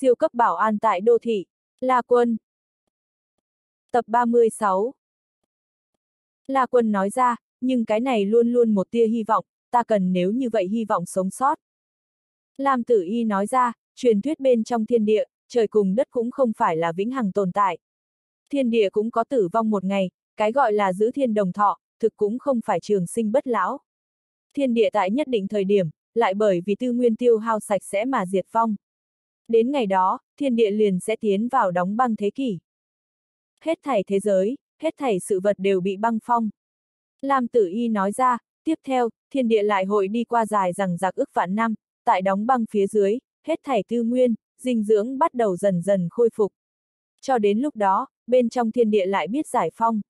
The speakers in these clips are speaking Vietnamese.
Siêu cấp bảo an tại đô thị. La Quân. Tập 36 La Quân nói ra, nhưng cái này luôn luôn một tia hy vọng, ta cần nếu như vậy hy vọng sống sót. Lam Tử Y nói ra, truyền thuyết bên trong thiên địa, trời cùng đất cũng không phải là vĩnh hằng tồn tại. Thiên địa cũng có tử vong một ngày, cái gọi là giữ thiên đồng thọ, thực cũng không phải trường sinh bất lão. Thiên địa tại nhất định thời điểm, lại bởi vì tư nguyên tiêu hao sạch sẽ mà diệt vong. Đến ngày đó, thiên địa liền sẽ tiến vào đóng băng thế kỷ. Hết thảy thế giới, hết thảy sự vật đều bị băng phong. Lam Tử Y nói ra, tiếp theo, thiên địa lại hội đi qua dài rằng giặc ức vạn năm, tại đóng băng phía dưới, hết thảy tư nguyên, dinh dưỡng bắt đầu dần dần khôi phục. Cho đến lúc đó, bên trong thiên địa lại biết giải phong.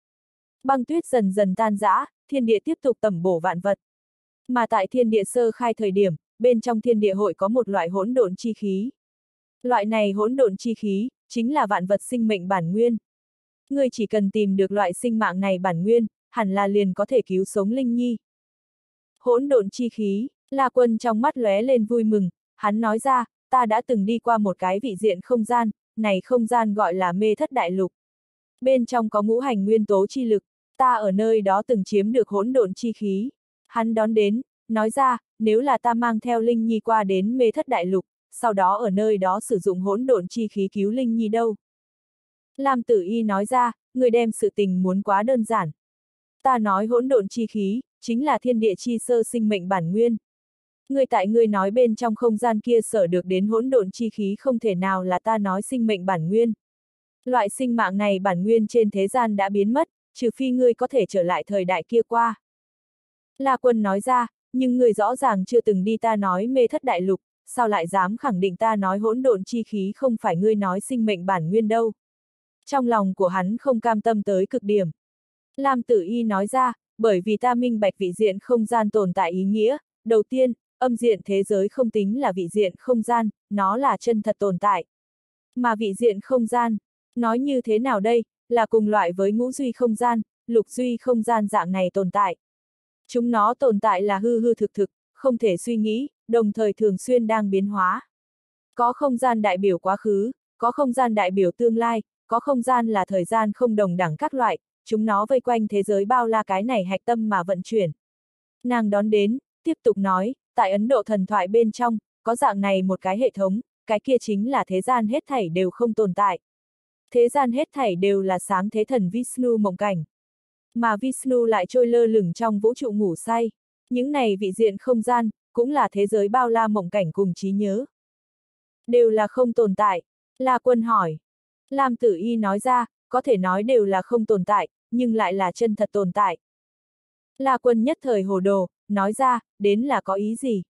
Băng tuyết dần dần tan rã, thiên địa tiếp tục tẩm bổ vạn vật. Mà tại thiên địa sơ khai thời điểm, bên trong thiên địa hội có một loại hỗn độn chi khí. Loại này hỗn độn chi khí, chính là vạn vật sinh mệnh bản nguyên. Ngươi chỉ cần tìm được loại sinh mạng này bản nguyên, hẳn là liền có thể cứu sống Linh Nhi. Hỗn độn chi khí, La Quân trong mắt lóe lên vui mừng, hắn nói ra, ta đã từng đi qua một cái vị diện không gian, này không gian gọi là mê thất đại lục. Bên trong có ngũ hành nguyên tố chi lực, ta ở nơi đó từng chiếm được hỗn độn chi khí. Hắn đón đến, nói ra, nếu là ta mang theo Linh Nhi qua đến mê thất đại lục, sau đó ở nơi đó sử dụng hỗn độn chi khí cứu Linh Nhi đâu. Lam Tử Y nói ra, người đem sự tình muốn quá đơn giản. Ta nói hỗn độn chi khí, chính là thiên địa chi sơ sinh mệnh bản nguyên. Người tại người nói bên trong không gian kia sở được đến hỗn độn chi khí không thể nào là ta nói sinh mệnh bản nguyên. Loại sinh mạng này bản nguyên trên thế gian đã biến mất, trừ phi ngươi có thể trở lại thời đại kia qua. La Quân nói ra, nhưng người rõ ràng chưa từng đi ta nói mê thất đại lục, sao lại dám khẳng định ta nói hỗn độn chi khí không phải ngươi nói sinh mệnh bản nguyên đâu. Trong lòng của hắn không cam tâm tới cực điểm. Lam Tử Y nói ra, bởi vì ta minh bạch vị diện không gian tồn tại ý nghĩa, đầu tiên, âm diện thế giới không tính là vị diện không gian, nó là chân thật tồn tại. Mà vị diện không gian, nói như thế nào đây, là cùng loại với ngũ duy không gian, lục duy không gian dạng này tồn tại. Chúng nó tồn tại là hư hư thực thực, không thể suy nghĩ, đồng thời thường xuyên đang biến hóa. Có không gian đại biểu quá khứ, có không gian đại biểu tương lai, có không gian là thời gian không đồng đẳng các loại, chúng nó vây quanh thế giới bao la cái này hạch tâm mà vận chuyển. Nàng đón đến, tiếp tục nói, tại Ấn Độ thần thoại bên trong, có dạng này một cái hệ thống, cái kia chính là thế gian hết thảy đều không tồn tại. Thế gian hết thảy đều là sáng thế thần Vishnu mộng cảnh. Mà Vishnu lại trôi lơ lửng trong vũ trụ ngủ say. Những này vị diện không gian, cũng là thế giới bao la mộng cảnh cùng trí nhớ. Đều là không tồn tại. La quân hỏi. Lam tử y nói ra, có thể nói đều là không tồn tại, nhưng lại là chân thật tồn tại. La quân nhất thời hồ đồ, nói ra, đến là có ý gì?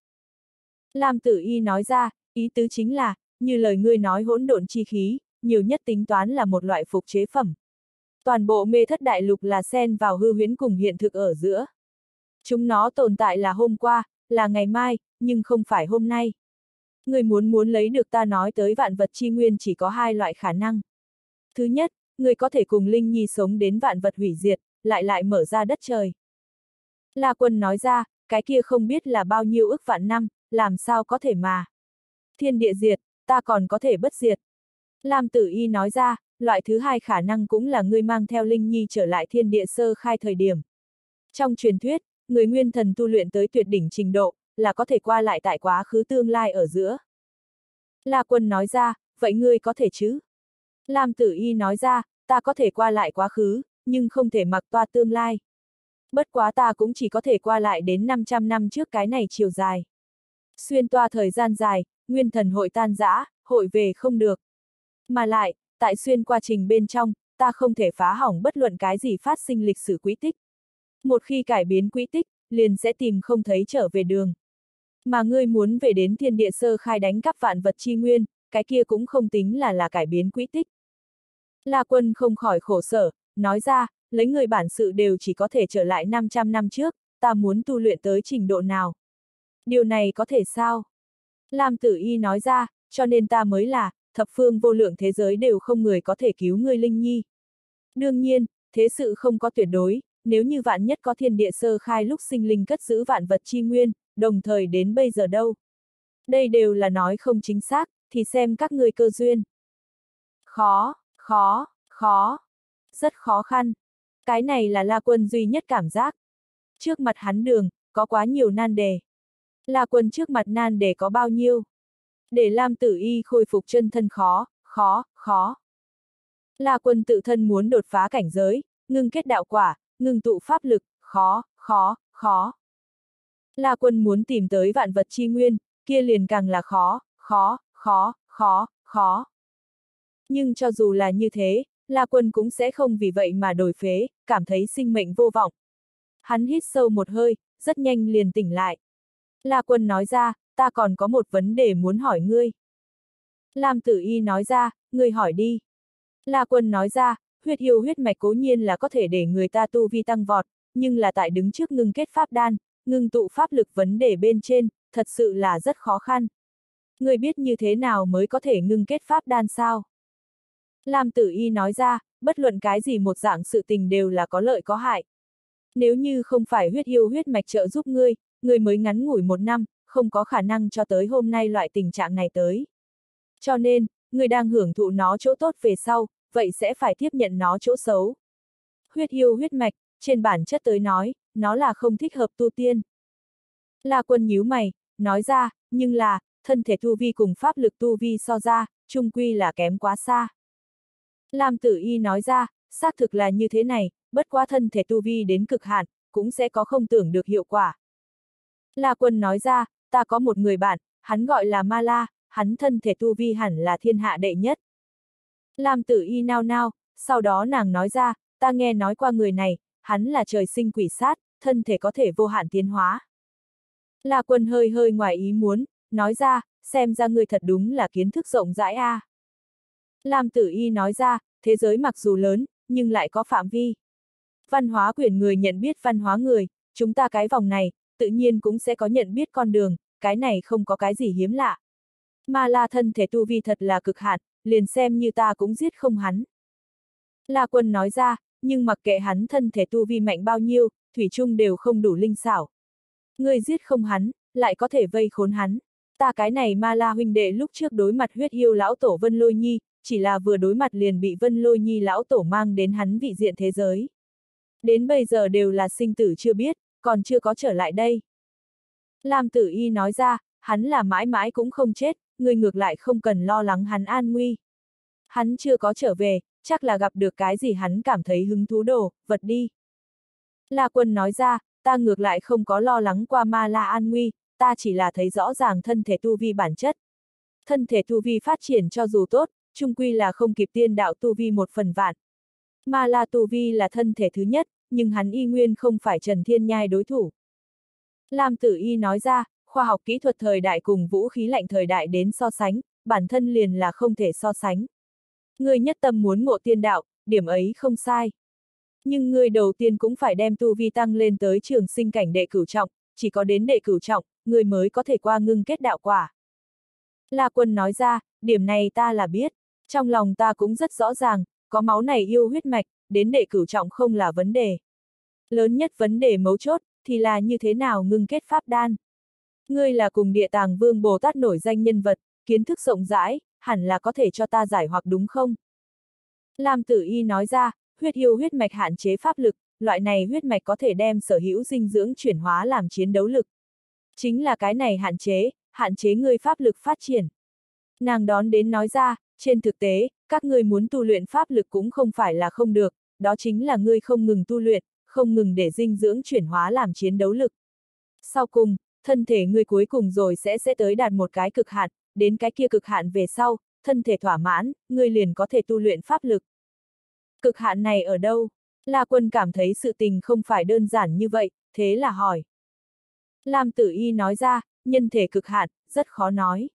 Lam tử y nói ra, ý tứ chính là, như lời ngươi nói hỗn độn chi khí, nhiều nhất tính toán là một loại phục chế phẩm. Toàn bộ mê thất đại lục là xen vào hư huyễn cùng hiện thực ở giữa. Chúng nó tồn tại là hôm qua, là ngày mai, nhưng không phải hôm nay. Người muốn muốn lấy được ta nói tới vạn vật chi nguyên chỉ có hai loại khả năng. Thứ nhất, người có thể cùng Linh Nhi sống đến vạn vật hủy diệt, lại lại mở ra đất trời. La quân nói ra, cái kia không biết là bao nhiêu ức vạn năm, làm sao có thể mà. Thiên địa diệt, ta còn có thể bất diệt. Lam tử y nói ra, loại thứ hai khả năng cũng là ngươi mang theo Linh Nhi trở lại thiên địa sơ khai thời điểm. Trong truyền thuyết, người nguyên thần tu luyện tới tuyệt đỉnh trình độ, là có thể qua lại tại quá khứ tương lai ở giữa. La quân nói ra, vậy ngươi có thể chứ? Lam tử y nói ra, ta có thể qua lại quá khứ, nhưng không thể mặc toa tương lai. Bất quá ta cũng chỉ có thể qua lại đến 500 năm trước cái này chiều dài. Xuyên toa thời gian dài, nguyên thần hội tan rã, hội về không được. Mà lại, tại xuyên qua trình bên trong, ta không thể phá hỏng bất luận cái gì phát sinh lịch sử quý tích. Một khi cải biến quỹ tích, liền sẽ tìm không thấy trở về đường. Mà ngươi muốn về đến thiên địa sơ khai đánh cắp vạn vật chi nguyên, cái kia cũng không tính là là cải biến quỹ tích. La quân không khỏi khổ sở, nói ra, lấy người bản sự đều chỉ có thể trở lại 500 năm trước, ta muốn tu luyện tới trình độ nào. Điều này có thể sao? Lam tử y nói ra, cho nên ta mới là, thập phương vô lượng thế giới đều không người có thể cứu ngươi linh nhi. Đương nhiên, thế sự không có tuyệt đối, nếu như vạn nhất có thiên địa sơ khai lúc sinh linh cất giữ vạn vật chi nguyên, đồng thời đến bây giờ đâu. Đây đều là nói không chính xác, thì xem các người cơ duyên. Khó, khó, khó, rất khó khăn. Cái này là La Quân duy nhất cảm giác. Trước mặt hắn đường, có quá nhiều nan đề. La Quân trước mặt nan đề có bao nhiêu? Để Lam Tử Y khôi phục chân thân khó, khó, khó. La Quân tự thân muốn đột phá cảnh giới, ngưng kết đạo quả, ngưng tụ pháp lực, khó, khó, khó. La Quân muốn tìm tới vạn vật chi nguyên, kia liền càng là khó, khó, khó, khó, khó. Nhưng cho dù là như thế, La Quân cũng sẽ không vì vậy mà đổi phế, cảm thấy sinh mệnh vô vọng. Hắn hít sâu một hơi, rất nhanh liền tỉnh lại. La Quân nói ra, ta còn có một vấn đề muốn hỏi ngươi. Lam Tử Y nói ra, ngươi hỏi đi. La Quân nói ra, huyết yêu huyết mạch cố nhiên là có thể để người ta tu vi tăng vọt, nhưng là tại đứng trước ngưng kết pháp đan, ngưng tụ pháp lực vấn đề bên trên, thật sự là rất khó khăn. Người biết như thế nào mới có thể ngưng kết pháp đan sao? Lam Tử Y nói ra, bất luận cái gì một dạng sự tình đều là có lợi có hại. Nếu như không phải huyết yêu huyết mạch trợ giúp ngươi, ngươi mới ngắn ngủi một năm, không có khả năng cho tới hôm nay loại tình trạng này tới. Cho nên, ngươi đang hưởng thụ nó chỗ tốt về sau, vậy sẽ phải tiếp nhận nó chỗ xấu. Huyết yêu huyết mạch, trên bản chất tới nói, nó là không thích hợp tu tiên. La quân nhíu mày, nói ra, nhưng là, thân thể tu vi cùng pháp lực tu vi so ra, trung quy là kém quá xa. Lam tử y nói ra, xác thực là như thế này, bất quá thân thể tu vi đến cực hạn, cũng sẽ có không tưởng được hiệu quả. La quân nói ra, ta có một người bạn, hắn gọi là Ma La, hắn thân thể tu vi hẳn là thiên hạ đệ nhất. Lam tử y nao nao, sau đó nàng nói ra, ta nghe nói qua người này, hắn là trời sinh quỷ sát, thân thể có thể vô hạn tiến hóa. La quân hơi hơi ngoài ý muốn, nói ra, xem ra người thật đúng là kiến thức rộng rãi a. À. Lam tử y nói ra, thế giới mặc dù lớn, nhưng lại có phạm vi. Văn hóa quyền người nhận biết văn hóa người, chúng ta cái vòng này, tự nhiên cũng sẽ có nhận biết con đường, cái này không có cái gì hiếm lạ. Ma la thân thể tu vi thật là cực hạn, liền xem như ta cũng giết không hắn. La quân nói ra, nhưng mặc kệ hắn thân thể tu vi mạnh bao nhiêu, thủy chung đều không đủ linh xảo. Người giết không hắn, lại có thể vây khốn hắn. Ta cái này ma la huynh đệ lúc trước đối mặt huyết yêu lão tổ Vân Lôi Nhi, chỉ là vừa đối mặt liền bị Vân Lôi Nhi lão tổ mang đến hắn vị diện thế giới. Đến bây giờ đều là sinh tử chưa biết, còn chưa có trở lại đây. Lam tử y nói ra, hắn là mãi mãi cũng không chết, Ngươi ngược lại không cần lo lắng hắn an nguy. Hắn chưa có trở về, chắc là gặp được cái gì hắn cảm thấy hứng thú đồ, vật đi. La quân nói ra, ta ngược lại không có lo lắng qua ma la an nguy, ta chỉ là thấy rõ ràng thân thể tu vi bản chất. Thân thể tu vi phát triển cho dù tốt, trung quy là không kịp tiên đạo tu vi một phần vạn. Ma la tu vi là thân thể thứ nhất, nhưng hắn y nguyên không phải Trần Thiên Nhai đối thủ. Lam Tử Y nói ra, khoa học kỹ thuật thời đại cùng vũ khí lạnh thời đại đến so sánh, bản thân liền là không thể so sánh. Người nhất tâm muốn ngộ tiên đạo, điểm ấy không sai. Nhưng người đầu tiên cũng phải đem tu vi tăng lên tới trường sinh cảnh đệ cửu trọng, chỉ có đến đệ cửu trọng, người mới có thể qua ngưng kết đạo quả. La quân nói ra, điểm này ta là biết, trong lòng ta cũng rất rõ ràng, có máu này yêu huyết mạch, đến đệ cửu trọng không là vấn đề. Lớn nhất vấn đề mấu chốt, thì là như thế nào ngưng kết pháp đan. Ngươi là cùng địa tàng vương Bồ Tát nổi danh nhân vật, kiến thức rộng rãi, hẳn là có thể cho ta giải hoặc đúng không? Lam tử y nói ra, huyết yêu huyết mạch hạn chế pháp lực, loại này huyết mạch có thể đem sở hữu dinh dưỡng chuyển hóa làm chiến đấu lực. Chính là cái này hạn chế, hạn chế ngươi pháp lực phát triển. Nàng đón đến nói ra, trên thực tế, các ngươi muốn tu luyện pháp lực cũng không phải là không được, đó chính là ngươi không ngừng tu luyện, không ngừng để dinh dưỡng chuyển hóa làm chiến đấu lực. Sau cùng, thân thể ngươi cuối cùng rồi sẽ sẽ tới đạt một cái cực hạn, đến cái kia cực hạn về sau, thân thể thỏa mãn, ngươi liền có thể tu luyện pháp lực. Cực hạn này ở đâu? La quân cảm thấy sự tình không phải đơn giản như vậy, thế là hỏi. Lam tử y nói ra, nhân thể cực hạn, rất khó nói.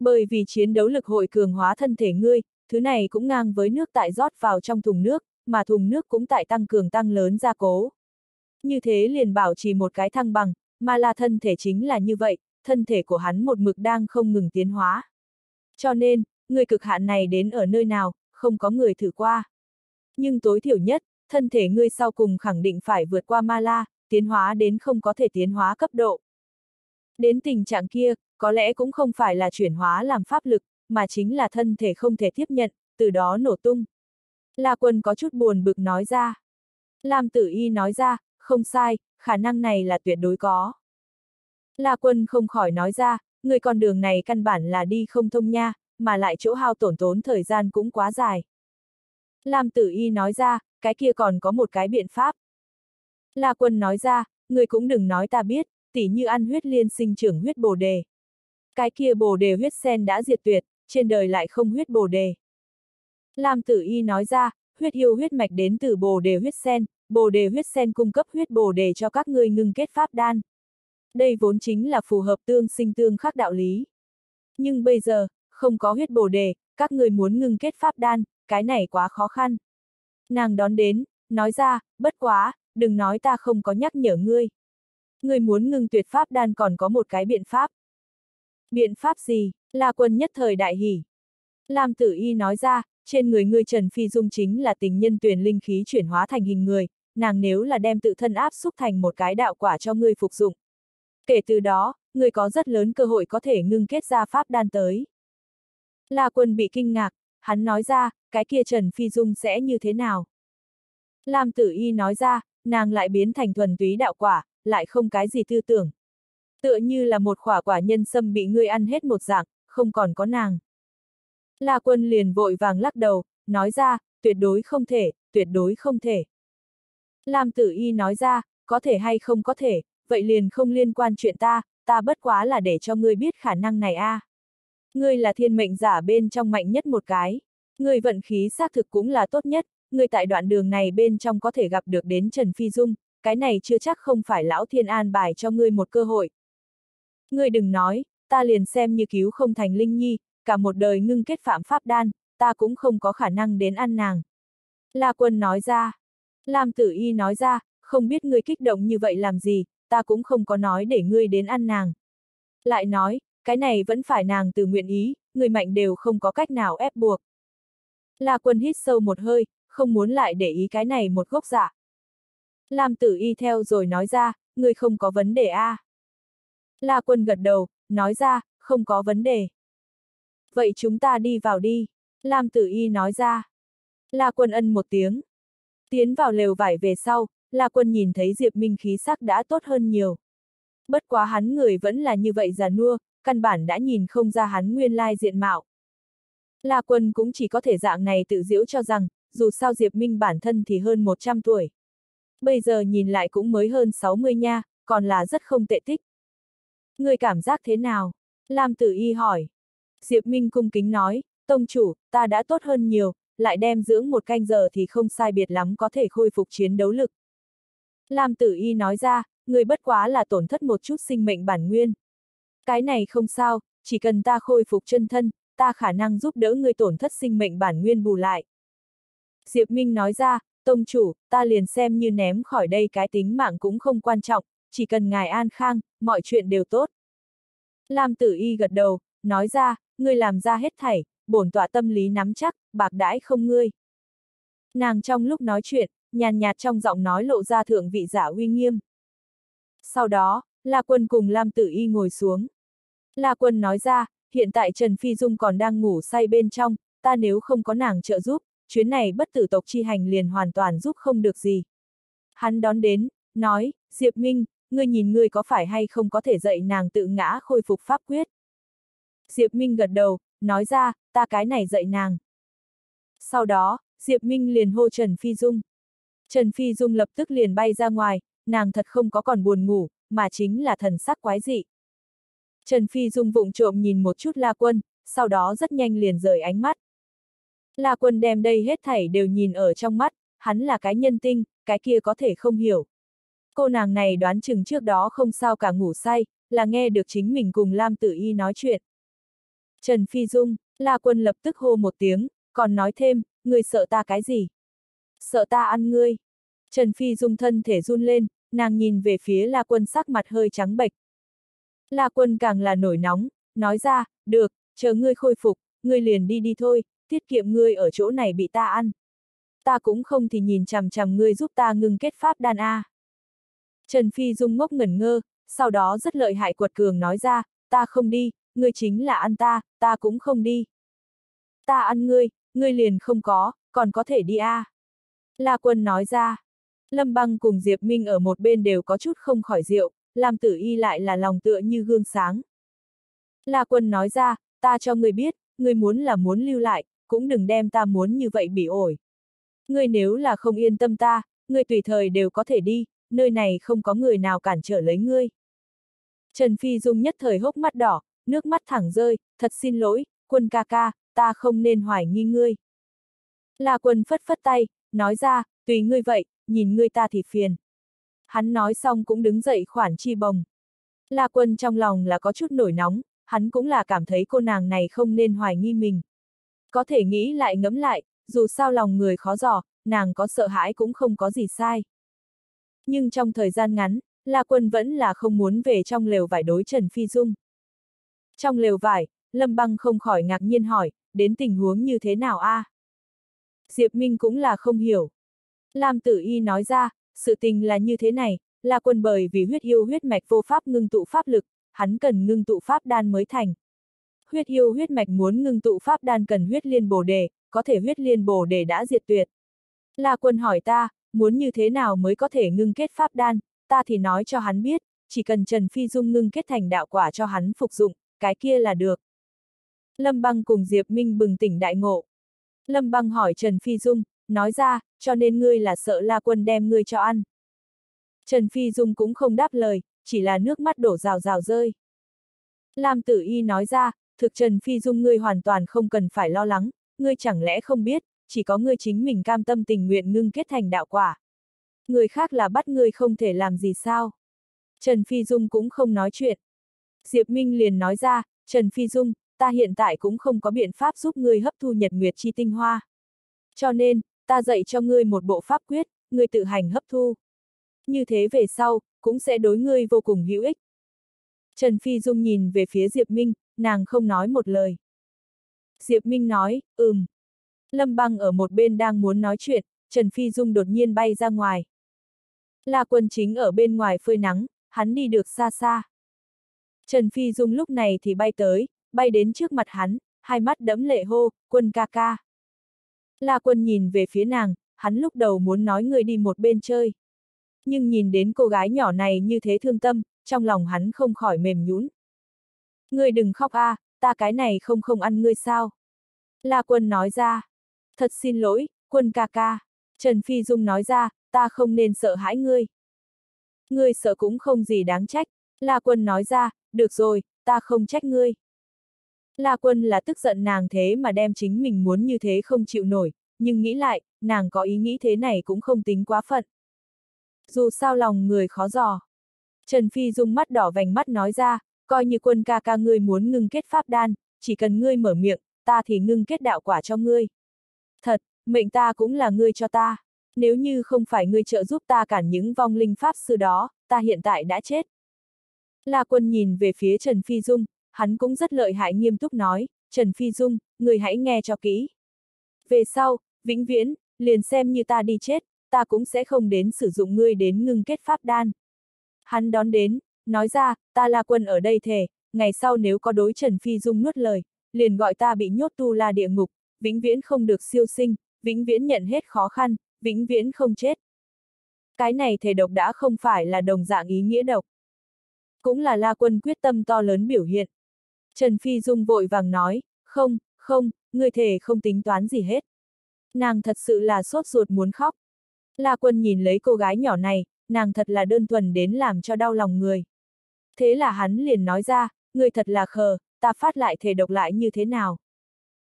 Bởi vì chiến đấu lực hội cường hóa thân thể ngươi, thứ này cũng ngang với nước tại rót vào trong thùng nước, mà thùng nước cũng tại tăng cường tăng lớn gia cố. Như thế liền bảo trì một cái thăng bằng, mà là thân thể chính là như vậy, thân thể của hắn một mực đang không ngừng tiến hóa. Cho nên, người cực hạn này đến ở nơi nào, không có người thử qua. Nhưng tối thiểu nhất, thân thể ngươi sau cùng khẳng định phải vượt qua ma la, tiến hóa đến không có thể tiến hóa cấp độ. Đến tình trạng kia, có lẽ cũng không phải là chuyển hóa làm pháp lực, mà chính là thân thể không thể tiếp nhận, từ đó nổ tung. La Quân có chút buồn bực nói ra. Lam Tử Y nói ra, không sai, khả năng này là tuyệt đối có. La Quân không khỏi nói ra, người con đường này căn bản là đi không thông nha, mà lại chỗ hao tổn tốn thời gian cũng quá dài. Lam Tử Y nói ra, cái kia còn có một cái biện pháp. La Quân nói ra, người cũng đừng nói ta biết, tỉ như ăn huyết liên sinh trưởng huyết bồ đề. Cái kia bồ đề huyết sen đã diệt tuyệt, trên đời lại không huyết bồ đề. Lam Tử Y nói ra, huyết yêu huyết mạch đến từ bồ đề huyết sen, bồ đề huyết sen cung cấp huyết bồ đề cho các ngươi ngưng kết pháp đan. Đây vốn chính là phù hợp tương sinh tương khắc đạo lý. Nhưng bây giờ, không có huyết bồ đề, các người muốn ngưng kết pháp đan, cái này quá khó khăn. Nàng đón đến, nói ra, bất quá, đừng nói ta không có nhắc nhở ngươi. Ngươi muốn ngưng tuyệt pháp đan còn có một cái biện pháp. Biện pháp gì? Là quân nhất thời đại hỉ. Lam tử y nói ra, trên người ngươi Trần Phi Dung chính là tình nhân tuyển linh khí chuyển hóa thành hình người, nàng nếu là đem tự thân áp xúc thành một cái đạo quả cho ngươi phục dụng. Kể từ đó, ngươi có rất lớn cơ hội có thể ngưng kết ra pháp đan tới. La quân bị kinh ngạc, hắn nói ra, cái kia Trần Phi Dung sẽ như thế nào? Lam tử y nói ra, nàng lại biến thành thuần túy đạo quả, lại không cái gì tư tưởng. Tựa như là một khỏa quả nhân sâm bị ngươi ăn hết một dạng, không còn có nàng. La quân liền vội vàng lắc đầu, nói ra, tuyệt đối không thể, tuyệt đối không thể. Lam tử y nói ra, có thể hay không có thể, vậy liền không liên quan chuyện ta, ta bất quá là để cho ngươi biết khả năng này a. À. Ngươi là thiên mệnh giả bên trong mạnh nhất một cái. Ngươi vận khí xác thực cũng là tốt nhất, ngươi tại đoạn đường này bên trong có thể gặp được đến Trần Phi Dung, cái này chưa chắc không phải lão thiên an bài cho ngươi một cơ hội. Ngươi đừng nói, ta liền xem như cứu không thành Linh Nhi, cả một đời ngưng kết phạm pháp đan, ta cũng không có khả năng đến ăn nàng. La Quân nói ra. Lam Tử Y nói ra, không biết ngươi kích động như vậy làm gì, ta cũng không có nói để ngươi đến ăn nàng. Lại nói, cái này vẫn phải nàng từ nguyện ý, người mạnh đều không có cách nào ép buộc. La Quân hít sâu một hơi, không muốn lại để ý cái này một gốc dạ. Lam Tử Y theo rồi nói ra, ngươi không có vấn đề a. À. La Quân gật đầu, nói ra, không có vấn đề. Vậy chúng ta đi vào đi. Lam Tử Y nói ra. La Quân ân một tiếng. Tiến vào lều vải về sau, La Quân nhìn thấy Diệp Minh khí sắc đã tốt hơn nhiều. Bất quá hắn người vẫn là như vậy già nua, căn bản đã nhìn không ra hắn nguyên lai diện mạo. La Quân cũng chỉ có thể dạng này tự diễu cho rằng, dù sao Diệp Minh bản thân thì hơn 100 tuổi. Bây giờ nhìn lại cũng mới hơn 60 nha, còn là rất không tệ tích. Người cảm giác thế nào? Lam Tử Y hỏi. Diệp Minh cung kính nói, Tông chủ, ta đã tốt hơn nhiều, lại đem dưỡng một canh giờ thì không sai biệt lắm có thể khôi phục chiến đấu lực. Lam Tử Y nói ra, người bất quá là tổn thất một chút sinh mệnh bản nguyên. Cái này không sao, chỉ cần ta khôi phục chân thân, ta khả năng giúp đỡ người tổn thất sinh mệnh bản nguyên bù lại. Diệp Minh nói ra, Tông chủ, ta liền xem như ném khỏi đây cái tính mạng cũng không quan trọng, chỉ cần ngài an khang, mọi chuyện đều tốt. Lam Tử Y gật đầu, nói ra, ngươi làm ra hết thảy, bổn tọa tâm lý nắm chắc, bạc đãi không ngươi. Nàng trong lúc nói chuyện, nhàn nhạt trong giọng nói lộ ra thượng vị giả uy nghiêm. Sau đó, La Quân cùng Lam Tử Y ngồi xuống. La Quân nói ra, hiện tại Trần Phi Dung còn đang ngủ say bên trong, ta nếu không có nàng trợ giúp, chuyến này bất tử tộc chi hành liền hoàn toàn giúp không được gì. Hắn đón đến, nói, Diệp Minh, ngươi nhìn ngươi có phải hay không có thể dạy nàng tự ngã khôi phục pháp quyết. Diệp Minh gật đầu, nói ra, ta cái này dạy nàng. Sau đó, Diệp Minh liền hô Trần Phi Dung. Trần Phi Dung lập tức liền bay ra ngoài, nàng thật không có còn buồn ngủ, mà chính là thần sắc quái dị. Trần Phi Dung vụng trộm nhìn một chút La Quân, sau đó rất nhanh liền rời ánh mắt. La Quân đem đây hết thảy đều nhìn ở trong mắt, hắn là cái nhân tinh, cái kia có thể không hiểu. Cô nàng này đoán chừng trước đó không sao cả ngủ say, là nghe được chính mình cùng Lam Tử Y nói chuyện. Trần Phi Dung, La Quân lập tức hô một tiếng, còn nói thêm, người sợ ta cái gì? Sợ ta ăn ngươi. Trần Phi Dung thân thể run lên, nàng nhìn về phía La Quân sắc mặt hơi trắng bệch. La Quân càng là nổi nóng, nói ra, được, chờ ngươi khôi phục, ngươi liền đi đi thôi, tiết kiệm ngươi ở chỗ này bị ta ăn. Ta cũng không thì nhìn chằm chằm ngươi giúp ta ngưng kết pháp đan A. Trần Phi Dung ngốc ngẩn ngơ, sau đó rất lợi hại quật cường nói ra, ta không đi, ngươi chính là ăn ta, ta cũng không đi. Ta ăn ngươi, ngươi liền không có, còn có thể đi a. À. La Quân nói ra. Lâm Băng cùng Diệp Minh ở một bên đều có chút không khỏi rượu, làm tử y lại là lòng tựa như gương sáng. La Quân nói ra, ta cho ngươi biết, ngươi muốn là muốn lưu lại, cũng đừng đem ta muốn như vậy bị ổi. Ngươi nếu là không yên tâm ta, ngươi tùy thời đều có thể đi, nơi này không có người nào cản trở lấy ngươi. Trần Phi Dung nhất thời hốc mắt đỏ, nước mắt thẳng rơi, thật xin lỗi, quân ca ca, ta không nên hoài nghi ngươi. La quân phất phất tay, nói ra, tùy ngươi vậy, nhìn ngươi ta thì phiền. Hắn nói xong cũng đứng dậy khoản chi bồng. La quân trong lòng là có chút nổi nóng, hắn cũng là cảm thấy cô nàng này không nên hoài nghi mình. Có thể nghĩ lại ngẫm lại, dù sao lòng người khó dò, nàng có sợ hãi cũng không có gì sai. Nhưng trong thời gian ngắn, La Quân vẫn là không muốn về trong lều vải đối Trần Phi Dung. Trong lều vải, Lâm Băng không khỏi ngạc nhiên hỏi, đến tình huống như thế nào a? À? Diệp Minh cũng là không hiểu. Lam Tử Y nói ra, sự tình là như thế này, là Quân bởi vì huyết yêu huyết mạch vô pháp ngưng tụ pháp lực, hắn cần ngưng tụ pháp đan mới thành. Huyết yêu huyết mạch muốn ngưng tụ pháp đan cần huyết liên bổ đề, có thể huyết liên bổ đề đã diệt tuyệt. La Quân hỏi ta, muốn như thế nào mới có thể ngưng kết pháp đan, ta thì nói cho hắn biết, chỉ cần Trần Phi Dung ngưng kết thành đạo quả cho hắn phục dụng, cái kia là được. Lâm Băng cùng Diệp Minh bừng tỉnh đại ngộ. Lâm Băng hỏi Trần Phi Dung, nói ra, cho nên ngươi là sợ La Quân đem ngươi cho ăn. Trần Phi Dung cũng không đáp lời, chỉ là nước mắt đổ rào rào rơi. Lam Tử Y nói ra, thực Trần Phi Dung ngươi hoàn toàn không cần phải lo lắng, ngươi chẳng lẽ không biết, chỉ có ngươi chính mình cam tâm tình nguyện ngưng kết thành đạo quả. Người khác là bắt ngươi không thể làm gì sao. Trần Phi Dung cũng không nói chuyện. Diệp Minh liền nói ra, Trần Phi Dung, ta hiện tại cũng không có biện pháp giúp ngươi hấp thu nhật nguyệt chi tinh hoa. Cho nên, ta dạy cho ngươi một bộ pháp quyết, ngươi tự hành hấp thu. Như thế về sau, cũng sẽ đối ngươi vô cùng hữu ích. Trần Phi Dung nhìn về phía Diệp Minh, nàng không nói một lời. Diệp Minh nói, ừm. Lâm Băng ở một bên đang muốn nói chuyện, Trần Phi Dung đột nhiên bay ra ngoài. La quân chính ở bên ngoài phơi nắng, hắn đi được xa xa. Trần Phi Dung lúc này thì bay tới, bay đến trước mặt hắn, hai mắt đẫm lệ hô, quân ca ca. La quân nhìn về phía nàng, hắn lúc đầu muốn nói người đi một bên chơi. Nhưng nhìn đến cô gái nhỏ này như thế thương tâm, trong lòng hắn không khỏi mềm nhũn. Ngươi đừng khóc a, à, ta cái này không không ăn ngươi sao. La quân nói ra. Thật xin lỗi, quân ca ca. Trần Phi Dung nói ra, ta không nên sợ hãi ngươi. Ngươi sợ cũng không gì đáng trách. La quân nói ra, được rồi, ta không trách ngươi. La quân là tức giận nàng thế mà đem chính mình muốn như thế không chịu nổi, nhưng nghĩ lại, nàng có ý nghĩ thế này cũng không tính quá phận. Dù sao lòng người khó dò. Trần Phi Dung mắt đỏ vành mắt nói ra, coi như quân ca ca ngươi muốn ngưng kết pháp đan, chỉ cần ngươi mở miệng, ta thì ngưng kết đạo quả cho ngươi. Thật, mệnh ta cũng là ngươi cho ta. Nếu như không phải ngươi trợ giúp ta cản những vong linh pháp sư đó, ta hiện tại đã chết. La quân nhìn về phía Trần Phi Dung, hắn cũng rất lợi hại nghiêm túc nói, Trần Phi Dung, người hãy nghe cho kỹ. Về sau, vĩnh viễn, liền xem như ta đi chết, ta cũng sẽ không đến sử dụng ngươi đến ngưng kết pháp đan. Hắn đón đến, nói ra, ta La quân ở đây thề, ngày sau nếu có đối Trần Phi Dung nuốt lời, liền gọi ta bị nhốt tu la địa ngục, vĩnh viễn không được siêu sinh, vĩnh viễn nhận hết khó khăn, vĩnh viễn không chết. Cái này thể độc đã không phải là đồng dạng ý nghĩa độc. Cũng là La Quân quyết tâm to lớn biểu hiện. Trần Phi Dung vội vàng nói, không, không, người thể không tính toán gì hết. Nàng thật sự là sốt ruột muốn khóc. La Quân nhìn lấy cô gái nhỏ này, nàng thật là đơn thuần đến làm cho đau lòng người. Thế là hắn liền nói ra, người thật là khờ, ta phát lại thể độc lại như thế nào.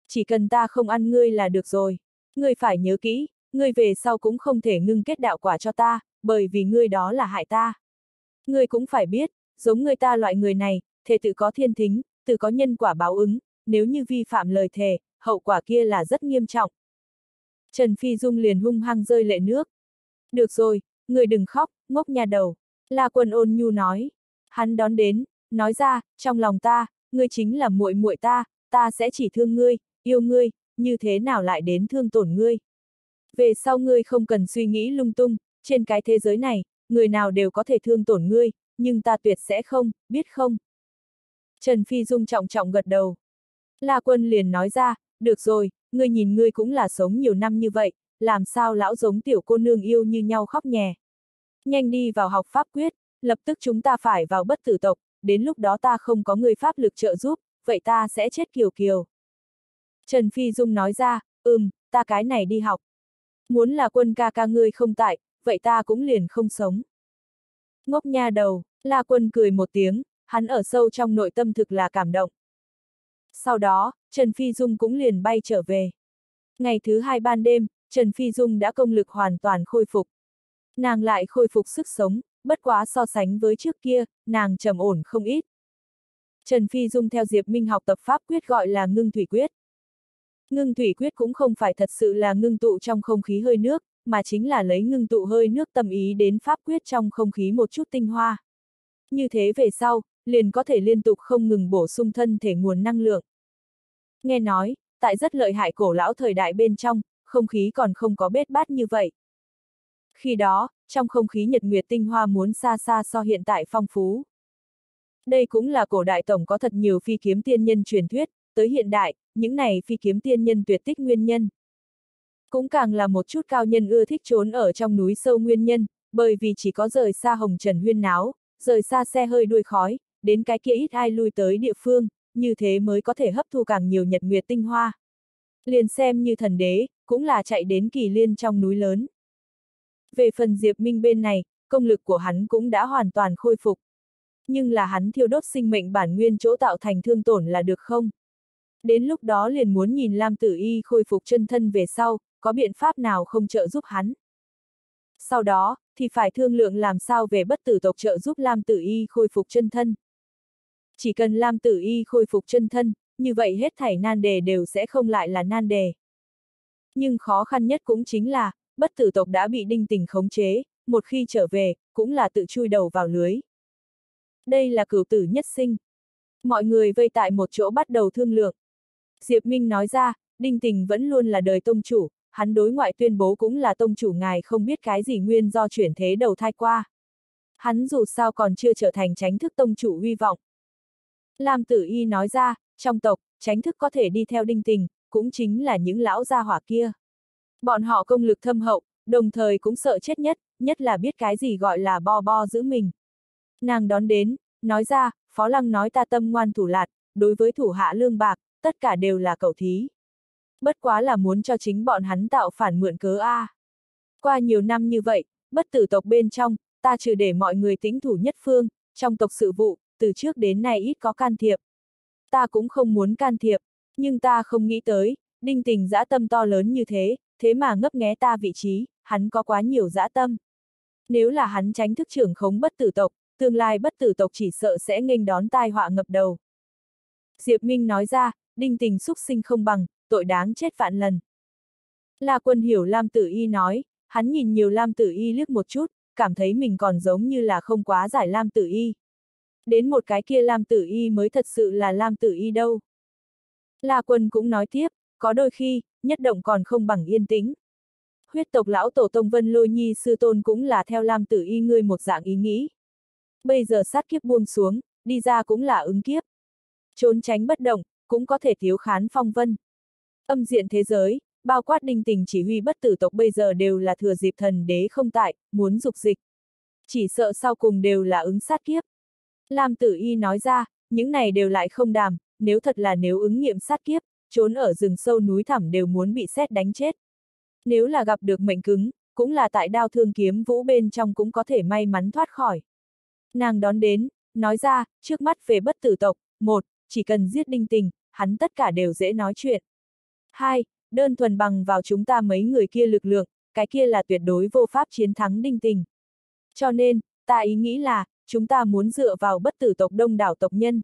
Chỉ cần ta không ăn ngươi là được rồi. Ngươi phải nhớ kỹ, ngươi về sau cũng không thể ngưng kết đạo quả cho ta, bởi vì ngươi đó là hại ta. Ngươi cũng phải biết, giống người ta loại người này, thể tự có thiên thính, tự có nhân quả báo ứng, nếu như vi phạm lời thề, hậu quả kia là rất nghiêm trọng. Trần Phi Dung liền hung hăng rơi lệ nước. Được rồi, người đừng khóc, ngốc nhà đầu. La quân ôn nhu nói. Hắn đón đến, nói ra, trong lòng ta, ngươi chính là muội muội ta, ta sẽ chỉ thương ngươi, yêu ngươi, như thế nào lại đến thương tổn ngươi. Về sau ngươi không cần suy nghĩ lung tung, trên cái thế giới này, người nào đều có thể thương tổn ngươi, nhưng ta tuyệt sẽ không, biết không? Trần Phi Dung trọng trọng gật đầu. La Quân liền nói ra, được rồi, ngươi nhìn ngươi cũng là sống nhiều năm như vậy, làm sao lão giống tiểu cô nương yêu như nhau khóc nhè. Nhanh đi vào học pháp quyết, lập tức chúng ta phải vào bất tử tộc, đến lúc đó ta không có người pháp lực trợ giúp, vậy ta sẽ chết kiều kiều. Trần Phi Dung nói ra, ừm, ta cái này đi học. Muốn là quân ca ca ngươi không tại, vậy ta cũng liền không sống. Ngốc nha đầu, La Quân cười một tiếng, hắn ở sâu trong nội tâm thực là cảm động. Sau đó, Trần Phi Dung cũng liền bay trở về. Ngày thứ hai ban đêm, Trần Phi Dung đã công lực hoàn toàn khôi phục. Nàng lại khôi phục sức sống, bất quá so sánh với trước kia, nàng trầm ổn không ít. Trần Phi Dung theo Diệp Minh học tập pháp quyết gọi là ngưng thủy quyết. Ngưng thủy quyết cũng không phải thật sự là ngưng tụ trong không khí hơi nước, mà chính là lấy ngưng tụ hơi nước tâm ý đến pháp quyết trong không khí một chút tinh hoa. Như thế về sau, liền có thể liên tục không ngừng bổ sung thân thể nguồn năng lượng. Nghe nói, tại rất lợi hại cổ lão thời đại bên trong, không khí còn không có bết bát như vậy. Khi đó, trong không khí nhật nguyệt tinh hoa muốn xa xa so hiện tại phong phú. Đây cũng là cổ đại tổng có thật nhiều phi kiếm tiên nhân truyền thuyết, tới hiện đại, những này phi kiếm tiên nhân tuyệt tích nguyên nhân. Cũng càng là một chút cao nhân ưa thích trốn ở trong núi sâu nguyên nhân, bởi vì chỉ có rời xa hồng trần huyên náo, rời xa xe hơi đuôi khói, đến cái kia ít ai lui tới địa phương, như thế mới có thể hấp thu càng nhiều nhật nguyệt tinh hoa. Liền xem như thần đế, cũng là chạy đến kỳ liên trong núi lớn. Về phần Diệp Minh bên này, công lực của hắn cũng đã hoàn toàn khôi phục. Nhưng là hắn thiêu đốt sinh mệnh bản nguyên chỗ tạo thành thương tổn là được không? Đến lúc đó liền muốn nhìn Lam Tử Y khôi phục chân thân về sau, có biện pháp nào không trợ giúp hắn? Sau đó, thì phải thương lượng làm sao về bất tử tộc trợ giúp Lam Tử Y khôi phục chân thân. Chỉ cần Lam Tử Y khôi phục chân thân, như vậy hết thảy nan đề đều sẽ không lại là nan đề. Nhưng khó khăn nhất cũng chính là, bất tử tộc đã bị đinh tình khống chế, một khi trở về, cũng là tự chui đầu vào lưới. Đây là cửu tử nhất sinh. Mọi người vây tại một chỗ bắt đầu thương lượng. Diệp Minh nói ra, đinh tình vẫn luôn là đời tông chủ, hắn đối ngoại tuyên bố cũng là tông chủ ngài không biết cái gì nguyên do chuyển thế đầu thai qua. Hắn dù sao còn chưa trở thành tránh thức tông chủ hy vọng. Lam Tử Y nói ra, trong tộc, tránh thức có thể đi theo đinh tình, cũng chính là những lão gia hỏa kia. Bọn họ công lực thâm hậu, đồng thời cũng sợ chết nhất, nhất là biết cái gì gọi là bo bo giữ mình. Nàng đón đến, nói ra, Phó Lăng nói ta tâm ngoan thủ lạt, đối với thủ hạ lương bạc, tất cả đều là cầu thí. Bất quá là muốn cho chính bọn hắn tạo phản mượn cớ A. À. Qua nhiều năm như vậy, bất tử tộc bên trong, ta trừ để mọi người tính thủ nhất phương, trong tộc sự vụ, từ trước đến nay ít có can thiệp. Ta cũng không muốn can thiệp, nhưng ta không nghĩ tới, đinh tình dã tâm to lớn như thế, thế mà ngấp nghé ta vị trí, hắn có quá nhiều dã tâm. Nếu là hắn tránh thức trưởng khống bất tử tộc, tương lai bất tử tộc chỉ sợ sẽ nghênh đón tai họa ngập đầu. Diệp Minh nói ra, đinh tình xúc sinh không bằng, tội đáng chết vạn lần. La quân hiểu Lam Tử Y nói, hắn nhìn nhiều Lam Tử Y liếc một chút, cảm thấy mình còn giống như là không quá giải Lam Tử Y. Đến một cái kia Lam Tử Y mới thật sự là Lam Tử Y đâu. La quân cũng nói tiếp, có đôi khi, nhất động còn không bằng yên tĩnh. Huyết tộc lão tổ tông Vân Lôi Nhi sư tôn cũng là theo Lam Tử Y ngươi một dạng ý nghĩ. Bây giờ sát kiếp buông xuống, đi ra cũng là ứng kiếp. Trốn tránh bất động, cũng có thể thiếu khán phong vân. Âm diện thế giới, bao quát đinh tình chỉ huy bất tử tộc bây giờ đều là thừa dịp thần đế không tại, muốn dục dịch. Chỉ sợ sau cùng đều là ứng sát kiếp. Lam tử y nói ra, những này đều lại không đàm, nếu thật là nếu ứng nghiệm sát kiếp, trốn ở rừng sâu núi thẳm đều muốn bị xét đánh chết. Nếu là gặp được mệnh cứng, cũng là tại đao thương kiếm vũ bên trong cũng có thể may mắn thoát khỏi. Nàng đón đến, nói ra, trước mắt về bất tử tộc, một, chỉ cần giết đinh tình, hắn tất cả đều dễ nói chuyện. Hai, đơn thuần bằng vào chúng ta mấy người kia lực lượng, cái kia là tuyệt đối vô pháp chiến thắng đinh tình. Cho nên, ta ý nghĩ là, chúng ta muốn dựa vào bất tử tộc đông đảo tộc nhân.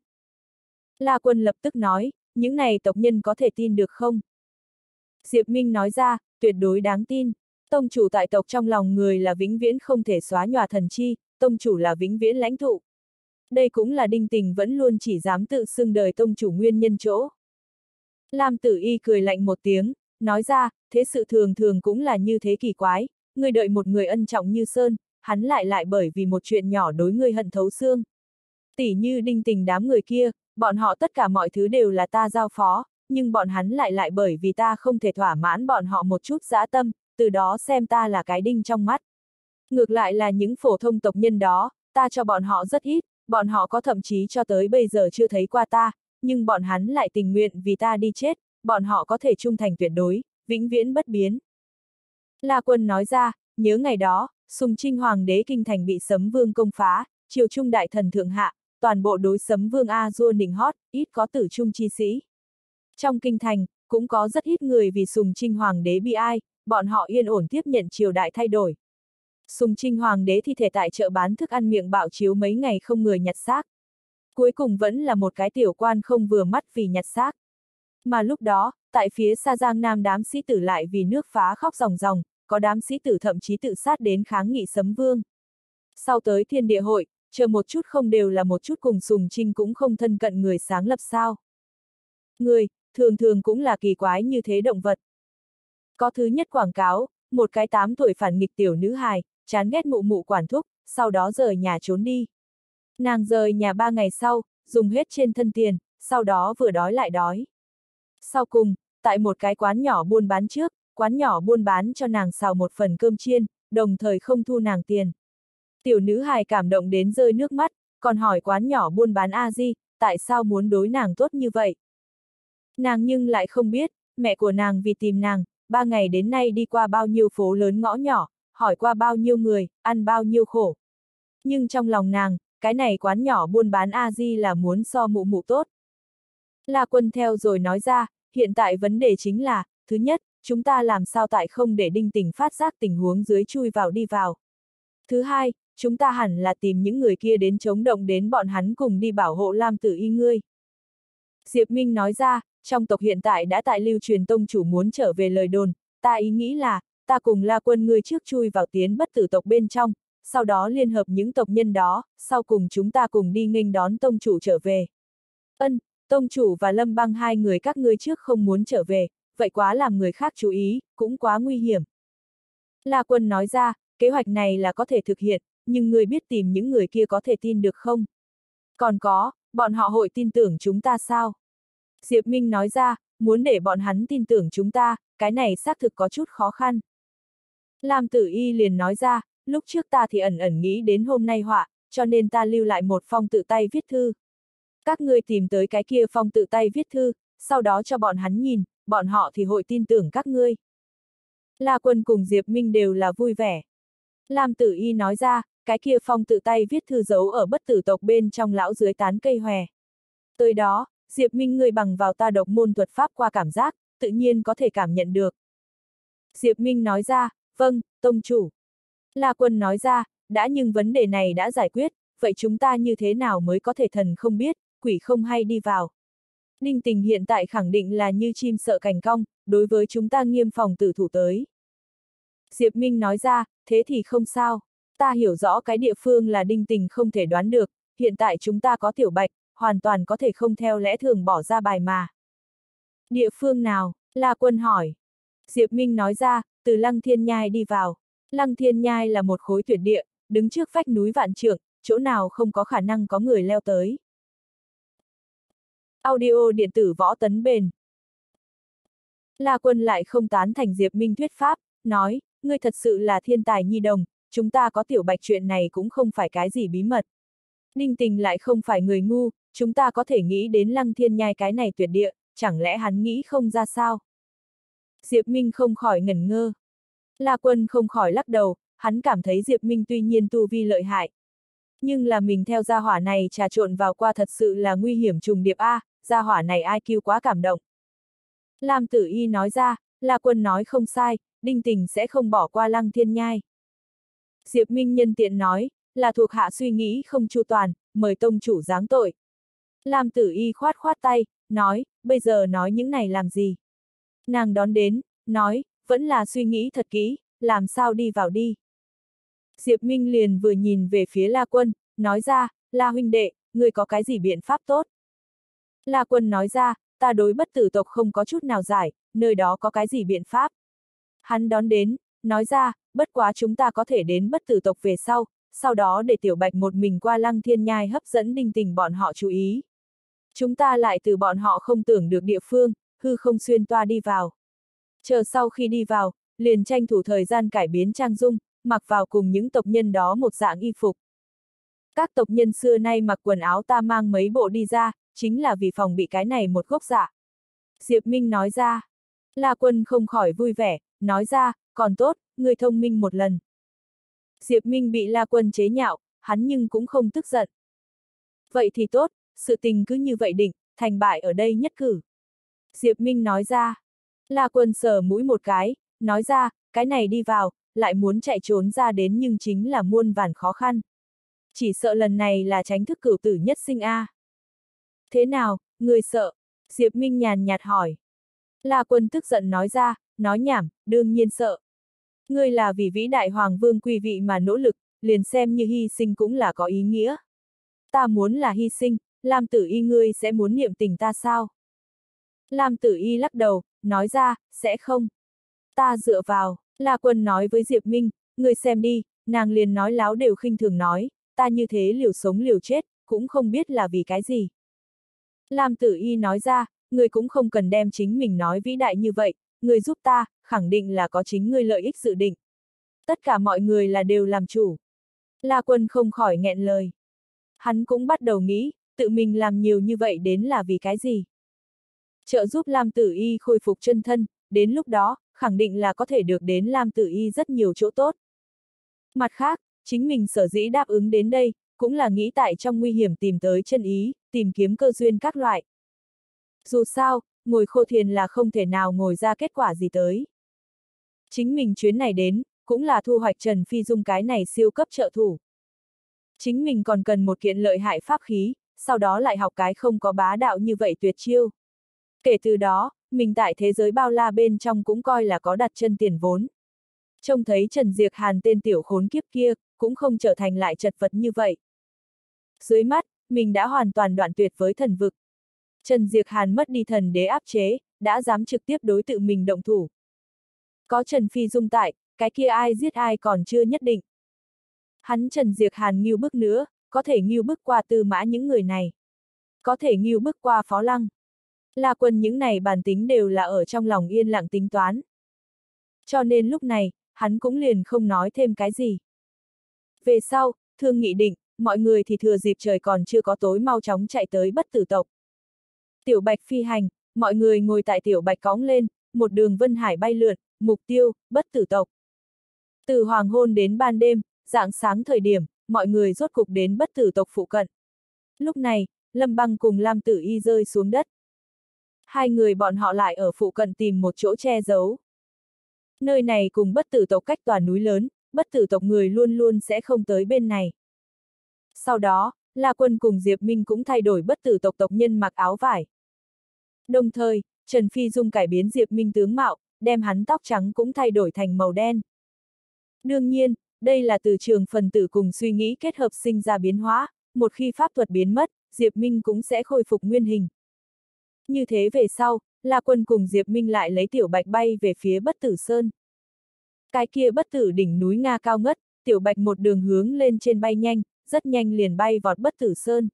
La quân lập tức nói, những này tộc nhân có thể tin được không? Diệp Minh nói ra, tuyệt đối đáng tin. Tông chủ tại tộc trong lòng người là vĩnh viễn không thể xóa nhòa thần chi, tông chủ là vĩnh viễn lãnh thụ. Đây cũng là đinh tình vẫn luôn chỉ dám tự xưng đời tông chủ nguyên nhân chỗ. Lam tử y cười lạnh một tiếng, nói ra, thế sự thường thường cũng là như thế kỳ quái, người đợi một người ân trọng như Sơn, hắn lại lại bởi vì một chuyện nhỏ đối người hận thấu xương. Tỷ như đinh tình đám người kia, bọn họ tất cả mọi thứ đều là ta giao phó, nhưng bọn hắn lại lại bởi vì ta không thể thỏa mãn bọn họ một chút dã tâm, từ đó xem ta là cái đinh trong mắt. Ngược lại là những phổ thông tộc nhân đó, ta cho bọn họ rất ít, bọn họ có thậm chí cho tới bây giờ chưa thấy qua ta, nhưng bọn hắn lại tình nguyện vì ta đi chết, bọn họ có thể trung thành tuyệt đối, vĩnh viễn bất biến. La quân nói ra, nhớ ngày đó, Sùng Trinh Hoàng đế kinh thành bị sấm vương công phá, triều trung đại thần thượng hạ, toàn bộ đối sấm vương A Dua nịnh hót, ít có tử trung chi sĩ. Trong kinh thành, cũng có rất ít người vì Sùng Trinh Hoàng đế bị ai, bọn họ yên ổn tiếp nhận triều đại thay đổi. Sùng Trinh Hoàng đế thi thể tại chợ bán thức ăn miệng bạo chiếu mấy ngày không người nhặt xác. Cuối cùng vẫn là một cái tiểu quan không vừa mắt vì nhặt xác. Mà lúc đó, tại phía xa giang nam đám sĩ tử lại vì nước phá khóc ròng ròng, có đám sĩ tử thậm chí tự sát đến kháng nghị sấm vương. Sau tới thiên địa hội, chờ một chút không đều là một chút cùng sùng trinh cũng không thân cận người sáng lập sao. Người, thường thường cũng là kỳ quái như thế động vật. Có thứ nhất quảng cáo, một cái tám tuổi phản nghịch tiểu nữ hài, chán ghét mụ mụ quản thúc, sau đó rời nhà trốn đi. Nàng rời nhà ba ngày sau, dùng hết trên thân tiền, sau đó vừa đói lại đói. Sau cùng, tại một cái quán nhỏ buôn bán trước, quán nhỏ buôn bán cho nàng xào một phần cơm chiên, đồng thời không thu nàng tiền. Tiểu nữ hài cảm động đến rơi nước mắt, còn hỏi quán nhỏ buôn bán A-di, tại sao muốn đối nàng tốt như vậy? Nàng nhưng lại không biết, mẹ của nàng vì tìm nàng, ba ngày đến nay đi qua bao nhiêu phố lớn ngõ nhỏ, hỏi qua bao nhiêu người, ăn bao nhiêu khổ. Nhưng trong lòng nàng, cái này quán nhỏ buôn bán A-di là muốn so mụ mụ tốt. La quân theo rồi nói ra, hiện tại vấn đề chính là, thứ nhất, chúng ta làm sao tại không để đinh tình phát giác tình huống dưới chui vào đi vào. Thứ hai, chúng ta hẳn là tìm những người kia đến chống động đến bọn hắn cùng đi bảo hộ Lam tử y ngươi. Diệp Minh nói ra, trong tộc hiện tại đã tại lưu truyền tông chủ muốn trở về lời đồn, ta ý nghĩ là, ta cùng la quân ngươi trước chui vào tiến bất tử tộc bên trong, sau đó liên hợp những tộc nhân đó, sau cùng chúng ta cùng đi nghênh đón tông chủ trở về. Ân, tông chủ và lâm băng hai người các ngươi trước không muốn trở về, vậy quá làm người khác chú ý, cũng quá nguy hiểm. La quân nói ra, kế hoạch này là có thể thực hiện, nhưng người biết tìm những người kia có thể tin được không? Còn có, bọn họ hội tin tưởng chúng ta sao? Diệp Minh nói ra, muốn để bọn hắn tin tưởng chúng ta, cái này xác thực có chút khó khăn. Lam tử y liền nói ra, lúc trước ta thì ẩn ẩn nghĩ đến hôm nay họa, cho nên ta lưu lại một phong tự tay viết thư. Các ngươi tìm tới cái kia phong tự tay viết thư, sau đó cho bọn hắn nhìn, bọn họ thì hội tin tưởng các ngươi. La quân cùng Diệp Minh đều là vui vẻ. Lam tử y nói ra, cái kia phong tự tay viết thư giấu ở bất tử tộc bên trong lão dưới tán cây hòe. Tới đó, Diệp Minh người bằng vào ta độc môn thuật pháp qua cảm giác, tự nhiên có thể cảm nhận được. Diệp Minh nói ra, vâng, tông chủ. La quân nói ra, đã nhưng vấn đề này đã giải quyết, vậy chúng ta như thế nào mới có thể thần không biết, quỷ không hay đi vào. Ninh tình hiện tại khẳng định là như chim sợ cành cong, đối với chúng ta nghiêm phòng tử thủ tới. Diệp Minh nói ra, thế thì không sao. Ta hiểu rõ cái địa phương là đinh tình không thể đoán được, hiện tại chúng ta có tiểu bạch, hoàn toàn có thể không theo lẽ thường bỏ ra bài mà. Địa phương nào? La Quân hỏi. Diệp Minh nói ra, từ Lăng Thiên Nhai đi vào. Lăng Thiên Nhai là một khối tuyệt địa, đứng trước vách núi vạn trượng, chỗ nào không có khả năng có người leo tới. Audio điện tử võ tấn bền. La Quân lại không tán thành Diệp Minh thuyết pháp, nói, ngươi thật sự là thiên tài nhi đồng, chúng ta có tiểu bạch chuyện này cũng không phải cái gì bí mật. Ninh tình lại không phải người ngu, chúng ta có thể nghĩ đến lăng thiên nhai cái này tuyệt địa, chẳng lẽ hắn nghĩ không ra sao? Diệp Minh không khỏi ngẩn ngơ. La quân không khỏi lắc đầu, hắn cảm thấy Diệp Minh tuy nhiên tu vi lợi hại. Nhưng là mình theo gia hỏa này trà trộn vào qua thật sự là nguy hiểm trùng điệp A, gia hỏa này ai kêu quá cảm động. Lam tử y nói ra, La quân nói không sai, đinh tình sẽ không bỏ qua lăng thiên nhai. Diệp Minh nhân tiện nói, là thuộc hạ suy nghĩ không chu toàn, mời tông chủ giáng tội. Lam tử y khoát khoát tay, nói, bây giờ nói những này làm gì? Nàng đón đến, nói, vẫn là suy nghĩ thật kỹ, làm sao đi vào đi. Diệp Minh liền vừa nhìn về phía La Quân, nói ra, La huynh đệ, người có cái gì biện pháp tốt? La Quân nói ra, ta đối bất tử tộc không có chút nào giải, nơi đó có cái gì biện pháp? Hắn đón đến, nói ra, bất quá chúng ta có thể đến bất tử tộc về sau, sau đó để tiểu bạch một mình qua lăng thiên nhai hấp dẫn đinh tình bọn họ chú ý. Chúng ta lại từ bọn họ không tưởng được địa phương, hư không xuyên toa đi vào. Chờ sau khi đi vào, liền tranh thủ thời gian cải biến trang dung, mặc vào cùng những tộc nhân đó một dạng y phục. Các tộc nhân xưa nay mặc quần áo ta mang mấy bộ đi ra, chính là vì phòng bị cái này một gốc dạ. Diệp Minh nói ra. La Quân không khỏi vui vẻ, nói ra, còn tốt, người thông minh một lần. Diệp Minh bị La Quân chế nhạo, hắn nhưng cũng không tức giận. Vậy thì tốt, sự tình cứ như vậy định, thành bại ở đây nhất cử. Diệp Minh nói ra. La Quân sờ mũi một cái, nói ra, cái này đi vào, lại muốn chạy trốn ra đến nhưng chính là muôn vàn khó khăn. Chỉ sợ lần này là tránh thức cửu tử nhất sinh A. Thế nào, người sợ? Diệp Minh nhàn nhạt hỏi. La quân tức giận nói ra, nói nhảm, đương nhiên sợ. Ngươi là vì vĩ đại hoàng vương quy vị mà nỗ lực, liền xem như hy sinh cũng là có ý nghĩa. Ta muốn là hy sinh, Lam tử y ngươi sẽ muốn niệm tình ta sao? Lam tử y lắc đầu, nói ra, sẽ không. Ta dựa vào, La quân nói với Diệp Minh, người xem đi, nàng liền nói láo đều khinh thường nói, ta như thế liều sống liều chết, cũng không biết là vì cái gì. Lam tử y nói ra, người cũng không cần đem chính mình nói vĩ đại như vậy, người giúp ta, khẳng định là có chính người lợi ích dự định. Tất cả mọi người là đều làm chủ. La quân không khỏi nghẹn lời. Hắn cũng bắt đầu nghĩ, tự mình làm nhiều như vậy đến là vì cái gì? Trợ giúp Lam tử y khôi phục chân thân, đến lúc đó, khẳng định là có thể được đến Lam tử y rất nhiều chỗ tốt. Mặt khác, chính mình sở dĩ đáp ứng đến đây, cũng là nghĩ tại trong nguy hiểm tìm tới chân ý, tìm kiếm cơ duyên các loại. Dù sao, ngồi khô thiền là không thể nào ngồi ra kết quả gì tới. Chính mình chuyến này đến, cũng là thu hoạch Trần Phi Dung cái này siêu cấp trợ thủ. Chính mình còn cần một kiện lợi hại pháp khí, sau đó lại học cái không có bá đạo như vậy tuyệt chiêu. Kể từ đó, mình tại thế giới bao la bên trong cũng coi là có đặt chân tiền vốn. Trông thấy Trần Diệc Hàn tên tiểu khốn kiếp kia, cũng không trở thành lại chật vật như vậy. Dưới mắt, mình đã hoàn toàn đoạn tuyệt với thần vực. Trần Diệc Hàn mất đi thần đế áp chế, đã dám trực tiếp đối tự mình động thủ. Có Trần Phi Dung tại, cái kia ai giết ai còn chưa nhất định. Hắn Trần Diệc Hàn nghiêu bức nữa, có thể nghiêu bức qua tư mã những người này. Có thể nghiêu bức qua phó lăng. La quân những này bản tính đều là ở trong lòng yên lặng tính toán. Cho nên lúc này, hắn cũng liền không nói thêm cái gì. Về sau, thương nghị định, mọi người thì thừa dịp trời còn chưa có tối mau chóng chạy tới bất tử tộc. Tiểu bạch phi hành, mọi người ngồi tại tiểu bạch cóng lên, một đường vân hải bay lượn, mục tiêu, bất tử tộc. Từ hoàng hôn đến ban đêm, dạng sáng thời điểm, mọi người rốt cục đến bất tử tộc phụ cận. Lúc này, Lâm Băng cùng Lam Tử Y rơi xuống đất. Hai người bọn họ lại ở phụ cận tìm một chỗ che giấu. Nơi này cùng bất tử tộc cách tòa núi lớn, bất tử tộc người luôn luôn sẽ không tới bên này. Sau đó, La Quân cùng Diệp Minh cũng thay đổi bất tử tộc tộc nhân mặc áo vải. Đồng thời, Trần Phi Dung cải biến Diệp Minh tướng mạo, đem hắn tóc trắng cũng thay đổi thành màu đen. Đương nhiên, đây là từ trường phần tử cùng suy nghĩ kết hợp sinh ra biến hóa, một khi pháp thuật biến mất, Diệp Minh cũng sẽ khôi phục nguyên hình. Như thế về sau, La Quân cùng Diệp Minh lại lấy tiểu bạch bay về phía bất tử sơn. Cái kia bất tử đỉnh núi Nga cao ngất, tiểu bạch một đường hướng lên trên bay nhanh, rất nhanh liền bay vọt bất tử sơn.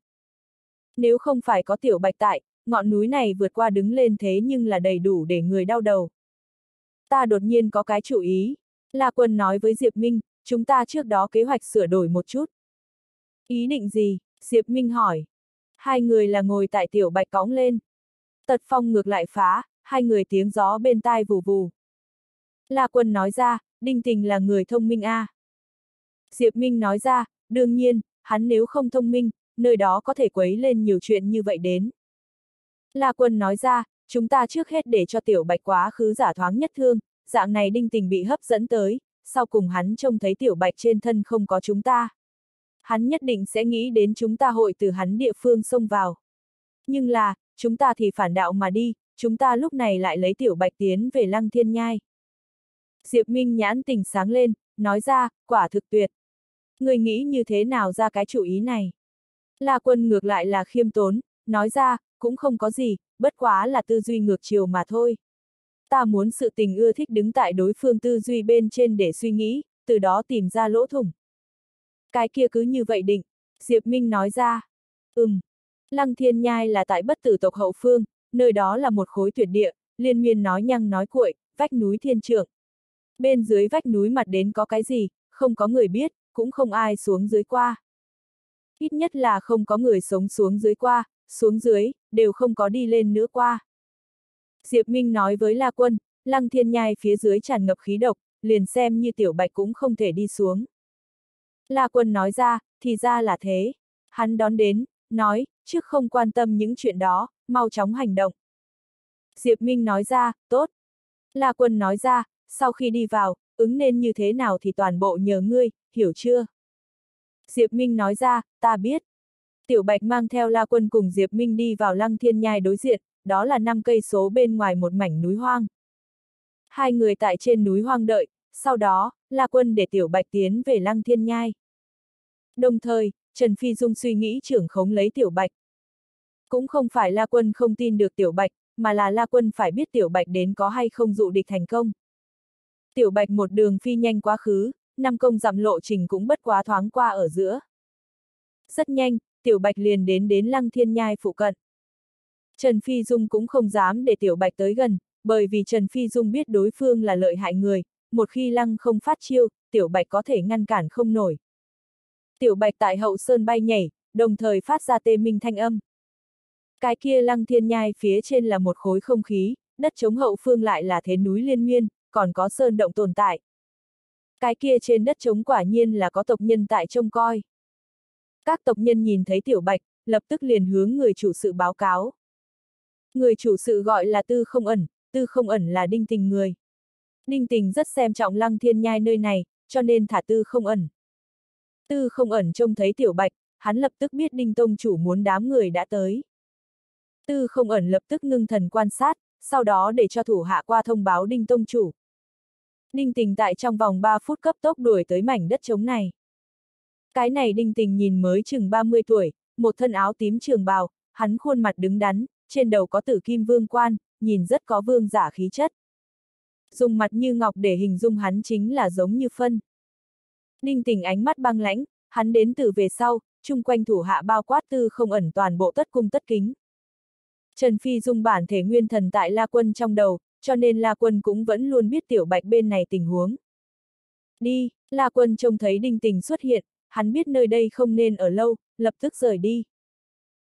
Nếu không phải có tiểu bạch tại, ngọn núi này vượt qua đứng lên thế nhưng là đầy đủ để người đau đầu. Ta đột nhiên có cái chủ ý. La Quân nói với Diệp Minh, chúng ta trước đó kế hoạch sửa đổi một chút. Ý định gì? Diệp Minh hỏi. Hai người là ngồi tại tiểu bạch cõng lên. Tật phong ngược lại phá, hai người tiếng gió bên tai vù vù. La Quân nói ra, Đinh Tình là người thông minh a. À. Diệp Minh nói ra, đương nhiên, hắn nếu không thông minh, nơi đó có thể quấy lên nhiều chuyện như vậy đến. La Quân nói ra, chúng ta trước hết để cho tiểu bạch quá khứ giả thoáng nhất thương, dạng này đinh tình bị hấp dẫn tới, sau cùng hắn trông thấy tiểu bạch trên thân không có chúng ta. Hắn nhất định sẽ nghĩ đến chúng ta hội từ hắn địa phương xông vào. Nhưng là, chúng ta thì phản đạo mà đi, chúng ta lúc này lại lấy tiểu bạch tiến về lăng thiên nhai. Diệp Minh nhãn tình sáng lên, nói ra, quả thực tuyệt. Người nghĩ như thế nào ra cái chủ ý này? La quân ngược lại là khiêm tốn, nói ra, cũng không có gì, bất quá là tư duy ngược chiều mà thôi. Ta muốn sự tình ưa thích đứng tại đối phương tư duy bên trên để suy nghĩ, từ đó tìm ra lỗ thủng. Cái kia cứ như vậy định, Diệp Minh nói ra. Ừm, Lăng Thiên Nhai là tại bất tử tộc hậu phương, nơi đó là một khối tuyệt địa, liên miên nói nhăng nói cuội, vách núi thiên trưởng. Bên dưới vách núi mặt đến có cái gì, không có người biết, cũng không ai xuống dưới qua. Ít nhất là không có người sống xuống dưới qua, xuống dưới, đều không có đi lên nữa qua. Diệp Minh nói với La Quân, Lăng Thiên Nhai phía dưới tràn ngập khí độc, liền xem như tiểu bạch cũng không thể đi xuống. La Quân nói ra, thì ra là thế. Hắn đón đến, nói, trước không quan tâm những chuyện đó, mau chóng hành động. Diệp Minh nói ra, tốt. La Quân nói ra, sau khi đi vào, ứng nên như thế nào thì toàn bộ nhờ ngươi, hiểu chưa? Diệp Minh nói ra, ta biết. Tiểu Bạch mang theo La Quân cùng Diệp Minh đi vào Lăng Thiên Nhai đối diện, đó là năm cây số bên ngoài một mảnh núi hoang. Hai người tại trên núi hoang đợi, sau đó, La Quân để Tiểu Bạch tiến về Lăng Thiên Nhai. Đồng thời, Trần Phi Dung suy nghĩ trưởng khống lấy Tiểu Bạch. Cũng không phải La Quân không tin được Tiểu Bạch, mà là La Quân phải biết Tiểu Bạch đến có hay không dụ địch thành công. Tiểu Bạch một đường phi nhanh quá khứ, năm công dặm lộ trình cũng bất quá thoáng qua ở giữa. Rất nhanh, Tiểu Bạch liền đến đến Lăng Thiên Nhai phụ cận. Trần Phi Dung cũng không dám để Tiểu Bạch tới gần, bởi vì Trần Phi Dung biết đối phương là lợi hại người, một khi Lăng không phát chiêu, Tiểu Bạch có thể ngăn cản không nổi. Tiểu Bạch tại hậu sơn bay nhảy, đồng thời phát ra tê minh thanh âm. Cái kia Lăng Thiên Nhai phía trên là một khối không khí, đất chống hậu phương lại là thế núi liên miên, còn có sơn động tồn tại. Cái kia trên đất chống quả nhiên là có tộc nhân tại trông coi. Các tộc nhân nhìn thấy tiểu bạch, lập tức liền hướng người chủ sự báo cáo. Người chủ sự gọi là tư không ẩn, tư không ẩn là đinh tình người. Đinh tình rất xem trọng lăng thiên nhai nơi này, cho nên thả tư không ẩn. Tư không ẩn trông thấy tiểu bạch, hắn lập tức biết đinh tông chủ muốn đám người đã tới. Tư không ẩn lập tức ngưng thần quan sát, sau đó để cho thủ hạ qua thông báo đinh tông chủ. Đinh tình tại trong vòng 3 phút cấp tốc đuổi tới mảnh đất trống này. Cái này đinh tình nhìn mới chừng 30 tuổi, một thân áo tím trường bào, hắn khuôn mặt đứng đắn, trên đầu có tử kim vương quan, nhìn rất có vương giả khí chất. Dùng mặt như ngọc để hình dung hắn chính là giống như phân. Ninh tình ánh mắt băng lãnh, hắn đến từ về sau, chung quanh thủ hạ bao quát tư không ẩn toàn bộ tất cung tất kính. Trần Phi dung bản thể nguyên thần tại La Quân trong đầu, cho nên La Quân cũng vẫn luôn biết tiểu bạch bên này tình huống. Đi, La Quân trông thấy đinh tình xuất hiện, hắn biết nơi đây không nên ở lâu, lập tức rời đi.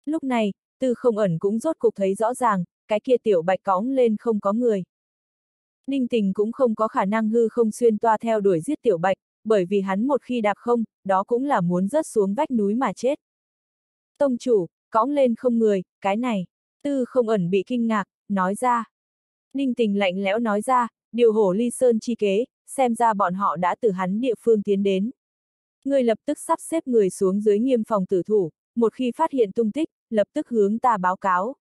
Lúc này, tư không ẩn cũng rốt cục thấy rõ ràng, cái kia tiểu bạch cõng lên không có người. Ninh tình cũng không có khả năng hư không xuyên toa theo đuổi giết tiểu bạch, bởi vì hắn một khi đạp không, đó cũng là muốn rớt xuống vách núi mà chết. Tông chủ, cõng lên không người, cái này, tư không ẩn bị kinh ngạc, nói ra. Ninh tình lạnh lẽo nói ra, điều hổ ly sơn chi kế, xem ra bọn họ đã từ hắn địa phương tiến đến. Người lập tức sắp xếp người xuống dưới nghiêm phòng tử thủ, một khi phát hiện tung tích, lập tức hướng ta báo cáo.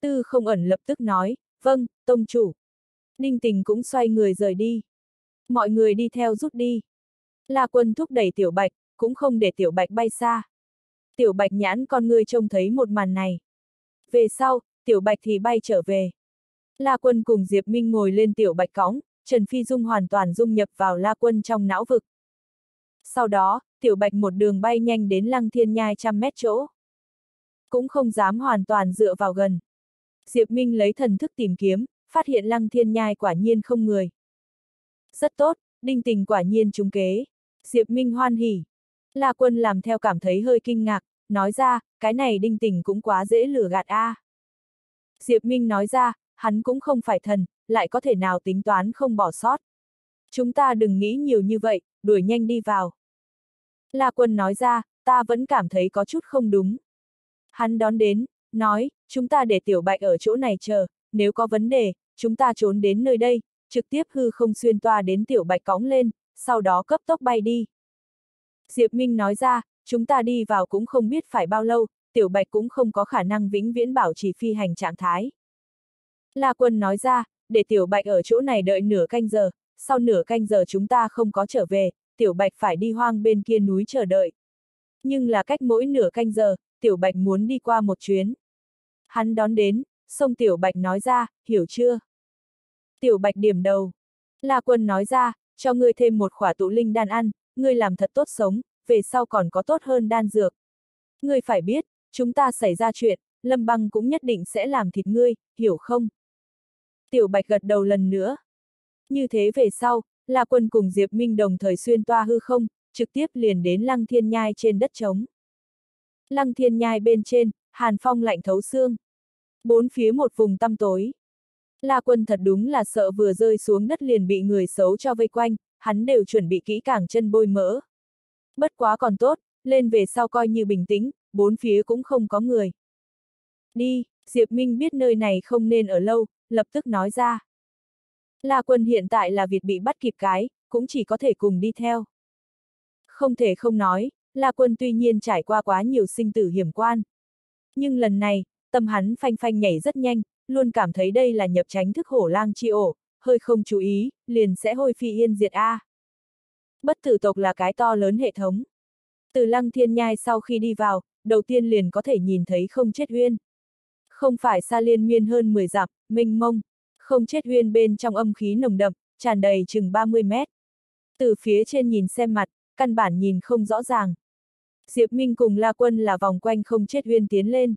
Tư không ẩn lập tức nói, vâng, tông chủ. Ninh tình cũng xoay người rời đi. Mọi người đi theo rút đi. La quân thúc đẩy tiểu bạch, cũng không để tiểu bạch bay xa. Tiểu bạch nhãn con người trông thấy một màn này. Về sau, tiểu bạch thì bay trở về. La Quân cùng Diệp Minh ngồi lên tiểu bạch cõng, Trần Phi Dung hoàn toàn dung nhập vào La Quân trong não vực. Sau đó, tiểu bạch một đường bay nhanh đến lăng thiên nhai trăm mét chỗ. Cũng không dám hoàn toàn dựa vào gần. Diệp Minh lấy thần thức tìm kiếm, phát hiện lăng thiên nhai quả nhiên không người. Rất tốt, đinh tình quả nhiên trúng kế. Diệp Minh hoan hỉ. La Quân làm theo cảm thấy hơi kinh ngạc, nói ra, cái này đinh tình cũng quá dễ lừa gạt a. À. Diệp Minh nói ra, hắn cũng không phải thần, lại có thể nào tính toán không bỏ sót. Chúng ta đừng nghĩ nhiều như vậy, đuổi nhanh đi vào. La quân nói ra, ta vẫn cảm thấy có chút không đúng. Hắn đón đến, nói, chúng ta để tiểu bạch ở chỗ này chờ, nếu có vấn đề, chúng ta trốn đến nơi đây, trực tiếp hư không xuyên toa đến tiểu bạch cõng lên, sau đó cấp tốc bay đi. Diệp Minh nói ra, chúng ta đi vào cũng không biết phải bao lâu, tiểu bạch cũng không có khả năng vĩnh viễn bảo trì phi hành trạng thái. La Quân nói ra, để Tiểu Bạch ở chỗ này đợi nửa canh giờ, sau nửa canh giờ chúng ta không có trở về, Tiểu Bạch phải đi hoang bên kia núi chờ đợi. Nhưng là cách mỗi nửa canh giờ, Tiểu Bạch muốn đi qua một chuyến. Hắn đón đến, sông Tiểu Bạch nói ra, hiểu chưa? Tiểu Bạch điểm đầu. La Quân nói ra, cho ngươi thêm một khỏa tụ linh đan ăn, ngươi làm thật tốt sống, về sau còn có tốt hơn đan dược. Ngươi phải biết, chúng ta xảy ra chuyện, Lâm Băng cũng nhất định sẽ làm thịt ngươi, hiểu không? Tiểu Bạch gật đầu lần nữa. Như thế về sau, La Quân cùng Diệp Minh đồng thời xuyên toa hư không, trực tiếp liền đến Lăng Thiên Nhai trên đất trống. Lăng Thiên Nhai bên trên, hàn phong lạnh thấu xương. Bốn phía một vùng tăm tối. La Quân thật đúng là sợ vừa rơi xuống đất liền bị người xấu cho vây quanh, hắn đều chuẩn bị kỹ càng chân bôi mỡ. Bất quá còn tốt, lên về sau coi như bình tĩnh, bốn phía cũng không có người. Đi, Diệp Minh biết nơi này không nên ở lâu, lập tức nói ra. La quân hiện tại là việc bị bắt kịp cái, cũng chỉ có thể cùng đi theo. Không thể không nói, La quân tuy nhiên trải qua quá nhiều sinh tử hiểm quan. Nhưng lần này, tâm hắn phanh phanh nhảy rất nhanh, luôn cảm thấy đây là nhập tránh thức hổ lang chi ổ, hơi không chú ý, liền sẽ hôi phi yên diệt A. Bất tử tộc là cái to lớn hệ thống. Từ lăng thiên nhai sau khi đi vào, đầu tiên liền có thể nhìn thấy không chết huyên. Không phải xa liên miên hơn 10 dặm, minh mông, không chết huyên bên trong âm khí nồng đậm, tràn đầy chừng 30 mét. Từ phía trên nhìn xem mặt, căn bản nhìn không rõ ràng. Diệp Minh cùng La Quân là vòng quanh không chết huyên tiến lên.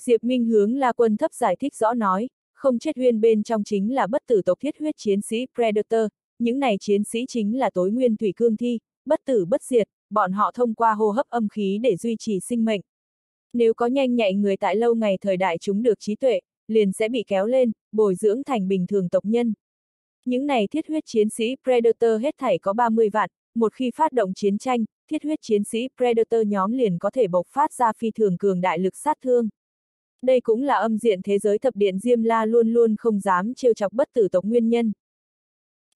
Diệp Minh hướng La Quân thấp giải thích rõ nói, không chết huyên bên trong chính là bất tử tộc thiết huyết chiến sĩ Predator, những này chiến sĩ chính là tối nguyên thủy cương thi, bất tử bất diệt, bọn họ thông qua hô hấp âm khí để duy trì sinh mệnh. Nếu có nhanh nhạy người tại lâu ngày thời đại chúng được trí tuệ, liền sẽ bị kéo lên, bồi dưỡng thành bình thường tộc nhân. Những này thiết huyết chiến sĩ Predator hết thảy có 30 vạn, một khi phát động chiến tranh, thiết huyết chiến sĩ Predator nhóm liền có thể bộc phát ra phi thường cường đại lực sát thương. Đây cũng là âm diện thế giới thập điện Diêm La luôn luôn không dám trêu chọc bất tử tộc nguyên nhân.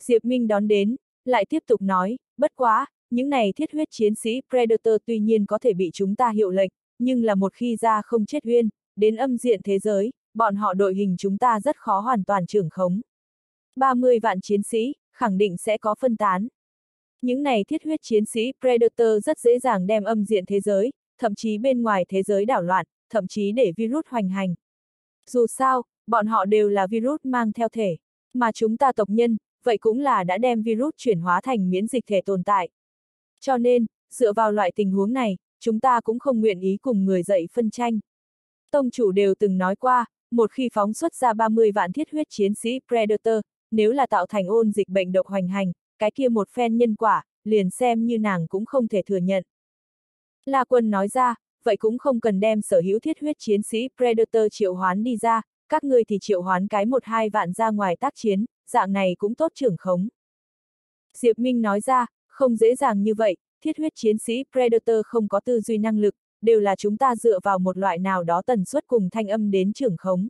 Diệp Minh đón đến, lại tiếp tục nói, bất quá, những này thiết huyết chiến sĩ Predator tuy nhiên có thể bị chúng ta hiệu lệnh, nhưng là một khi ra không chết huyên, đến âm diện thế giới, bọn họ đội hình chúng ta rất khó hoàn toàn trưởng khống. 30 vạn chiến sĩ, khẳng định sẽ có phân tán. Những này thiết huyết chiến sĩ Predator rất dễ dàng đem âm diện thế giới, thậm chí bên ngoài thế giới đảo loạn, thậm chí để virus hoành hành. Dù sao, bọn họ đều là virus mang theo thể, mà chúng ta tộc nhân, vậy cũng là đã đem virus chuyển hóa thành miễn dịch thể tồn tại. Cho nên, dựa vào loại tình huống này, chúng ta cũng không nguyện ý cùng người dậy phân tranh. Tông chủ đều từng nói qua, một khi phóng xuất ra 30 vạn thiết huyết chiến sĩ Predator, nếu là tạo thành ôn dịch bệnh độc hoành hành, cái kia một phen nhân quả, liền xem như nàng cũng không thể thừa nhận. La quân nói ra, vậy cũng không cần đem sở hữu thiết huyết chiến sĩ Predator triệu hoán đi ra, các ngươi thì triệu hoán cái một hai vạn ra ngoài tác chiến, dạng này cũng tốt trưởng khống. Diệp Minh nói ra, không dễ dàng như vậy, thiết huyết chiến sĩ Predator không có tư duy năng lực, đều là chúng ta dựa vào một loại nào đó tần suất cùng thanh âm đến trưởng khống.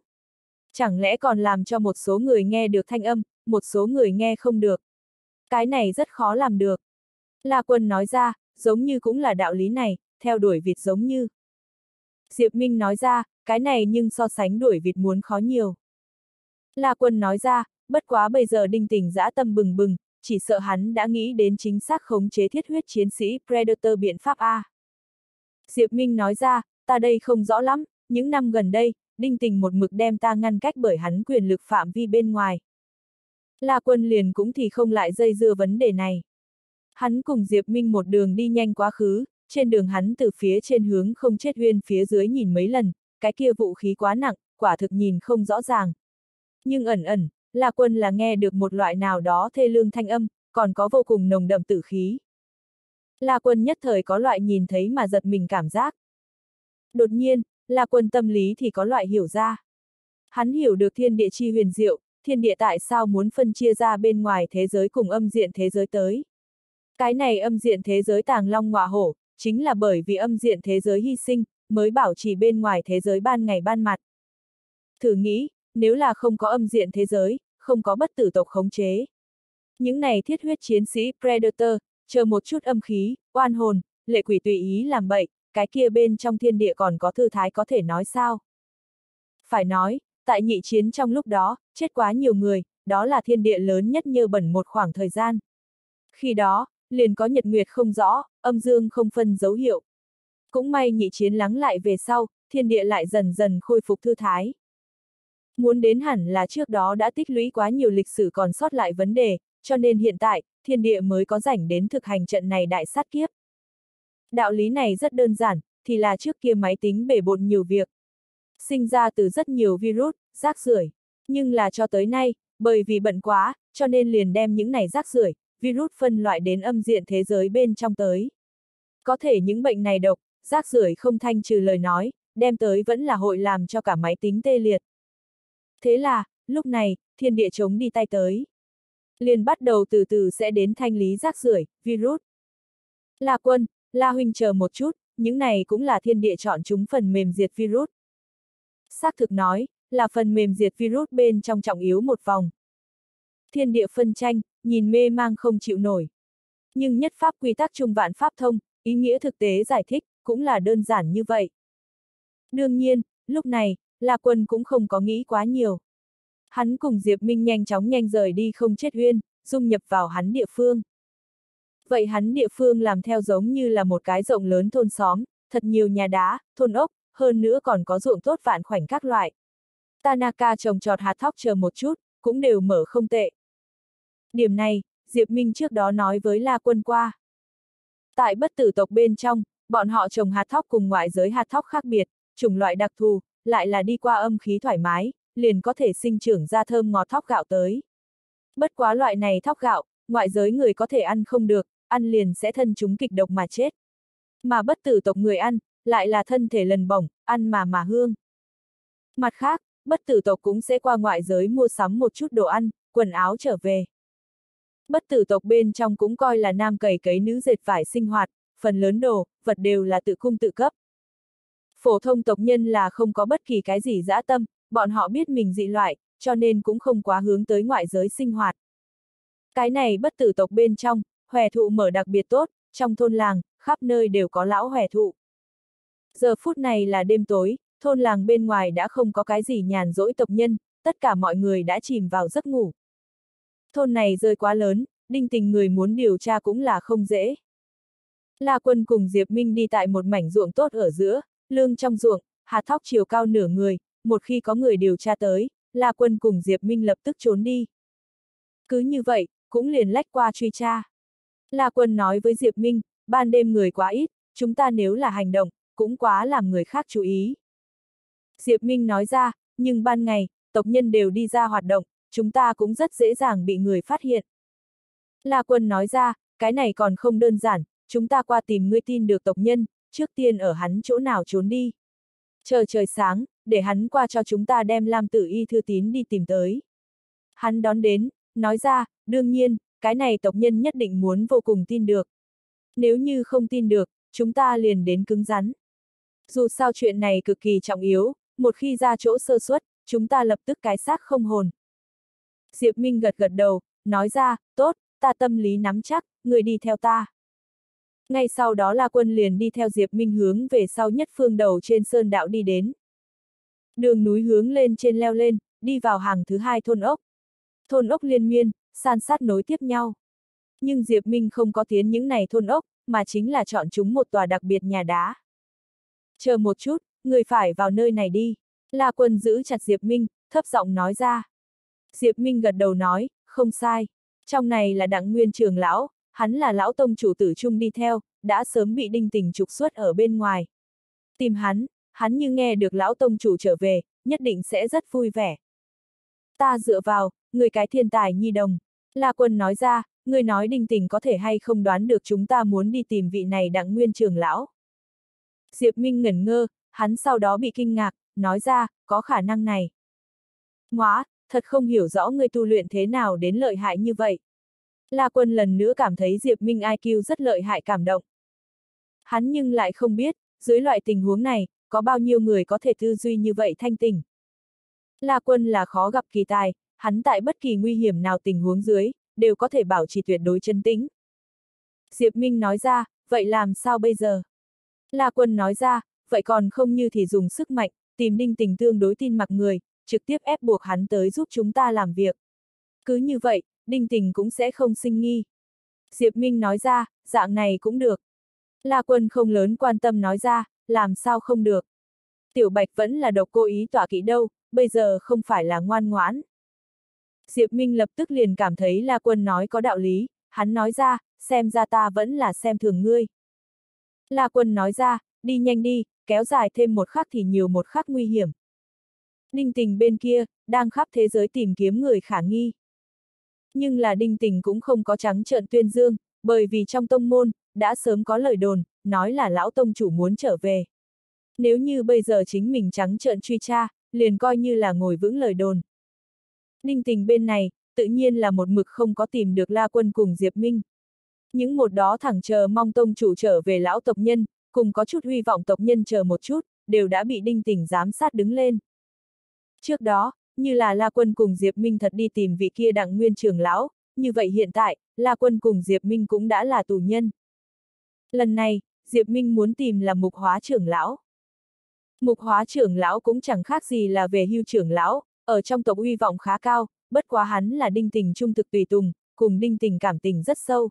Chẳng lẽ còn làm cho một số người nghe được thanh âm, một số người nghe không được. Cái này rất khó làm được. La Quân nói ra, giống như cũng là đạo lý này, theo đuổi vịt giống như. Diệp Minh nói ra, cái này nhưng so sánh đuổi vịt muốn khó nhiều. La Quân nói ra, bất quá bây giờ đinh tình dã tâm bừng bừng, chỉ sợ hắn đã nghĩ đến chính xác khống chế thiết huyết chiến sĩ Predator biện pháp A. Diệp Minh nói ra, ta đây không rõ lắm, những năm gần đây, đinh tình một mực đem ta ngăn cách bởi hắn quyền lực phạm vi bên ngoài. La quân liền cũng thì không lại dây dưa vấn đề này. Hắn cùng Diệp Minh một đường đi nhanh quá khứ, trên đường hắn từ phía trên hướng không chết huyên phía dưới nhìn mấy lần, cái kia vũ khí quá nặng, quả thực nhìn không rõ ràng. Nhưng ẩn ẩn, La Quân là nghe được một loại nào đó thê lương thanh âm, còn có vô cùng nồng đậm tử khí. La Quân nhất thời có loại nhìn thấy mà giật mình cảm giác. Đột nhiên, La Quân tâm lý thì có loại hiểu ra. Hắn hiểu được thiên địa chi huyền diệu, thiên địa tại sao muốn phân chia ra bên ngoài thế giới cùng âm diện thế giới tới. Cái này âm diện thế giới tàng long ngọa hổ, chính là bởi vì âm diện thế giới hy sinh, mới bảo trì bên ngoài thế giới ban ngày ban mặt. Thử nghĩ, nếu là không có âm diện thế giới, không có bất tử tộc khống chế. Những này thiết huyết chiến sĩ Predator, chờ một chút âm khí, oan hồn, lệ quỷ tùy ý làm bậy, cái kia bên trong thiên địa còn có thư thái có thể nói sao? Phải nói, tại nhị chiến trong lúc đó, chết quá nhiều người, đó là thiên địa lớn nhất như bẩn một khoảng thời gian. Khi đó, liền có nhật nguyệt không rõ, âm dương không phân dấu hiệu. Cũng may nhị chiến lắng lại về sau, thiên địa lại dần dần khôi phục thư thái. Muốn đến hẳn là trước đó đã tích lũy quá nhiều lịch sử còn sót lại vấn đề, cho nên hiện tại, thiên địa mới có rảnh đến thực hành trận này đại sát kiếp. Đạo lý này rất đơn giản, thì là trước kia máy tính bể bộn nhiều việc. sinh ra từ rất nhiều virus, rác rưởi. Nhưng là cho tới nay, bởi vì bận quá, cho nên liền đem những này rác rưởi, virus phân loại đến âm diện thế giới bên trong tới. Có thể những bệnh này độc, rác rưởi không thanh trừ lời nói, đem tới vẫn là hội làm cho cả máy tính tê liệt. Thế là, lúc này, thiên địa chống đi tay tới. Liền bắt đầu từ từ sẽ đến thanh lý rác rưởi, virus. La quân, La huynh chờ một chút, những này cũng là thiên địa chọn chúng phần mềm diệt virus. Xác thực nói, là phần mềm diệt virus bên trong trọng yếu một vòng. Thiên địa phân tranh, nhìn mê mang không chịu nổi. Nhưng nhất pháp quy tắc trung vạn pháp thông, ý nghĩa thực tế giải thích, cũng là đơn giản như vậy. Đương nhiên, lúc này, La Quân cũng không có nghĩ quá nhiều. Hắn cùng Diệp Minh nhanh chóng nhanh rời đi không chết huyên dung nhập vào hắn địa phương. Vậy hắn địa phương làm theo giống như là một cái rộng lớn thôn xóm, thật nhiều nhà đá, thôn ốc, hơn nữa còn có ruộng tốt vạn khoảnh các loại. Tanaka trồng trọt hạt thóc chờ một chút, cũng đều mở không tệ. Điểm này, Diệp Minh trước đó nói với La Quân qua. Tại bất tử tộc bên trong, bọn họ trồng hạt thóc cùng ngoại giới hạt thóc khác biệt, chủng loại đặc thù, lại là đi qua âm khí thoải mái, liền có thể sinh trưởng ra thơm ngọt thóc gạo tới. Bất quá loại này thóc gạo, ngoại giới người có thể ăn không được, ăn liền sẽ thân chúng kịch độc mà chết. Mà bất tử tộc người ăn, lại là thân thể lần bổng, ăn mà mà hương. Mặt khác, bất tử tộc cũng sẽ qua ngoại giới mua sắm một chút đồ ăn, quần áo trở về. Bất tử tộc bên trong cũng coi là nam cày cấy nữ dệt vải sinh hoạt, phần lớn đồ, vật đều là tự cung tự cấp. Phổ thông tộc nhân là không có bất kỳ cái gì dã tâm, bọn họ biết mình dị loại, cho nên cũng không quá hướng tới ngoại giới sinh hoạt. Cái này bất tử tộc bên trong, hòe thụ mở đặc biệt tốt, trong thôn làng, khắp nơi đều có lão hòe thụ. Giờ phút này là đêm tối, thôn làng bên ngoài đã không có cái gì nhàn rỗi tộc nhân, tất cả mọi người đã chìm vào giấc ngủ. Thôn này rơi quá lớn, đinh tình người muốn điều tra cũng là không dễ. La quân cùng Diệp Minh đi tại một mảnh ruộng tốt ở giữa, lương trong ruộng, hạt thóc chiều cao nửa người, một khi có người điều tra tới, La quân cùng Diệp Minh lập tức trốn đi. Cứ như vậy, cũng liền lách qua truy tra. La quân nói với Diệp Minh, ban đêm người quá ít, chúng ta nếu là hành động, cũng quá làm người khác chú ý. Diệp Minh nói ra, nhưng ban ngày, tộc nhân đều đi ra hoạt động, chúng ta cũng rất dễ dàng bị người phát hiện. La Quân nói ra, cái này còn không đơn giản, chúng ta qua tìm ngươi tin được tộc nhân, trước tiên ở hắn chỗ nào trốn đi. Chờ trời sáng, để hắn qua cho chúng ta đem Lam Tử Y thư tín đi tìm tới. Hắn đón đến, nói ra, đương nhiên, cái này tộc nhân nhất định muốn vô cùng tin được. Nếu như không tin được, chúng ta liền đến cứng rắn. Dù sao chuyện này cực kỳ trọng yếu, một khi ra chỗ sơ suất, chúng ta lập tức cái xác không hồn. Diệp Minh gật gật đầu, nói ra, tốt, ta tâm lý nắm chắc, người đi theo ta. Ngay sau đó là quân liền đi theo Diệp Minh hướng về sau nhất phương đầu trên sơn đạo đi đến. Đường núi hướng lên trên leo lên, đi vào hàng thứ hai thôn ốc. Thôn ốc liên miên, san sát nối tiếp nhau. Nhưng Diệp Minh không có tiến những này thôn ốc, mà chính là chọn chúng một tòa đặc biệt nhà đá. Chờ một chút, người phải vào nơi này đi. La quân giữ chặt Diệp Minh, thấp giọng nói ra. Diệp Minh gật đầu nói, không sai. Trong này là đặng nguyên trường lão, hắn là lão tông chủ tử trung đi theo, đã sớm bị đinh tình trục xuất ở bên ngoài. Tìm hắn, hắn như nghe được lão tông chủ trở về, nhất định sẽ rất vui vẻ. Ta dựa vào, người cái thiên tài nhi đồng. La quân nói ra, người nói đinh tình có thể hay không đoán được chúng ta muốn đi tìm vị này đặng nguyên trường lão. Diệp Minh ngẩn ngơ, hắn sau đó bị kinh ngạc, nói ra, có khả năng này. Ngoá, thật không hiểu rõ người tu luyện thế nào đến lợi hại như vậy. La Quân lần nữa cảm thấy Diệp Minh IQ rất lợi hại cảm động. Hắn nhưng lại không biết, dưới loại tình huống này, có bao nhiêu người có thể tư duy như vậy thanh tỉnh. La Quân là khó gặp kỳ tài, hắn tại bất kỳ nguy hiểm nào tình huống dưới, đều có thể bảo trì tuyệt đối chân tĩnh. Diệp Minh nói ra, vậy làm sao bây giờ? La Quân nói ra, vậy còn không như thì dùng sức mạnh, tìm đinh tình tương đối tin mặc người, trực tiếp ép buộc hắn tới giúp chúng ta làm việc. Cứ như vậy, đinh tình cũng sẽ không sinh nghi. Diệp Minh nói ra, dạng này cũng được. La Quân không lớn quan tâm nói ra, làm sao không được. Tiểu Bạch vẫn là độc cô ý tỏa kỹ đâu, bây giờ không phải là ngoan ngoãn. Diệp Minh lập tức liền cảm thấy La Quân nói có đạo lý, hắn nói ra, xem ra ta vẫn là xem thường ngươi. La Quân nói ra, đi nhanh đi, kéo dài thêm một khắc thì nhiều một khắc nguy hiểm. Đinh tình bên kia, đang khắp thế giới tìm kiếm người khả nghi. Nhưng là đinh tình cũng không có trắng trợn tuyên dương, bởi vì trong tông môn, đã sớm có lời đồn, nói là lão tông chủ muốn trở về. Nếu như bây giờ chính mình trắng trợn truy tra, liền coi như là ngồi vững lời đồn. Đinh tình bên này, tự nhiên là một mực không có tìm được La Quân cùng Diệp Minh. Những một đó thẳng chờ mong tông chủ trở về lão tộc nhân, cùng có chút hy vọng tộc nhân chờ một chút, đều đã bị đinh tình giám sát đứng lên. Trước đó, như là La Quân cùng Diệp Minh thật đi tìm vị kia đặng nguyên trưởng lão, như vậy hiện tại, La Quân cùng Diệp Minh cũng đã là tù nhân. Lần này, Diệp Minh muốn tìm là mục hóa trưởng lão. Mục hóa trưởng lão cũng chẳng khác gì là về hưu trưởng lão, ở trong tộc uy vọng khá cao, bất quá hắn là đinh tình trung thực tùy tùng, cùng đinh tình cảm tình rất sâu.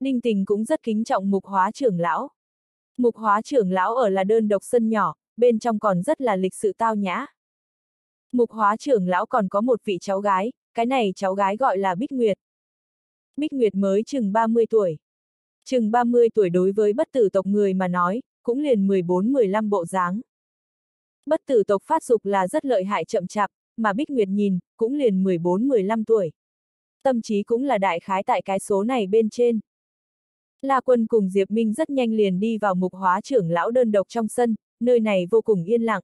Đinh tình cũng rất kính trọng mục hóa trưởng lão. Mục hóa trưởng lão ở là đơn độc sân nhỏ, bên trong còn rất là lịch sự tao nhã. Mục hóa trưởng lão còn có một vị cháu gái, cái này cháu gái gọi là Bích Nguyệt. Bích Nguyệt mới chừng 30 tuổi. Chừng 30 tuổi đối với bất tử tộc người mà nói, cũng liền 14-15 bộ dáng. Bất tử tộc phát dục là rất lợi hại chậm chạp, mà Bích Nguyệt nhìn, cũng liền 14-15 tuổi. Tâm trí cũng là đại khái tại cái số này bên trên. La Quân cùng Diệp Minh rất nhanh liền đi vào mục hóa trưởng lão đơn độc trong sân, nơi này vô cùng yên lặng.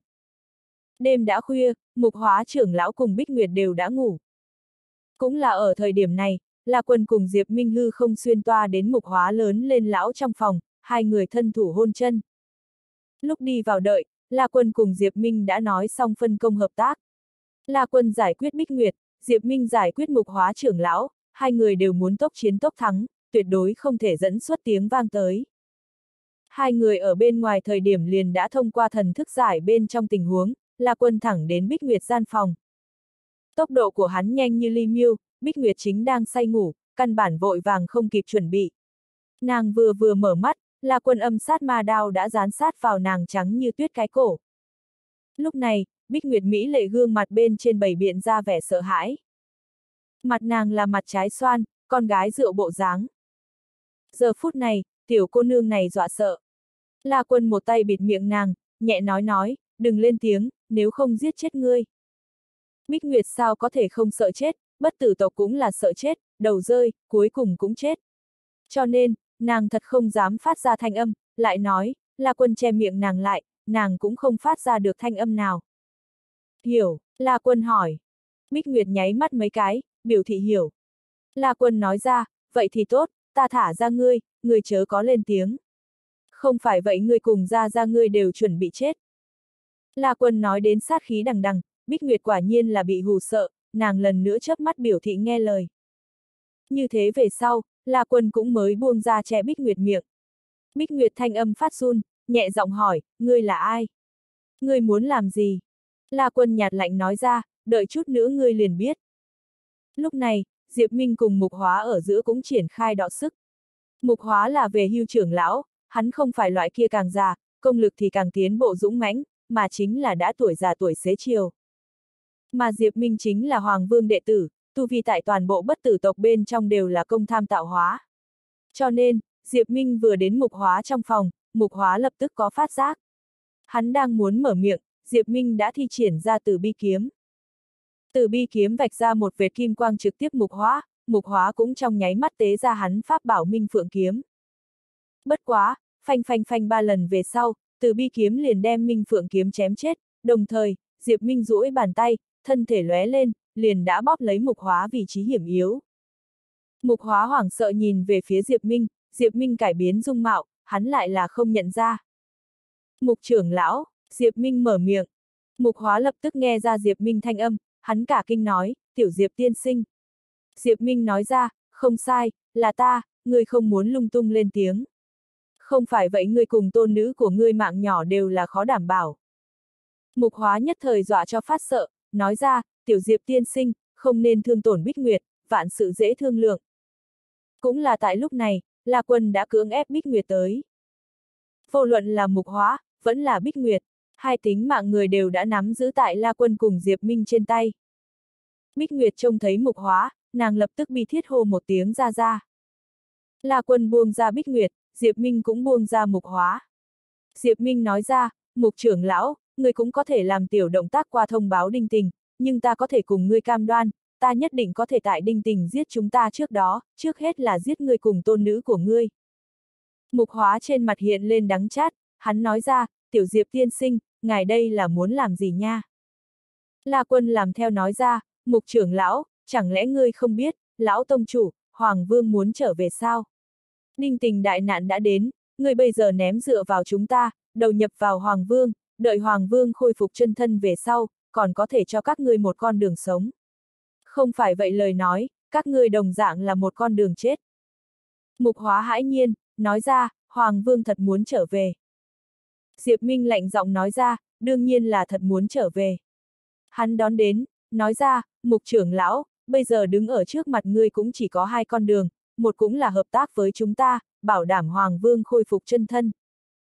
Đêm đã khuya, mục hóa trưởng lão cùng Bích Nguyệt đều đã ngủ. Cũng là ở thời điểm này, La Quân cùng Diệp Minh hư không xuyên toa đến mục hóa lớn lên lão trong phòng, hai người thân thủ hôn chân. Lúc đi vào đợi, La Quân cùng Diệp Minh đã nói xong phân công hợp tác. La Quân giải quyết Bích Nguyệt, Diệp Minh giải quyết mục hóa trưởng lão, hai người đều muốn tốc chiến tốc thắng, tuyệt đối không thể dẫn xuất tiếng vang tới. Hai người ở bên ngoài thời điểm liền đã thông qua thần thức giải bên trong tình huống, La Quân thẳng đến Bích Nguyệt gian phòng. Tốc độ của hắn nhanh như ly miêu, Bích Nguyệt chính đang say ngủ, căn bản vội vàng không kịp chuẩn bị. Nàng vừa vừa mở mắt, La Quân âm sát ma đao đã dán sát vào nàng trắng như tuyết cái cổ. Lúc này, Bích Nguyệt Mỹ lệ gương mặt bên trên bầy biện ra vẻ sợ hãi. Mặt nàng là mặt trái xoan, con gái rượu bộ dáng. Giờ phút này, tiểu cô nương này dọa sợ. La quân một tay bịt miệng nàng, nhẹ nói nói, đừng lên tiếng, nếu không giết chết ngươi. Bích Nguyệt sao có thể không sợ chết, bất tử tộc cũng là sợ chết, đầu rơi, cuối cùng cũng chết. Cho nên, nàng thật không dám phát ra thanh âm, lại nói, La quân che miệng nàng lại, nàng cũng không phát ra được thanh âm nào. Hiểu, La quân hỏi. Bích Nguyệt nháy mắt mấy cái, biểu thị hiểu. La quân nói ra, vậy thì tốt, ta thả ra ngươi, ngươi chớ có lên tiếng. Không phải vậy ngươi cùng ra ra ngươi đều chuẩn bị chết. La quân nói đến sát khí đằng đằng, Bích Nguyệt quả nhiên là bị hù sợ, nàng lần nữa chớp mắt biểu thị nghe lời. Như thế về sau, La quân cũng mới buông ra che Bích Nguyệt miệng. Bích Nguyệt thanh âm phát run, nhẹ giọng hỏi, ngươi là ai? Ngươi muốn làm gì? La quân nhạt lạnh nói ra, đợi chút nữa ngươi liền biết. Lúc này, Diệp Minh cùng Mục Hóa ở giữa cũng triển khai đọ sức. Mục Hóa là về hưu trưởng lão, hắn không phải loại kia càng già, công lực thì càng tiến bộ dũng mãnh, mà chính là đã tuổi già tuổi xế chiều. Mà Diệp Minh chính là Hoàng Vương đệ tử, tu vi tại toàn bộ bất tử tộc bên trong đều là công tham tạo hóa. Cho nên, Diệp Minh vừa đến Mục Hóa trong phòng, Mục Hóa lập tức có phát giác. Hắn đang muốn mở miệng, Diệp Minh đã thi triển ra từ bi kiếm. Từ bi kiếm vạch ra một vệt kim quang trực tiếp mục hóa, mục hóa cũng trong nháy mắt tế ra hắn pháp bảo minh phượng kiếm. Bất quá, phanh phanh phanh ba lần về sau, từ bi kiếm liền đem minh phượng kiếm chém chết, đồng thời, Diệp Minh duỗi bàn tay, thân thể lóe lên, liền đã bóp lấy mục hóa vị trí hiểm yếu. Mục hóa hoảng sợ nhìn về phía Diệp Minh, Diệp Minh cải biến dung mạo, hắn lại là không nhận ra. Mục trưởng lão, Diệp Minh mở miệng. Mục hóa lập tức nghe ra Diệp Minh thanh âm, hắn cả kinh nói, tiểu Diệp tiên sinh. Diệp Minh nói ra, không sai, là ta, ngươi không muốn lung tung lên tiếng. Không phải vậy ngươi cùng tôn nữ của ngươi mạng nhỏ đều là khó đảm bảo. Mục hóa nhất thời dọa cho phát sợ, nói ra, tiểu Diệp tiên sinh, không nên thương tổn Bích Nguyệt, vạn sự dễ thương lượng. Cũng là tại lúc này, La Quân đã cưỡng ép Bích Nguyệt tới. Vô luận là mục hóa, vẫn là Bích Nguyệt, hai tính mạng người đều đã nắm giữ tại La Quân cùng Diệp Minh trên tay. Bích Nguyệt trông thấy mục hóa, nàng lập tức bi thiết hô một tiếng ra ra. La Quân buông ra Bích Nguyệt, Diệp Minh cũng buông ra mục hóa. Diệp Minh nói ra, mục trưởng lão, ngươi cũng có thể làm tiểu động tác qua thông báo đinh tình, nhưng ta có thể cùng ngươi cam đoan, ta nhất định có thể tại đinh tình giết chúng ta trước đó, trước hết là giết ngươi cùng tôn nữ của ngươi. Mục hóa trên mặt hiện lên đắng chát, hắn nói ra, tiểu diệp tiên sinh, ngài đây là muốn làm gì nha? La quân làm theo nói ra, mục trưởng lão, chẳng lẽ ngươi không biết, lão tông chủ, Hoàng Vương muốn trở về sao? Ninh tình đại nạn đã đến, người bây giờ ném dựa vào chúng ta, đầu nhập vào Hoàng Vương, đợi Hoàng Vương khôi phục chân thân về sau, còn có thể cho các ngươi một con đường sống. Không phải vậy lời nói, các ngươi đồng dạng là một con đường chết. Mục hóa hãi nhiên, nói ra, Hoàng Vương thật muốn trở về. Diệp Minh lạnh giọng nói ra, đương nhiên là thật muốn trở về. Hắn đón đến, nói ra, mục trưởng lão, bây giờ đứng ở trước mặt ngươi cũng chỉ có hai con đường, một cũng là hợp tác với chúng ta, bảo đảm Hoàng Vương khôi phục chân thân.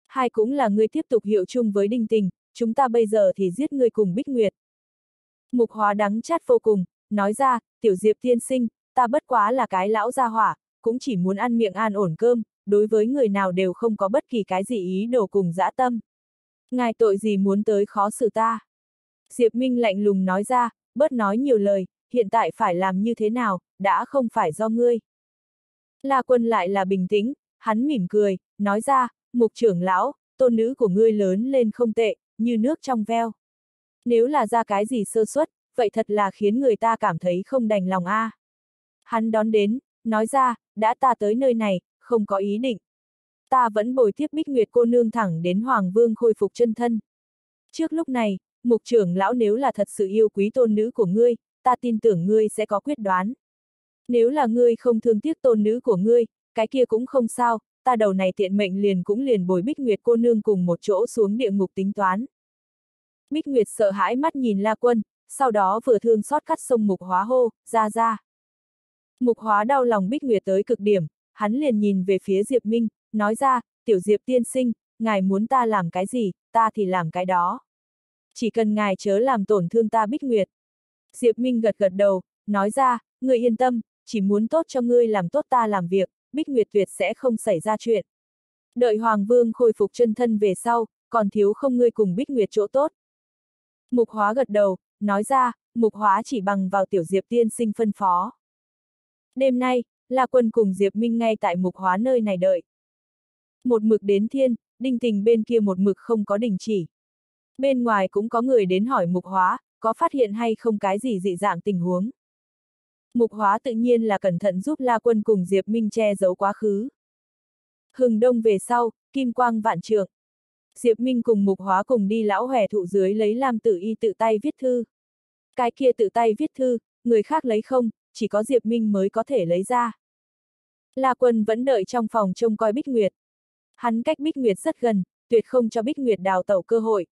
Hai cũng là ngươi tiếp tục hiệu chung với đinh tình, chúng ta bây giờ thì giết ngươi cùng Bích Nguyệt. Mục hóa đắng chát vô cùng, nói ra, tiểu diệp tiên sinh, ta bất quá là cái lão gia hỏa, cũng chỉ muốn ăn miệng an ổn cơm, đối với người nào đều không có bất kỳ cái gì ý đồ cùng dã tâm. Ngài tội gì muốn tới khó xử ta? Diệp Minh lạnh lùng nói ra, bớt nói nhiều lời, hiện tại phải làm như thế nào, đã không phải do ngươi. La quân lại là bình tĩnh, hắn mỉm cười, nói ra, mục trưởng lão, tôn nữ của ngươi lớn lên không tệ, như nước trong veo. Nếu là ra cái gì sơ suất, vậy thật là khiến người ta cảm thấy không đành lòng a. À. Hắn đón đến, nói ra, đã ta tới nơi này, không có ý định. Ta vẫn bồi tiếp Bích Nguyệt cô nương thẳng đến Hoàng Vương khôi phục chân thân. Trước lúc này, mục trưởng lão nếu là thật sự yêu quý tôn nữ của ngươi, ta tin tưởng ngươi sẽ có quyết đoán. Nếu là ngươi không thương tiếc tôn nữ của ngươi, cái kia cũng không sao, ta đầu này tiện mệnh liền cũng liền bồi Bích Nguyệt cô nương cùng một chỗ xuống địa ngục tính toán. Bích Nguyệt sợ hãi mắt nhìn La Quân, sau đó vừa thương xót cắt sông Mục Hóa hô, ra ra. Mục Hóa đau lòng Bích Nguyệt tới cực điểm, hắn liền nhìn về phía Diệp Minh, nói ra, tiểu Diệp tiên sinh, ngài muốn ta làm cái gì, ta thì làm cái đó. Chỉ cần ngài chớ làm tổn thương ta Bích Nguyệt. Diệp Minh gật gật đầu, nói ra, người yên tâm, chỉ muốn tốt cho ngươi làm tốt ta làm việc, Bích Nguyệt tuyệt sẽ không xảy ra chuyện. Đợi Hoàng Vương khôi phục chân thân về sau, còn thiếu không ngươi cùng Bích Nguyệt chỗ tốt. Mục hóa gật đầu, nói ra, mục hóa chỉ bằng vào tiểu Diệp tiên sinh phân phó. Đêm nay, La Quân cùng Diệp Minh ngay tại mục hóa nơi này đợi. Một mực đến thiên, đinh tình bên kia một mực không có đình chỉ. Bên ngoài cũng có người đến hỏi mục hóa, có phát hiện hay không cái gì dị dạng tình huống. Mục hóa tự nhiên là cẩn thận giúp La Quân cùng Diệp Minh che giấu quá khứ. Hừng đông về sau, kim quang vạn trượng. Diệp Minh cùng mục hóa cùng đi lão hòe thụ dưới lấy làm tự y tự tay viết thư. Cái kia tự tay viết thư, người khác lấy không, chỉ có Diệp Minh mới có thể lấy ra. La Quân vẫn đợi trong phòng trông coi Bích Nguyệt. Hắn cách Bích Nguyệt rất gần, tuyệt không cho Bích Nguyệt đào tẩu cơ hội.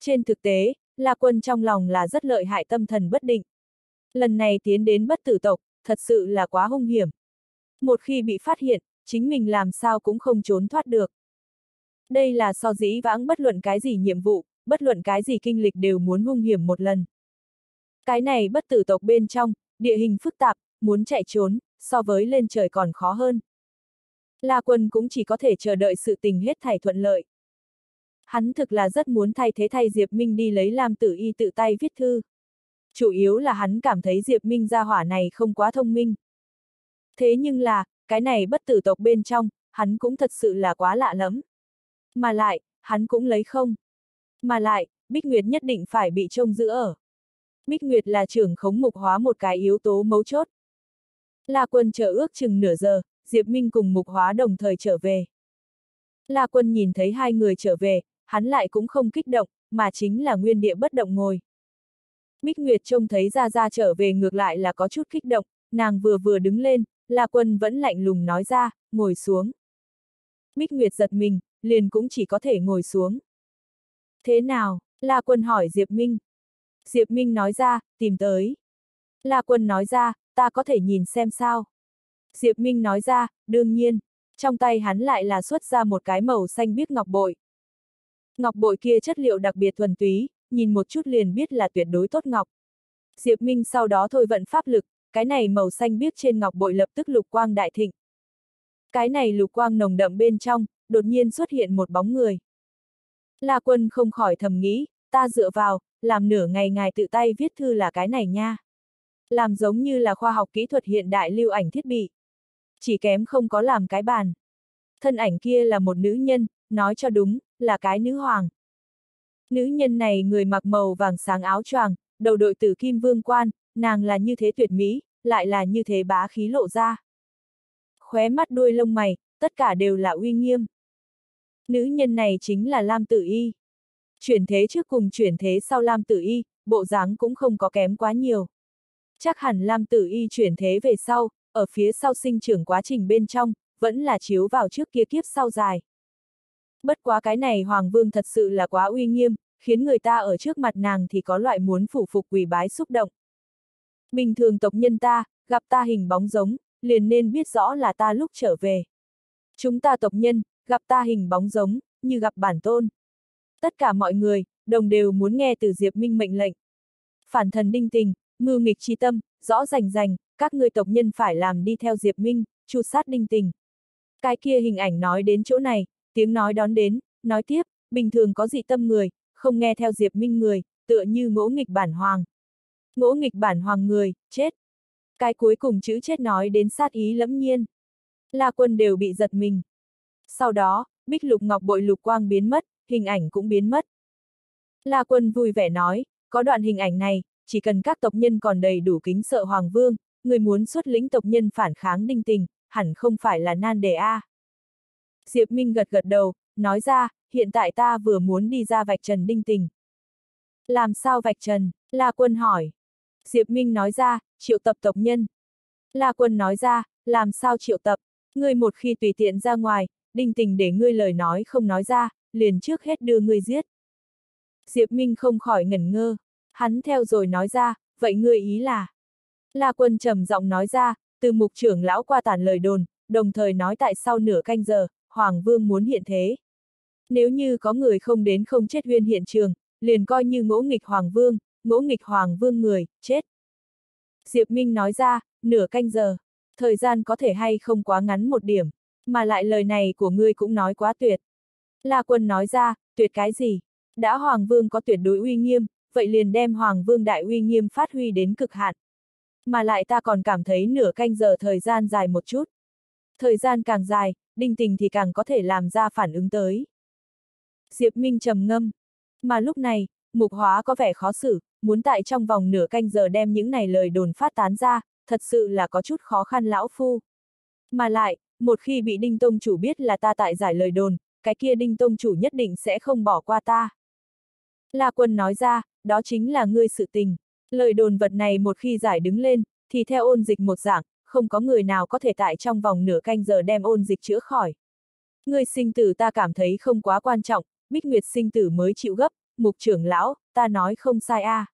Trên thực tế, La Quân trong lòng là rất lợi hại tâm thần bất định. Lần này tiến đến bất tử tộc, thật sự là quá hung hiểm. Một khi bị phát hiện, chính mình làm sao cũng không trốn thoát được. Đây là so dĩ vãng bất luận cái gì nhiệm vụ, bất luận cái gì kinh lịch đều muốn hung hiểm một lần. Cái này bất tử tộc bên trong, địa hình phức tạp, muốn chạy trốn, so với lên trời còn khó hơn. La quân cũng chỉ có thể chờ đợi sự tình hết thảy thuận lợi. Hắn thực là rất muốn thay thế thay Diệp Minh đi lấy Lam Tử Y tự tay viết thư. Chủ yếu là hắn cảm thấy Diệp Minh gia hỏa này không quá thông minh. Thế nhưng là, cái này bất tử tộc bên trong, hắn cũng thật sự là quá lạ lắm. Mà lại, hắn cũng lấy không. Mà lại, Bích Nguyệt nhất định phải bị trông giữ ở. Bích Nguyệt là trưởng khống mục hóa một cái yếu tố mấu chốt. La quân chờ ước chừng nửa giờ, Diệp Minh cùng mục hóa đồng thời trở về. La quân nhìn thấy hai người trở về, hắn lại cũng không kích động, mà chính là nguyên địa bất động ngồi. Bích Nguyệt trông thấy Gia Gia trở về ngược lại là có chút kích động, nàng vừa vừa đứng lên, La Quân vẫn lạnh lùng nói ra, ngồi xuống. Bích Nguyệt giật mình, liền cũng chỉ có thể ngồi xuống. Thế nào? La Quân hỏi Diệp Minh. Diệp Minh nói ra, tìm tới. La Quân nói ra, ta có thể nhìn xem sao. Diệp Minh nói ra, đương nhiên, trong tay hắn lại là xuất ra một cái màu xanh biếc ngọc bội. Ngọc bội kia chất liệu đặc biệt thuần túy, nhìn một chút liền biết là tuyệt đối tốt ngọc. Diệp Minh sau đó thôi vận pháp lực, cái này màu xanh biếc trên ngọc bội lập tức lục quang đại thịnh. Cái này lục quang nồng đậm bên trong, đột nhiên xuất hiện một bóng người. La quân không khỏi thầm nghĩ, ta dựa vào, làm nửa ngày ngài tự tay viết thư là cái này nha. Làm giống như là khoa học kỹ thuật hiện đại lưu ảnh thiết bị. Chỉ kém không có làm cái bàn. Thân ảnh kia là một nữ nhân, nói cho đúng, là cái nữ hoàng. Nữ nhân này người mặc màu vàng sáng áo choàng, đầu đội tử kim vương quan, nàng là như thế tuyệt mỹ, lại là như thế bá khí lộ ra. Khóe mắt đuôi lông mày, tất cả đều là uy nghiêm. Nữ nhân này chính là Lam Tử Y. Chuyển thế trước cùng chuyển thế sau Lam Tử Y, bộ dáng cũng không có kém quá nhiều. Chắc hẳn Lam Tử Y chuyển thế về sau, ở phía sau sinh trưởng quá trình bên trong, vẫn là chiếu vào trước kia kiếp sau dài. Bất quá cái này Hoàng Vương thật sự là quá uy nghiêm, khiến người ta ở trước mặt nàng thì có loại muốn phủ phục quỳ bái xúc động. Bình thường tộc nhân ta, gặp ta hình bóng giống, liền nên biết rõ là ta lúc trở về. Chúng ta tộc nhân, gặp ta hình bóng giống, như gặp bản tôn. Tất cả mọi người, đồng đều muốn nghe từ Diệp Minh mệnh lệnh. Phản thần đinh tình, mưu nghịch chi tâm, rõ rành rành, các ngươi tộc nhân phải làm đi theo Diệp Minh, chu sát đinh tình. Cái kia hình ảnh nói đến chỗ này, tiếng nói đón đến, nói tiếp, bình thường có dị tâm người, không nghe theo Diệp Minh người, tựa như ngỗ nghịch bản hoàng. Ngỗ nghịch bản hoàng người, chết. Cái cuối cùng chữ chết nói đến sát ý lẫm nhiên. La quân đều bị giật mình. Sau đó, bích lục ngọc bội lục quang biến mất, hình ảnh cũng biến mất. La quân vui vẻ nói, có đoạn hình ảnh này, chỉ cần các tộc nhân còn đầy đủ kính sợ Hoàng Vương, người muốn xuất lĩnh tộc nhân phản kháng đinh tình, hẳn không phải là nan đề A. Diệp Minh gật gật đầu, nói ra, hiện tại ta vừa muốn đi ra vạch trần đinh tình. Làm sao vạch trần? La Quân hỏi. Diệp Minh nói ra, triệu tập tộc nhân. La Quân nói ra, làm sao triệu tập? Ngươi một khi tùy tiện ra ngoài, đinh tình để ngươi lời nói không nói ra, liền trước hết đưa ngươi giết. Diệp Minh không khỏi ngẩn ngơ. Hắn theo rồi nói ra, vậy ngươi ý là? La Quân trầm giọng nói ra, từ mục trưởng lão qua tản lời đồn, đồng thời nói tại sau nửa canh giờ, Hoàng Vương muốn hiện thế. Nếu như có người không đến không chết huyên hiện trường, liền coi như ngỗ nghịch Hoàng Vương, ngỗ nghịch Hoàng Vương người, chết. Diệp Minh nói ra, nửa canh giờ, thời gian có thể hay không quá ngắn một điểm, mà lại lời này của ngươi cũng nói quá tuyệt. La Quân nói ra, tuyệt cái gì? Đã Hoàng Vương có tuyệt đối uy nghiêm, vậy liền đem Hoàng Vương đại uy nghiêm phát huy đến cực hạn. Mà lại ta còn cảm thấy nửa canh giờ thời gian dài một chút. Thời gian càng dài, đinh tình thì càng có thể làm ra phản ứng tới. Diệp Minh trầm ngâm. Mà lúc này, mục hóa có vẻ khó xử, muốn tại trong vòng nửa canh giờ đem những này lời đồn phát tán ra, thật sự là có chút khó khăn lão phu. Mà lại, một khi bị Đinh Tông chủ biết là ta tại giải lời đồn, cái kia Đinh Tông chủ nhất định sẽ không bỏ qua ta. La Quân nói ra, đó chính là ngươi sự tình. Lời đồn vật này một khi giải đứng lên, thì theo ôn dịch một dạng, không có người nào có thể tại trong vòng nửa canh giờ đem ôn dịch chữa khỏi. Người sinh tử ta cảm thấy không quá quan trọng, Bích Nguyệt sinh tử mới chịu gấp, mục trưởng lão, ta nói không sai a. À.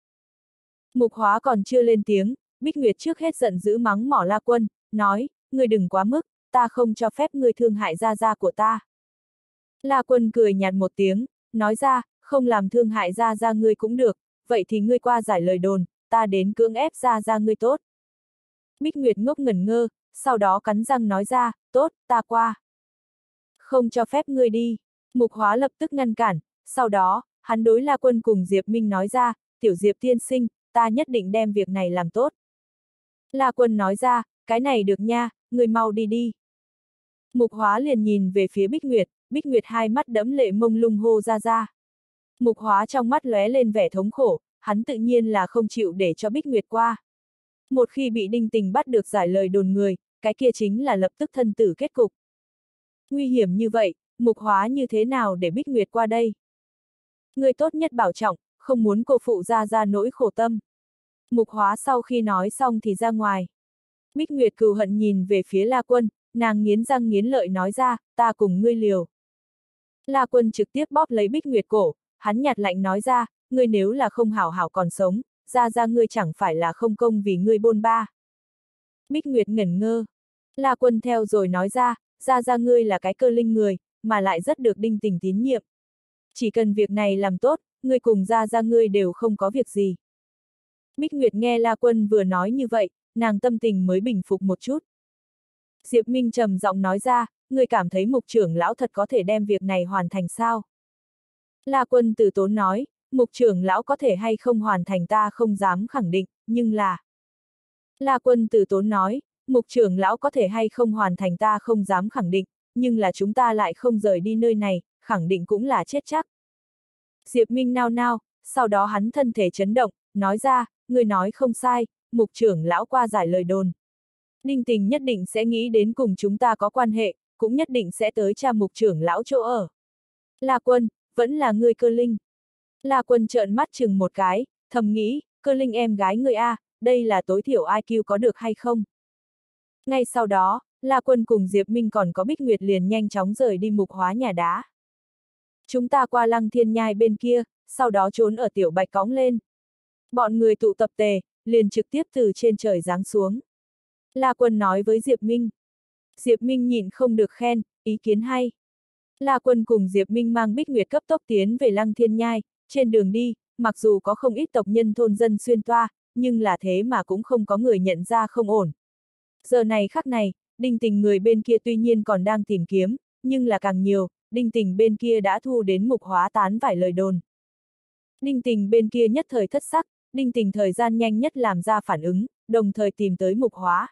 Mục hóa còn chưa lên tiếng, Bích Nguyệt trước hết giận dữ mắng mỏ la quân, nói, người đừng quá mức, ta không cho phép người thương hại gia gia của ta. La quân cười nhạt một tiếng, nói ra, không làm thương hại gia gia ngươi cũng được, vậy thì ngươi qua giải lời đồn, ta đến cưỡng ép gia gia ngươi tốt. Bích Nguyệt ngốc ngẩn ngơ, sau đó cắn răng nói ra, tốt, ta qua. Không cho phép ngươi đi. Mục hóa lập tức ngăn cản, sau đó, hắn đối La Quân cùng Diệp Minh nói ra, tiểu Diệp tiên sinh, ta nhất định đem việc này làm tốt. La Quân nói ra, cái này được nha, người mau đi đi. Mục hóa liền nhìn về phía Bích Nguyệt, Bích Nguyệt hai mắt đẫm lệ mông lung hô ra ra. Mục hóa trong mắt lóe lên vẻ thống khổ, hắn tự nhiên là không chịu để cho Bích Nguyệt qua. Một khi bị đinh tình bắt được giải lời đồn người, cái kia chính là lập tức thân tử kết cục. Nguy hiểm như vậy, mục hóa như thế nào để Bích Nguyệt qua đây? Người tốt nhất bảo trọng, không muốn cô phụ ra ra nỗi khổ tâm. Mục hóa sau khi nói xong thì ra ngoài. Bích Nguyệt cừu hận nhìn về phía La Quân, nàng nghiến răng nghiến lợi nói ra, ta cùng ngươi liều. La Quân trực tiếp bóp lấy Bích Nguyệt cổ, hắn nhạt lạnh nói ra, ngươi nếu là không hảo hảo còn sống, ra ra ngươi chẳng phải là không công vì ngươi bôn ba. Bích Nguyệt ngẩn ngơ. La Quân theo rồi nói ra, ra ra ngươi là cái cơ linh người, mà lại rất được đinh tình tín nhiệm. Chỉ cần việc này làm tốt, ngươi cùng ra ra ngươi đều không có việc gì. Bích Nguyệt nghe La Quân vừa nói như vậy, nàng tâm tình mới bình phục một chút. Diệp Minh trầm giọng nói ra, ngươi cảm thấy mục trưởng lão thật có thể đem việc này hoàn thành sao? La quân từ tốn nói, mục trưởng lão có thể hay không hoàn thành ta không dám khẳng định, nhưng là... La quân từ tốn nói, mục trưởng lão có thể hay không hoàn thành ta không dám khẳng định, nhưng là chúng ta lại không rời đi nơi này, khẳng định cũng là chết chắc. Diệp Minh nao nao, sau đó hắn thân thể chấn động, nói ra, người nói không sai, mục trưởng lão qua giải lời đồn. Ninh tình nhất định sẽ nghĩ đến cùng chúng ta có quan hệ, cũng nhất định sẽ tới cha mục trưởng lão chỗ ở. La quân, vẫn là người cơ linh. La quân trợn mắt chừng một cái, thầm nghĩ, cơ linh em gái người A, đây là tối thiểu IQ có được hay không? Ngay sau đó, La Quân cùng Diệp Minh còn có Bích Nguyệt liền nhanh chóng rời đi mục hóa nhà đá. Chúng ta qua lăng thiên nhai bên kia, sau đó trốn ở tiểu bạch cóng lên. Bọn người tụ tập tề, liền trực tiếp từ trên trời giáng xuống. La Quân nói với Diệp Minh. Diệp Minh nhìn không được khen, ý kiến hay. La Quân cùng Diệp Minh mang Bích Nguyệt cấp tốc tiến về Lăng Thiên Nhai, trên đường đi, mặc dù có không ít tộc nhân thôn dân xuyên toa, nhưng là thế mà cũng không có người nhận ra không ổn. Giờ này khắc này, đinh tình người bên kia tuy nhiên còn đang tìm kiếm, nhưng là càng nhiều, đinh tình bên kia đã thu đến mục hóa tán vài lời đồn. Đinh tình bên kia nhất thời thất sắc, đinh tình thời gian nhanh nhất làm ra phản ứng, đồng thời tìm tới mục hóa.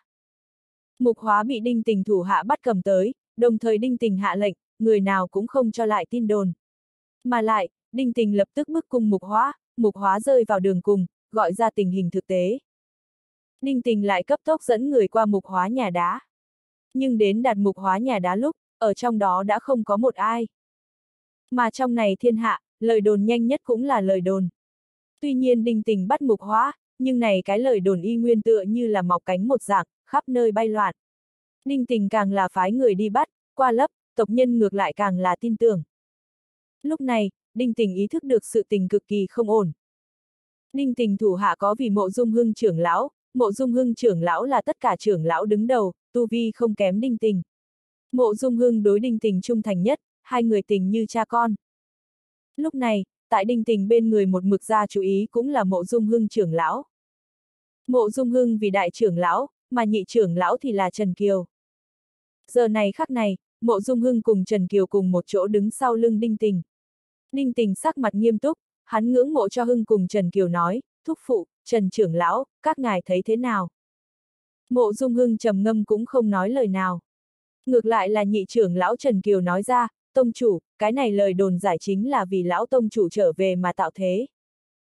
Mục hóa bị đinh tình thủ hạ bắt cầm tới, đồng thời đinh tình hạ lệnh, người nào cũng không cho lại tin đồn. Mà lại, đinh tình lập tức bức cung mục hóa, mục hóa rơi vào đường cùng, gọi ra tình hình thực tế. Đinh tình lại cấp tốc dẫn người qua mục hóa nhà đá. Nhưng đến đạt mục hóa nhà đá lúc, ở trong đó đã không có một ai. Mà trong này thiên hạ, lời đồn nhanh nhất cũng là lời đồn. Tuy nhiên đinh tình bắt mục hóa, nhưng này cái lời đồn y nguyên tựa như là mọc cánh một dạng, khắp nơi bay loạn. Đinh tình càng là phái người đi bắt, qua lấp, tộc nhân ngược lại càng là tin tưởng. Lúc này, đinh tình ý thức được sự tình cực kỳ không ổn. Đinh tình thủ hạ có vì mộ dung hưng trưởng lão, mộ dung hưng trưởng lão là tất cả trưởng lão đứng đầu, tu vi không kém đinh tình. Mộ dung hưng đối đinh tình trung thành nhất, hai người tình như cha con. Lúc này, tại đinh tình bên người một mực ra chú ý cũng là mộ dung hưng trưởng lão. Mộ dung hưng vì đại trưởng lão, mà nhị trưởng lão thì là Trần Kiều. Giờ này khắc này, mộ dung hưng cùng Trần Kiều cùng một chỗ đứng sau lưng đinh tình. Ninh tình sắc mặt nghiêm túc, hắn ngưỡng mộ cho hưng cùng Trần Kiều nói, thúc phụ, Trần trưởng lão, các ngài thấy thế nào? Mộ dung hưng trầm ngâm cũng không nói lời nào. Ngược lại là nhị trưởng lão Trần Kiều nói ra, tông chủ, cái này lời đồn giải chính là vì lão tông chủ trở về mà tạo thế.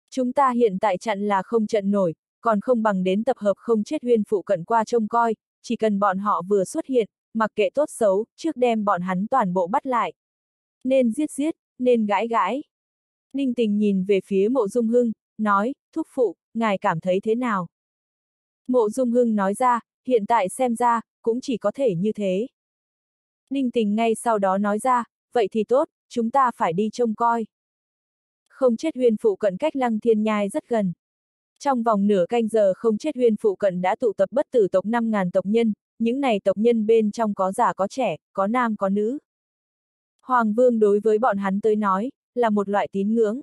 Chúng ta hiện tại trận là không trận nổi, còn không bằng đến tập hợp không chết huyên phụ cận qua trông coi, chỉ cần bọn họ vừa xuất hiện, mặc kệ tốt xấu, trước đem bọn hắn toàn bộ bắt lại. Nên giết giết, nên gãi gãi. Ninh tình nhìn về phía mộ dung hưng, nói, thúc phụ, ngài cảm thấy thế nào? Mộ dung hưng nói ra, hiện tại xem ra, cũng chỉ có thể như thế. Ninh tình ngay sau đó nói ra, vậy thì tốt, chúng ta phải đi trông coi. Không chết Huyên phụ cận cách lăng thiên nhai rất gần. Trong vòng nửa canh giờ không chết Huyên phụ cận đã tụ tập bất tử tộc 5.000 tộc nhân, những này tộc nhân bên trong có già có trẻ, có nam có nữ. Hoàng vương đối với bọn hắn tới nói, là một loại tín ngưỡng.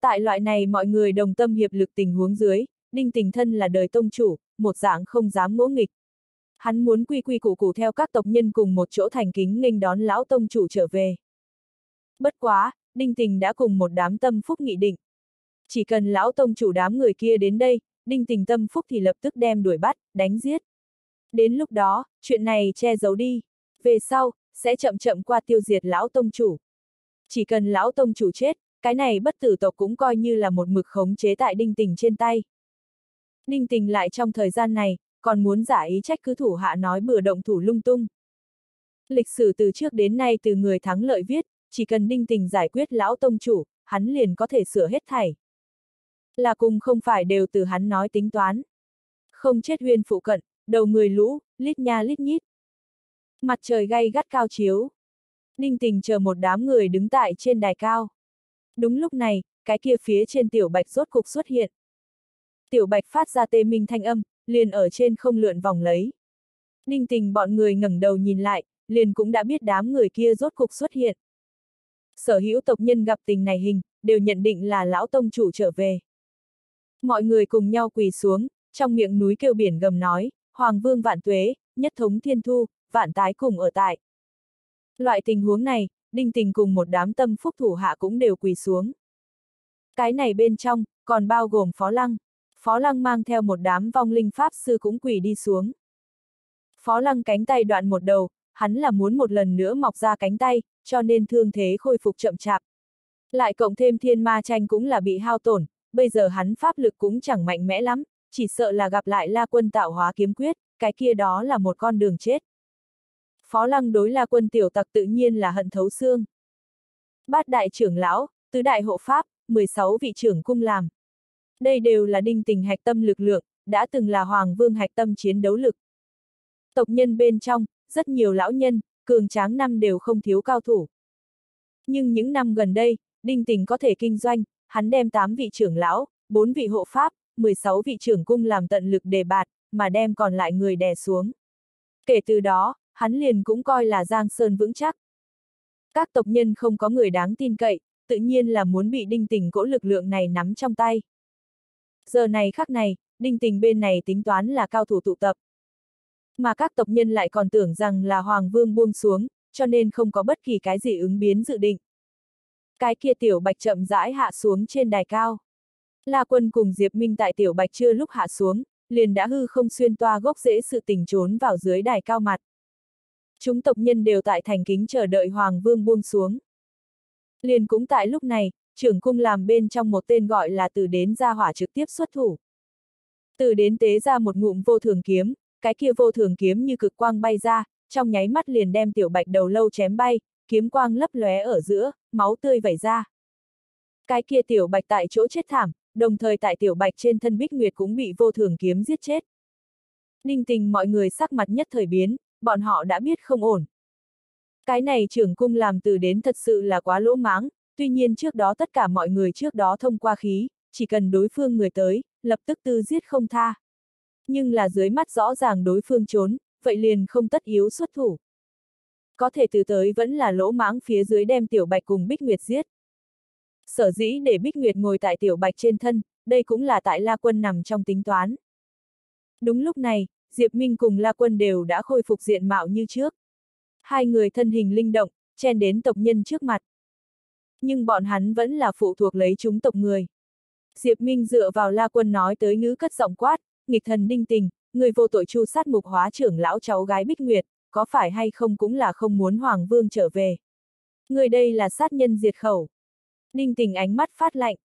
Tại loại này mọi người đồng tâm hiệp lực tình huống dưới, đinh tình thân là đời tông chủ, một dạng không dám ngỗ nghịch. Hắn muốn quy quy củ củ theo các tộc nhân cùng một chỗ thành kính nghênh đón lão tông chủ trở về. Bất quá, đinh tình đã cùng một đám tâm phúc nghị định. Chỉ cần lão tông chủ đám người kia đến đây, đinh tình tâm phúc thì lập tức đem đuổi bắt, đánh giết. Đến lúc đó, chuyện này che giấu đi. Về sau, sẽ chậm chậm qua tiêu diệt lão tông chủ. Chỉ cần lão tông chủ chết, cái này bất tử tộc cũng coi như là một mực khống chế tại đinh tình trên tay. Đinh tình lại trong thời gian này, còn muốn giả ý trách cứ thủ hạ nói bừa động thủ lung tung. Lịch sử từ trước đến nay từ người thắng lợi viết, chỉ cần đinh tình giải quyết lão tông chủ, hắn liền có thể sửa hết thảy. Là cùng không phải đều từ hắn nói tính toán. Không chết huyên phụ cận, đầu người lũ, lít nha lít nhít. Mặt trời gay gắt cao chiếu. Đinh tình chờ một đám người đứng tại trên đài cao. Đúng lúc này, cái kia phía trên tiểu bạch rốt cục xuất hiện. Tiểu bạch phát ra tê minh thanh âm, liền ở trên không lượn vòng lấy. Ninh tình bọn người ngẩng đầu nhìn lại, liền cũng đã biết đám người kia rốt cục xuất hiện. Sở hữu tộc nhân gặp tình này hình, đều nhận định là lão tông chủ trở về. Mọi người cùng nhau quỳ xuống, trong miệng núi kêu biển gầm nói, Hoàng vương vạn tuế, nhất thống thiên thu, vạn tái cùng ở tại. Loại tình huống này, đinh tình cùng một đám tâm phúc thủ hạ cũng đều quỳ xuống. Cái này bên trong, còn bao gồm Phó Lăng. Phó Lăng mang theo một đám vong linh pháp sư cũng quỳ đi xuống. Phó Lăng cánh tay đoạn một đầu, hắn là muốn một lần nữa mọc ra cánh tay, cho nên thương thế khôi phục chậm chạp. Lại cộng thêm thiên ma tranh cũng là bị hao tổn, bây giờ hắn pháp lực cũng chẳng mạnh mẽ lắm, chỉ sợ là gặp lại la quân tạo hóa kiếm quyết, cái kia đó là một con đường chết. Phó lăng đối la quân tiểu tặc tự nhiên là hận thấu xương. Bát đại trưởng lão, tứ đại hộ pháp, 16 vị trưởng cung làm. Đây đều là đinh tình hạch tâm lực lượng, đã từng là hoàng vương hạch tâm chiến đấu lực. Tộc nhân bên trong, rất nhiều lão nhân, cường tráng năm đều không thiếu cao thủ. Nhưng những năm gần đây, đinh tình có thể kinh doanh, hắn đem 8 vị trưởng lão, 4 vị hộ pháp, 16 vị trưởng cung làm tận lực đề bạt, mà đem còn lại người đè xuống. Kể từ đó, hắn liền cũng coi là Giang Sơn vững chắc. Các tộc nhân không có người đáng tin cậy, tự nhiên là muốn bị đinh tình cỗ lực lượng này nắm trong tay. Giờ này khắc này, đinh tình bên này tính toán là cao thủ tụ tập. Mà các tộc nhân lại còn tưởng rằng là Hoàng Vương buông xuống, cho nên không có bất kỳ cái gì ứng biến dự định. Cái kia tiểu bạch chậm rãi hạ xuống trên đài cao. La quân cùng Diệp Minh tại tiểu bạch chưa lúc hạ xuống, liền đã hư không xuyên toa gốc rễ sự tình trốn vào dưới đài cao mặt. Chúng tộc nhân đều tại thành kính chờ đợi Hoàng Vương buông xuống. Liền cũng tại lúc này, trưởng cung làm bên trong một tên gọi là từ đến ra hỏa trực tiếp xuất thủ. Từ đến tế ra một ngụm vô thường kiếm, cái kia vô thường kiếm như cực quang bay ra, trong nháy mắt liền đem tiểu bạch đầu lâu chém bay, kiếm quang lấp lóe ở giữa, máu tươi vẩy ra. Cái kia tiểu bạch tại chỗ chết thảm, đồng thời tại tiểu bạch trên thân Bích Nguyệt cũng bị vô thường kiếm giết chết. Ninh tình mọi người sắc mặt nhất thời biến, bọn họ đã biết không ổn. Cái này trưởng cung làm từ đến thật sự là quá lỗ máng, tuy nhiên trước đó tất cả mọi người trước đó thông qua khí, chỉ cần đối phương người tới, lập tức tư giết không tha. Nhưng là dưới mắt rõ ràng đối phương trốn, vậy liền không tất yếu xuất thủ. Có thể từ tới vẫn là lỗ máng phía dưới đem tiểu bạch cùng Bích Nguyệt giết. Sở dĩ để Bích Nguyệt ngồi tại tiểu bạch trên thân, đây cũng là tại La Quân nằm trong tính toán. Đúng lúc này, Diệp Minh cùng La Quân đều đã khôi phục diện mạo như trước. Hai người thân hình linh động, chen đến tộc nhân trước mặt. Nhưng bọn hắn vẫn là phụ thuộc lấy chúng tộc người. Diệp Minh dựa vào La Quân nói tới ngữ cất giọng quát, nghịch thần đinh tình, người vô tội chu sát mục hóa trưởng lão cháu gái Bích Nguyệt, có phải hay không cũng là không muốn Hoàng Vương trở về. Người đây là sát nhân diệt khẩu. Đinh tình ánh mắt phát lạnh.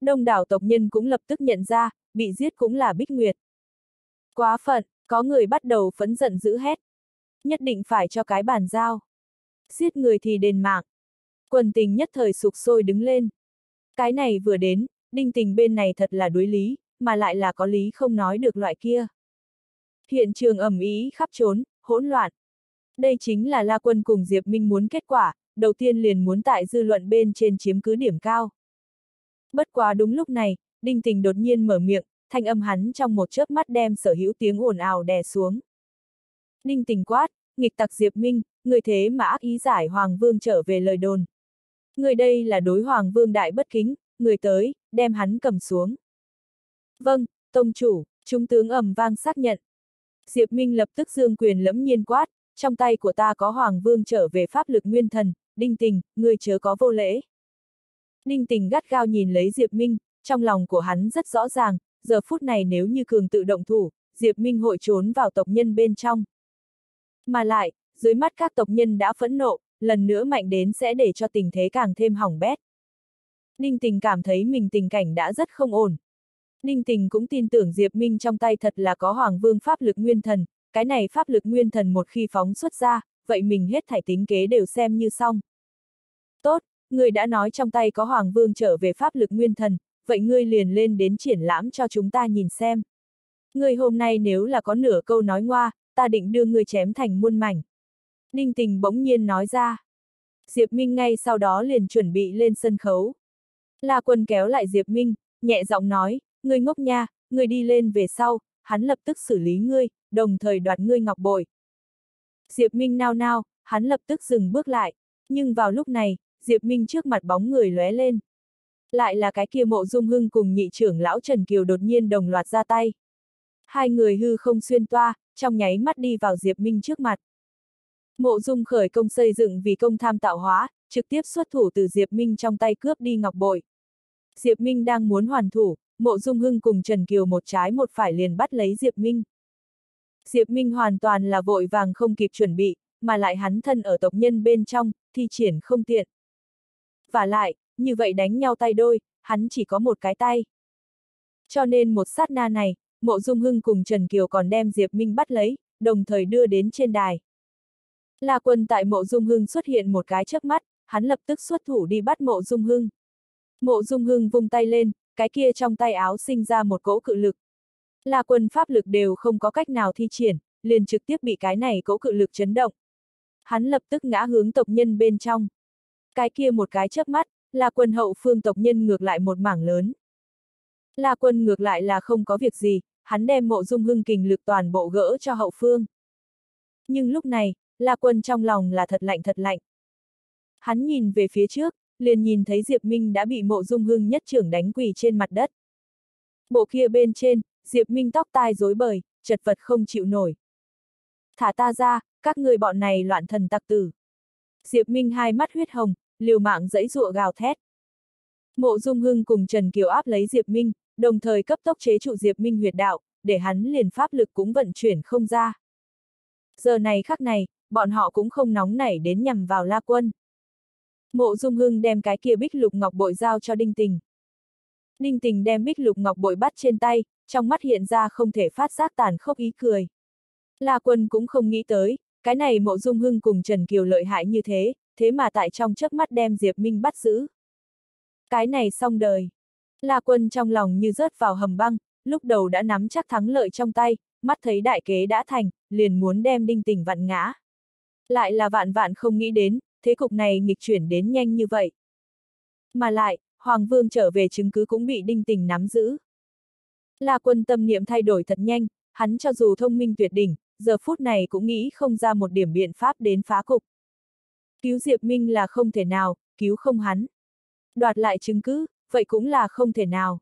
Đông đảo tộc nhân cũng lập tức nhận ra, bị giết cũng là Bích Nguyệt. Quá phận, có người bắt đầu phấn giận dữ hét. Nhất định phải cho cái bàn giao. Giết người thì đền mạng. Quần tình nhất thời sục sôi đứng lên. Cái này vừa đến, đinh tình bên này thật là đối lý, mà lại là có lý không nói được loại kia. Hiện trường ẩm ý khắp trốn, hỗn loạn. Đây chính là La Quân cùng Diệp Minh muốn kết quả, đầu tiên liền muốn tại dư luận bên trên chiếm cứ điểm cao. Bất quá đúng lúc này, Đinh Tình đột nhiên mở miệng, thanh âm hắn trong một chớp mắt đem sở hữu tiếng ồn ào đè xuống. Ninh Tình quát, nghịch tặc Diệp Minh, người thế mà ác ý giải Hoàng Vương trở về lời đồn. Người đây là đối Hoàng Vương đại bất kính, người tới, đem hắn cầm xuống. Vâng, Tông chủ, Trung tướng ầm vang xác nhận. Diệp Minh lập tức dương quyền lẫm nhiên quát, trong tay của ta có Hoàng Vương trở về pháp lực nguyên thần, đinh tình, người chớ có vô lễ. Đinh tình gắt gao nhìn lấy Diệp Minh, trong lòng của hắn rất rõ ràng, giờ phút này nếu như cường tự động thủ, Diệp Minh hội trốn vào tộc nhân bên trong. Mà lại, dưới mắt các tộc nhân đã phẫn nộ, lần nữa mạnh đến sẽ để cho tình thế càng thêm hỏng bét. Ninh tình cảm thấy mình tình cảnh đã rất không ổn. Ninh tình cũng tin tưởng Diệp Minh trong tay thật là có Hoàng Vương pháp lực nguyên thần, cái này pháp lực nguyên thần một khi phóng xuất ra, vậy mình hết thảy tính kế đều xem như xong. Tốt, người đã nói trong tay có Hoàng Vương trở về pháp lực nguyên thần, vậy ngươi liền lên đến triển lãm cho chúng ta nhìn xem. Ngươi hôm nay nếu là có nửa câu nói ngoa, ta định đưa ngươi chém thành muôn mảnh. Ninh tình bỗng nhiên nói ra. Diệp Minh ngay sau đó liền chuẩn bị lên sân khấu. La quân kéo lại Diệp Minh, nhẹ giọng nói, ngươi ngốc nha, ngươi đi lên về sau, hắn lập tức xử lý ngươi, đồng thời đoạt ngươi ngọc bội. Diệp Minh nao nao, hắn lập tức dừng bước lại, nhưng vào lúc này, Diệp Minh trước mặt bóng người lóe lên. Lại là cái kia mộ dung hưng cùng nhị trưởng lão Trần Kiều đột nhiên đồng loạt ra tay. Hai người hư không xuyên toa, trong nháy mắt đi vào Diệp Minh trước mặt. Mộ dung khởi công xây dựng vì công tham tạo hóa, trực tiếp xuất thủ từ Diệp Minh trong tay cướp đi ngọc bội. Diệp Minh đang muốn hoàn thủ, mộ dung hưng cùng Trần Kiều một trái một phải liền bắt lấy Diệp Minh. Diệp Minh hoàn toàn là vội vàng không kịp chuẩn bị, mà lại hắn thân ở tộc nhân bên trong, thi triển không tiện. Và lại, như vậy đánh nhau tay đôi, hắn chỉ có một cái tay. Cho nên một sát na này, Mộ Dung Hưng cùng Trần Kiều còn đem Diệp Minh bắt lấy, đồng thời đưa đến trên đài. La quân tại Mộ Dung Hưng xuất hiện một cái chớp mắt, hắn lập tức xuất thủ đi bắt Mộ Dung Hưng. Mộ Dung Hưng vung tay lên, cái kia trong tay áo sinh ra một cỗ cự lực. La quân pháp lực đều không có cách nào thi triển, liền trực tiếp bị cái này cỗ cự lực chấn động. Hắn lập tức ngã hướng tộc nhân bên trong. Cái kia một cái chớp mắt, La quân hậu phương tộc nhân ngược lại một mảng lớn. La quân ngược lại là không có việc gì, hắn đem mộ dung hưng kình lực toàn bộ gỡ cho hậu phương. Nhưng lúc này, La quân trong lòng là thật lạnh thật lạnh. Hắn nhìn về phía trước, liền nhìn thấy Diệp Minh đã bị mộ dung hưng nhất trưởng đánh quỳ trên mặt đất. Bộ kia bên trên, Diệp Minh tóc tai rối bời, chật vật không chịu nổi. Thả ta ra, các người bọn này loạn thần tặc tử. Diệp Minh hai mắt huyết hồng, liều mạng dẫy dụa gào thét. Mộ Dung Hưng cùng Trần Kiều áp lấy Diệp Minh, đồng thời cấp tốc chế trụ Diệp Minh huyệt đạo, để hắn liền pháp lực cũng vận chuyển không ra. Giờ này khắc này, bọn họ cũng không nóng nảy đến nhằm vào La Quân. Mộ Dung Hưng đem cái kia bích lục ngọc bội giao cho Đinh Tình. Đinh Tình đem bích lục ngọc bội bắt trên tay, trong mắt hiện ra không thể phát giác tàn khốc ý cười. La Quân cũng không nghĩ tới, cái này Mộ Dung Hưng cùng Trần Kiều lợi hại như thế, thế mà tại trong chớp mắt đem Diệp Minh bắt giữ. Cái này xong đời. La Quân trong lòng như rớt vào hầm băng, lúc đầu đã nắm chắc thắng lợi trong tay, mắt thấy đại kế đã thành, liền muốn đem đinh tình vặn ngã. Lại là vạn vạn không nghĩ đến, thế cục này nghịch chuyển đến nhanh như vậy. Mà lại, Hoàng Vương trở về chứng cứ cũng bị đinh tình nắm giữ. La quân tâm niệm thay đổi thật nhanh, hắn cho dù thông minh tuyệt đỉnh, giờ phút này cũng nghĩ không ra một điểm biện pháp đến phá cục. Cứu Diệp Minh là không thể nào, cứu không hắn. Đoạt lại chứng cứ, vậy cũng là không thể nào.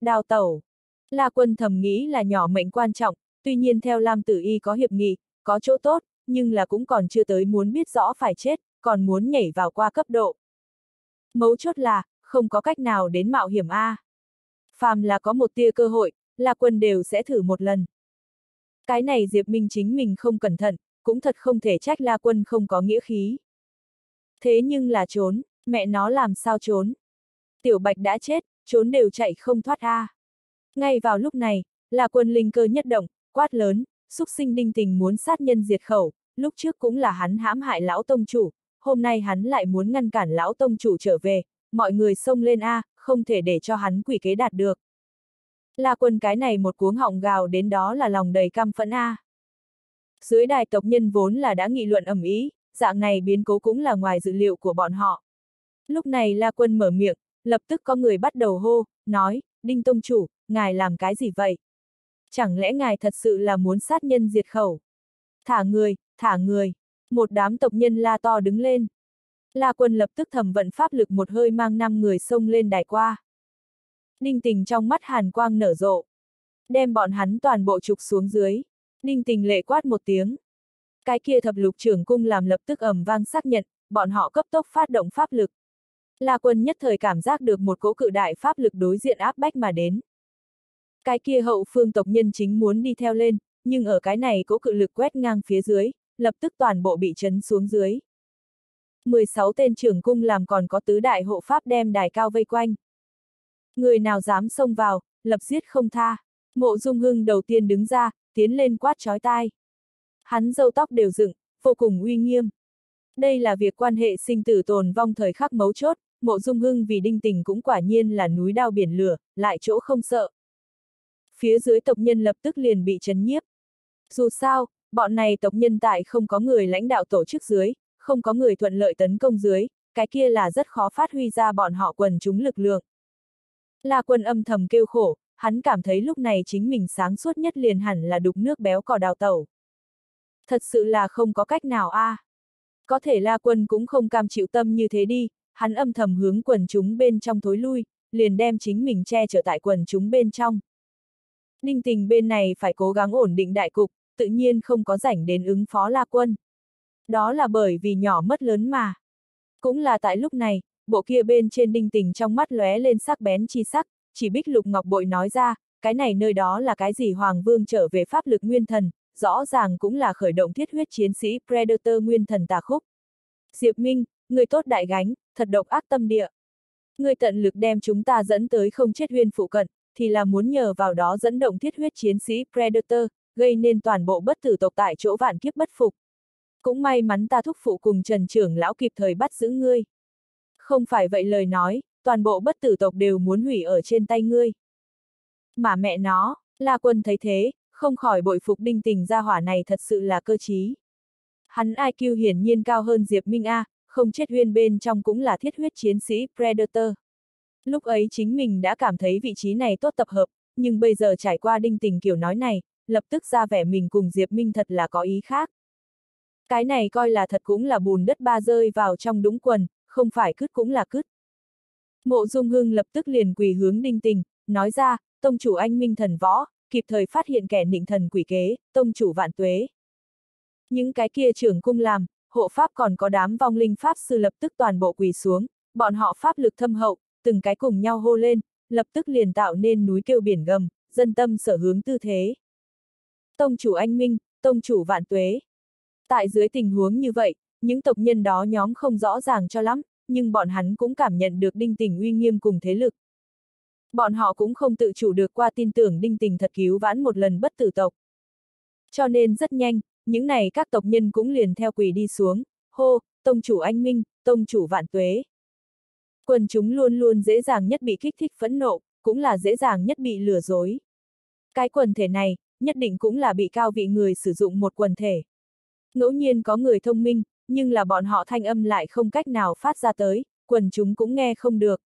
Đào tẩu. La quân thầm nghĩ là nhỏ mệnh quan trọng, tuy nhiên theo Lam Tử Y có hiệp nghị, có chỗ tốt, nhưng là cũng còn chưa tới muốn biết rõ phải chết, còn muốn nhảy vào qua cấp độ. Mấu chốt là, không có cách nào đến mạo hiểm A. Phàm là có một tia cơ hội, La quân đều sẽ thử một lần. Cái này Diệp Minh chính mình không cẩn thận, cũng thật không thể trách La quân không có nghĩa khí. Thế nhưng là trốn, mẹ nó làm sao trốn? Tiểu Bạch đã chết, trốn đều chạy không thoát a. Ngay vào lúc này, là quân linh cơ nhất động, quát lớn, xúc sinh đinh tình muốn sát nhân diệt khẩu, lúc trước cũng là hắn hãm hại lão tông chủ, hôm nay hắn lại muốn ngăn cản lão tông chủ trở về, mọi người xông lên a, không thể để cho hắn quỷ kế đạt được. La quân cái này một cuống họng gào đến đó là lòng đầy căm phẫn a. Dưới đài tộc nhân vốn là đã nghị luận ẩm ý, dạng này biến cố cũng là ngoài dự liệu của bọn họ. Lúc này La Quân mở miệng, lập tức có người bắt đầu hô, nói, Đinh Tông Chủ, ngài làm cái gì vậy? Chẳng lẽ ngài thật sự là muốn sát nhân diệt khẩu? Thả người, thả người. Một đám tộc nhân la to đứng lên. La Quân lập tức thầm vận pháp lực một hơi mang năm người xông lên đài qua. Đinh Tình trong mắt hàn quang nở rộ. Đem bọn hắn toàn bộ trục xuống dưới. Đinh Tình lệ quát một tiếng. Cái kia thập lục trưởng cung làm lập tức ầm vang xác nhận, bọn họ cấp tốc phát động pháp lực. La quân nhất thời cảm giác được một cỗ cự đại pháp lực đối diện áp bách mà đến. Cái kia hậu phương tộc nhân chính muốn đi theo lên, nhưng ở cái này cỗ cự lực quét ngang phía dưới, lập tức toàn bộ bị chấn xuống dưới. 16 tên trưởng cung làm còn có tứ đại hộ pháp đem đài cao vây quanh. Người nào dám xông vào, lập giết không tha. Mộ Dung Hưng đầu tiên đứng ra, tiến lên quát chói tai. Hắn râu tóc đều dựng, vô cùng uy nghiêm. Đây là việc quan hệ sinh tử tồn vong thời khắc mấu chốt, mộ dung hưng vì đinh tình cũng quả nhiên là núi đao biển lửa, lại chỗ không sợ. Phía dưới tộc nhân lập tức liền bị chấn nhiếp. Dù sao, bọn này tộc nhân tại không có người lãnh đạo tổ chức dưới, không có người thuận lợi tấn công dưới, cái kia là rất khó phát huy ra bọn họ quần chúng lực lượng. La quân âm thầm kêu khổ, hắn cảm thấy lúc này chính mình sáng suốt nhất liền hẳn là đục nước béo cò đào tẩu. Thật sự là không có cách nào a. À. Có thể La Quân cũng không cam chịu tâm như thế đi, hắn âm thầm hướng quần chúng bên trong thối lui, liền đem chính mình che chở tại quần chúng bên trong. Ninh tình bên này phải cố gắng ổn định đại cục, tự nhiên không có rảnh đến ứng phó La Quân. Đó là bởi vì nhỏ mất lớn mà. Cũng là tại lúc này, bộ kia bên trên đinh tình trong mắt lóe lên sắc bén chi sắc, chỉ bích lục ngọc bội nói ra, cái này nơi đó là cái gì Hoàng Vương trở về pháp lực nguyên thần, rõ ràng cũng là khởi động thiết huyết chiến sĩ Predator nguyên thần tà khúc. Diệp Minh, người tốt đại gánh, thật độc ác tâm địa. Người tận lực đem chúng ta dẫn tới không chết huyên phụ cận, thì là muốn nhờ vào đó dẫn động thiết huyết chiến sĩ Predator, gây nên toàn bộ bất tử tộc tại chỗ vạn kiếp bất phục. Cũng may mắn ta thúc phụ cùng Trần trưởng lão kịp thời bắt giữ ngươi. Không phải vậy lời nói, toàn bộ bất tử tộc đều muốn hủy ở trên tay ngươi. Mà mẹ nó, La Quân thấy thế, không khỏi bội phục đinh tình gia hỏa này thật sự là cơ trí. Hắn IQ hiển nhiên cao hơn Diệp Minh A, không chết huyên bên trong cũng là thiết huyết chiến sĩ Predator. Lúc ấy chính mình đã cảm thấy vị trí này tốt tập hợp, nhưng bây giờ trải qua đinh tình kiểu nói này, lập tức ra vẻ mình cùng Diệp Minh thật là có ý khác. Cái này coi là thật cũng là bùn đất ba rơi vào trong đúng quần, không phải cứt cũng là cứt. Mộ Dung Hưng lập tức liền quỳ hướng đinh tình, nói ra, tông chủ anh minh thần võ, kịp thời phát hiện kẻ nịnh thần quỷ kế, tông chủ vạn tuế. Những cái kia trưởng cung làm, hộ pháp còn có đám vong linh pháp sư lập tức toàn bộ quỳ xuống, bọn họ pháp lực thâm hậu, từng cái cùng nhau hô lên, lập tức liền tạo nên núi kêu biển gầm, dân tâm sở hướng tư thế. Tông chủ anh Minh, tông chủ vạn tuế. Tại dưới tình huống như vậy, những tộc nhân đó nhóm không rõ ràng cho lắm, nhưng bọn hắn cũng cảm nhận được đinh tình uy nghiêm cùng thế lực. Bọn họ cũng không tự chủ được qua tin tưởng đinh tình thật cứu vãn một lần bất tử tộc. Cho nên rất nhanh, những này các tộc nhân cũng liền theo quỳ đi xuống, hô, tông chủ anh minh, tông chủ vạn tuế. Quần chúng luôn luôn dễ dàng nhất bị kích thích phẫn nộ, cũng là dễ dàng nhất bị lừa dối. Cái quần thể này, nhất định cũng là bị cao vị người sử dụng một quần thể. Ngẫu nhiên có người thông minh, nhưng là bọn họ thanh âm lại không cách nào phát ra tới, quần chúng cũng nghe không được.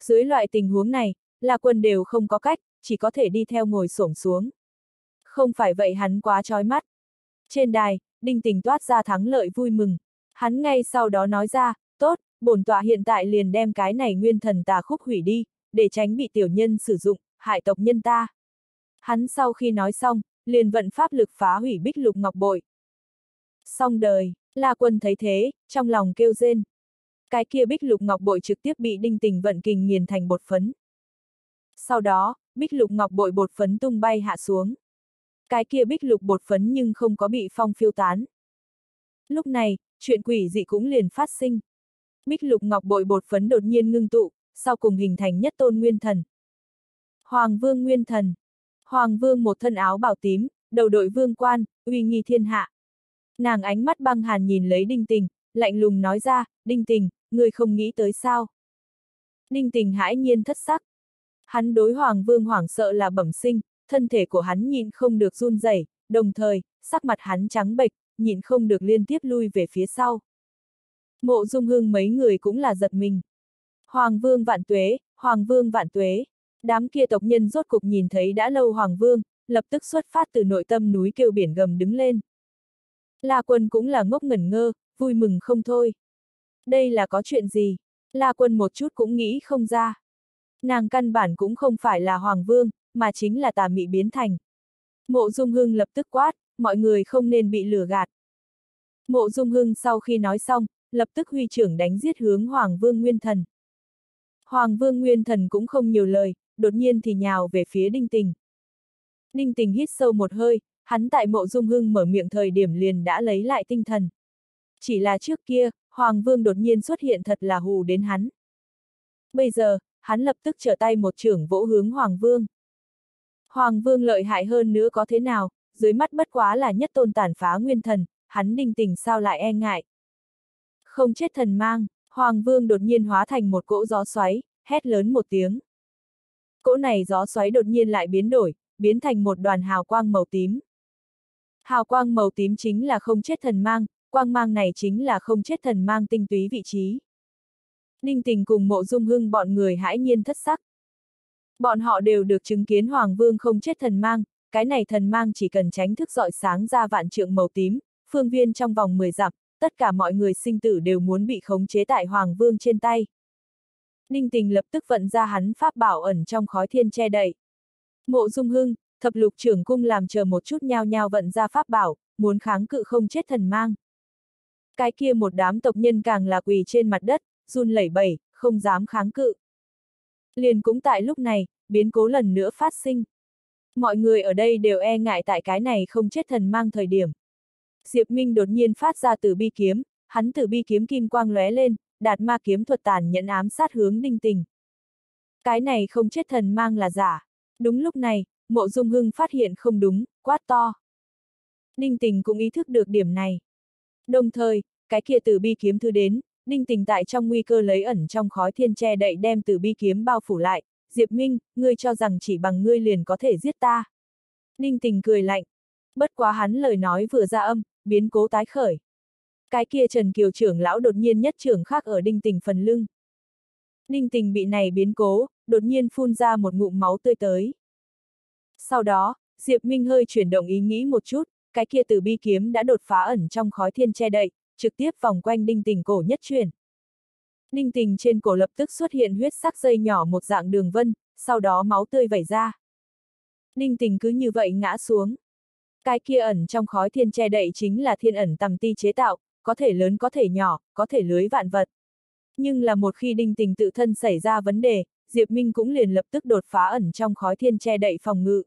Dưới loại tình huống này, là quân đều không có cách, chỉ có thể đi theo ngồi xổm xuống. Không phải vậy hắn quá trói mắt. Trên đài, đinh tình toát ra thắng lợi vui mừng. Hắn ngay sau đó nói ra, tốt, bổn tọa hiện tại liền đem cái này nguyên thần tà khúc hủy đi, để tránh bị tiểu nhân sử dụng, hại tộc nhân ta. Hắn sau khi nói xong, liền vận pháp lực phá hủy bích lục ngọc bội. Xong đời, La Quân thấy thế, trong lòng kêu rên. Cái kia bích lục ngọc bội trực tiếp bị đinh tình vận kình nghiền thành bột phấn. Sau đó, bích lục ngọc bội bột phấn tung bay hạ xuống. Cái kia bích lục bột phấn nhưng không có bị phong phiêu tán. Lúc này, chuyện quỷ dị cũng liền phát sinh. Bích lục ngọc bội bột phấn đột nhiên ngưng tụ, sau cùng hình thành nhất tôn nguyên thần. Hoàng vương nguyên thần. Hoàng vương một thân áo bào tím, đầu đội vương quan, uy nghi thiên hạ. Nàng ánh mắt băng hàn nhìn lấy đinh tình, lạnh lùng nói ra, đinh tình, người không nghĩ tới sao. Ninh tình hãi nhiên thất sắc. Hắn đối hoàng vương hoảng sợ là bẩm sinh, thân thể của hắn nhịn không được run rẩy, đồng thời, sắc mặt hắn trắng bệch, nhịn không được liên tiếp lui về phía sau. Mộ dung Hưng mấy người cũng là giật mình. Hoàng vương vạn tuế, hoàng vương vạn tuế. Đám kia tộc nhân rốt cục nhìn thấy đã lâu hoàng vương, lập tức xuất phát từ nội tâm núi kêu biển gầm đứng lên. La quân cũng là ngốc ngẩn ngơ, vui mừng không thôi. Đây là có chuyện gì? La quân một chút cũng nghĩ không ra. Nàng căn bản cũng không phải là hoàng vương, mà chính là tà mị biến thành. Mộ Dung Hưng lập tức quát, mọi người không nên bị lừa gạt. Mộ Dung Hưng sau khi nói xong, lập tức huy trưởng đánh giết hướng Hoàng Vương Nguyên Thần. Hoàng Vương Nguyên Thần cũng không nhiều lời, đột nhiên thì nhào về phía Đinh Tình. Đinh Tình hít sâu một hơi, hắn tại mộ dung hưng mở miệng thời điểm liền đã lấy lại tinh thần. Chỉ là trước kia, Hoàng Vương đột nhiên xuất hiện thật là hù đến hắn. Bây giờ, hắn lập tức trở tay một trưởng vỗ hướng Hoàng Vương. Hoàng Vương lợi hại hơn nữa có thế nào, dưới mắt bất quá là nhất tôn tàn phá nguyên thần, hắn đinh tình sao lại e ngại. Không chết thần mang, Hoàng Vương đột nhiên hóa thành một cỗ gió xoáy, hét lớn một tiếng. Cỗ này gió xoáy đột nhiên lại biến đổi, biến thành một đoàn hào quang màu tím. Hào quang màu tím chính là không chết thần mang, quang mang này chính là không chết thần mang tinh túy vị trí. Ninh tình cùng mộ dung hưng bọn người hãi nhiên thất sắc. Bọn họ đều được chứng kiến Hoàng Vương không chết thần mang, cái này thần mang chỉ cần tránh thức dọi sáng ra vạn trượng màu tím, phương viên trong vòng 10 dặm, tất cả mọi người sinh tử đều muốn bị khống chế tại Hoàng Vương trên tay. Ninh tình lập tức vận ra hắn pháp bảo ẩn trong khói thiên che đậy. Mộ dung hưng, thập lục trưởng cung làm chờ một chút nhao nhao vận ra pháp bảo, muốn kháng cự không chết thần mang. Cái kia một đám tộc nhân càng là quỳ trên mặt đất, run lẩy bẩy, không dám kháng cự. Liền cũng tại lúc này, biến cố lần nữa phát sinh. Mọi người ở đây đều e ngại tại cái này không chết thần mang thời điểm. Diệp Minh đột nhiên phát ra từ bi kiếm, hắn từ bi kiếm kim quang lóe lên, đạt ma kiếm thuật tàn nhẫn ám sát hướng đinh tình. Cái này không chết thần mang là giả. Đúng lúc này, mộ dung hưng phát hiện không đúng, quát to. Đinh tình cũng ý thức được điểm này. Đồng thời, cái kia từ bi kiếm thư đến, đinh tình tại trong nguy cơ lấy ẩn trong khói thiên che đậy đem từ bi kiếm bao phủ lại, Diệp Minh, ngươi cho rằng chỉ bằng ngươi liền có thể giết ta. Đinh tình cười lạnh. Bất quá hắn lời nói vừa ra âm, biến cố tái khởi. Cái kia Trần Kiều trưởng lão đột nhiên nhất trưởng khác ở đinh tình phần lưng. Đinh tình bị này biến cố, đột nhiên phun ra một ngụm máu tươi tới. Sau đó, Diệp Minh hơi chuyển động ý nghĩ một chút, cái kia từ bi kiếm đã đột phá ẩn trong khói thiên che đậy, trực tiếp vòng quanh đinh tình cổ nhất chuyển. Đinh tình trên cổ lập tức xuất hiện huyết sắc dây nhỏ một dạng đường vân, sau đó máu tươi vẩy ra. Đinh tình cứ như vậy ngã xuống. Cái kia ẩn trong khói thiên che đậy chính là thiên ẩn tầm ti chế tạo, có thể lớn có thể nhỏ, có thể lưới vạn vật. Nhưng là một khi đinh tình tự thân xảy ra vấn đề, Diệp Minh cũng liền lập tức đột phá ẩn trong khói thiên che đậy phòng ngự.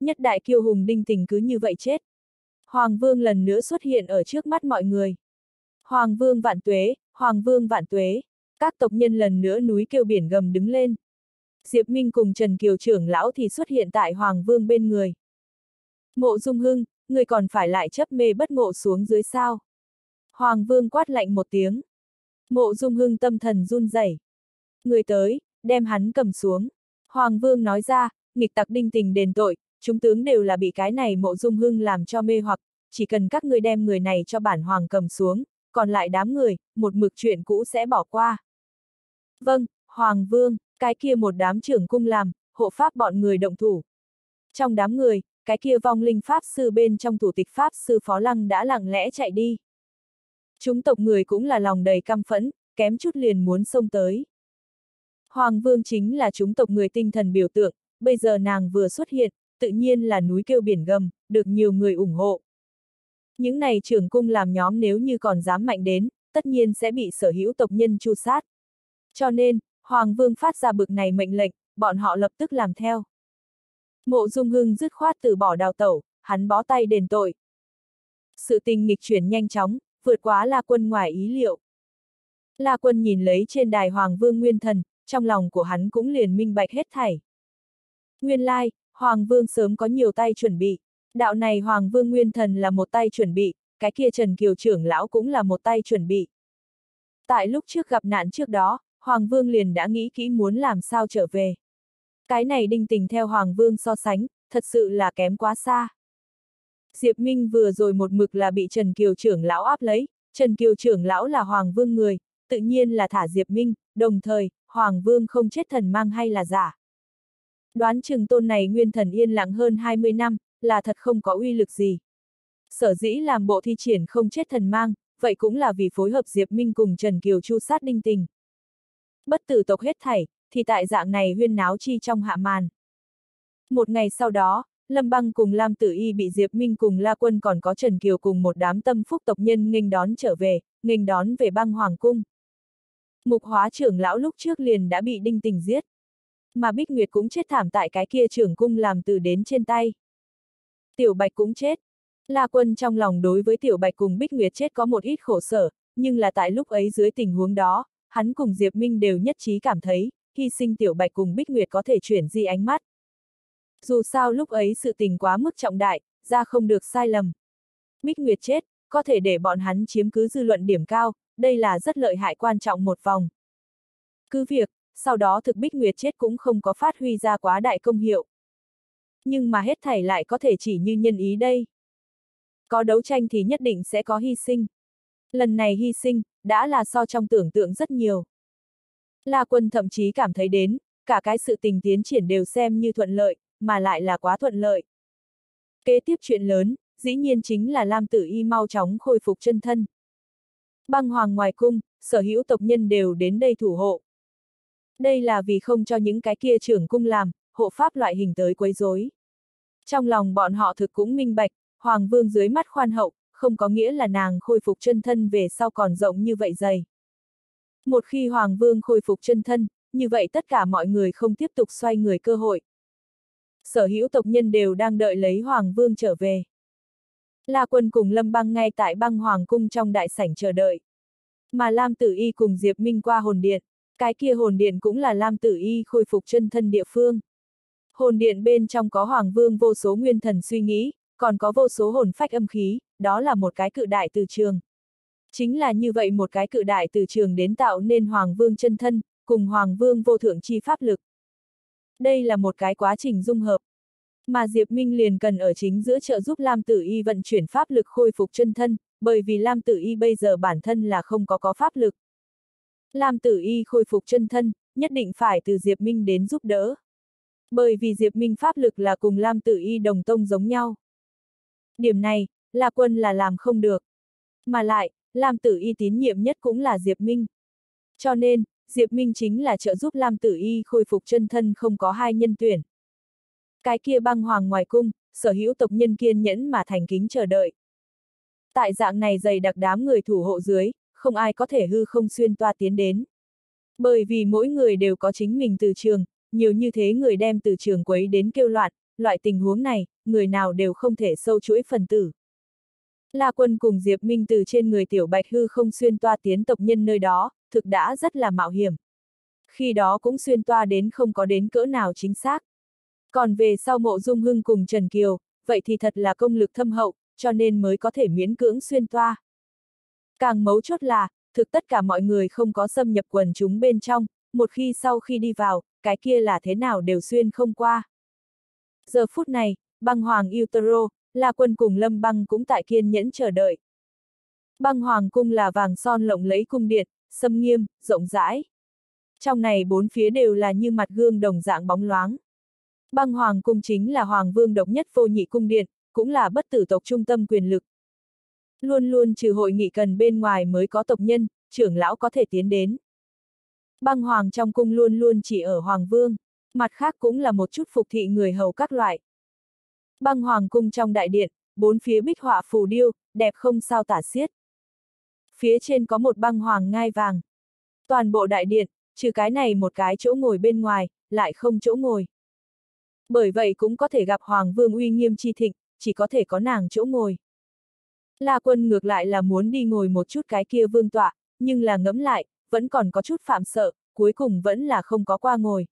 Nhất đại kiêu hùng đinh tình cứ như vậy chết. Hoàng Vương lần nữa xuất hiện ở trước mắt mọi người. Hoàng Vương vạn tuế, Hoàng Vương vạn tuế. Các tộc nhân lần nữa núi kêu biển gầm đứng lên. Diệp Minh cùng Trần Kiều trưởng lão thì xuất hiện tại Hoàng Vương bên người. Mộ Dung Hưng, người còn phải lại chấp mê bất ngộ xuống dưới sao. Hoàng Vương quát lạnh một tiếng. Mộ Dung Hưng tâm thần run rẩy. Người tới, đem hắn cầm xuống. Hoàng Vương nói ra, nghịch tặc đinh tình đền tội, chúng tướng đều là bị cái này mộ dung hưng làm cho mê hoặc, chỉ cần các ngươi đem người này cho bản hoàng cầm xuống, còn lại đám người, một mực chuyện cũ sẽ bỏ qua. Vâng, Hoàng Vương, cái kia một đám trưởng cung làm, hộ pháp bọn người động thủ. Trong đám người, cái kia vong linh pháp sư bên trong thủ tịch pháp sư Phó Lăng đã lặng lẽ chạy đi. Chúng tộc người cũng là lòng đầy căm phẫn, kém chút liền muốn xông tới. Hoàng Vương chính là chúng tộc người tinh thần biểu tượng, bây giờ nàng vừa xuất hiện, tự nhiên là núi kêu biển gầm, được nhiều người ủng hộ. Những này trưởng cung làm nhóm nếu như còn dám mạnh đến, tất nhiên sẽ bị sở hữu tộc nhân chu sát. Cho nên, Hoàng Vương phát ra bực này mệnh lệnh, bọn họ lập tức làm theo. Mộ Dung Hưng dứt khoát từ bỏ đào tẩu, hắn bó tay đền tội. Sự tình nghịch chuyển nhanh chóng, vượt quá La Quân ngoài ý liệu. La Quân nhìn lấy trên đài Hoàng Vương Nguyên Thần, trong lòng của hắn cũng liền minh bạch hết thảy. Nguyên lai, Hoàng Vương sớm có nhiều tay chuẩn bị. Đạo này Hoàng Vương Nguyên Thần là một tay chuẩn bị, cái kia Trần Kiều trưởng lão cũng là một tay chuẩn bị. Tại lúc trước gặp nạn trước đó, Hoàng Vương liền đã nghĩ kỹ muốn làm sao trở về. Cái này đinh tình theo Hoàng Vương so sánh, thật sự là kém quá xa. Diệp Minh vừa rồi một mực là bị Trần Kiều trưởng lão áp lấy, Trần Kiều trưởng lão là Hoàng Vương người, tự nhiên là thả Diệp Minh, đồng thời, Hoàng Vương không chết thần mang hay là giả. Đoán chừng tôn này nguyên thần yên lặng hơn 20 năm, là thật không có uy lực gì. Sở dĩ làm bộ thi triển không chết thần mang, vậy cũng là vì phối hợp Diệp Minh cùng Trần Kiều Chu sát đinh tình. Bất tử tộc hết thảy, thì tại dạng này huyên náo chi trong hạ màn. Một ngày sau đó, Lâm Băng cùng Lam Tử Y bị Diệp Minh cùng La Quân còn có Trần Kiều cùng một đám tâm phúc tộc nhân nghênh đón trở về, nghênh đón về băng hoàng cung. Mục hóa trưởng lão lúc trước liền đã bị đinh tình giết. Mà Bích Nguyệt cũng chết thảm tại cái kia trưởng cung làm từ đến trên tay. Tiểu Bạch cũng chết. La Quân trong lòng đối với Tiểu Bạch cùng Bích Nguyệt chết có một ít khổ sở, nhưng là tại lúc ấy dưới tình huống đó, hắn cùng Diệp Minh đều nhất trí cảm thấy, hy sinh Tiểu Bạch cùng Bích Nguyệt có thể chuyển di ánh mắt. Dù sao lúc ấy sự tình quá mức trọng đại, ra không được sai lầm. Bích Nguyệt chết, có thể để bọn hắn chiếm cứ dư luận điểm cao, đây là rất lợi hại quan trọng một vòng. Cứ việc, sau đó thực Bích Nguyệt chết cũng không có phát huy ra quá đại công hiệu. Nhưng mà hết thảy lại có thể chỉ như nhân ý đây. Có đấu tranh thì nhất định sẽ có hy sinh. Lần này hy sinh, đã là so trong tưởng tượng rất nhiều. La quân thậm chí cảm thấy đến, cả cái sự tình tiến triển đều xem như thuận lợi, mà lại là quá thuận lợi. Kế tiếp chuyện lớn, dĩ nhiên chính là Lam Tử Y mau chóng khôi phục chân thân. Băng hoàng ngoài cung, sở hữu tộc nhân đều đến đây thủ hộ. Đây là vì không cho những cái kia trưởng cung làm, hộ pháp loại hình tới quấy rối. Trong lòng bọn họ thực cũng minh bạch, Hoàng Vương dưới mắt khoan hậu, không có nghĩa là nàng khôi phục chân thân về sau còn rộng như vậy dày. Một khi Hoàng Vương khôi phục chân thân, như vậy tất cả mọi người không tiếp tục xoay người cơ hội. Sở hữu tộc nhân đều đang đợi lấy Hoàng Vương trở về. La Quân cùng Lâm Băng ngay tại băng Hoàng cung trong đại sảnh chờ đợi. Mà Lam Tử Y cùng Diệp Minh qua hồn điện, cái kia hồn điện cũng là Lam Tử Y khôi phục chân thân địa phương. Hồn điện bên trong có Hoàng Vương vô số nguyên thần suy nghĩ, còn có vô số hồn phách âm khí, đó là một cái cự đại từ trường. Chính là như vậy một cái cự đại từ trường đến tạo nên Hoàng Vương chân thân, cùng Hoàng Vương vô thượng chi pháp lực. Đây là một cái quá trình dung hợp. Mà Diệp Minh liền cần ở chính giữa trợ giúp Lam Tử Y vận chuyển pháp lực khôi phục chân thân, bởi vì Lam Tử Y bây giờ bản thân là không có có pháp lực. Lam Tử Y khôi phục chân thân, nhất định phải từ Diệp Minh đến giúp đỡ. Bởi vì Diệp Minh pháp lực là cùng Lam Tử Y đồng tông giống nhau. Điểm này, La Quân là làm không được. Mà lại, Lam Tử Y tín nhiệm nhất cũng là Diệp Minh. Cho nên, Diệp Minh chính là trợ giúp Lam Tử Y khôi phục chân thân không có hai nhân tuyển. Cái kia băng hoàng ngoài cung, sở hữu tộc nhân kiên nhẫn mà thành kính chờ đợi. Tại dạng này dày đặc đám người thủ hộ dưới, không ai có thể hư không xuyên toa tiến đến. Bởi vì mỗi người đều có chính mình từ trường, nhiều như thế người đem từ trường quấy đến kêu loạn, loại tình huống này, người nào đều không thể sâu chuỗi phần tử. La quân cùng Diệp Minh từ trên người tiểu bạch hư không xuyên toa tiến tộc nhân nơi đó, thực đã rất là mạo hiểm. Khi đó cũng xuyên toa đến không có đến cỡ nào chính xác. Còn về sau mộ dung hưng cùng Trần Kiều, vậy thì thật là công lực thâm hậu, cho nên mới có thể miễn cưỡng xuyên toa. Càng mấu chốt là, thực tất cả mọi người không có xâm nhập quần chúng bên trong, một khi sau khi đi vào, cái kia là thế nào đều xuyên không qua. Giờ phút này, băng hoàng Utero, là Quân cùng Lâm Băng cũng tại kiên nhẫn chờ đợi. Băng hoàng cung là vàng son lộng lẫy cung điện, sâm nghiêm, rộng rãi. Trong này bốn phía đều là như mặt gương đồng dạng bóng loáng. Băng hoàng cung chính là hoàng vương độc nhất vô nhị cung điện, cũng là bất tử tộc trung tâm quyền lực. Luôn luôn trừ hội nghị cần bên ngoài mới có tộc nhân, trưởng lão có thể tiến đến. Băng hoàng trong cung luôn luôn chỉ ở hoàng vương, mặt khác cũng là một chút phục thị người hầu các loại. Băng hoàng cung trong đại điện, bốn phía bích họa phù điêu, đẹp không sao tả xiết. Phía trên có một băng hoàng ngai vàng. Toàn bộ đại điện, trừ cái này một cái chỗ ngồi bên ngoài, lại không chỗ ngồi. Bởi vậy cũng có thể gặp Hoàng Vương uy nghiêm chi thịnh, chỉ có thể có nàng chỗ ngồi. La quân ngược lại là muốn đi ngồi một chút cái kia vương tọa, nhưng là ngẫm lại, vẫn còn có chút phạm sợ, cuối cùng vẫn là không có qua ngồi.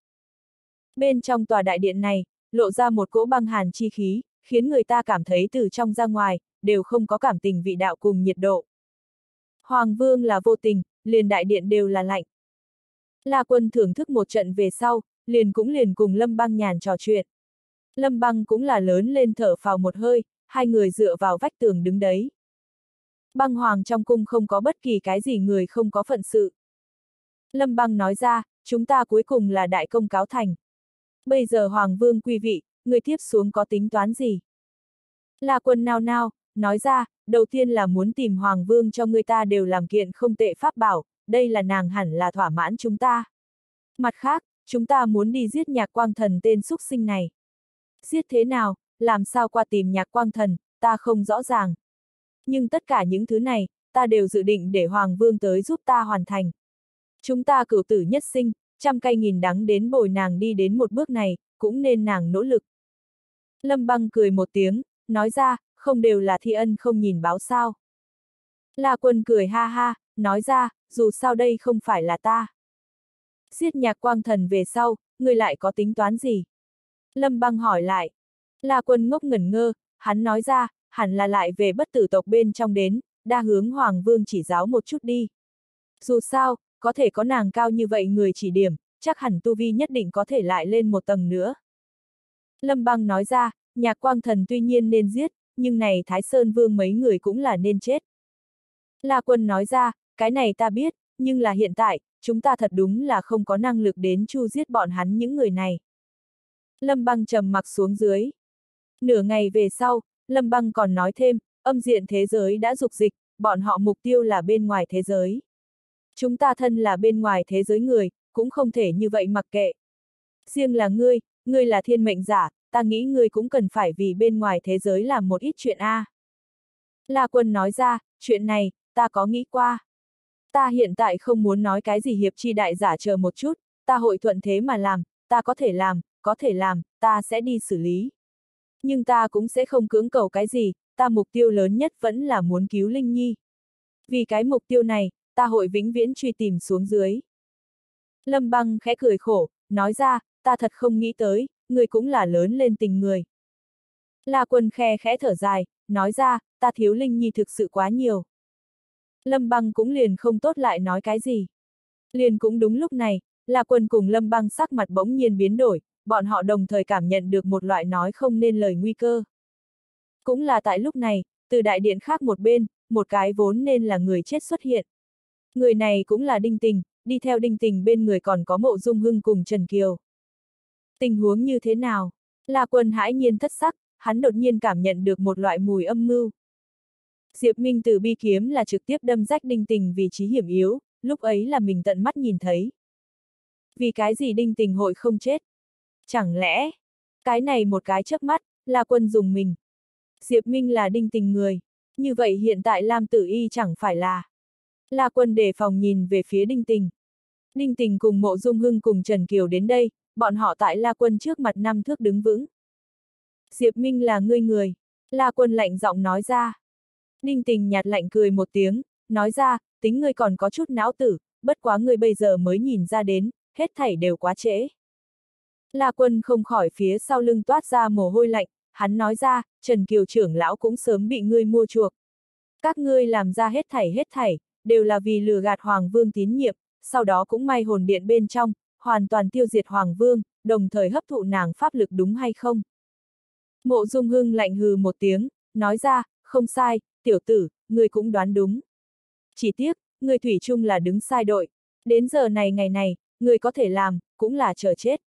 Bên trong tòa đại điện này, lộ ra một cỗ băng hàn chi khí, khiến người ta cảm thấy từ trong ra ngoài, đều không có cảm tình vị đạo cùng nhiệt độ. Hoàng vương là vô tình, liền đại điện đều là lạnh. La quân thưởng thức một trận về sau, liền cũng liền cùng Lâm băng nhàn trò chuyện. Lâm băng cũng là lớn lên thở phào một hơi, hai người dựa vào vách tường đứng đấy. Băng hoàng trong cung không có bất kỳ cái gì người không có phận sự. Lâm băng nói ra, chúng ta cuối cùng là đại công cáo thành. Bây giờ hoàng vương quý vị, người tiếp xuống có tính toán gì? là quân nào nào nói ra, đầu tiên là muốn tìm hoàng vương cho người ta đều làm kiện không tệ pháp bảo, đây là nàng hẳn là thỏa mãn chúng ta. Mặt khác, chúng ta muốn đi giết nhạc quang thần tên xúc sinh này. Giết thế nào, làm sao qua tìm nhạc quang thần, ta không rõ ràng. Nhưng tất cả những thứ này, ta đều dự định để Hoàng Vương tới giúp ta hoàn thành. Chúng ta cửu tử nhất sinh, trăm cây nghìn đắng đến bồi nàng đi đến một bước này, cũng nên nàng nỗ lực. Lâm băng cười một tiếng, nói ra, không đều là thi ân không nhìn báo sao. La quân cười ha ha, nói ra, dù sao đây không phải là ta. Giết nhạc quang thần về sau, người lại có tính toán gì? Lâm băng hỏi lại. La quân ngốc ngẩn ngơ, hắn nói ra, hẳn là lại về bất tử tộc bên trong đến, đa hướng Hoàng Vương chỉ giáo một chút đi. Dù sao, có thể có nàng cao như vậy người chỉ điểm, chắc hẳn tu vi nhất định có thể lại lên một tầng nữa. Lâm băng nói ra, nhạc quang thần tuy nhiên nên giết, nhưng này Thái Sơn Vương mấy người cũng là nên chết. La quân nói ra, cái này ta biết, nhưng là hiện tại, chúng ta thật đúng là không có năng lực đến chu giết bọn hắn những người này. Lâm băng trầm mặc xuống dưới. Nửa ngày về sau, Lâm băng còn nói thêm, âm diện thế giới đã dục dịch, bọn họ mục tiêu là bên ngoài thế giới. Chúng ta thân là bên ngoài thế giới người, cũng không thể như vậy mặc kệ. Riêng là ngươi, ngươi là thiên mệnh giả, ta nghĩ ngươi cũng cần phải vì bên ngoài thế giới làm một ít chuyện a. À. La Quân nói ra, chuyện này, ta có nghĩ qua. Ta hiện tại không muốn nói cái gì hiệp chi đại giả chờ một chút, ta hội thuận thế mà làm, ta có thể làm, có thể làm, ta sẽ đi xử lý. Nhưng ta cũng sẽ không cưỡng cầu cái gì, ta mục tiêu lớn nhất vẫn là muốn cứu Linh Nhi. Vì cái mục tiêu này, ta hội vĩnh viễn truy tìm xuống dưới. Lâm băng khẽ cười khổ, nói ra, ta thật không nghĩ tới, người cũng là lớn lên tình người. La quân khe khẽ thở dài, nói ra, ta thiếu Linh Nhi thực sự quá nhiều. Lâm băng cũng liền không tốt lại nói cái gì. Liền cũng đúng lúc này, La quân cùng Lâm băng sắc mặt bỗng nhiên biến đổi, bọn họ đồng thời cảm nhận được một loại nói không nên lời nguy cơ. Cũng là tại lúc này, từ đại điện khác một bên, một cái vốn nên là người chết xuất hiện. Người này cũng là Đinh Tình, đi theo Đinh Tình bên người còn có Mộ Dung Hưng cùng Trần Kiều. Tình huống như thế nào? La quân hãi nhiên thất sắc, hắn đột nhiên cảm nhận được một loại mùi âm mưu. Diệp Minh từ bi kiếm là trực tiếp đâm rách Đinh Tình vì trí hiểm yếu, lúc ấy là mình tận mắt nhìn thấy. Vì cái gì Đinh Tình hội không chết? Chẳng lẽ, cái này một cái chớp mắt, là quân dùng mình. Diệp Minh là Đinh Tình người, như vậy hiện tại Lam Tử Y chẳng phải là. La quân đề phòng nhìn về phía Đinh Tình. Đinh Tình cùng Mộ Dung Hưng cùng Trần Kiều đến đây, bọn họ tại La quân trước mặt năm thước đứng vững. Diệp Minh là ngươi người. La quân lạnh giọng nói ra. Đinh Tình nhạt lạnh cười một tiếng, nói ra, tính ngươi còn có chút não tử, bất quá ngươi bây giờ mới nhìn ra đến, hết thảy đều quá trễ. La quân không khỏi phía sau lưng toát ra mồ hôi lạnh, hắn nói ra, Trần Kiều trưởng lão cũng sớm bị ngươi mua chuộc. Các ngươi làm ra hết thảy hết thảy, đều là vì lừa gạt Hoàng Vương tín nhiệm, sau đó cũng may hồn điện bên trong, hoàn toàn tiêu diệt Hoàng Vương, đồng thời hấp thụ nàng pháp lực đúng hay không? Mộ Dung Hưng lạnh hừ một tiếng, nói ra, không sai, tiểu tử, ngươi cũng đoán đúng. Chỉ tiếc, người thủy chung là đứng sai đội. Đến giờ này ngày này, người có thể làm, cũng là chờ chết.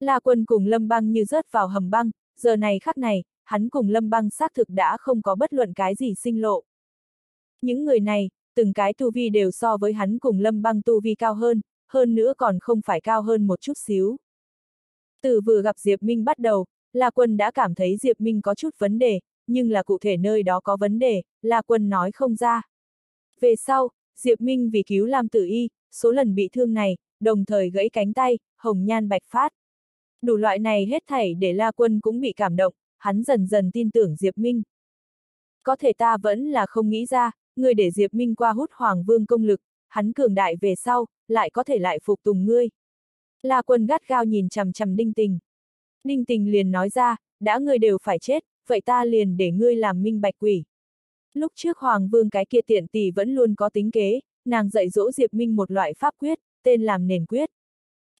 La quân cùng lâm băng như rớt vào hầm băng, giờ này khắc này, hắn cùng lâm băng xác thực đã không có bất luận cái gì sinh lộ. Những người này, từng cái tu vi đều so với hắn cùng lâm băng tu vi cao hơn, hơn nữa còn không phải cao hơn một chút xíu. Từ vừa gặp Diệp Minh bắt đầu, La Quân đã cảm thấy Diệp Minh có chút vấn đề, nhưng là cụ thể nơi đó có vấn đề, La Quân nói không ra. Về sau, Diệp Minh vì cứu Lam Tử Y, số lần bị thương này, đồng thời gãy cánh tay, hồng nhan bạch phát. Đủ loại này hết thảy để La Quân cũng bị cảm động, hắn dần dần tin tưởng Diệp Minh. Có thể ta vẫn là không nghĩ ra, người để Diệp Minh qua hút Hoàng Vương công lực, hắn cường đại về sau, lại có thể lại phục tùng ngươi. La Quân gắt gao nhìn chằm chằm Đinh Tình. Đinh Tình liền nói ra, đã ngươi đều phải chết, vậy ta liền để ngươi làm minh bạch quỷ. Lúc trước Hoàng Vương cái kia tiện tỷ vẫn luôn có tính kế, nàng dạy dỗ Diệp Minh một loại pháp quyết, tên làm nền quyết.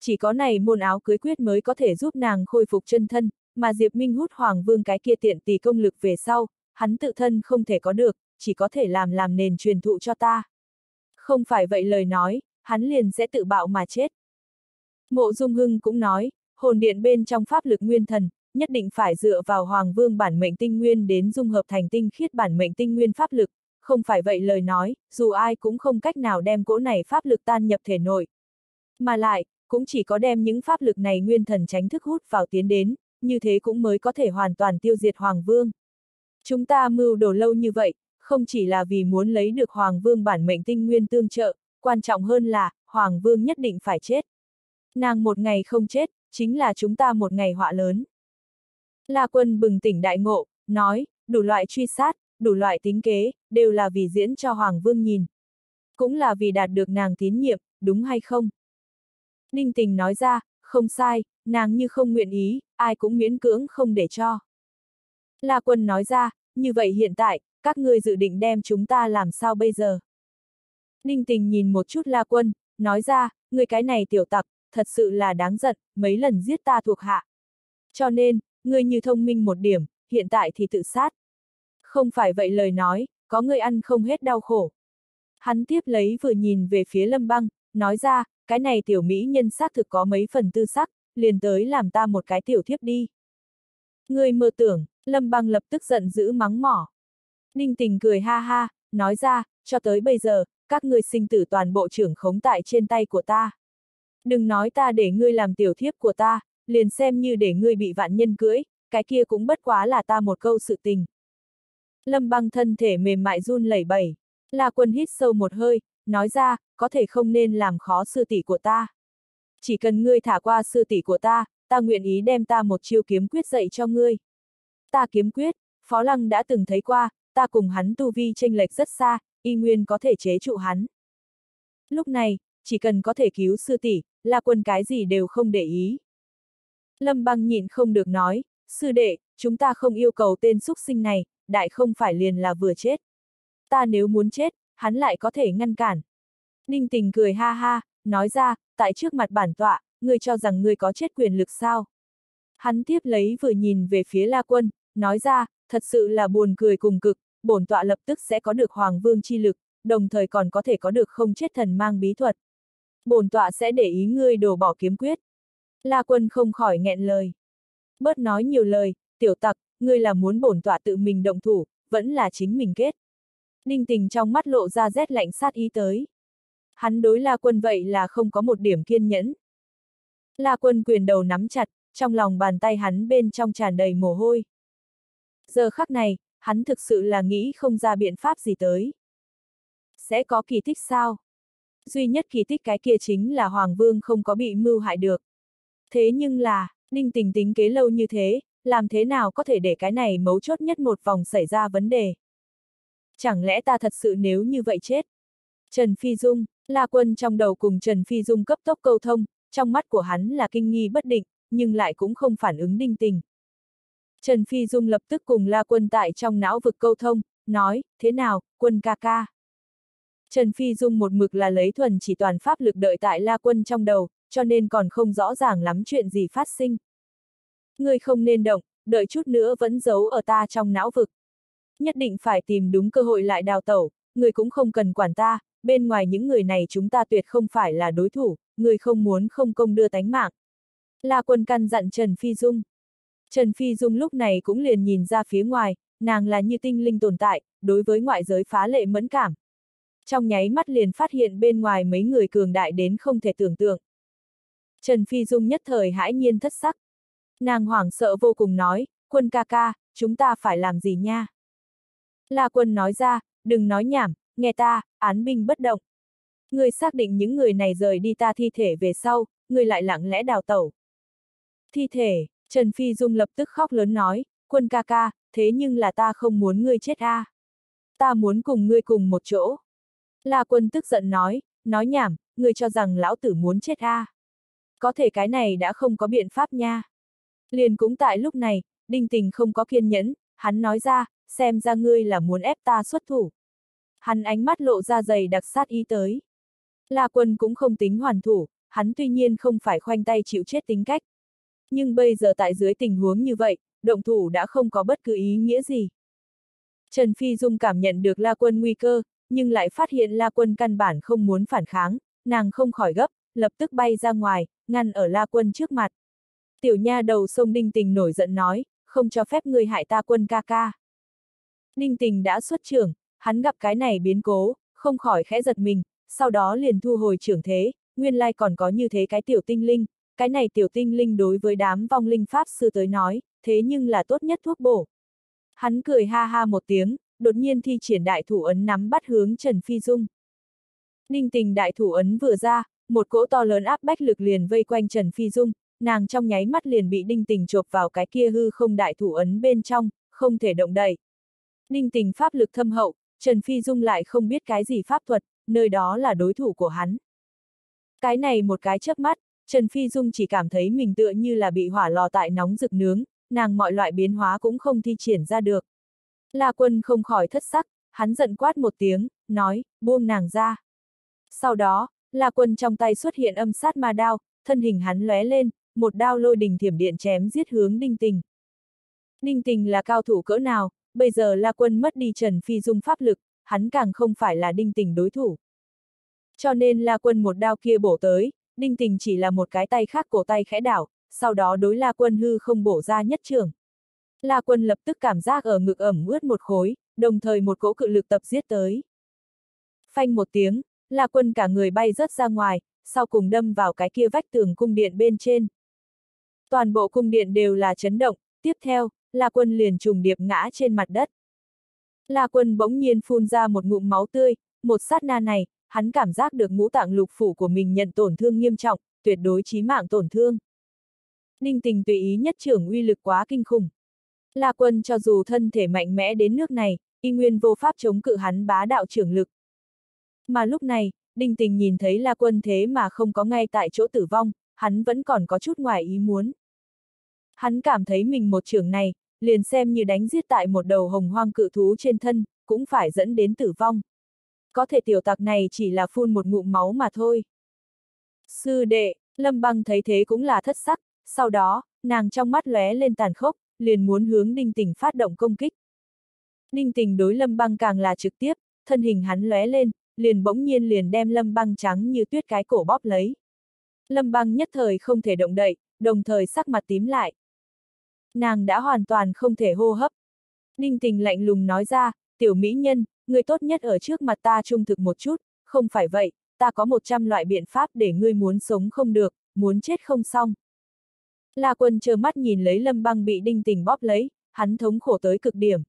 Chỉ có này môn áo cưới quyết mới có thể giúp nàng khôi phục chân thân, mà Diệp Minh hút Hoàng Vương cái kia tiện tỷ công lực về sau, hắn tự thân không thể có được, chỉ có thể làm làm nền truyền thụ cho ta. Không phải vậy lời nói, hắn liền sẽ tự bạo mà chết. Mộ Dung Hưng cũng nói, hồn điện bên trong pháp lực nguyên thần, nhất định phải dựa vào Hoàng Vương bản mệnh tinh nguyên đến dung hợp thành tinh khiết bản mệnh tinh nguyên pháp lực, không phải vậy lời nói, dù ai cũng không cách nào đem cỗ này pháp lực tan nhập thể nội. Mà lại, cũng chỉ có đem những pháp lực này nguyên thần tránh thức hút vào tiến đến, như thế cũng mới có thể hoàn toàn tiêu diệt Hoàng Vương. Chúng ta mưu đồ lâu như vậy, không chỉ là vì muốn lấy được Hoàng Vương bản mệnh tinh nguyên tương trợ, quan trọng hơn là, Hoàng Vương nhất định phải chết. Nàng một ngày không chết, chính là chúng ta một ngày họa lớn. La quân bừng tỉnh đại ngộ, nói, đủ loại truy sát, đủ loại tính kế, đều là vì diễn cho Hoàng Vương nhìn. Cũng là vì đạt được nàng tín nhiệm, đúng hay không? Ninh tình nói ra, không sai, nàng như không nguyện ý, ai cũng miễn cưỡng không để cho. La quân nói ra, như vậy hiện tại, các ngươi dự định đem chúng ta làm sao bây giờ? Ninh tình nhìn một chút La quân, nói ra, người cái này tiểu tặc, thật sự là đáng giận, mấy lần giết ta thuộc hạ. Cho nên, ngươi như thông minh một điểm, hiện tại thì tự sát. Không phải vậy lời nói, có người ăn không hết đau khổ. Hắn tiếp lấy vừa nhìn về phía lâm băng, nói ra, cái này tiểu mỹ nhân xác thực có mấy phần tư sắc, liền tới làm ta một cái tiểu thiếp đi. Người mơ tưởng, lâm băng lập tức giận dữ mắng mỏ. Ninh tình cười ha ha, nói ra, cho tới bây giờ, các ngươi sinh tử toàn bộ trưởng khống tại trên tay của ta. Đừng nói ta để ngươi làm tiểu thiếp của ta, liền xem như để ngươi bị vạn nhân cưỡi, cái kia cũng bất quá là ta một câu sự tình. Lâm băng thân thể mềm mại run lẩy bẩy. La quân hít sâu một hơi, nói ra, có thể không nên làm khó sư tỷ của ta. Chỉ cần ngươi thả qua sư tỷ của ta, ta nguyện ý đem ta một chiêu kiếm quyết dạy cho ngươi. Ta kiếm quyết, Phó Lăng đã từng thấy qua, ta cùng hắn tu vi tranh lệch rất xa, y nguyên có thể chế trụ hắn. Lúc này, chỉ cần có thể cứu sư tỷ, là Quân cái gì đều không để ý. Lâm băng nhịn không được nói, sư đệ, chúng ta không yêu cầu tên xúc sinh này, đại không phải liền là vừa chết. Ta nếu muốn chết, hắn lại có thể ngăn cản. Ninh tình cười ha ha, nói ra, tại trước mặt bản tọa, ngươi cho rằng ngươi có chết quyền lực sao. Hắn tiếp lấy vừa nhìn về phía La Quân, nói ra, thật sự là buồn cười cùng cực, bổn tọa lập tức sẽ có được Hoàng Vương chi lực, đồng thời còn có thể có được không chết thần mang bí thuật. Bổn tọa sẽ để ý ngươi đổ bỏ kiếm quyết. La Quân không khỏi nghẹn lời. Bớt nói nhiều lời, tiểu tặc, ngươi là muốn bổn tọa tự mình động thủ, vẫn là chính mình kết. Ninh tình trong mắt lộ ra rét lạnh sát ý tới. Hắn đối La Quân vậy là không có một điểm kiên nhẫn. La Quân quyền đầu nắm chặt, trong lòng bàn tay hắn bên trong tràn đầy mồ hôi. Giờ khắc này, hắn thực sự là nghĩ không ra biện pháp gì tới. Sẽ có kỳ tích sao? Duy nhất kỳ tích cái kia chính là Hoàng Vương không có bị mưu hại được. Thế nhưng là, Ninh tình tính kế lâu như thế, làm thế nào có thể để cái này mấu chốt nhất một vòng xảy ra vấn đề? Chẳng lẽ ta thật sự nếu như vậy chết? Trần Phi Dung, La Quân trong đầu cùng Trần Phi Dung cấp tốc câu thông, trong mắt của hắn là kinh nghi bất định, nhưng lại cũng không phản ứng đinh tình. Trần Phi Dung lập tức cùng La Quân tại trong não vực câu thông, nói, thế nào, quân ca ca. Trần Phi Dung một mực là lấy thuần chỉ toàn pháp lực đợi tại La Quân trong đầu, cho nên còn không rõ ràng lắm chuyện gì phát sinh. Ngươi không nên động, đợi chút nữa vẫn giấu ở ta trong não vực. Nhất định phải tìm đúng cơ hội lại đào tẩu, người cũng không cần quản ta, bên ngoài những người này chúng ta tuyệt không phải là đối thủ, người không muốn không công đưa tánh mạng. La quân căn dặn Trần Phi Dung. Trần Phi Dung lúc này cũng liền nhìn ra phía ngoài, nàng là như tinh linh tồn tại, đối với ngoại giới phá lệ mẫn cảm. Trong nháy mắt liền phát hiện bên ngoài mấy người cường đại đến không thể tưởng tượng. Trần Phi Dung nhất thời hãi nhiên thất sắc. Nàng hoảng sợ vô cùng nói, quân ca ca, chúng ta phải làm gì nha? La quân nói ra, đừng nói nhảm, nghe ta, án binh bất động. Người xác định những người này rời đi ta thi thể về sau, người lại lặng lẽ đào tẩu. Thi thể, Trần Phi Dung lập tức khóc lớn nói, quân ca ca, thế nhưng là ta không muốn ngươi chết a. À. Ta muốn cùng ngươi cùng một chỗ. La quân tức giận nói, nói nhảm, ngươi cho rằng lão tử muốn chết a. À. Có thể cái này đã không có biện pháp nha. Liền cũng tại lúc này, đinh tình không có kiên nhẫn, hắn nói ra, xem ra ngươi là muốn ép ta xuất thủ. Hắn ánh mắt lộ ra dày đặc sát ý tới. La quân cũng không tính hoàn thủ, hắn tuy nhiên không phải khoanh tay chịu chết tính cách. Nhưng bây giờ tại dưới tình huống như vậy, động thủ đã không có bất cứ ý nghĩa gì. Trần Phi Dung cảm nhận được La Quân nguy cơ, nhưng lại phát hiện La Quân căn bản không muốn phản kháng, nàng không khỏi gấp, lập tức bay ra ngoài, ngăn ở La Quân trước mặt. Tiểu nha đầu sông Đinh Tình nổi giận nói, không cho phép người hại ta quân ca ca. Ninh Tình đã xuất trưởng, hắn gặp cái này biến cố, không khỏi khẽ giật mình, sau đó liền thu hồi trưởng thế, nguyên lai còn có như thế cái tiểu tinh linh, cái này tiểu tinh linh đối với đám vong linh pháp sư tới nói, thế nhưng là tốt nhất thuốc bổ. Hắn cười ha ha một tiếng, đột nhiên thi triển đại thủ ấn nắm bắt hướng Trần Phi Dung. Ninh tình đại thủ ấn vừa ra, một cỗ to lớn áp bách lực liền vây quanh Trần Phi Dung, nàng trong nháy mắt liền bị đinh tình chộp vào cái kia hư không đại thủ ấn bên trong, không thể động đậy. Đinh tình pháp lực thâm hậu, Trần Phi Dung lại không biết cái gì pháp thuật, nơi đó là đối thủ của hắn. Cái này một cái chớp mắt, Trần Phi Dung chỉ cảm thấy mình tựa như là bị hỏa lò tại nóng rực nướng, nàng mọi loại biến hóa cũng không thi triển ra được. La quân không khỏi thất sắc, hắn giận quát một tiếng, nói, buông nàng ra. Sau đó, La quân trong tay xuất hiện âm sát ma đao, thân hình hắn lóe lên, một đao lôi đình thiểm điện chém giết hướng Đinh Tình. Đinh Tình là cao thủ cỡ nào, bây giờ La Quân mất đi Trần Phi Dung pháp lực, hắn càng không phải là Đinh Tình đối thủ. Cho nên La Quân một đao kia bổ tới, Đinh Tình chỉ là một cái tay khác cổ tay khẽ đảo, sau đó đối La Quân hư không bổ ra nhất trường. La Quân lập tức cảm giác ở ngực ẩm ướt một khối, đồng thời một cỗ cự lực tập giết tới. Phanh một tiếng, La Quân cả người bay rớt ra ngoài, sau cùng đâm vào cái kia vách tường cung điện bên trên. Toàn bộ cung điện đều là chấn động, tiếp theo, La Quân liền trùng điệp ngã trên mặt đất. La quân bỗng nhiên phun ra một ngụm máu tươi, một sát na này, hắn cảm giác được ngũ tạng lục phủ của mình nhận tổn thương nghiêm trọng, tuyệt đối chí mạng tổn thương. Ninh tình tùy ý nhất trưởng uy lực quá kinh khủng. La quân cho dù thân thể mạnh mẽ đến nước này, y nguyên vô pháp chống cự hắn bá đạo trưởng lực. Mà lúc này, đinh tình nhìn thấy La quân thế mà không có ngay tại chỗ tử vong, hắn vẫn còn có chút ngoài ý muốn. Hắn cảm thấy mình một trưởng này, liền xem như đánh giết tại một đầu hồng hoang cự thú trên thân, cũng phải dẫn đến tử vong. Có thể tiểu tặc này chỉ là phun một ngụm máu mà thôi. Sư đệ, Lâm Băng thấy thế cũng là thất sắc, sau đó, nàng trong mắt lóe lên tàn khốc, liền muốn hướng Đinh Tình phát động công kích. Đinh Tình đối Lâm Băng càng là trực tiếp, thân hình hắn lóe lên, liền bỗng nhiên liền đem Lâm Băng trắng như tuyết cái cổ bóp lấy. Lâm Băng nhất thời không thể động đậy, đồng thời sắc mặt tím lại. Nàng đã hoàn toàn không thể hô hấp. Đinh Tình lạnh lùng nói ra, tiểu mỹ nhân, người tốt nhất ở trước mặt ta trung thực một chút, không phải vậy, ta có một trăm loại biện pháp để ngươi muốn sống không được, muốn chết không xong. La quân chờ mắt nhìn lấy lâm băng bị đinh tình bóp lấy, hắn thống khổ tới cực điểm.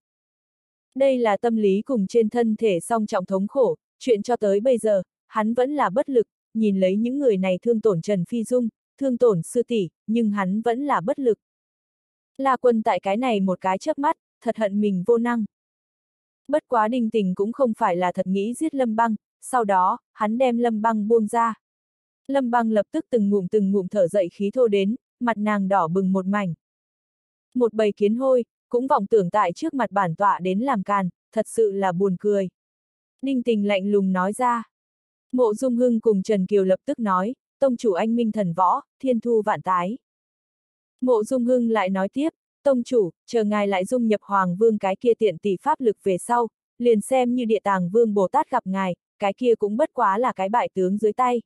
Đây là tâm lý cùng trên thân thể song trọng thống khổ, chuyện cho tới bây giờ, hắn vẫn là bất lực, nhìn lấy những người này thương tổn Trần Phi Dung, thương tổn sư tỷ, nhưng hắn vẫn là bất lực. La quân tại cái này một cái chớp mắt, thật hận mình vô năng. Bất quá đinh tình cũng không phải là thật nghĩ giết lâm băng, sau đó, hắn đem lâm băng buông ra. Lâm băng lập tức từng ngụm từng ngụm thở dậy khí thô đến, mặt nàng đỏ bừng một mảnh. Một bầy kiến hôi, cũng vọng tưởng tại trước mặt bản tọa đến làm càn, thật sự là buồn cười. Ninh tình lạnh lùng nói ra. Mộ Dung Hưng cùng Trần Kiều lập tức nói, tông chủ anh minh thần võ, thiên thu vạn tái. Mộ Dung Hưng lại nói tiếp, tông chủ, chờ ngài lại dung nhập hoàng vương cái kia tiện tỷ pháp lực về sau, liền xem như địa tàng vương Bồ Tát gặp ngài, cái kia cũng bất quá là cái bại tướng dưới tay.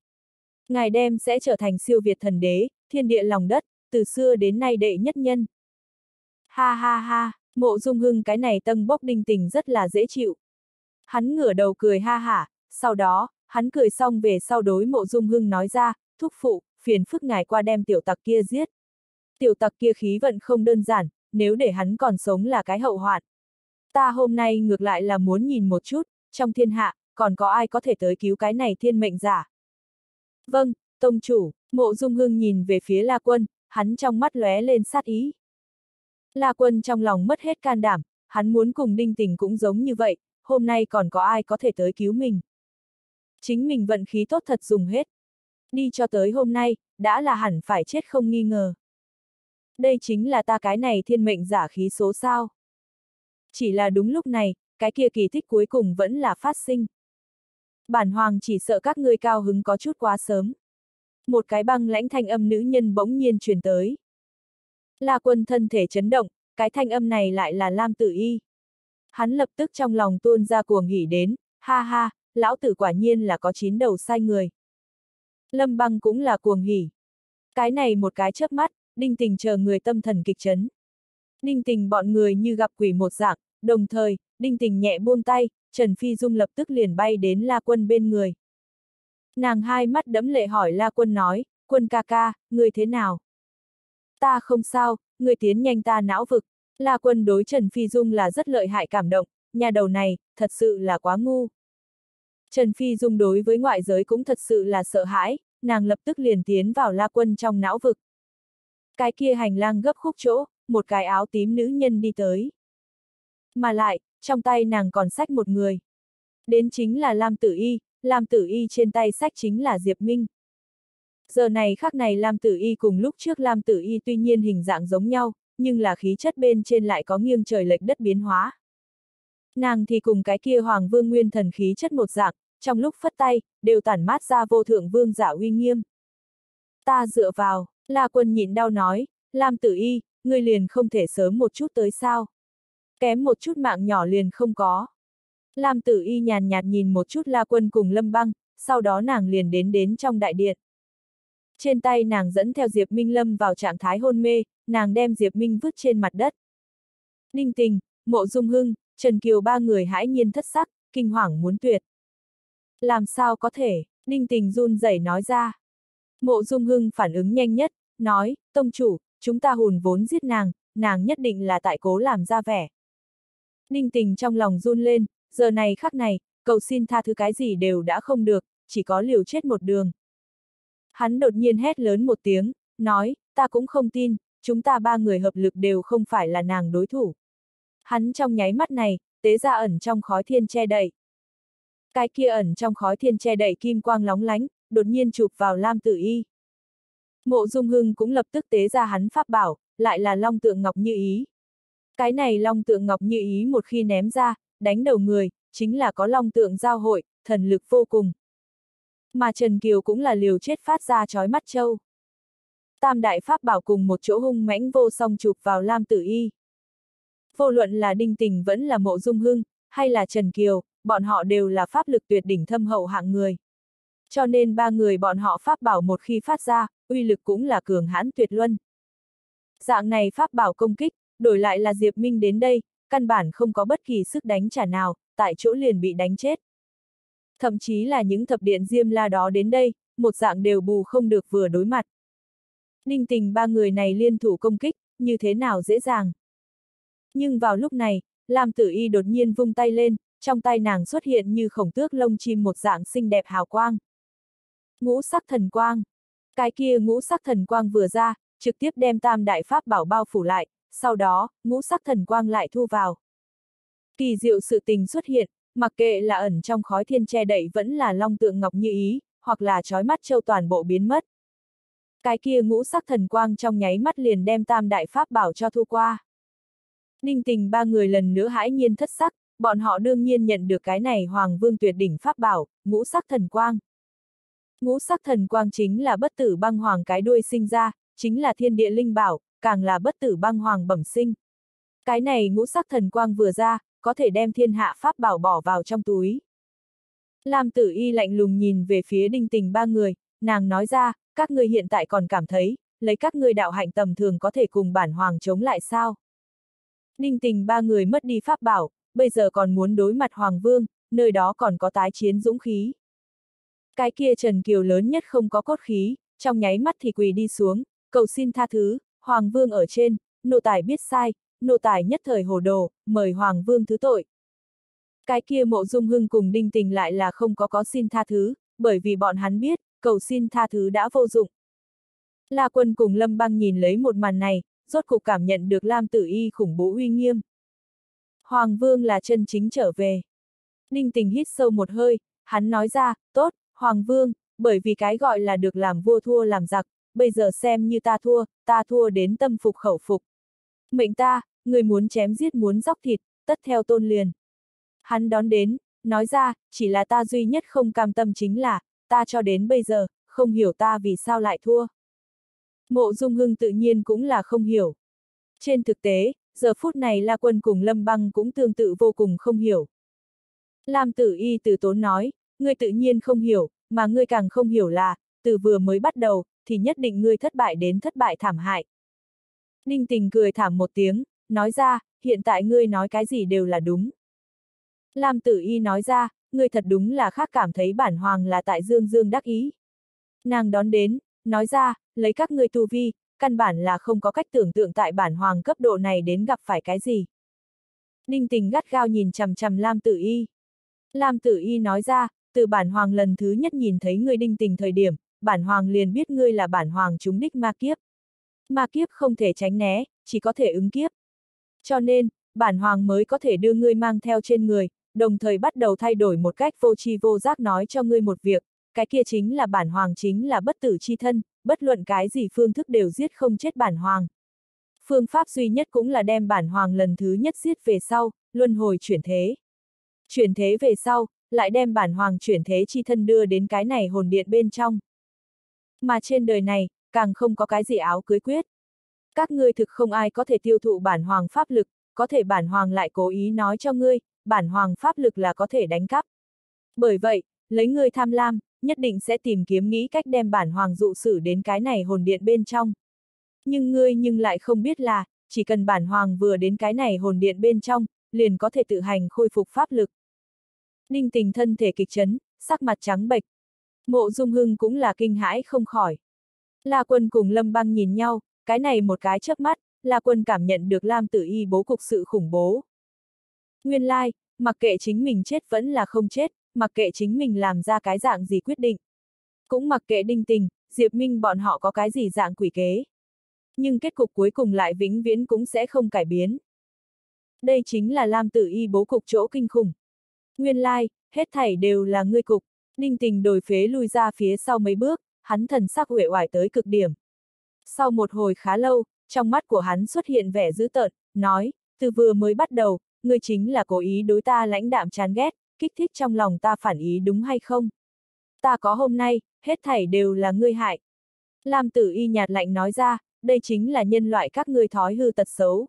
Ngài đem sẽ trở thành siêu việt thần đế, thiên địa lòng đất, từ xưa đến nay đệ nhất nhân. Ha ha ha, mộ dung hưng cái này tâm bốc đinh tình rất là dễ chịu. Hắn ngửa đầu cười ha hả, sau đó, hắn cười xong về sau đối mộ dung hưng nói ra, thúc phụ, phiền phức ngài qua đem tiểu tặc kia giết. Tiểu tặc kia khí vận không đơn giản, nếu để hắn còn sống là cái hậu hoạn. Ta hôm nay ngược lại là muốn nhìn một chút, trong thiên hạ, còn có ai có thể tới cứu cái này thiên mệnh giả? Vâng, tông chủ, mộ dung hưng nhìn về phía La Quân, hắn trong mắt lóe lên sát ý. La Quân trong lòng mất hết can đảm, hắn muốn cùng đinh tình cũng giống như vậy, hôm nay còn có ai có thể tới cứu mình. Chính mình vận khí tốt thật dùng hết. Đi cho tới hôm nay, đã là hẳn phải chết không nghi ngờ. Đây chính là ta cái này thiên mệnh giả khí số sao. Chỉ là đúng lúc này, cái kia kỳ tích cuối cùng vẫn là phát sinh. Bản hoàng chỉ sợ các ngươi cao hứng có chút quá sớm. Một cái băng lãnh thanh âm nữ nhân bỗng nhiên truyền tới. La quân thân thể chấn động, cái thanh âm này lại là Lam Tử Y. Hắn lập tức trong lòng tuôn ra cuồng hỉ đến, ha ha, lão tử quả nhiên là có chín đầu sai người. Lâm băng cũng là cuồng hỉ. Cái này một cái chớp mắt, đinh tình chờ người tâm thần kịch chấn. Đinh tình bọn người như gặp quỷ một dạng, đồng thời, đinh tình nhẹ buông tay, Trần Phi Dung lập tức liền bay đến La Quân bên người. Nàng hai mắt đẫm lệ hỏi La Quân nói, Quân ca ca, người thế nào? Ta không sao, người tiến nhanh ta não vực. La Quân đối Trần Phi Dung là rất lợi hại cảm động, nhà đầu này, thật sự là quá ngu. Trần Phi Dung đối với ngoại giới cũng thật sự là sợ hãi, nàng lập tức liền tiến vào La Quân trong não vực. Cái kia hành lang gấp khúc chỗ, một cái áo tím nữ nhân đi tới. Mà lại, trong tay nàng còn sách một người. Đến chính là Lam Tử Y, Lam Tử Y trên tay sách chính là Diệp Minh. Giờ này khác này Lam Tử Y cùng lúc trước Lam Tử Y tuy nhiên hình dạng giống nhau, nhưng là khí chất bên trên lại có nghiêng trời lệch đất biến hóa. Nàng thì cùng cái kia Hoàng Vương Nguyên thần khí chất một dạng, trong lúc phất tay, đều tản mát ra vô thượng vương giả uy nghiêm. Ta dựa vào, La Quân nhịn đau nói, Lam Tử Y, ngươi liền không thể sớm một chút tới sao. Kém một chút mạng nhỏ liền không có. Lam tử y nhàn nhạt nhìn một chút la quân cùng lâm băng, sau đó nàng liền đến đến trong đại điện. Trên tay nàng dẫn theo Diệp Minh Lâm vào trạng thái hôn mê, nàng đem Diệp Minh vứt trên mặt đất. Ninh tình, mộ dung hưng, Trần Kiều ba người hãi nhiên thất sắc, kinh hoàng muốn tuyệt. Làm sao có thể, Ninh tình run rẩy nói ra. Mộ dung hưng phản ứng nhanh nhất, nói, tông chủ, chúng ta hùn vốn giết nàng, nàng nhất định là tại cố làm ra vẻ. Ninh tình trong lòng run lên, giờ này khắc này, cầu xin tha thứ cái gì đều đã không được, chỉ có liều chết một đường. Hắn đột nhiên hét lớn một tiếng, nói, ta cũng không tin, chúng ta ba người hợp lực đều không phải là nàng đối thủ. Hắn trong nháy mắt này, tế ra ẩn trong khói thiên che đậy. Cái kia ẩn trong khói thiên che đậy kim quang lóng lánh, đột nhiên chụp vào Lam Tử Y. Mộ Dung Hưng cũng lập tức tế ra hắn pháp bảo, lại là long tượng ngọc như ý. Cái này long tượng ngọc như ý một khi ném ra, đánh đầu người, chính là có long tượng giao hội, thần lực vô cùng. Mà Trần Kiều cũng là liều chết phát ra chói mắt châu. Tam đại pháp bảo cùng một chỗ hung mãnh vô song chụp vào Lam Tử Y. Vô luận là Đinh Tình vẫn là Mộ Dung Hưng, hay là Trần Kiều, bọn họ đều là pháp lực tuyệt đỉnh thâm hậu hạng người. Cho nên ba người bọn họ pháp bảo một khi phát ra, uy lực cũng là cường hãn tuyệt luân. Dạng này pháp bảo công kích, đổi lại là Diệp Minh đến đây, căn bản không có bất kỳ sức đánh trả nào, tại chỗ liền bị đánh chết. Thậm chí là những thập điện diêm la đó đến đây, một dạng đều bù không được vừa đối mặt. Ninh tình ba người này liên thủ công kích, như thế nào dễ dàng. Nhưng vào lúc này, Lam Tử Y đột nhiên vung tay lên, trong tay nàng xuất hiện như khổng tước lông chim một dạng xinh đẹp hào quang. Ngũ sắc thần quang. Cái kia ngũ sắc thần quang vừa ra, trực tiếp đem tam đại pháp bảo bao phủ lại, sau đó, ngũ sắc thần quang lại thu vào. Kỳ diệu sự tình xuất hiện, mặc kệ là ẩn trong khói thiên che đậy vẫn là long tượng ngọc như ý, hoặc là trói mắt châu toàn bộ biến mất. Cái kia ngũ sắc thần quang trong nháy mắt liền đem tam đại pháp bảo cho thu qua. Ninh tình ba người lần nữa hãi nhiên thất sắc, bọn họ đương nhiên nhận được cái này hoàng vương tuyệt đỉnh pháp bảo, ngũ sắc thần quang. Ngũ sắc thần quang chính là bất tử băng hoàng cái đuôi sinh ra, chính là thiên địa linh bảo, càng là bất tử băng hoàng bẩm sinh. Cái này ngũ sắc thần quang vừa ra, có thể đem thiên hạ pháp bảo bỏ vào trong túi. Lam tử y lạnh lùng nhìn về phía đinh tình ba người, nàng nói ra, các người hiện tại còn cảm thấy, lấy các ngươi đạo hạnh tầm thường có thể cùng bản hoàng chống lại sao? Đinh tình ba người mất đi pháp bảo, bây giờ còn muốn đối mặt hoàng vương, nơi đó còn có tái chiến dũng khí. Cái kia Trần Kiều lớn nhất không có cốt khí, trong nháy mắt thì quỳ đi xuống, cầu xin tha thứ, Hoàng Vương ở trên, nô tài biết sai, nô tài nhất thời hồ đồ, mời Hoàng Vương thứ tội. Cái kia mộ dung hưng cùng đinh tình lại là không có có xin tha thứ, bởi vì bọn hắn biết, cầu xin tha thứ đã vô dụng. La quân cùng Lâm băng nhìn lấy một màn này, rốt cục cảm nhận được Lam Tử Y khủng bố uy nghiêm. Hoàng Vương là chân chính trở về. Ninh tình hít sâu một hơi, hắn nói ra, tốt, Hoàng Vương, bởi vì cái gọi là được làm vua thua làm giặc, bây giờ xem như ta thua, ta thua đến tâm phục khẩu phục. Mệnh ta, người muốn chém giết muốn dóc thịt, tất theo tôn liền. Hắn đón đến, nói ra, chỉ là ta duy nhất không cam tâm chính là, ta cho đến bây giờ, không hiểu ta vì sao lại thua. Mộ Dung Hưng tự nhiên cũng là không hiểu. Trên thực tế, giờ phút này La Quân cùng Lâm Băng cũng tương tự vô cùng không hiểu. Lam Tử Y từ tốn nói, ngươi tự nhiên không hiểu, mà ngươi càng không hiểu là, từ vừa mới bắt đầu, thì nhất định ngươi thất bại đến thất bại thảm hại. Ninh tình cười thảm một tiếng, nói ra, hiện tại ngươi nói cái gì đều là đúng. Lam tử y nói ra, ngươi thật đúng là khác cảm thấy bản hoàng là tại dương dương đắc ý. Nàng đón đến, nói ra, lấy các ngươi tu vi, căn bản là không có cách tưởng tượng tại bản hoàng cấp độ này đến gặp phải cái gì. Ninh tình gắt gao nhìn chằm chằm Lam tử y. Lam tử y nói ra, từ bản hoàng lần thứ nhất nhìn thấy ngươi đinh tình thời điểm, bản hoàng liền biết ngươi là bản hoàng chúng đích ma kiếp. Ma kiếp không thể tránh né, chỉ có thể ứng kiếp. Cho nên, bản hoàng mới có thể đưa ngươi mang theo trên người, đồng thời bắt đầu thay đổi một cách vô tri vô giác nói cho ngươi một việc, cái kia chính là bản hoàng chính là bất tử chi thân, bất luận cái gì phương thức đều giết không chết bản hoàng. Phương pháp duy nhất cũng là đem bản hoàng lần thứ nhất giết về sau, luân hồi chuyển thế. Chuyển thế về sau, lại đem bản hoàng chuyển thế chi thân đưa đến cái này hồn điện bên trong. Mà trên đời này, càng không có cái gì áo cưới quyết. Các ngươi thực không ai có thể tiêu thụ bản hoàng pháp lực, có thể bản hoàng lại cố ý nói cho ngươi, bản hoàng pháp lực là có thể đánh cắp. Bởi vậy, lấy ngươi tham lam, nhất định sẽ tìm kiếm nghĩ cách đem bản hoàng dụ sử đến cái này hồn điện bên trong. Nhưng ngươi nhưng lại không biết là, chỉ cần bản hoàng vừa đến cái này hồn điện bên trong, liền có thể tự hành khôi phục pháp lực. Ninh tình thân thể kịch chấn, sắc mặt trắng bệch. Mộ dung hưng cũng là kinh hãi không khỏi. La quân cùng lâm băng nhìn nhau, cái này một cái chớp mắt, La quân cảm nhận được Lam tử y bố cục sự khủng bố. Nguyên lai, like, mặc kệ chính mình chết vẫn là không chết, mặc kệ chính mình làm ra cái dạng gì quyết định. Cũng mặc kệ đinh tình, Diệp Minh bọn họ có cái gì dạng quỷ kế. Nhưng kết cục cuối cùng lại vĩnh viễn cũng sẽ không cải biến. Đây chính là Lam Tử Y bố cục chỗ kinh khủng. Nguyên lai, like, hết thảy đều là ngươi cục. Đinh tình đổi phế lui ra phía sau mấy bước, hắn thần sắc uể oải tới cực điểm. Sau một hồi khá lâu, trong mắt của hắn xuất hiện vẻ dữ tợn, nói, từ vừa mới bắt đầu, ngươi chính là cố ý đối ta lãnh đạm chán ghét, kích thích trong lòng ta phản ý đúng hay không? Ta có hôm nay, hết thảy đều là ngươi hại. Lam tử y nhạt lạnh nói ra, đây chính là nhân loại các ngươi thói hư tật xấu.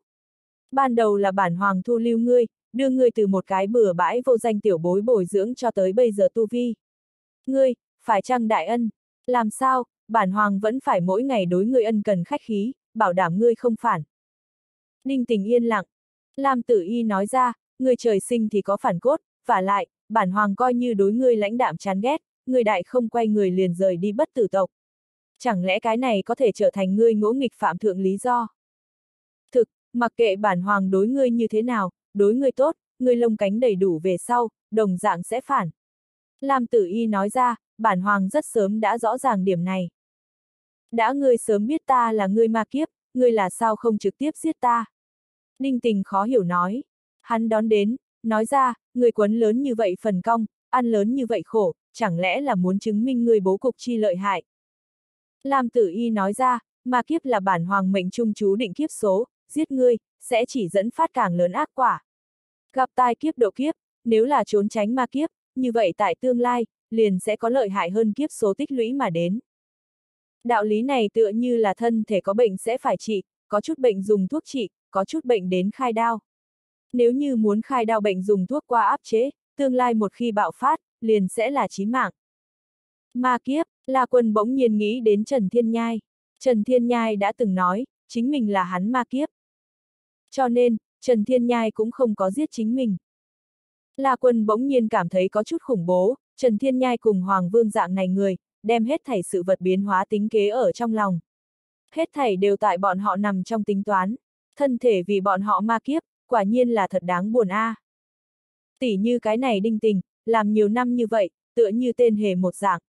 Ban đầu là bản hoàng thu lưu ngươi, đưa ngươi từ một cái bừa bãi vô danh tiểu bối bồi dưỡng cho tới bây giờ tu vi. Ngươi, phải chăng đại ân? Làm sao, bản hoàng vẫn phải mỗi ngày đối ngươi ân cần khách khí, bảo đảm ngươi không phản. Ninh tình yên lặng. Lam tử y nói ra, ngươi trời sinh thì có phản cốt, và lại, bản hoàng coi như đối ngươi lãnh đạm chán ghét, người đại không quay người liền rời đi bất tử tộc. Chẳng lẽ cái này có thể trở thành ngươi ngỗ nghịch phạm thượng lý do? Thực, mặc kệ bản hoàng đối ngươi như thế nào, đối ngươi tốt, ngươi lông cánh đầy đủ về sau, đồng dạng sẽ phản. Lam tử y nói ra, bản hoàng rất sớm đã rõ ràng điểm này. Đã ngươi sớm biết ta là ngươi ma kiếp, ngươi là sao không trực tiếp giết ta? Ninh tình khó hiểu nói. Hắn đón đến, nói ra, người quấn lớn như vậy phần cong, ăn lớn như vậy khổ, chẳng lẽ là muốn chứng minh người bố cục chi lợi hại. Lam tử y nói ra, ma kiếp là bản hoàng mệnh trung chú định kiếp số, giết ngươi, sẽ chỉ dẫn phát càng lớn ác quả. Gặp tai kiếp độ kiếp, nếu là trốn tránh ma kiếp, như vậy tại tương lai, liền sẽ có lợi hại hơn kiếp số tích lũy mà đến. Đạo lý này tựa như là thân thể có bệnh sẽ phải trị, có chút bệnh dùng thuốc trị, có chút bệnh đến khai đao. Nếu như muốn khai đau bệnh dùng thuốc qua áp chế, tương lai một khi bạo phát, liền sẽ là chí mạng. Ma kiếp, La Quân bỗng nhiên nghĩ đến Trần Thiên Nhai. Trần Thiên Nhai đã từng nói, chính mình là hắn ma kiếp. Cho nên, Trần Thiên Nhai cũng không có giết chính mình. La Quân bỗng nhiên cảm thấy có chút khủng bố, Trần Thiên Nhai cùng Hoàng Vương dạng này người, đem hết thảy sự vật biến hóa tính kế ở trong lòng. Hết thảy đều tại bọn họ nằm trong tính toán. Thân thể vì bọn họ ma kiếp, quả nhiên là thật đáng buồn a. À. Tỷ như cái này đinh tình, làm nhiều năm như vậy, tựa như tên hề một dạng.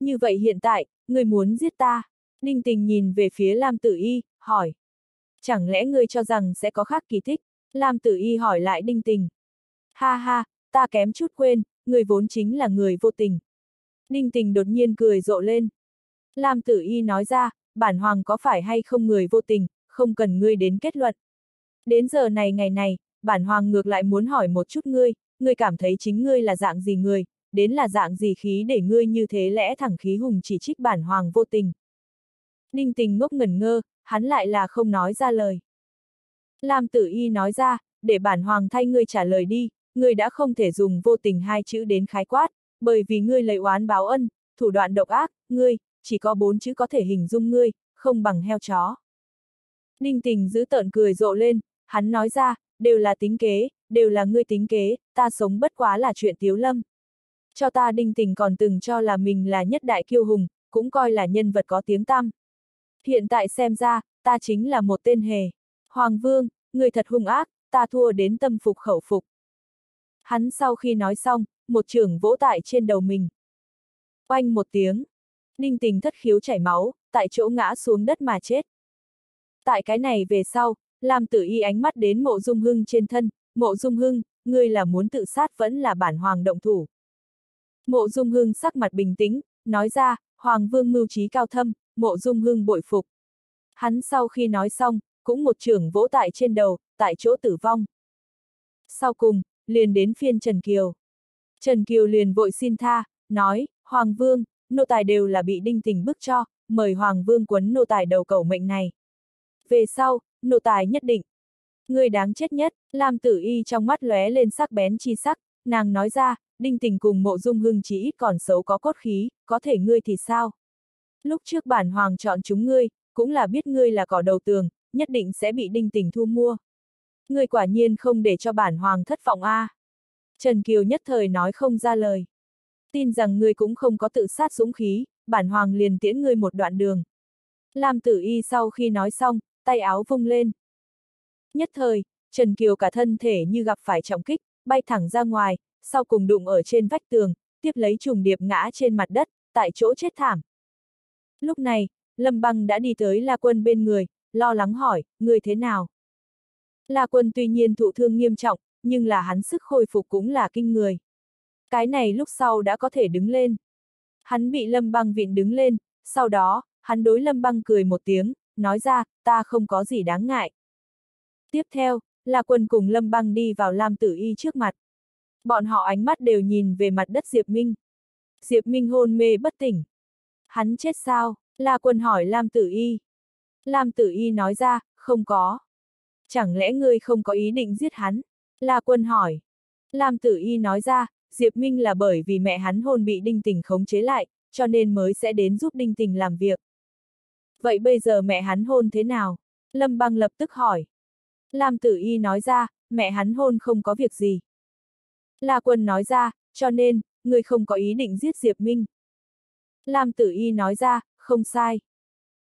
Như vậy hiện tại, người muốn giết ta. Đinh tình nhìn về phía Lam Tử Y, hỏi. Chẳng lẽ ngươi cho rằng sẽ có khác kỳ thích? Lam Tử Y hỏi lại đinh tình. Ha ha, ta kém chút quên, người vốn chính là người vô tình. Đinh tình đột nhiên cười rộ lên. Lam Tử Y nói ra, bản hoàng có phải hay không người vô tình, không cần ngươi đến kết luận. Đến giờ này ngày này, bản hoàng ngược lại muốn hỏi một chút ngươi, ngươi cảm thấy chính ngươi là dạng gì người, đến là dạng gì khí để ngươi như thế lẽ thẳng khí hùng chỉ trích bản hoàng vô tình. Ninh tình ngốc ngẩn ngơ, hắn lại là không nói ra lời. Lam tử y nói ra, để bản hoàng thay ngươi trả lời đi, ngươi đã không thể dùng vô tình hai chữ đến khái quát, bởi vì ngươi lấy oán báo ân, thủ đoạn độc ác, ngươi, chỉ có bốn chữ có thể hình dung ngươi, không bằng heo chó. Ninh tình giữ tợn cười rộ lên, hắn nói ra, đều là tính kế, đều là ngươi tính kế, ta sống bất quá là chuyện tiếu lâm. Cho ta đinh tình còn từng cho là mình là nhất đại kiêu hùng, cũng coi là nhân vật có tiếng tăm. Hiện tại xem ra, ta chính là một tên hề. Hoàng vương, người thật hung ác, ta thua đến tâm phục khẩu phục. Hắn sau khi nói xong, một trường vỗ tại trên đầu mình. Oanh một tiếng. Ninh tình thất khiếu chảy máu, tại chỗ ngã xuống đất mà chết. Tại cái này về sau, Lam tử y ánh mắt đến mộ dung hưng trên thân, mộ dung hưng, ngươi là muốn tự sát vẫn là bản hoàng động thủ. Mộ dung hưng sắc mặt bình tĩnh, nói ra, hoàng vương mưu trí cao thâm, mộ dung hưng bội phục. Hắn sau khi nói xong, cũng một trưởng vỗ tại trên đầu, tại chỗ tử vong. Sau cùng, liền đến phiên Trần Kiều. Trần Kiều liền vội xin tha, nói, Hoàng Vương, nô tài đều là bị đinh tình bức cho, mời Hoàng Vương quấn nô tài đầu cầu mệnh này. Về sau, nô tài nhất định. Người đáng chết nhất, Lam Tử Y trong mắt lóe lên sắc bén chi sắc, nàng nói ra, đinh tình cùng mộ dung hưng chỉ ít còn xấu có cốt khí, có thể ngươi thì sao? Lúc trước bản hoàng chọn chúng ngươi, cũng là biết ngươi là cỏ đầu tường, nhất định sẽ bị đinh tình thu mua. Ngươi quả nhiên không để cho bản hoàng thất vọng a. À. Trần Kiều nhất thời nói không ra lời. Tin rằng ngươi cũng không có tự sát dũng khí, bản hoàng liền tiễn ngươi một đoạn đường. Lam tử y sau khi nói xong, tay áo vung lên. Nhất thời, Trần Kiều cả thân thể như gặp phải trọng kích, bay thẳng ra ngoài, sau cùng đụng ở trên vách tường, tiếp lấy trùng điệp ngã trên mặt đất, tại chỗ chết thảm. Lúc này, Lâm Băng đã đi tới La Quân bên người, lo lắng hỏi, người thế nào? La Quân tuy nhiên thụ thương nghiêm trọng, nhưng là hắn sức khôi phục cũng là kinh người. Cái này lúc sau đã có thể đứng lên. Hắn bị Lâm Băng vịn đứng lên, sau đó, hắn đối Lâm Băng cười một tiếng, nói ra, ta không có gì đáng ngại. Tiếp theo, là Quân cùng Lâm Băng đi vào Lam Tử Y trước mặt. Bọn họ ánh mắt đều nhìn về mặt đất Diệp Minh. Diệp Minh hôn mê bất tỉnh. Hắn chết sao? La Quân hỏi Lam Tử Y. Lam Tử Y nói ra, không có. Chẳng lẽ ngươi không có ý định giết hắn? La Quân hỏi. Lam Tử Y nói ra, Diệp Minh là bởi vì mẹ hắn hôn bị Đinh Tình khống chế lại, cho nên mới sẽ đến giúp Đinh Tình làm việc. Vậy bây giờ mẹ hắn hôn thế nào? Lâm Băng lập tức hỏi. Lam Tử Y nói ra, mẹ hắn hôn không có việc gì. La Quân nói ra, cho nên, người không có ý định giết Diệp Minh. Lam Tử Y nói ra, không sai.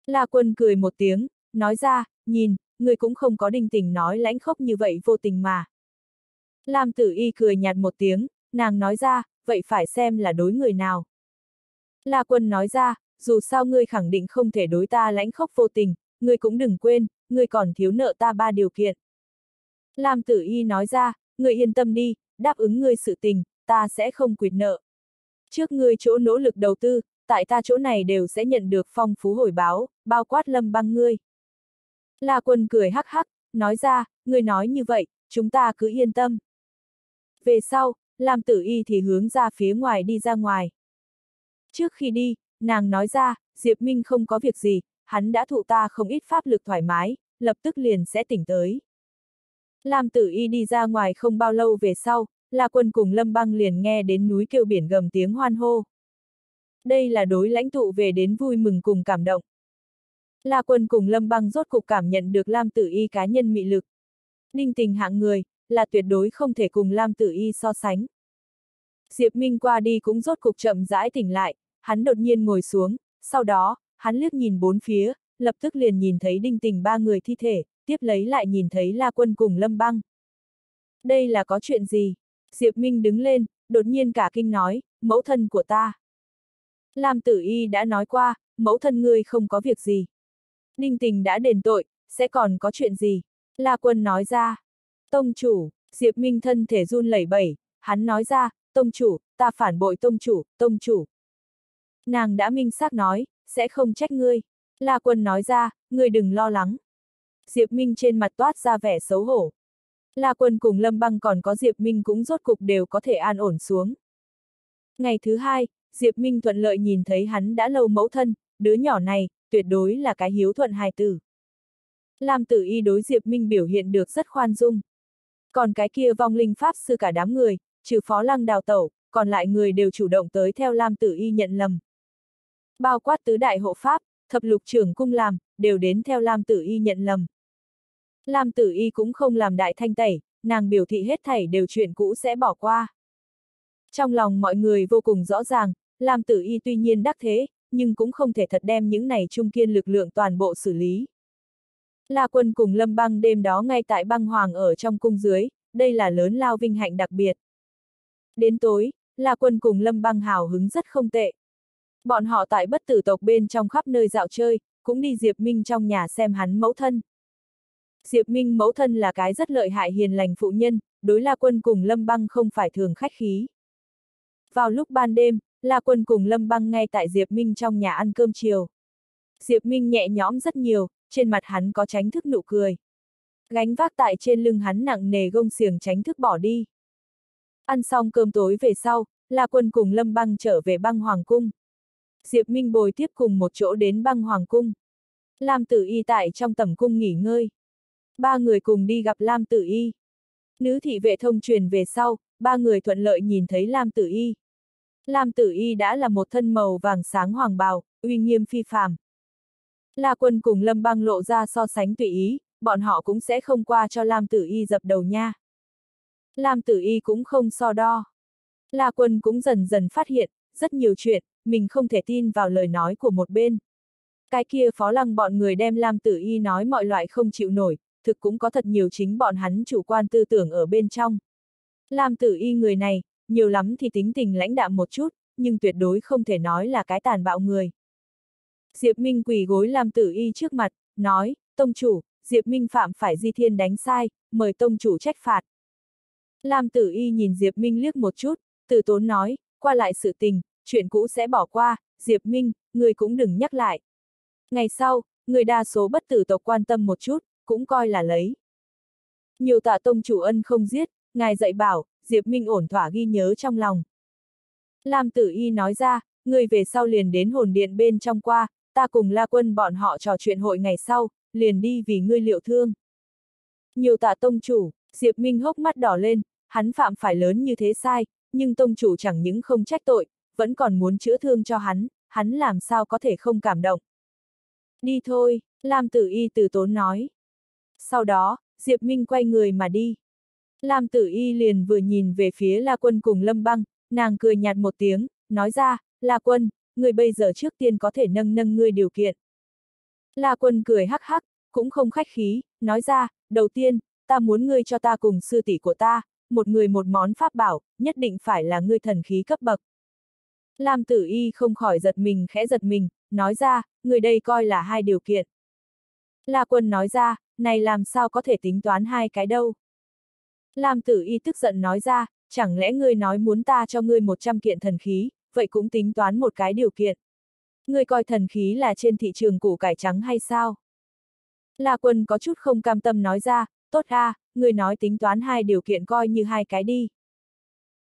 La Quân cười một tiếng, nói ra, nhìn, người cũng không có đình tình nói lãnh khốc như vậy vô tình mà. Lam Tử Y cười nhạt một tiếng, nàng nói ra, vậy phải xem là đối người nào. La Quân nói ra, dù sao ngươi khẳng định không thể đối ta lãnh khốc vô tình, ngươi cũng đừng quên, ngươi còn thiếu nợ ta ba điều kiện. Lam Tử Y nói ra, ngươi yên tâm đi, đáp ứng ngươi sự tình, ta sẽ không quyệt nợ. Trước ngươi chỗ nỗ lực đầu tư, tại ta chỗ này đều sẽ nhận được phong phú hồi báo, bao quát lâm băng ngươi. La quân cười hắc hắc, nói ra, ngươi nói như vậy, chúng ta cứ yên tâm. Về sau, Lam tử y thì hướng ra phía ngoài đi ra ngoài. Trước khi đi, nàng nói ra, Diệp Minh không có việc gì, hắn đã thụ ta không ít pháp lực thoải mái, lập tức liền sẽ tỉnh tới. Lam tử y đi ra ngoài không bao lâu về sau, La Quân cùng Lâm Băng liền nghe đến núi kêu biển gầm tiếng hoan hô. Đây là đối lãnh tụ về đến vui mừng cùng cảm động. La Quân cùng Lâm Băng rốt cục cảm nhận được Lam Tử Y cá nhân mị lực. Ninh tình hạng người, là tuyệt đối không thể cùng Lam Tử Y so sánh. Diệp Minh qua đi cũng rốt cục chậm rãi tỉnh lại, hắn đột nhiên ngồi xuống, sau đó, hắn liếc nhìn bốn phía, lập tức liền nhìn thấy đinh tình ba người thi thể, tiếp lấy lại nhìn thấy La Quân cùng Lâm Băng. Đây là có chuyện gì? Diệp Minh đứng lên, đột nhiên cả kinh nói, mẫu thân của ta. Lam Tử Y đã nói qua, mẫu thân ngươi không có việc gì. Ninh tình đã đền tội, sẽ còn có chuyện gì? La Quân nói ra. Tông chủ, Diệp Minh thân thể run lẩy bẩy, hắn nói ra, tông chủ, ta phản bội tông chủ, tông chủ. Nàng đã minh xác nói, sẽ không trách ngươi. La Quân nói ra, ngươi đừng lo lắng. Diệp Minh trên mặt toát ra vẻ xấu hổ. La Quân cùng Lâm Băng còn có Diệp Minh cũng rốt cục đều có thể an ổn xuống. Ngày thứ hai, Diệp Minh thuận lợi nhìn thấy hắn đã lâu mẫu thân, đứa nhỏ này, tuyệt đối là cái hiếu thuận hài tử. Lam tử y đối Diệp Minh biểu hiện được rất khoan dung. Còn cái kia vong linh pháp sư cả đám người, trừ phó lăng đào tẩu, còn lại người đều chủ động tới theo Lam tử y nhận lầm. Bao quát tứ đại hộ pháp, thập lục trưởng cung làm, đều đến theo Lam tử y nhận lầm. Lam tử y cũng không làm đại thanh tẩy, nàng biểu thị hết thảy đều chuyện cũ sẽ bỏ qua. Trong lòng mọi người vô cùng rõ ràng, Lam tử y tuy nhiên đắc thế, nhưng cũng không thể thật đem những này trung kiên lực lượng toàn bộ xử lý. La quân cùng lâm băng đêm đó ngay tại băng hoàng ở trong cung dưới, đây là lớn lao vinh hạnh đặc biệt. Đến tối, La quân cùng lâm băng hào hứng rất không tệ. Bọn họ tại bất tử tộc bên trong khắp nơi dạo chơi, cũng đi Diệp Minh trong nhà xem hắn mẫu thân. Diệp Minh mẫu thân là cái rất lợi hại hiền lành phụ nhân, đối La Quân cùng Lâm Băng không phải thường khách khí. Vào lúc ban đêm, La Quân cùng Lâm Băng ngay tại Diệp Minh trong nhà ăn cơm chiều. Diệp Minh nhẹ nhõm rất nhiều, trên mặt hắn có tránh thức nụ cười. Gánh vác tại trên lưng hắn nặng nề gông xiềng tránh thức bỏ đi. Ăn xong cơm tối về sau, La Quân cùng Lâm Băng trở về băng Hoàng Cung. Diệp Minh bồi tiếp cùng một chỗ đến băng Hoàng Cung. Lam Tử Y tại trong tẩm cung nghỉ ngơi. Ba người cùng đi gặp Lam Tử Y. Nữ thị vệ thông truyền về sau, ba người thuận lợi nhìn thấy Lam Tử Y. Lam Tử Y đã là một thân màu vàng sáng hoàng bào, uy nghiêm phi phàm. La quân cùng Lâm băng lộ ra so sánh tùy ý, bọn họ cũng sẽ không qua cho Lam Tử Y dập đầu nha. Lam Tử Y cũng không so đo. La quân cũng dần dần phát hiện, rất nhiều chuyện, mình không thể tin vào lời nói của một bên. Cái kia phó lăng bọn người đem Lam Tử Y nói mọi loại không chịu nổi, thực cũng có thật nhiều chính bọn hắn chủ quan tư tưởng ở bên trong. Lam tử y người này, nhiều lắm thì tính tình lãnh đạm một chút, nhưng tuyệt đối không thể nói là cái tàn bạo người. Diệp Minh quỳ gối Lam tử y trước mặt, nói, tông chủ, Diệp Minh phạm phải di thiên đánh sai, mời tông chủ trách phạt. Lam tử y nhìn Diệp Minh liếc một chút, từ tốn nói, qua lại sự tình, chuyện cũ sẽ bỏ qua, Diệp Minh, người cũng đừng nhắc lại. Ngày sau, người đa số bất tử tộc quan tâm một chút, cũng coi là lấy. Nhiều tạ tông chủ ân không giết, ngài dạy bảo, Diệp Minh ổn thỏa ghi nhớ trong lòng. Lam tử y nói ra, người về sau liền đến hồn điện bên trong qua, ta cùng la quân bọn họ trò chuyện hội ngày sau, liền đi vì ngươi liệu thương. Nhiều tạ tông chủ, Diệp Minh hốc mắt đỏ lên, hắn phạm phải lớn như thế sai, nhưng tông chủ chẳng những không trách tội, vẫn còn muốn chữa thương cho hắn, hắn làm sao có thể không cảm động. Đi thôi, Lam Tử Y từ tốn nói. Sau đó, Diệp Minh quay người mà đi. Lam Tử Y liền vừa nhìn về phía La Quân cùng Lâm Băng, nàng cười nhạt một tiếng, nói ra, La Quân, người bây giờ trước tiên có thể nâng nâng ngươi điều kiện. La Quân cười hắc hắc, cũng không khách khí, nói ra, đầu tiên, ta muốn ngươi cho ta cùng sư tỷ của ta, một người một món pháp bảo, nhất định phải là ngươi thần khí cấp bậc. Lam tử y không khỏi giật mình khẽ giật mình, nói ra, người đây coi là hai điều kiện. La quân nói ra, này làm sao có thể tính toán hai cái đâu. Lam tử y tức giận nói ra, chẳng lẽ ngươi nói muốn ta cho ngươi 100 kiện thần khí, vậy cũng tính toán một cái điều kiện. Ngươi coi thần khí là trên thị trường củ cải trắng hay sao? La quân có chút không cam tâm nói ra, tốt a, người nói tính toán hai điều kiện coi như hai cái đi.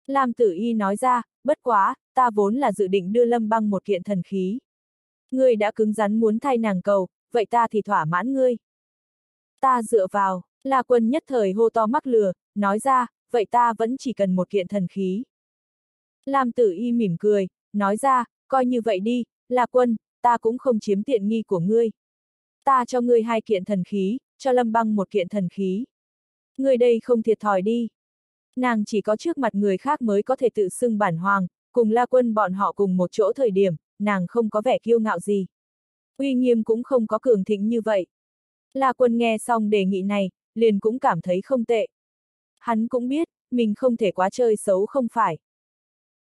Lam tử y nói ra, bất quá, ta vốn là dự định đưa lâm băng một kiện thần khí. Ngươi đã cứng rắn muốn thay nàng cầu, vậy ta thì thỏa mãn ngươi. Ta dựa vào, La quân nhất thời hô to mắc lừa, nói ra, vậy ta vẫn chỉ cần một kiện thần khí. Lam tử y mỉm cười, nói ra, coi như vậy đi, La quân, ta cũng không chiếm tiện nghi của ngươi. Ta cho ngươi hai kiện thần khí, cho lâm băng một kiện thần khí. Ngươi đây không thiệt thòi đi. Nàng chỉ có trước mặt người khác mới có thể tự xưng bản hoàng, cùng la quân bọn họ cùng một chỗ thời điểm, nàng không có vẻ kiêu ngạo gì. Uy nghiêm cũng không có cường thịnh như vậy. La quân nghe xong đề nghị này, liền cũng cảm thấy không tệ. Hắn cũng biết, mình không thể quá chơi xấu không phải.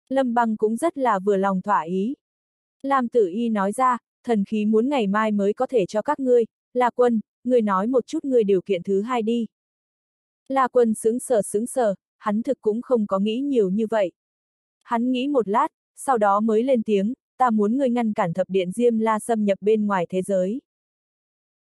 Lâm băng cũng rất là vừa lòng thỏa ý. Lam tử y nói ra, thần khí muốn ngày mai mới có thể cho các ngươi, La quân, ngươi nói một chút ngươi điều kiện thứ hai đi. La quân sững sờ sững sờ, hắn thực cũng không có nghĩ nhiều như vậy. Hắn nghĩ một lát, sau đó mới lên tiếng, ta muốn ngươi ngăn cản thập điện Diêm La xâm nhập bên ngoài thế giới.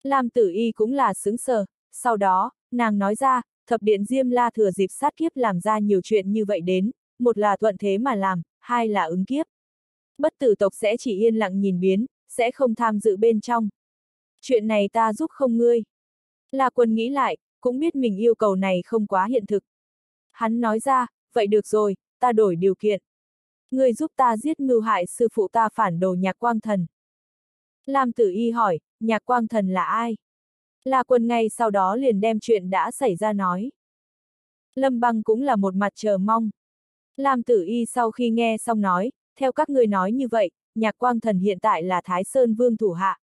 Lam tử y cũng là sững sờ, sau đó, nàng nói ra, thập điện Diêm La thừa dịp sát kiếp làm ra nhiều chuyện như vậy đến, một là thuận thế mà làm, hai là ứng kiếp. Bất tử tộc sẽ chỉ yên lặng nhìn biến, sẽ không tham dự bên trong. Chuyện này ta giúp không ngươi. La quân nghĩ lại, cũng biết mình yêu cầu này không quá hiện thực. Hắn nói ra, vậy được rồi, ta đổi điều kiện người giúp ta giết mưu hại sư phụ ta phản đồ nhạc quang thần. Lam tử y hỏi, nhạc quang thần là ai? La quân ngay sau đó liền đem chuyện đã xảy ra nói. Lâm băng cũng là một mặt chờ mong. Lam tử y sau khi nghe xong nói, theo các ngươi nói như vậy, nhạc quang thần hiện tại là Thái Sơn Vương thủ hạ.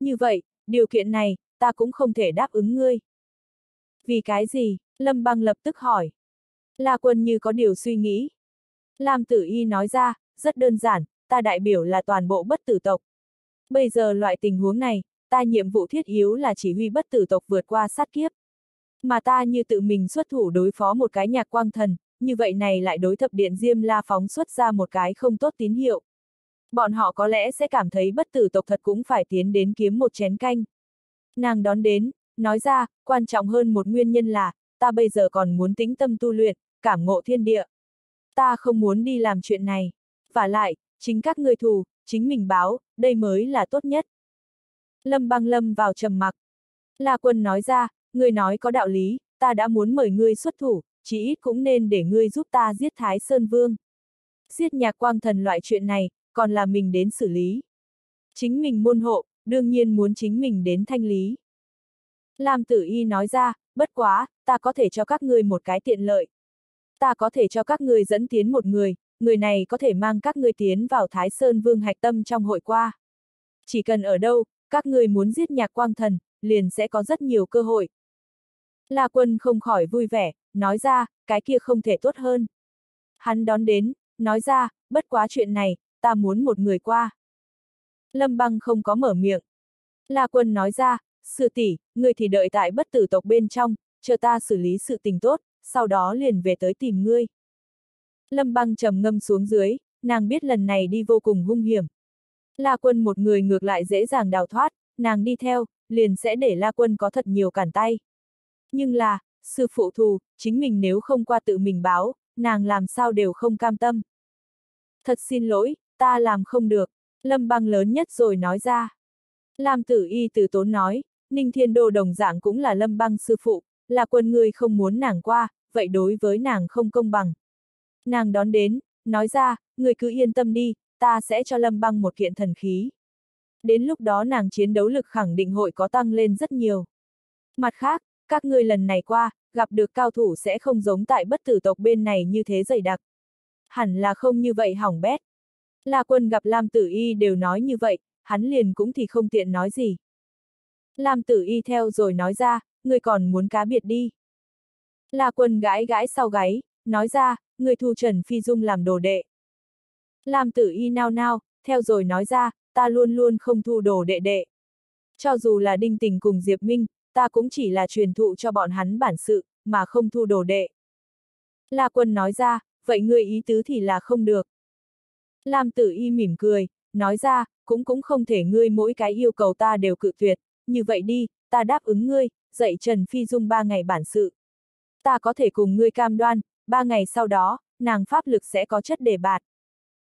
Như vậy, điều kiện này, ta cũng không thể đáp ứng ngươi. Vì cái gì? Lâm băng lập tức hỏi. La quân như có điều suy nghĩ. Lam tử y nói ra, rất đơn giản, ta đại biểu là toàn bộ bất tử tộc. Bây giờ loại tình huống này, ta nhiệm vụ thiết yếu là chỉ huy bất tử tộc vượt qua sát kiếp. Mà ta như tự mình xuất thủ đối phó một cái nhạc quang thần, như vậy này lại đối thập điện Diêm La phóng xuất ra một cái không tốt tín hiệu. Bọn họ có lẽ sẽ cảm thấy bất tử tộc thật cũng phải tiến đến kiếm một chén canh. Nàng đón đến, nói ra, quan trọng hơn một nguyên nhân là, ta bây giờ còn muốn tĩnh tâm tu luyện, cảm ngộ thiên địa. Ta không muốn đi làm chuyện này. Và lại, chính các người thù, chính mình báo, đây mới là tốt nhất. Lâm băng lâm vào trầm mặc. La quân nói ra, người nói có đạo lý, ta đã muốn mời ngươi xuất thủ, chỉ ít cũng nên để ngươi giúp ta giết Thái Sơn Vương. Giết nhạc quang thần loại chuyện này, còn là mình đến xử lý. Chính mình môn hộ, đương nhiên muốn chính mình đến thanh lý. Lam tử y nói ra, bất quá, ta có thể cho các ngươi một cái tiện lợi. Ta có thể cho các ngươi dẫn tiến một người, người này có thể mang các ngươi tiến vào Thái Sơn Vương hạch tâm trong hội qua. Chỉ cần ở đâu, các ngươi muốn giết nhạc quang thần, liền sẽ có rất nhiều cơ hội. La Quân không khỏi vui vẻ, nói ra, cái kia không thể tốt hơn. Hắn đón đến, nói ra, bất quá chuyện này, ta muốn một người qua. Lâm băng không có mở miệng. La Quân nói ra, sư tỷ, người thì đợi tại bất tử tộc bên trong, chờ ta xử lý sự tình tốt, sau đó liền về tới tìm ngươi. Lâm băng trầm ngâm xuống dưới, nàng biết lần này đi vô cùng hung hiểm. La quân một người ngược lại dễ dàng đào thoát, nàng đi theo, liền sẽ để La quân có thật nhiều cản tay. Nhưng là, sư phụ thù, chính mình nếu không qua tự mình báo, nàng làm sao đều không cam tâm. Thật xin lỗi, ta làm không được, lâm băng lớn nhất rồi nói ra. Lam tử y từ tốn nói, Ninh Thiên Đô đồng dạng cũng là lâm băng sư phụ, là quân người không muốn nàng qua, vậy đối với nàng không công bằng. Nàng đón đến, nói ra, người cứ yên tâm đi, ta sẽ cho lâm băng một kiện thần khí. Đến lúc đó nàng chiến đấu lực khẳng định hội có tăng lên rất nhiều. Mặt khác, các ngươi lần này qua, gặp được cao thủ sẽ không giống tại bất tử tộc bên này như thế dày đặc. Hẳn là không như vậy hỏng bét. La quân gặp Lam Tử Y đều nói như vậy, hắn liền cũng thì không tiện nói gì. Lam Tử Y theo rồi nói ra, ngươi còn muốn cá biệt đi. La quân gãi gãi sau gáy, nói ra, người thu Trần Phi Dung làm đồ đệ. Lam tử y nao nao, theo rồi nói ra, ta luôn luôn không thu đồ đệ đệ. Cho dù là đinh tình cùng Diệp Minh, ta cũng chỉ là truyền thụ cho bọn hắn bản sự, mà không thu đồ đệ. La quân nói ra, vậy ngươi ý tứ thì là không được. Lam tử y mỉm cười, nói ra, cũng cũng không thể ngươi mỗi cái yêu cầu ta đều cự tuyệt, như vậy đi, ta đáp ứng ngươi, dạy Trần Phi Dung ba ngày bản sự. Ta có thể cùng ngươi cam đoan, ba ngày sau đó, nàng pháp lực sẽ có chất đề bạt.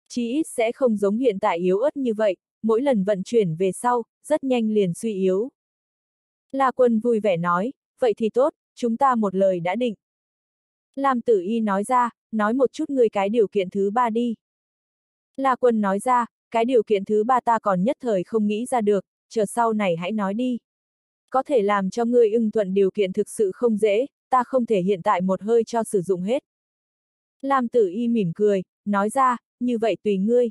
Chí ít sẽ không giống hiện tại yếu ớt như vậy, mỗi lần vận chuyển về sau, rất nhanh liền suy yếu. La quân vui vẻ nói, vậy thì tốt, chúng ta một lời đã định. Lam tử y nói ra, nói một chút ngươi cái điều kiện thứ ba đi. La quân nói ra, cái điều kiện thứ ba ta còn nhất thời không nghĩ ra được, chờ sau này hãy nói đi. Có thể làm cho ngươi ưng thuận điều kiện thực sự không dễ, ta không thể hiện tại một hơi cho sử dụng hết. Lam tử y mỉm cười, nói ra, như vậy tùy ngươi.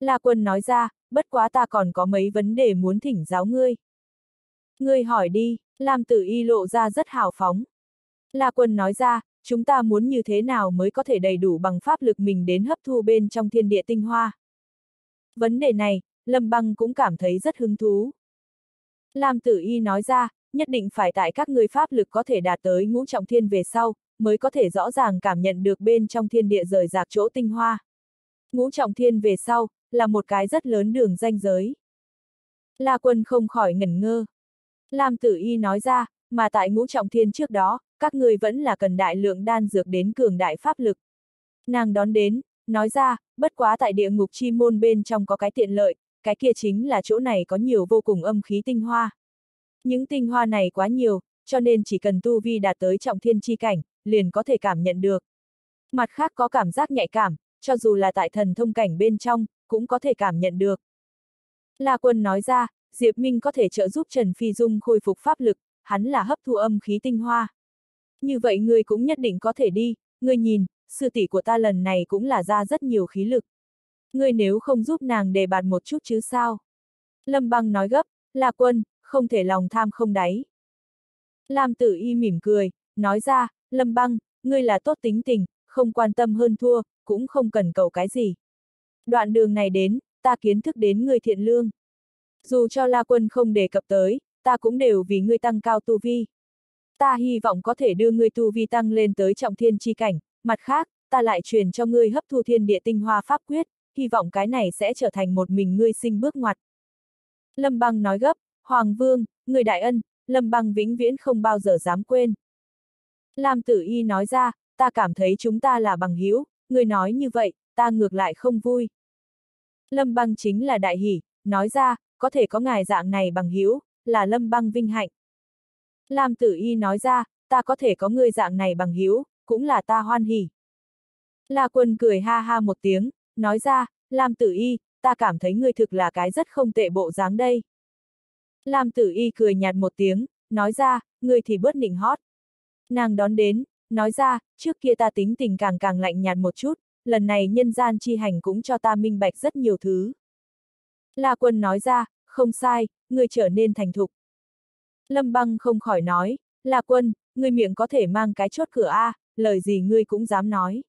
La quân nói ra, bất quá ta còn có mấy vấn đề muốn thỉnh giáo ngươi. Ngươi hỏi đi, Lam tử y lộ ra rất hào phóng. La quân nói ra, chúng ta muốn như thế nào mới có thể đầy đủ bằng pháp lực mình đến hấp thu bên trong thiên địa tinh hoa. Vấn đề này, Lâm Băng cũng cảm thấy rất hứng thú. Lam tử y nói ra, nhất định phải tại các người pháp lực có thể đạt tới ngũ trọng thiên về sau, mới có thể rõ ràng cảm nhận được bên trong thiên địa rời rạc chỗ tinh hoa. Ngũ trọng thiên về sau, là một cái rất lớn đường danh giới. La quân không khỏi ngẩn ngơ. Lam tử y nói ra, mà tại ngũ trọng thiên trước đó, các người vẫn là cần đại lượng đan dược đến cường đại pháp lực. Nàng đón đến, nói ra, bất quá tại địa ngục chi môn bên trong có cái tiện lợi, cái kia chính là chỗ này có nhiều vô cùng âm khí tinh hoa. Những tinh hoa này quá nhiều, cho nên chỉ cần tu vi đạt tới trọng thiên chi cảnh, liền có thể cảm nhận được. Mặt khác có cảm giác nhạy cảm, cho dù là tại thần thông cảnh bên trong, cũng có thể cảm nhận được. La Quân nói ra, Diệp Minh có thể trợ giúp Trần Phi Dung khôi phục pháp lực, hắn là hấp thu âm khí tinh hoa. Như vậy ngươi cũng nhất định có thể đi, ngươi nhìn, sư tỷ của ta lần này cũng là ra rất nhiều khí lực. Ngươi nếu không giúp nàng đề bạt một chút chứ sao? Lâm băng nói gấp, La Quân, không thể lòng tham không đáy. Lam tử y mỉm cười, nói ra, Lâm băng, ngươi là tốt tính tình, không quan tâm hơn thua, cũng không cần cầu cái gì. Đoạn đường này đến, ta kiến thức đến ngươi thiện lương. Dù cho La Quân không đề cập tới, ta cũng đều vì ngươi tăng cao tu vi. Ta hy vọng có thể đưa ngươi tu vi tăng lên tới trọng thiên chi cảnh, mặt khác, ta lại truyền cho ngươi hấp thu thiên địa tinh hoa pháp quyết, hy vọng cái này sẽ trở thành một mình ngươi sinh bước ngoặt. Lâm Băng nói gấp, Hoàng Vương, người đại ân, Lâm Băng vĩnh viễn không bao giờ dám quên. Lam Tử Y nói ra, ta cảm thấy chúng ta là bằng hữu, người nói như vậy, ta ngược lại không vui. Lâm Băng chính là đại hỷ, nói ra, có thể có ngài dạng này bằng hữu, là Lâm Băng vinh hạnh. Lam Tử Y nói ra, ta có thể có người dạng này bằng hữu, cũng là ta hoan hỉ. La Quân cười ha ha một tiếng, nói ra, Lam Tử Y, ta cảm thấy ngươi thực là cái rất không tệ bộ dáng đây. Lam Tử Y cười nhạt một tiếng, nói ra, ngươi thì bớt nịnh hót. Nàng đón đến, nói ra, trước kia ta tính tình càng càng lạnh nhạt một chút, lần này nhân gian chi hành cũng cho ta minh bạch rất nhiều thứ. La Quân nói ra, không sai, ngươi trở nên thành thục. Lâm Băng không khỏi nói, La Quân, ngươi miệng có thể mang cái chốt cửa A, lời gì ngươi cũng dám nói.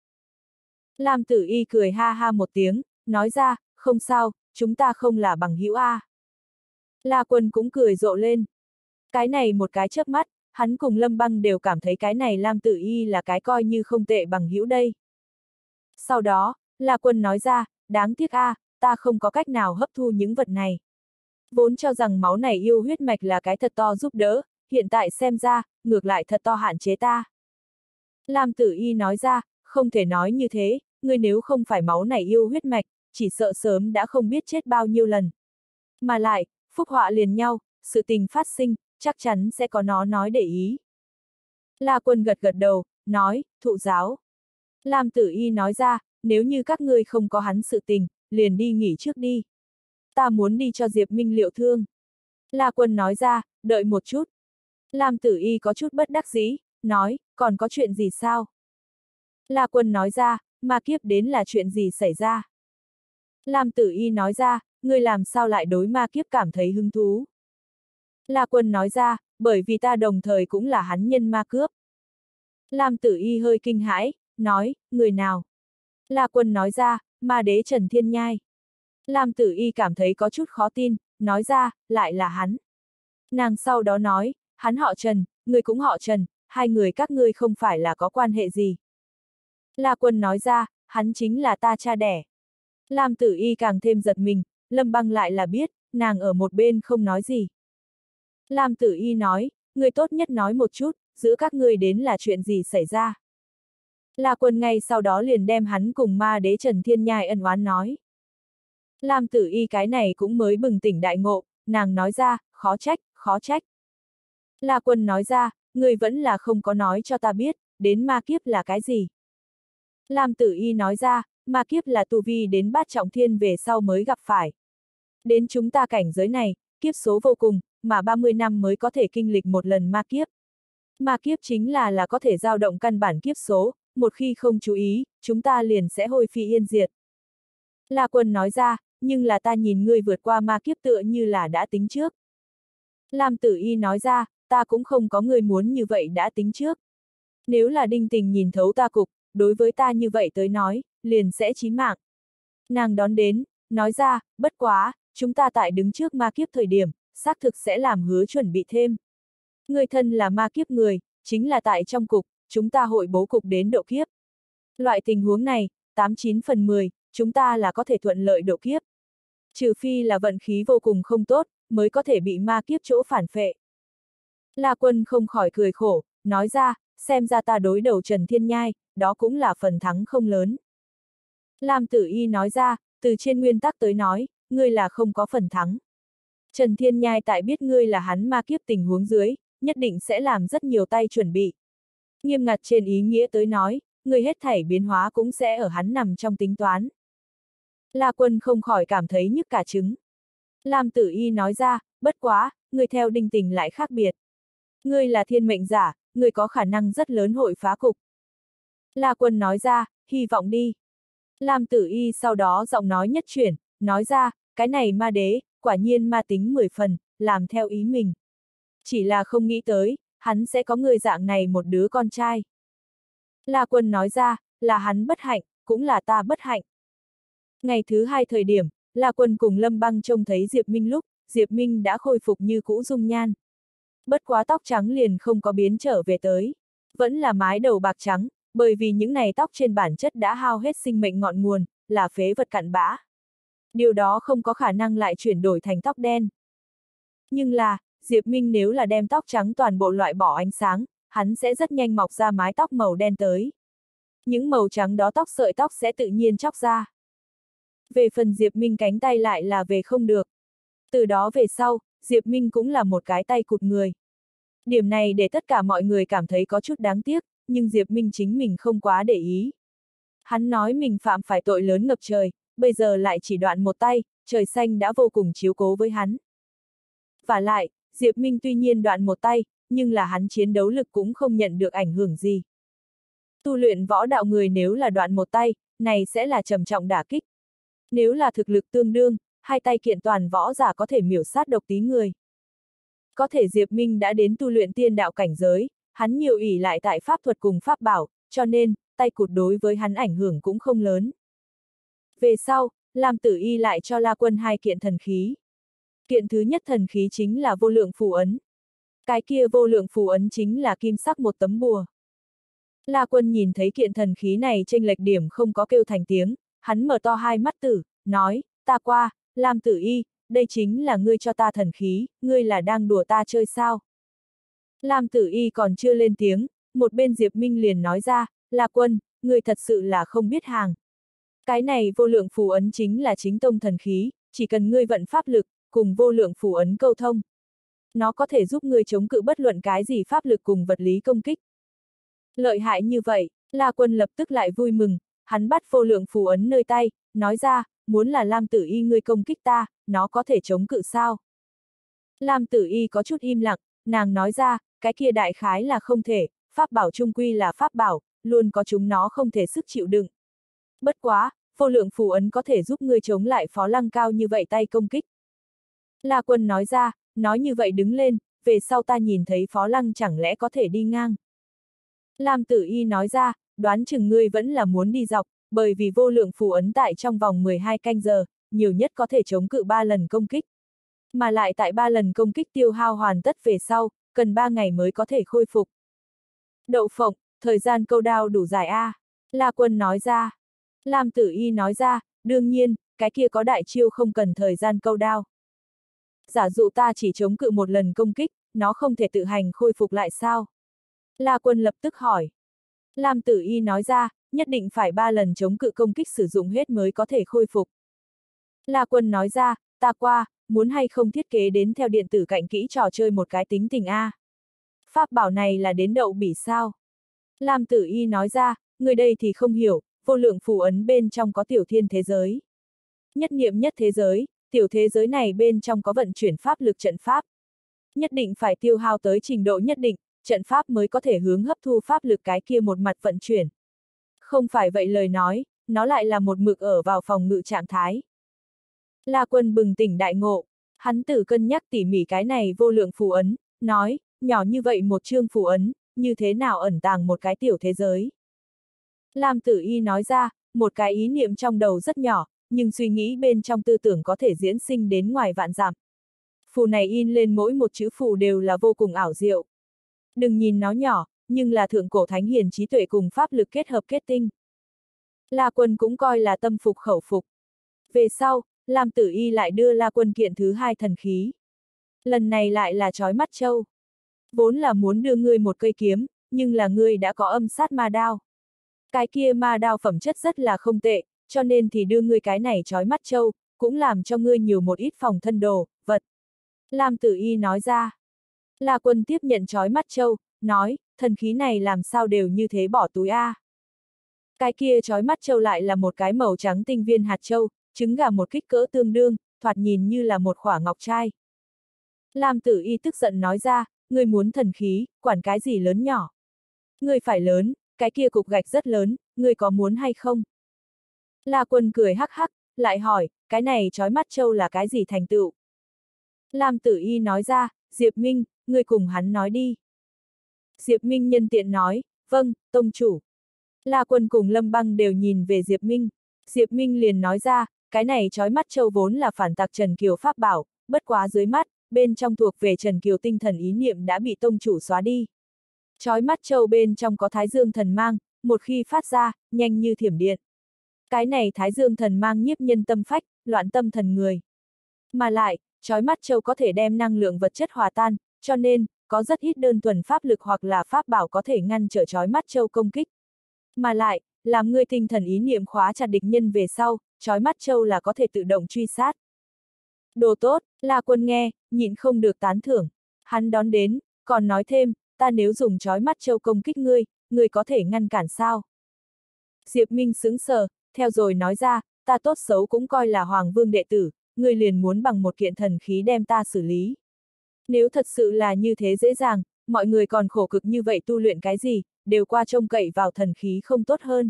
Lam tử y cười ha ha một tiếng, nói ra, không sao, chúng ta không là bằng hữu A. La quân cũng cười rộ lên. Cái này một cái chớp mắt, hắn cùng Lâm Băng đều cảm thấy cái này Lam Tử Y là cái coi như không tệ bằng hữu đây. Sau đó, La Quân nói ra, đáng tiếc a, ta không có cách nào hấp thu những vật này. Vốn cho rằng máu này yêu huyết mạch là cái thật to giúp đỡ, hiện tại xem ra, ngược lại thật to hạn chế ta. Lam Tử Y nói ra, không thể nói như thế, ngươi nếu không phải máu này yêu huyết mạch, chỉ sợ sớm đã không biết chết bao nhiêu lần. Mà lại, phúc họa liền nhau, sự tình phát sinh, chắc chắn sẽ có nó nói để ý. La quân gật gật đầu, nói, thụ giáo. Lam tử y nói ra, nếu như các ngươi không có hắn sự tình, liền đi nghỉ trước đi. Ta muốn đi cho Diệp Minh liệu thương. La quân nói ra, đợi một chút. Lam tử y có chút bất đắc dĩ, nói, còn có chuyện gì sao? La quân nói ra, ma kiếp đến là chuyện gì xảy ra? Lam tử y nói ra, ngươi làm sao lại đối ma kiếp cảm thấy hứng thú? La quân nói ra, bởi vì ta đồng thời cũng là hắn nhân ma cướp. Lam tử y hơi kinh hãi, nói, người nào? La quân nói ra, ma đế Trần Thiên Nhai. Lam tử y cảm thấy có chút khó tin, nói ra, lại là hắn. Nàng sau đó nói, hắn họ Trần, người cũng họ Trần, hai người các ngươi không phải là có quan hệ gì. La quân nói ra, hắn chính là ta cha đẻ. Lam tử y càng thêm giật mình, lâm băng lại là biết, nàng ở một bên không nói gì. Lam tử y nói, người tốt nhất nói một chút, giữa các ngươi đến là chuyện gì xảy ra. La quân ngay sau đó liền đem hắn cùng ma đế Trần Thiên Nhai ân oán nói. Lam tử y cái này cũng mới bừng tỉnh đại ngộ, nàng nói ra, khó trách, khó trách. La quân nói ra, người vẫn là không có nói cho ta biết, đến ma kiếp là cái gì. Lam tử y nói ra, ma kiếp là tu vi đến bát trọng thiên về sau mới gặp phải. Đến chúng ta cảnh giới này, kiếp số vô cùng, mà 30 năm mới có thể kinh lịch một lần ma kiếp. Ma kiếp chính là là có thể dao động căn bản kiếp số, một khi không chú ý, chúng ta liền sẽ hôi phi yên diệt. La quân nói ra, nhưng là ta nhìn ngươi vượt qua ma kiếp tựa như là đã tính trước. Lam tử y nói ra, ta cũng không có người muốn như vậy đã tính trước. Nếu là đinh tình nhìn thấu ta cục, đối với ta như vậy tới nói, liền sẽ chí mạng. Nàng đón đến, nói ra, bất quá, chúng ta tại đứng trước ma kiếp thời điểm, xác thực sẽ làm hứa chuẩn bị thêm. Người thân là ma kiếp người, chính là tại trong cục, chúng ta hội bố cục đến độ kiếp. Loại tình huống này, 89 phần 10, chúng ta là có thể thuận lợi độ kiếp. Trừ phi là vận khí vô cùng không tốt, mới có thể bị ma kiếp chỗ phản phệ. La quân không khỏi cười khổ, nói ra, xem ra ta đối đầu Trần Thiên Nhai, đó cũng là phần thắng không lớn. Lam tử y nói ra, từ trên nguyên tắc tới nói, ngươi là không có phần thắng. Trần Thiên Nhai tại biết ngươi là hắn ma kiếp tình huống dưới, nhất định sẽ làm rất nhiều tay chuẩn bị. Nghiêm ngặt trên ý nghĩa tới nói, ngươi hết thảy biến hóa cũng sẽ ở hắn nằm trong tính toán. La quân không khỏi cảm thấy nhức cả trứng. Lam tử y nói ra, bất quá, người theo đinh tình lại khác biệt. Ngươi là thiên mệnh giả, người có khả năng rất lớn hội phá cục. La quân nói ra, hy vọng đi. Lam tử y sau đó giọng nói nhất chuyển, nói ra, cái này ma đế, quả nhiên ma tính 10 phần, làm theo ý mình. Chỉ là không nghĩ tới, hắn sẽ có người dạng này một đứa con trai. La quân nói ra, là hắn bất hạnh, cũng là ta bất hạnh. Ngày thứ hai thời điểm, La quân cùng Lâm băng trông thấy Diệp Minh lúc, Diệp Minh đã khôi phục như cũ dung nhan. Bất quá tóc trắng liền không có biến trở về tới. Vẫn là mái đầu bạc trắng, bởi vì những này tóc trên bản chất đã hao hết sinh mệnh ngọn nguồn, là phế vật cặn bã. Điều đó không có khả năng lại chuyển đổi thành tóc đen. Nhưng là, Diệp Minh nếu là đem tóc trắng toàn bộ loại bỏ ánh sáng, hắn sẽ rất nhanh mọc ra mái tóc màu đen tới. Những màu trắng đó tóc sợi tóc sẽ tự nhiên chóc ra. Về phần Diệp Minh cánh tay lại là về không được. Từ đó về sau, Diệp Minh cũng là một cái tay cụt người. Điểm này để tất cả mọi người cảm thấy có chút đáng tiếc, nhưng Diệp Minh chính mình không quá để ý. Hắn nói mình phạm phải tội lớn ngập trời, bây giờ lại chỉ đoạn một tay, trời xanh đã vô cùng chiếu cố với hắn. Và lại, Diệp Minh tuy nhiên đoạn một tay, nhưng là hắn chiến đấu lực cũng không nhận được ảnh hưởng gì. Tu luyện võ đạo người nếu là đoạn một tay, này sẽ là trầm trọng đả kích. Nếu là thực lực tương đương, hai tay kiện toàn võ giả có thể miểu sát độc tí người. Có thể Diệp Minh đã đến tu luyện tiên đạo cảnh giới, hắn nhiều ỷ lại tại pháp thuật cùng pháp bảo, cho nên, tay cụt đối với hắn ảnh hưởng cũng không lớn. Về sau, Lam Tử Y lại cho La Quân hai kiện thần khí. Kiện thứ nhất thần khí chính là vô lượng phù ấn. Cái kia vô lượng phù ấn chính là kim sắc một tấm bùa. La Quân nhìn thấy kiện thần khí này tranh lệch điểm không có kêu thành tiếng, hắn mở to hai mắt tử, nói, ta qua, Lam Tử Y, đây chính là ngươi cho ta thần khí, ngươi là đang đùa ta chơi sao? Lam Tử Y còn chưa lên tiếng, một bên Diệp Minh liền nói ra, La Quân, ngươi thật sự là không biết hàng. Cái này vô lượng phù ấn chính là chính tông thần khí, chỉ cần ngươi vận pháp lực, cùng vô lượng phù ấn câu thông. Nó có thể giúp ngươi chống cự bất luận cái gì pháp lực cùng vật lý công kích. Lợi hại như vậy, La Quân lập tức lại vui mừng, hắn bắt vô lượng phù ấn nơi tay, nói ra, muốn là Lam Tử Y ngươi công kích ta, nó có thể chống cự sao? Lam Tử Y có chút im lặng, nàng nói ra, cái kia đại khái là không thể, pháp bảo trung quy là pháp bảo, luôn có chúng nó không thể sức chịu đựng. Bất quá, vô lượng phù ấn có thể giúp ngươi chống lại phó lăng cao như vậy tay công kích. La quân nói ra, nói như vậy đứng lên, về sau ta nhìn thấy phó lăng chẳng lẽ có thể đi ngang. Lam tử y nói ra, đoán chừng ngươi vẫn là muốn đi dọc, bởi vì vô lượng phù ấn tại trong vòng 12 canh giờ, nhiều nhất có thể chống cự 3 lần công kích. Mà lại tại 3 lần công kích tiêu hao hoàn tất về sau, cần 3 ngày mới có thể khôi phục. Đậu phộng, thời gian câu đao đủ dài A. La quân nói ra. Lam tử y nói ra, đương nhiên, cái kia có đại chiêu không cần thời gian câu đao. Giả dụ ta chỉ chống cự một lần công kích, nó không thể tự hành khôi phục lại sao? La quân lập tức hỏi. Lam tử y nói ra, nhất định phải ba lần chống cự công kích sử dụng hết mới có thể khôi phục. La quân nói ra, ta qua, muốn hay không thiết kế đến theo điện tử cạnh kỹ trò chơi một cái tính tình A. Pháp bảo này là đến đậu bỉ sao? Lam tử y nói ra, người đây thì không hiểu, vô lượng phù ấn bên trong có tiểu thiên thế giới. Nhất niệm nhất thế giới, tiểu thế giới này bên trong có vận chuyển pháp lực trận pháp. Nhất định phải tiêu hao tới trình độ nhất định, trận pháp mới có thể hướng hấp thu pháp lực cái kia một mặt vận chuyển. Không phải vậy lời nói, nó lại là một mực ở vào phòng ngự trạng thái. La quân bừng tỉnh đại ngộ, hắn tử cân nhắc tỉ mỉ cái này vô lượng phù ấn, nói, nhỏ như vậy một chương phù ấn, như thế nào ẩn tàng một cái tiểu thế giới. Lam tử y nói ra, một cái ý niệm trong đầu rất nhỏ, nhưng suy nghĩ bên trong tư tưởng có thể diễn sinh đến ngoài vạn giảm. Phù này in lên mỗi một chữ phù đều là vô cùng ảo diệu. Đừng nhìn nó nhỏ, nhưng là thượng cổ thánh hiền trí tuệ cùng pháp lực kết hợp kết tinh. La quân cũng coi là tâm phục khẩu phục. Về sau, Lam tử y lại đưa La quân kiện thứ hai thần khí. Lần này lại là chói mắt châu. Vốn là muốn đưa ngươi một cây kiếm, nhưng là ngươi đã có âm sát ma đao. Cái kia ma đao phẩm chất rất là không tệ, cho nên thì đưa ngươi cái này chói mắt châu, cũng làm cho ngươi nhiều một ít phòng thân đồ, vật. Lam tử y nói ra. La quân tiếp nhận chói mắt châu, nói, thần khí này làm sao đều như thế bỏ túi a. Cái kia chói mắt châu lại là một cái màu trắng tinh viên hạt châu, trứng gà một kích cỡ tương đương, thoạt nhìn như là một khỏa ngọc trai. Lam tử y tức giận nói ra, ngươi muốn thần khí, quản cái gì lớn nhỏ. Ngươi phải lớn, cái kia cục gạch rất lớn, ngươi có muốn hay không? La quân cười hắc hắc, lại hỏi, cái này trói mắt châu là cái gì thành tựu? Lam tử y nói ra, Diệp Minh, ngươi cùng hắn nói đi. Diệp Minh nhân tiện nói, vâng, tông chủ. La quân cùng Lâm băng đều nhìn về Diệp Minh. Diệp Minh liền nói ra, cái này trói mắt châu vốn là phản tạc Trần Kiều Pháp bảo, bất quá dưới mắt, bên trong thuộc về Trần Kiều tinh thần ý niệm đã bị tông chủ xóa đi. Chói mắt châu bên trong có thái dương thần mang, một khi phát ra, nhanh như thiểm điện. Cái này thái dương thần mang nhiếp nhân tâm phách, loạn tâm thần người. Mà lại, chói mắt châu có thể đem năng lượng vật chất hòa tan, cho nên, có rất ít đơn thuần pháp lực hoặc là pháp bảo có thể ngăn trở chói mắt châu công kích. Mà lại, làm người tinh thần ý niệm khóa chặt địch nhân về sau, chói mắt châu là có thể tự động truy sát. Đồ tốt, là quân nghe, nhịn không được tán thưởng. Hắn đón đến, còn nói thêm, ta nếu dùng chói mắt châu công kích ngươi, ngươi có thể ngăn cản sao? Diệp Minh sững sờ, theo rồi nói ra, ta tốt xấu cũng coi là hoàng vương đệ tử, ngươi liền muốn bằng một kiện thần khí đem ta xử lý. Nếu thật sự là như thế dễ dàng, mọi người còn khổ cực như vậy tu luyện cái gì, đều qua trông cậy vào thần khí không tốt hơn.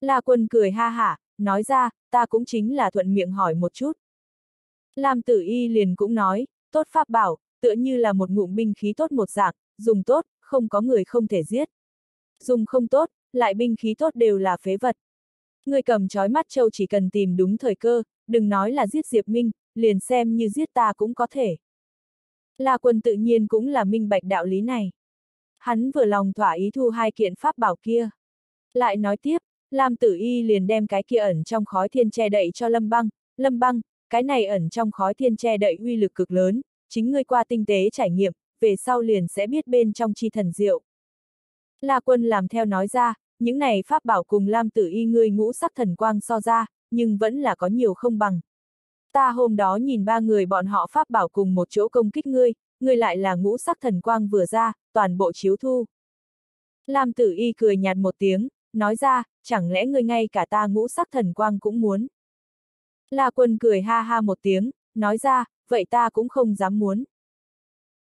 La quân cười ha hả, nói ra, ta cũng chính là thuận miệng hỏi một chút. Lam tử y liền cũng nói, tốt pháp bảo, tựa như là một ngụm binh khí tốt một dạng, dùng tốt, không có người không thể giết. Dùng không tốt, lại binh khí tốt đều là phế vật. Người cầm chói mắt châu chỉ cần tìm đúng thời cơ, đừng nói là giết Diệp Minh, liền xem như giết ta cũng có thể. La quân tự nhiên cũng là minh bạch đạo lý này. Hắn vừa lòng thỏa ý thu hai kiện pháp bảo kia. Lại nói tiếp, Lam Tử Y liền đem cái kia ẩn trong khói thiên che đậy cho Lâm Băng, Lâm Băng, cái này ẩn trong khói thiên che đậy uy lực cực lớn, chính ngươi qua tinh tế trải nghiệm, về sau liền sẽ biết bên trong chi thần diệu. La quân làm theo nói ra, những này pháp bảo cùng Lam Tử Y ngươi ngũ sắc thần quang so ra, nhưng vẫn là có nhiều không bằng. Ta hôm đó nhìn ba người bọn họ pháp bảo cùng một chỗ công kích ngươi, ngươi lại là ngũ sắc thần quang vừa ra, toàn bộ chiếu thu. Lam Tử Y cười nhạt một tiếng, nói ra, chẳng lẽ ngươi ngay cả ta ngũ sắc thần quang cũng muốn. La quân cười ha ha một tiếng, nói ra, vậy ta cũng không dám muốn.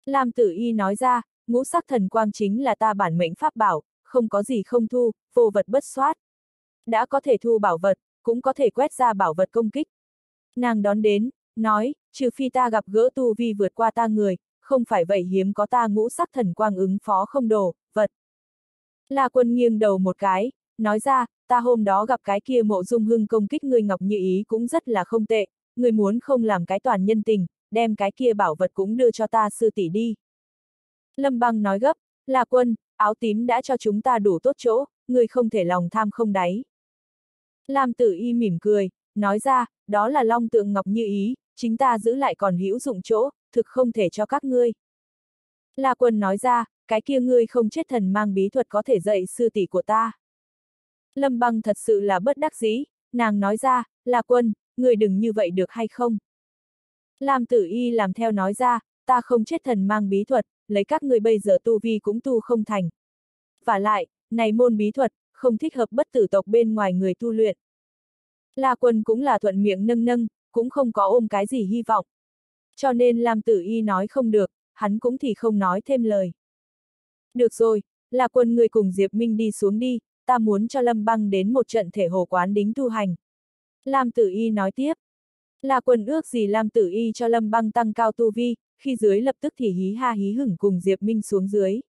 Lam tử y nói ra, ngũ sắc thần quang chính là ta bản mệnh pháp bảo, không có gì không thu, vô vật bất soát. Đã có thể thu bảo vật, cũng có thể quét ra bảo vật công kích. Nàng đón đến, nói, trừ phi ta gặp gỡ tu vi vượt qua ta người, không phải vậy hiếm có ta ngũ sắc thần quang ứng phó không đồ, vật. La quân nghiêng đầu một cái, nói ra, ta hôm đó gặp cái kia mộ dung hưng công kích người ngọc như ý cũng rất là không tệ, người muốn không làm cái toàn nhân tình, đem cái kia bảo vật cũng đưa cho ta sư tỷ đi. Lâm băng nói gấp, là quân, áo tím đã cho chúng ta đủ tốt chỗ, người không thể lòng tham không đáy. Lam tử y mỉm cười, nói ra, đó là long tượng ngọc như ý, chính ta giữ lại còn hữu dụng chỗ, thực không thể cho các ngươi. La quân nói ra, cái kia ngươi không chết thần mang bí thuật có thể dạy sư tỷ của ta. Lâm băng thật sự là bất đắc dĩ, nàng nói ra, La quân, người đừng như vậy được hay không? Lam tử y làm theo nói ra, ta không chết thần mang bí thuật, lấy các ngươi bây giờ tu vi cũng tu không thành. Và lại, này môn bí thuật, không thích hợp bất tử tộc bên ngoài người tu luyện. La quân cũng là thuận miệng nâng nâng, cũng không có ôm cái gì hy vọng. Cho nên Lam tử y nói không được, hắn cũng thì không nói thêm lời. Được rồi, là quân người cùng Diệp Minh đi xuống đi, ta muốn cho Lâm Băng đến một trận thể hồ quán đính tu hành. Lam Tử Y nói tiếp. Là quân ước gì Lam Tử Y cho Lâm Băng tăng cao tu vi, khi dưới lập tức thì hí ha hí hửng cùng Diệp Minh xuống dưới.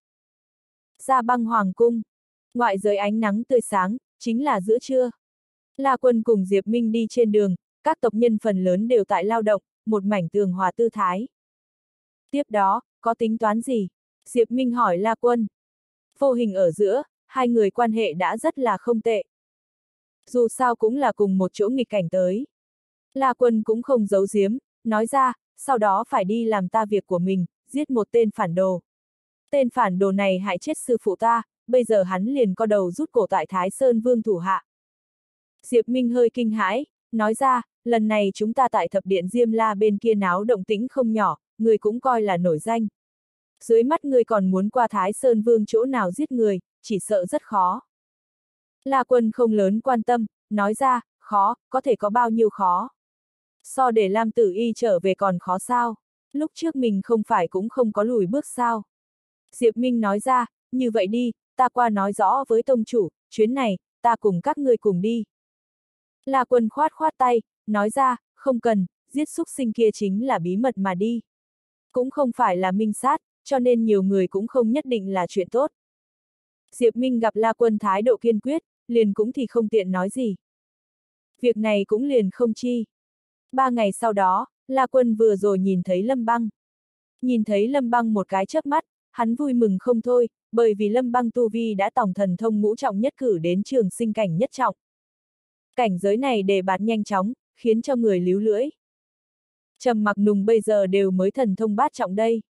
Ra băng hoàng cung. Ngoại giới ánh nắng tươi sáng, chính là giữa trưa. La quân cùng Diệp Minh đi trên đường, các tộc nhân phần lớn đều tại lao động, một mảnh tường hòa tư thái. Tiếp đó, có tính toán gì? Diệp Minh hỏi La quân. Vô hình ở giữa, hai người quan hệ đã rất là không tệ. Dù sao cũng là cùng một chỗ nghịch cảnh tới. La quân cũng không giấu giếm, nói ra, sau đó phải đi làm ta việc của mình, giết một tên phản đồ. Tên phản đồ này hại chết sư phụ ta, bây giờ hắn liền co đầu rút cổ tại Thái Sơn Vương thủ hạ. Diệp Minh hơi kinh hãi, nói ra, lần này chúng ta tại thập điện Diêm La bên kia náo động tĩnh không nhỏ, người cũng coi là nổi danh. Dưới mắt người còn muốn qua Thái Sơn Vương chỗ nào giết người, chỉ sợ rất khó. La quân không lớn quan tâm, nói ra, khó, có thể có bao nhiêu khó. So để Lam Tử Y trở về còn khó sao, lúc trước mình không phải cũng không có lùi bước sao. Diệp Minh nói ra, như vậy đi, ta qua nói rõ với tông chủ, chuyến này, ta cùng các ngươi cùng đi. La quân khoát khoát tay, nói ra, không cần, giết súc sinh kia chính là bí mật mà đi. Cũng không phải là minh sát, cho nên nhiều người cũng không nhất định là chuyện tốt. Diệp Minh gặp La Quân thái độ kiên quyết, liền cũng thì không tiện nói gì. Việc này cũng liền không chi. Ba ngày sau đó, La Quân vừa rồi nhìn thấy Lâm Băng. Nhìn thấy Lâm Băng một cái chớp mắt, hắn vui mừng không thôi, bởi vì Lâm Băng Tu Vi đã tổng thần thông ngũ trọng nhất cử đến trường sinh cảnh nhất trọng. Cảnh giới này đề bạt nhanh chóng, khiến cho người líu lưỡi. Trầm mặc nùng bây giờ đều mới thần thông bát trọng đây.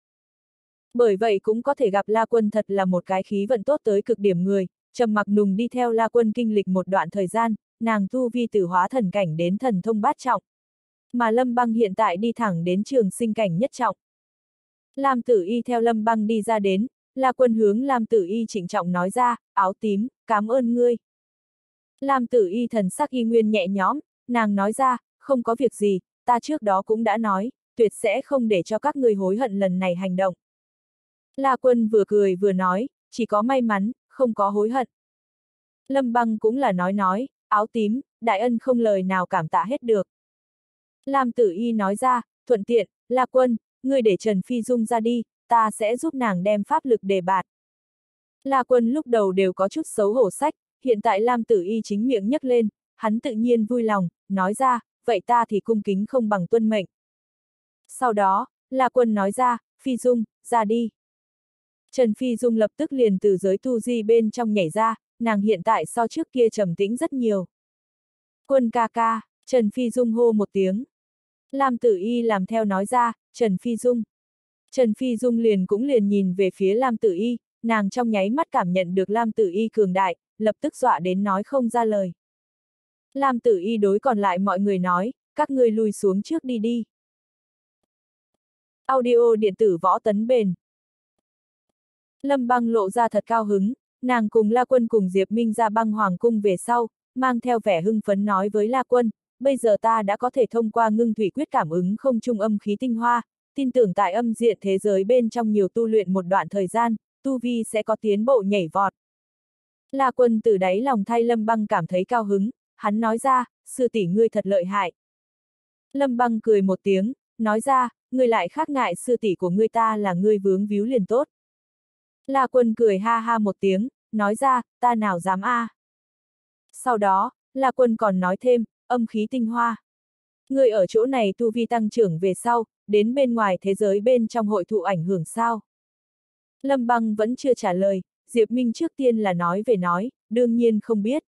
Bởi vậy cũng có thể gặp La Quân thật là một cái khí vận tốt tới cực điểm người, trầm mặc nùng đi theo La Quân kinh lịch một đoạn thời gian, nàng tu vi tử hóa thần cảnh đến thần thông bát trọng. Mà Lâm Băng hiện tại đi thẳng đến trường sinh cảnh nhất trọng. Lam Tử Y theo Lâm Băng đi ra đến, La Quân hướng Lam Tử Y trịnh trọng nói ra, áo tím, cảm ơn ngươi. Lam Tử Y thần sắc y nguyên nhẹ nhõm, nàng nói ra, không có việc gì, ta trước đó cũng đã nói, tuyệt sẽ không để cho các ngươi hối hận lần này hành động. La quân vừa cười vừa nói, chỉ có may mắn, không có hối hận. Lâm băng cũng là nói nói, áo tím, đại ân không lời nào cảm tạ hết được. Lam tử y nói ra, thuận tiện, La quân, ngươi để Trần Phi Dung ra đi, ta sẽ giúp nàng đem pháp lực đề bạt. La quân lúc đầu đều có chút xấu hổ sách, hiện tại Lam Tử Y chính miệng nhấc lên, hắn tự nhiên vui lòng, nói ra, vậy ta thì cung kính không bằng tuân mệnh. Sau đó, La quân nói ra, Phi Dung, ra đi. Trần Phi Dung lập tức liền từ giới tu di bên trong nhảy ra, nàng hiện tại so trước kia trầm tĩnh rất nhiều. Quân ca ca, Trần Phi Dung hô một tiếng. Lam Tử Y làm theo nói ra, Trần Phi Dung. Trần Phi Dung liền cũng liền nhìn về phía Lam Tử Y, nàng trong nháy mắt cảm nhận được Lam Tử Y cường đại, lập tức dọa đến nói không ra lời. Lam Tử Y đối còn lại mọi người nói, các ngươi lùi xuống trước đi đi. Audio điện tử võ tấn bền. Lâm băng lộ ra thật cao hứng, nàng cùng La Quân cùng Diệp Minh ra băng hoàng cung về sau, mang theo vẻ hưng phấn nói với La Quân, bây giờ ta đã có thể thông qua ngưng thủy quyết cảm ứng không trung âm khí tinh hoa, tin tưởng tại âm diện thế giới bên trong nhiều tu luyện một đoạn thời gian, tu vi sẽ có tiến bộ nhảy vọt. La Quân từ đáy lòng thay Lâm Băng cảm thấy cao hứng, hắn nói ra, sư tỷ ngươi thật lợi hại. Lâm Băng cười một tiếng, nói ra, ngươi lại khác ngại sư tỷ của ngươi ta là ngươi vướng víu liền tốt. La Quân cười ha ha một tiếng, nói ra, ta nào dám a. À. Sau đó, La Quân còn nói thêm, âm khí tinh hoa. ngươi ở chỗ này tu vi tăng trưởng về sau, đến bên ngoài thế giới bên trong hội thụ ảnh hưởng sao? Lâm Băng vẫn chưa trả lời, Diệp Minh trước tiên là nói về nói, đương nhiên không biết.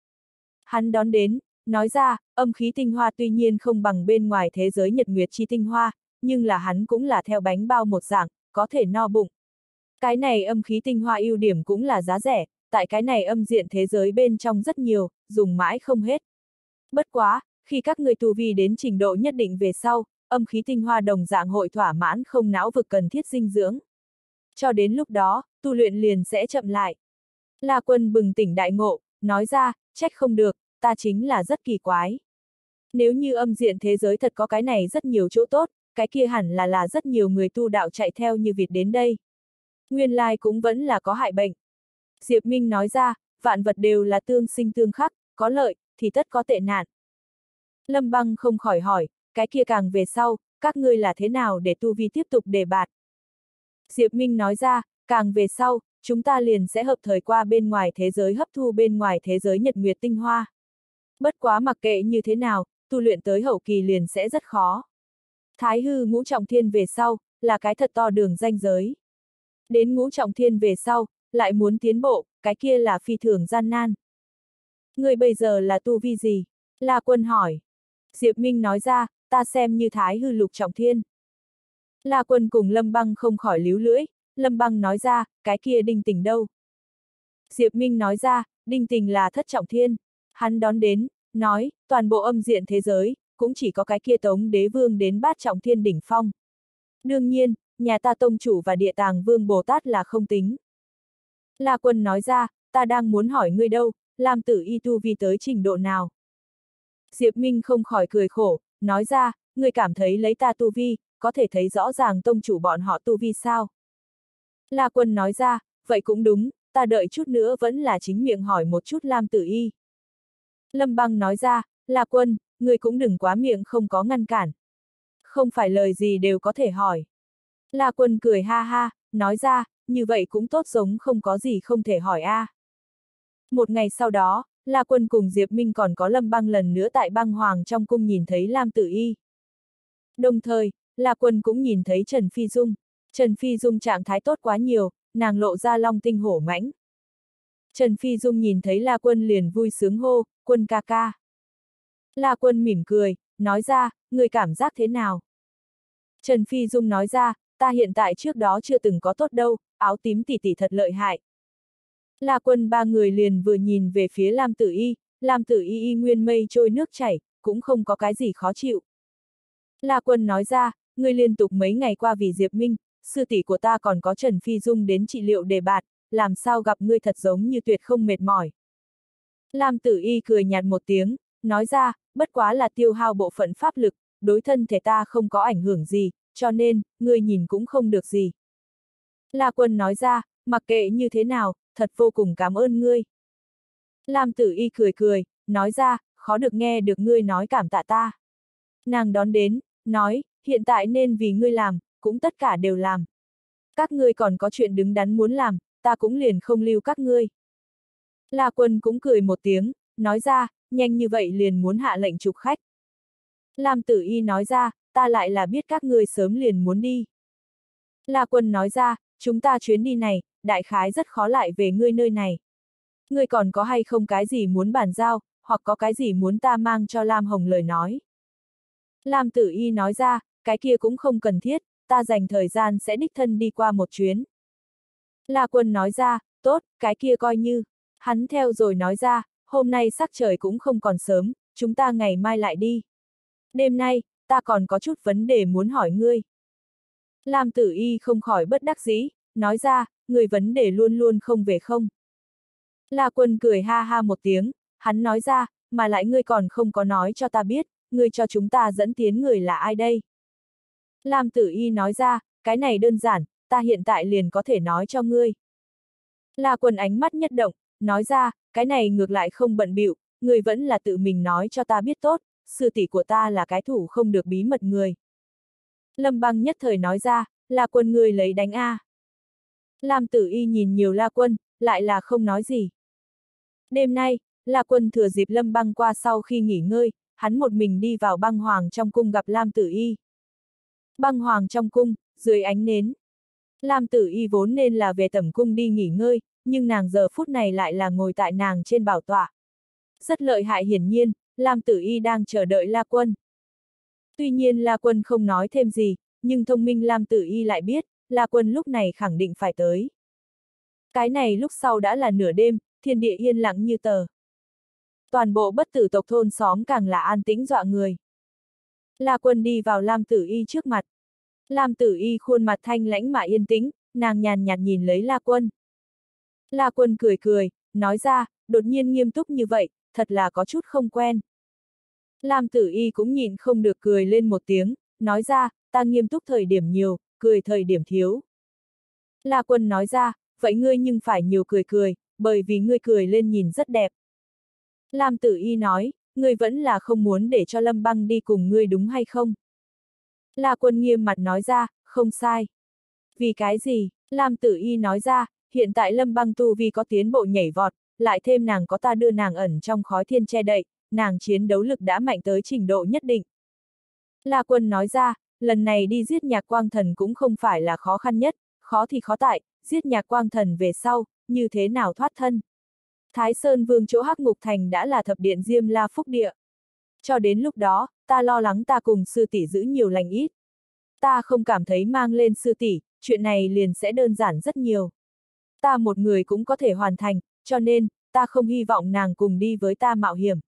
Hắn đón đến, nói ra, âm khí tinh hoa tuy nhiên không bằng bên ngoài thế giới nhật nguyệt chi tinh hoa, nhưng là hắn cũng là theo bánh bao một dạng, có thể no bụng. Cái này âm khí tinh hoa ưu điểm cũng là giá rẻ, tại cái này âm diện thế giới bên trong rất nhiều, dùng mãi không hết. Bất quá, khi các người tu vi đến trình độ nhất định về sau, âm khí tinh hoa đồng dạng hội thỏa mãn không não vực cần thiết dinh dưỡng. Cho đến lúc đó, tu luyện liền sẽ chậm lại. La quân bừng tỉnh đại ngộ, nói ra, trách không được, ta chính là rất kỳ quái. Nếu như âm diện thế giới thật có cái này rất nhiều chỗ tốt, cái kia hẳn là là rất nhiều người tu đạo chạy theo như vịt đến đây. Nguyên lai cũng vẫn là có hại bệnh. Diệp Minh nói ra, vạn vật đều là tương sinh tương khắc, có lợi, thì tất có tệ nạn. Lâm băng không khỏi hỏi, cái kia càng về sau, các ngươi là thế nào để tu vi tiếp tục đề bạt. Diệp Minh nói ra, càng về sau, chúng ta liền sẽ hợp thời qua bên ngoài thế giới hấp thu bên ngoài thế giới nhật nguyệt tinh hoa. Bất quá mặc kệ như thế nào, tu luyện tới hậu kỳ liền sẽ rất khó. Thái hư ngũ trọng thiên về sau, là cái thật to đường danh giới. Đến ngũ trọng thiên về sau, lại muốn tiến bộ, cái kia là phi thường gian nan. Người bây giờ là tu vi gì? La quân hỏi. Diệp Minh nói ra, ta xem như thái hư lục trọng thiên. La quân cùng Lâm Băng không khỏi líu lưỡi, Lâm Băng nói ra, cái kia đinh tình đâu? Diệp Minh nói ra, đinh tình là thất trọng thiên. Hắn đón đến, nói, toàn bộ âm diện thế giới, cũng chỉ có cái kia tống đế vương đến bát trọng thiên đỉnh phong. Đương nhiên, nhà ta tông chủ và địa tàng vương Bồ Tát là không tính. La quân nói ra, ta đang muốn hỏi ngươi đâu, làm tử y tu vi tới trình độ nào. Diệp Minh không khỏi cười khổ, nói ra, ngươi cảm thấy lấy ta tu vi, có thể thấy rõ ràng tông chủ bọn họ tu vi sao. La quân nói ra, vậy cũng đúng, ta đợi chút nữa vẫn là chính miệng hỏi một chút Lam tử y. Lâm băng nói ra, La quân, ngươi cũng đừng quá miệng không có ngăn cản. Không phải lời gì đều có thể hỏi. La quân cười ha ha, nói ra, như vậy cũng tốt giống không có gì không thể hỏi a. À. Một ngày sau đó, La Quân cùng Diệp Minh còn có Lâm Băng lần nữa tại băng hoàng trong cung nhìn thấy Lam Tử Y. Đồng thời, La Quân cũng nhìn thấy Trần Phi Dung. Trần Phi Dung trạng thái tốt quá nhiều, nàng lộ ra long tinh hổ mãnh. Trần Phi Dung nhìn thấy La Quân liền vui sướng hô, quân ca ca. La Quân mỉm cười, nói ra, người cảm giác thế nào? Trần Phi Dung nói ra, ta hiện tại trước đó chưa từng có tốt đâu, áo tím tỷ tỷ thật lợi hại. La quân ba người liền vừa nhìn về phía Lam Tử Y, Lam Tử Y y nguyên mây trôi nước chảy, cũng không có cái gì khó chịu. La quân nói ra, người liên tục mấy ngày qua vì Diệp Minh, sư tỷ của ta còn có Trần Phi Dung đến trị liệu đề bạt, làm sao gặp ngươi thật giống như tuyệt không mệt mỏi. Lam Tử Y cười nhạt một tiếng, nói ra, bất quá là tiêu hao bộ phận pháp lực, đối thân thể ta không có ảnh hưởng gì, cho nên, ngươi nhìn cũng không được gì. La quân nói ra, mặc kệ như thế nào, thật vô cùng cảm ơn ngươi. Lam tử y cười cười, nói ra, khó được nghe được ngươi nói cảm tạ ta. Nàng đón đến, nói, hiện tại nên vì ngươi làm, cũng tất cả đều làm. Các ngươi còn có chuyện đứng đắn muốn làm, ta cũng liền không lưu các ngươi. La quân cũng cười một tiếng, nói ra, nhanh như vậy liền muốn hạ lệnh trục khách. Lam tử y nói ra, ta lại là biết các ngươi sớm liền muốn đi. La quân nói ra, chúng ta chuyến đi này, đại khái rất khó lại về ngươi nơi này. Ngươi còn có hay không cái gì muốn bàn giao, hoặc có cái gì muốn ta mang cho Lam Hồng lời nói. Lam tử y nói ra, cái kia cũng không cần thiết, ta dành thời gian sẽ đích thân đi qua một chuyến. La quân nói ra, tốt, cái kia coi như. Hắn theo rồi nói ra, hôm nay sắc trời cũng không còn sớm, chúng ta ngày mai lại đi. Đêm nay, ta còn có chút vấn đề muốn hỏi ngươi. Lam tử y không khỏi bất đắc dĩ, nói ra, người vấn đề luôn luôn không về không. La quân cười ha ha một tiếng, hắn nói ra, mà lại ngươi còn không có nói cho ta biết, ngươi cho chúng ta dẫn tiến người là ai đây. Lam tử y nói ra, cái này đơn giản, ta hiện tại liền có thể nói cho ngươi. La quân ánh mắt nhất động, nói ra, cái này ngược lại không bận bịu, ngươi vẫn là tự mình nói cho ta biết tốt, sư tỷ của ta là cái thủ không được bí mật người. Lâm băng nhất thời nói ra, La quân ngươi lấy đánh A. Lam tử y nhìn nhiều La quân, lại là không nói gì. Đêm nay, La quân thừa dịp lâm băng qua sau khi nghỉ ngơi, hắn một mình đi vào băng hoàng trong cung gặp Lam tử y. Băng hoàng trong cung, dưới ánh nến. Lam tử y vốn nên là về tẩm cung đi nghỉ ngơi, nhưng nàng giờ phút này lại là ngồi tại nàng trên bảo tọa. Rất lợi hại hiển nhiên, Lam tử y đang chờ đợi La Quân. Tuy nhiên La Quân không nói thêm gì, nhưng thông minh Lam tử y lại biết, La Quân lúc này khẳng định phải tới. Cái này lúc sau đã là nửa đêm, thiên địa yên lặng như tờ. Toàn bộ bất tử tộc thôn xóm càng là an tĩnh dọa người. La Quân đi vào Lam tử y trước mặt. Lam tử y khuôn mặt thanh lãnh mà yên tĩnh, nàng nhàn nhạt nhìn lấy La Quân. La Quân cười cười, nói ra, đột nhiên nghiêm túc như vậy, thật là có chút không quen. Lam tử y cũng nhìn không được cười lên một tiếng, nói ra, ta nghiêm túc thời điểm nhiều, cười thời điểm thiếu. La Quân nói ra, vậy ngươi nhưng phải nhiều cười cười, bởi vì ngươi cười lên nhìn rất đẹp. Lam tử y nói, ngươi vẫn là không muốn để cho Lâm Băng đi cùng ngươi đúng hay không? La quân nghiêm mặt nói ra, không sai. Vì cái gì? Lam tử y nói ra, hiện tại Lâm Băng tu vì có tiến bộ nhảy vọt, lại thêm nàng có ta đưa nàng ẩn trong khói thiên che đậy, nàng chiến đấu lực đã mạnh tới trình độ nhất định. La quân nói ra, lần này đi giết nhạc quang thần cũng không phải là khó khăn nhất, khó thì khó tại, giết nhạc quang thần về sau, như thế nào thoát thân. Thái Sơn Vương chỗ Hắc Ngục Thành đã là thập điện Diêm La Phúc Địa. Cho đến lúc đó, ta lo lắng ta cùng sư tỷ giữ nhiều lành ít. Ta không cảm thấy mang lên sư tỷ, chuyện này liền sẽ đơn giản rất nhiều. Ta một người cũng có thể hoàn thành, cho nên, ta không hy vọng nàng cùng đi với ta mạo hiểm.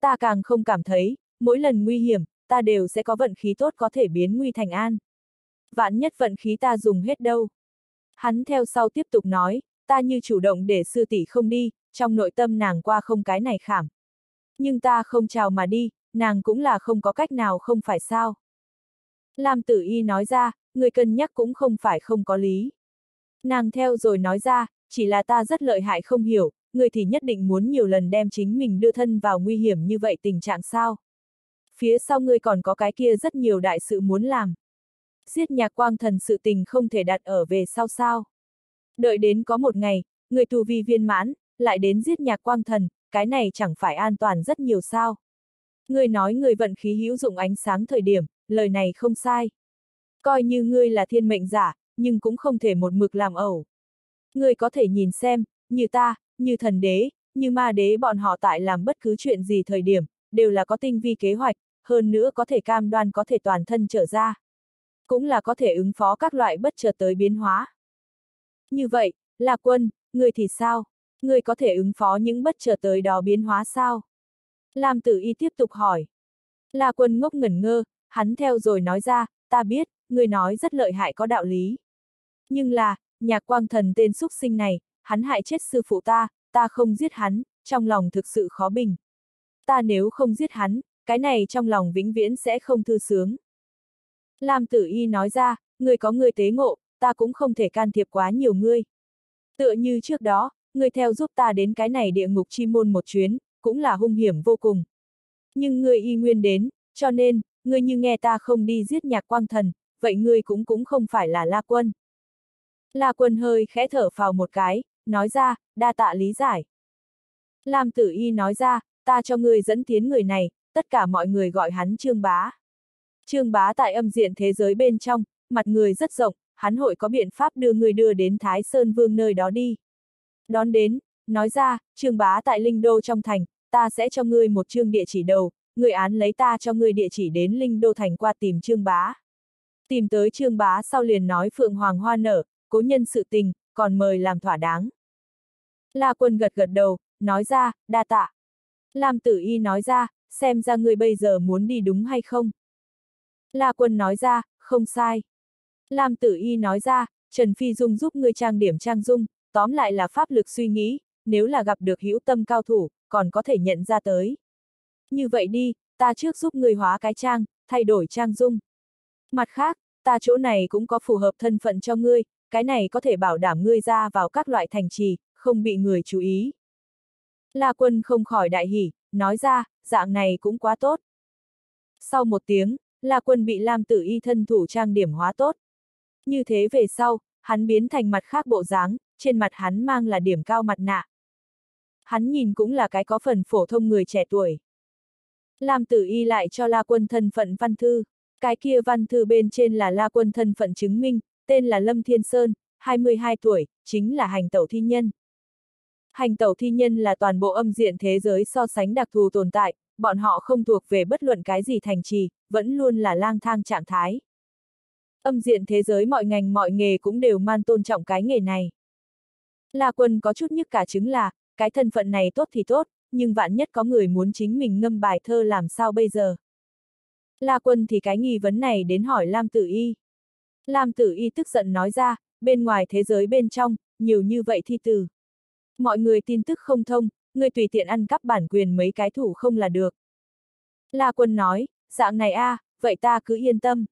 Ta càng không cảm thấy, mỗi lần nguy hiểm, ta đều sẽ có vận khí tốt có thể biến nguy thành an. Vạn nhất vận khí ta dùng hết đâu. Hắn theo sau tiếp tục nói, ta như chủ động để sư tỷ không đi, trong nội tâm nàng qua không cái này khảm. Nhưng ta không chào mà đi, nàng cũng là không có cách nào không phải sao. Lam tử y nói ra, người cân nhắc cũng không phải không có lý. Nàng theo rồi nói ra, chỉ là ta rất lợi hại không hiểu, người thì nhất định muốn nhiều lần đem chính mình đưa thân vào nguy hiểm như vậy tình trạng sao. Phía sau ngươi còn có cái kia rất nhiều đại sự muốn làm. Giết nhạc quang thần sự tình không thể đặt ở về sau sao. Đợi đến có một ngày, người tù vi viên mãn, lại đến giết nhạc quang thần, cái này chẳng phải an toàn rất nhiều sao. Ngươi nói người vận khí hữu dụng ánh sáng thời điểm, lời này không sai. Coi như ngươi là thiên mệnh giả, nhưng cũng không thể một mực làm ẩu. Ngươi có thể nhìn xem, như ta, như thần đế, như ma đế bọn họ tại làm bất cứ chuyện gì thời điểm, đều là có tinh vi kế hoạch, hơn nữa có thể cam đoan có thể toàn thân trở ra. Cũng là có thể ứng phó các loại bất chợt tới biến hóa. Như vậy, là quân, người thì sao? Ngươi có thể ứng phó những bất chợt tới đó biến hóa sao? Lam tử y tiếp tục hỏi. La quân ngốc ngẩn ngơ, hắn theo rồi nói ra, ta biết, ngươi nói rất lợi hại có đạo lý. Nhưng là, nhạc quang thần tên xúc sinh này, hắn hại chết sư phụ ta, ta không giết hắn, trong lòng thực sự khó bình. Ta nếu không giết hắn, cái này trong lòng vĩnh viễn sẽ không thư sướng. Lam tử y nói ra, Ngươi có người tế ngộ, ta cũng không thể can thiệp quá nhiều ngươi. Tựa như trước đó, ngươi theo giúp ta đến cái này địa ngục chi môn một chuyến, cũng là hung hiểm vô cùng. Nhưng ngươi y nguyên đến, cho nên, ngươi như nghe ta không đi giết nhạc quang thần, vậy ngươi cũng cũng không phải là la quân. La quân hơi khẽ thở vào một cái, nói ra, đa tạ lý giải. Lam tử y nói ra, ta cho ngươi dẫn tiến người này, tất cả mọi người gọi hắn trương bá. Trương bá tại âm diện thế giới bên trong, mặt người rất rộng, hắn hội có biện pháp đưa người đưa đến Thái Sơn Vương nơi đó đi. Đón đến, nói ra, trương bá tại Linh Đô trong thành, ta sẽ cho ngươi một chương địa chỉ đầu, người án lấy ta cho ngươi địa chỉ đến Linh Đô thành qua tìm trương bá. Tìm tới trương bá sau liền nói Phượng Hoàng Hoa nở, cố nhân sự tình, còn mời làm thỏa đáng. La quân gật gật đầu, nói ra, đa tạ. Lam tử y nói ra, xem ra ngươi bây giờ muốn đi đúng hay không. La quân nói ra, không sai. Lam tử y nói ra, Trần Phi Dung giúp ngươi trang điểm trang dung, tóm lại là pháp lực suy nghĩ, nếu là gặp được hữu tâm cao thủ, còn có thể nhận ra tới. Như vậy đi, ta trước giúp ngươi hóa cái trang, thay đổi trang dung. Mặt khác, ta chỗ này cũng có phù hợp thân phận cho ngươi, cái này có thể bảo đảm ngươi ra vào các loại thành trì, không bị người chú ý. La quân không khỏi đại hỉ, nói ra, dạng này cũng quá tốt. Sau một tiếng, La quân bị Lam tử y thân thủ trang điểm hóa tốt. Như thế về sau, hắn biến thành mặt khác bộ dáng, trên mặt hắn mang là điểm cao mặt nạ. Hắn nhìn cũng là cái có phần phổ thông người trẻ tuổi. Lam tử y lại cho La quân thân phận văn thư. Cái kia văn thư bên trên là La quân thân phận chứng minh, tên là Lâm Thiên Sơn, 22 tuổi, chính là hành tẩu thi nhân. Hành tẩu thi nhân là toàn bộ âm diện thế giới so sánh đặc thù tồn tại, bọn họ không thuộc về bất luận cái gì thành trì, vẫn luôn là lang thang trạng thái. Âm diện thế giới mọi ngành mọi nghề cũng đều man tôn trọng cái nghề này. La quân có chút nhức cả chứng là, cái thân phận này tốt thì tốt, nhưng vạn nhất có người muốn chính mình ngâm bài thơ làm sao bây giờ. La quân thì cái nghi vấn này đến hỏi Lam Tử Y. Lam Tử Y tức giận nói ra, bên ngoài thế giới bên trong, nhiều như vậy thi từ. Mọi người tin tức không thông, người tùy tiện ăn cắp bản quyền mấy cái thủ không là được. La quân nói, dạng này a, à, vậy ta cứ yên tâm.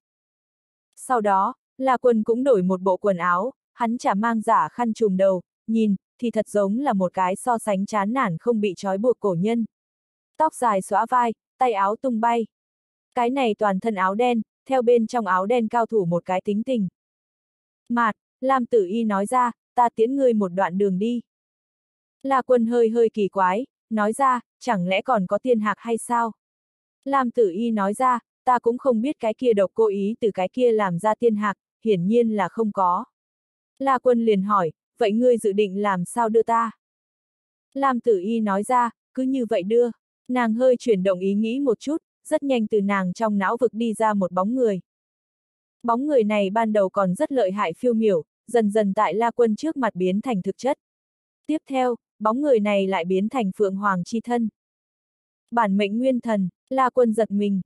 Sau đó, La quân cũng đổi một bộ quần áo, hắn chả mang giả khăn trùm đầu, nhìn, thì thật giống là một cái so sánh chán nản không bị trói buộc cổ nhân. Tóc dài xóa vai, tay áo tung bay. Cái này toàn thân áo đen, theo bên trong áo đen cao thủ một cái tính tình. Mạt, Lam Tử Y nói ra, ta tiễn ngươi một đoạn đường đi. La quân hơi hơi kỳ quái, nói ra, chẳng lẽ còn có tiên hạc hay sao? Lam tử y nói ra, ta cũng không biết cái kia độc cố ý từ cái kia làm ra tiên hạc, hiển nhiên là không có. La quân liền hỏi, vậy ngươi dự định làm sao đưa ta? Lam tử y nói ra, cứ như vậy đưa. Nàng hơi chuyển động ý nghĩ một chút, rất nhanh từ nàng trong não vực đi ra một bóng người. Bóng người này ban đầu còn rất lợi hại phiêu miểu, dần dần tại La Quân trước mặt biến thành thực chất. Tiếp theo, bóng người này lại biến thành Phượng Hoàng chi thân. Bản mệnh nguyên thần, La Quân giật mình.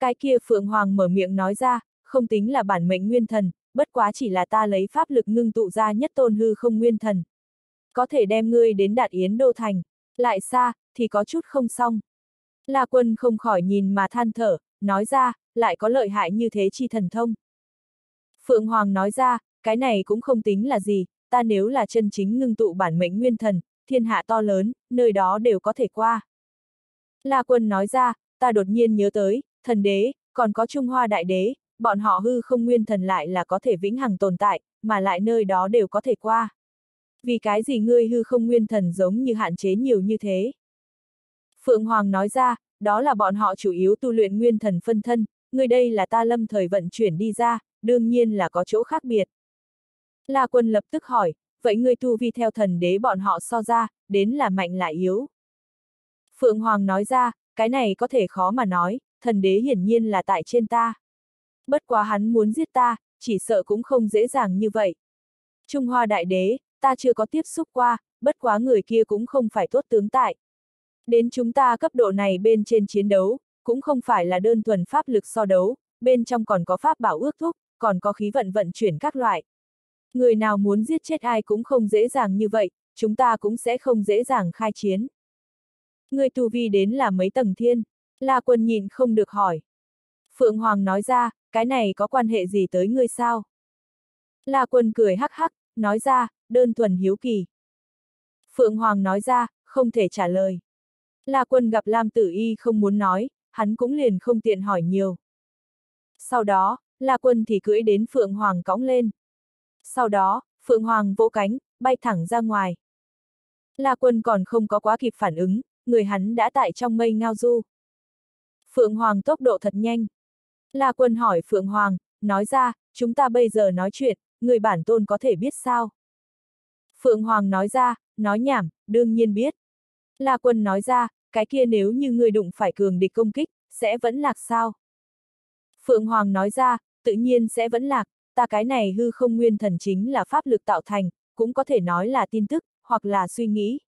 Cái kia Phượng Hoàng mở miệng nói ra, không tính là bản mệnh nguyên thần, bất quá chỉ là ta lấy pháp lực ngưng tụ ra nhất tôn hư không nguyên thần. Có thể đem ngươi đến đạt Yến Đô Thành, lại xa, thì có chút không xong. La Quân không khỏi nhìn mà than thở, nói ra, lại có lợi hại như thế chi thần thông. Phượng Hoàng nói ra, cái này cũng không tính là gì, ta nếu là chân chính ngưng tụ bản mệnh nguyên thần, thiên hạ to lớn, nơi đó đều có thể qua. La quân nói ra, ta đột nhiên nhớ tới, thần đế, còn có Trung Hoa đại đế, bọn họ hư không nguyên thần lại là có thể vĩnh hằng tồn tại, mà lại nơi đó đều có thể qua. Vì cái gì ngươi hư không nguyên thần giống như hạn chế nhiều như thế? Phượng Hoàng nói ra, đó là bọn họ chủ yếu tu luyện nguyên thần phân thân, người đây là ta lâm thời vận chuyển đi ra, đương nhiên là có chỗ khác biệt. La quân lập tức hỏi, vậy ngươi tu vi theo thần đế bọn họ so ra, đến là mạnh lại yếu. Phượng Hoàng nói ra, cái này có thể khó mà nói, thần đế hiển nhiên là tại trên ta. Bất quá hắn muốn giết ta, chỉ sợ cũng không dễ dàng như vậy. Trung Hoa đại đế, ta chưa có tiếp xúc qua, bất quá người kia cũng không phải tốt tướng tại. Đến chúng ta cấp độ này bên trên chiến đấu, cũng không phải là đơn thuần pháp lực so đấu, bên trong còn có pháp bảo ước thúc, còn có khí vận vận chuyển các loại. Người nào muốn giết chết ai cũng không dễ dàng như vậy, chúng ta cũng sẽ không dễ dàng khai chiến. Người tu vi đến là mấy tầng thiên, La quân nhìn không được hỏi. Phượng Hoàng nói ra, cái này có quan hệ gì tới ngươi sao? La quân cười hắc hắc, nói ra, đơn thuần hiếu kỳ. Phượng Hoàng nói ra, không thể trả lời. La quân gặp Lam Tử Y không muốn nói, hắn cũng liền không tiện hỏi nhiều. Sau đó, La quân thì cưỡi đến Phượng Hoàng cõng lên. Sau đó, Phượng Hoàng vỗ cánh, bay thẳng ra ngoài. La Quân còn không có quá kịp phản ứng, người hắn đã tại trong mây ngao du. Phượng Hoàng tốc độ thật nhanh. La Quân hỏi Phượng Hoàng, nói ra, chúng ta bây giờ nói chuyện, người bản tôn có thể biết sao? Phượng Hoàng nói ra, nói nhảm, đương nhiên biết. La Quân nói ra, cái kia nếu như người đụng phải cường địch công kích, sẽ vẫn lạc sao? Phượng Hoàng nói ra, tự nhiên sẽ vẫn lạc, ta cái này hư không nguyên thần chính là pháp lực tạo thành, cũng có thể nói là tin tức, hoặc là suy nghĩ.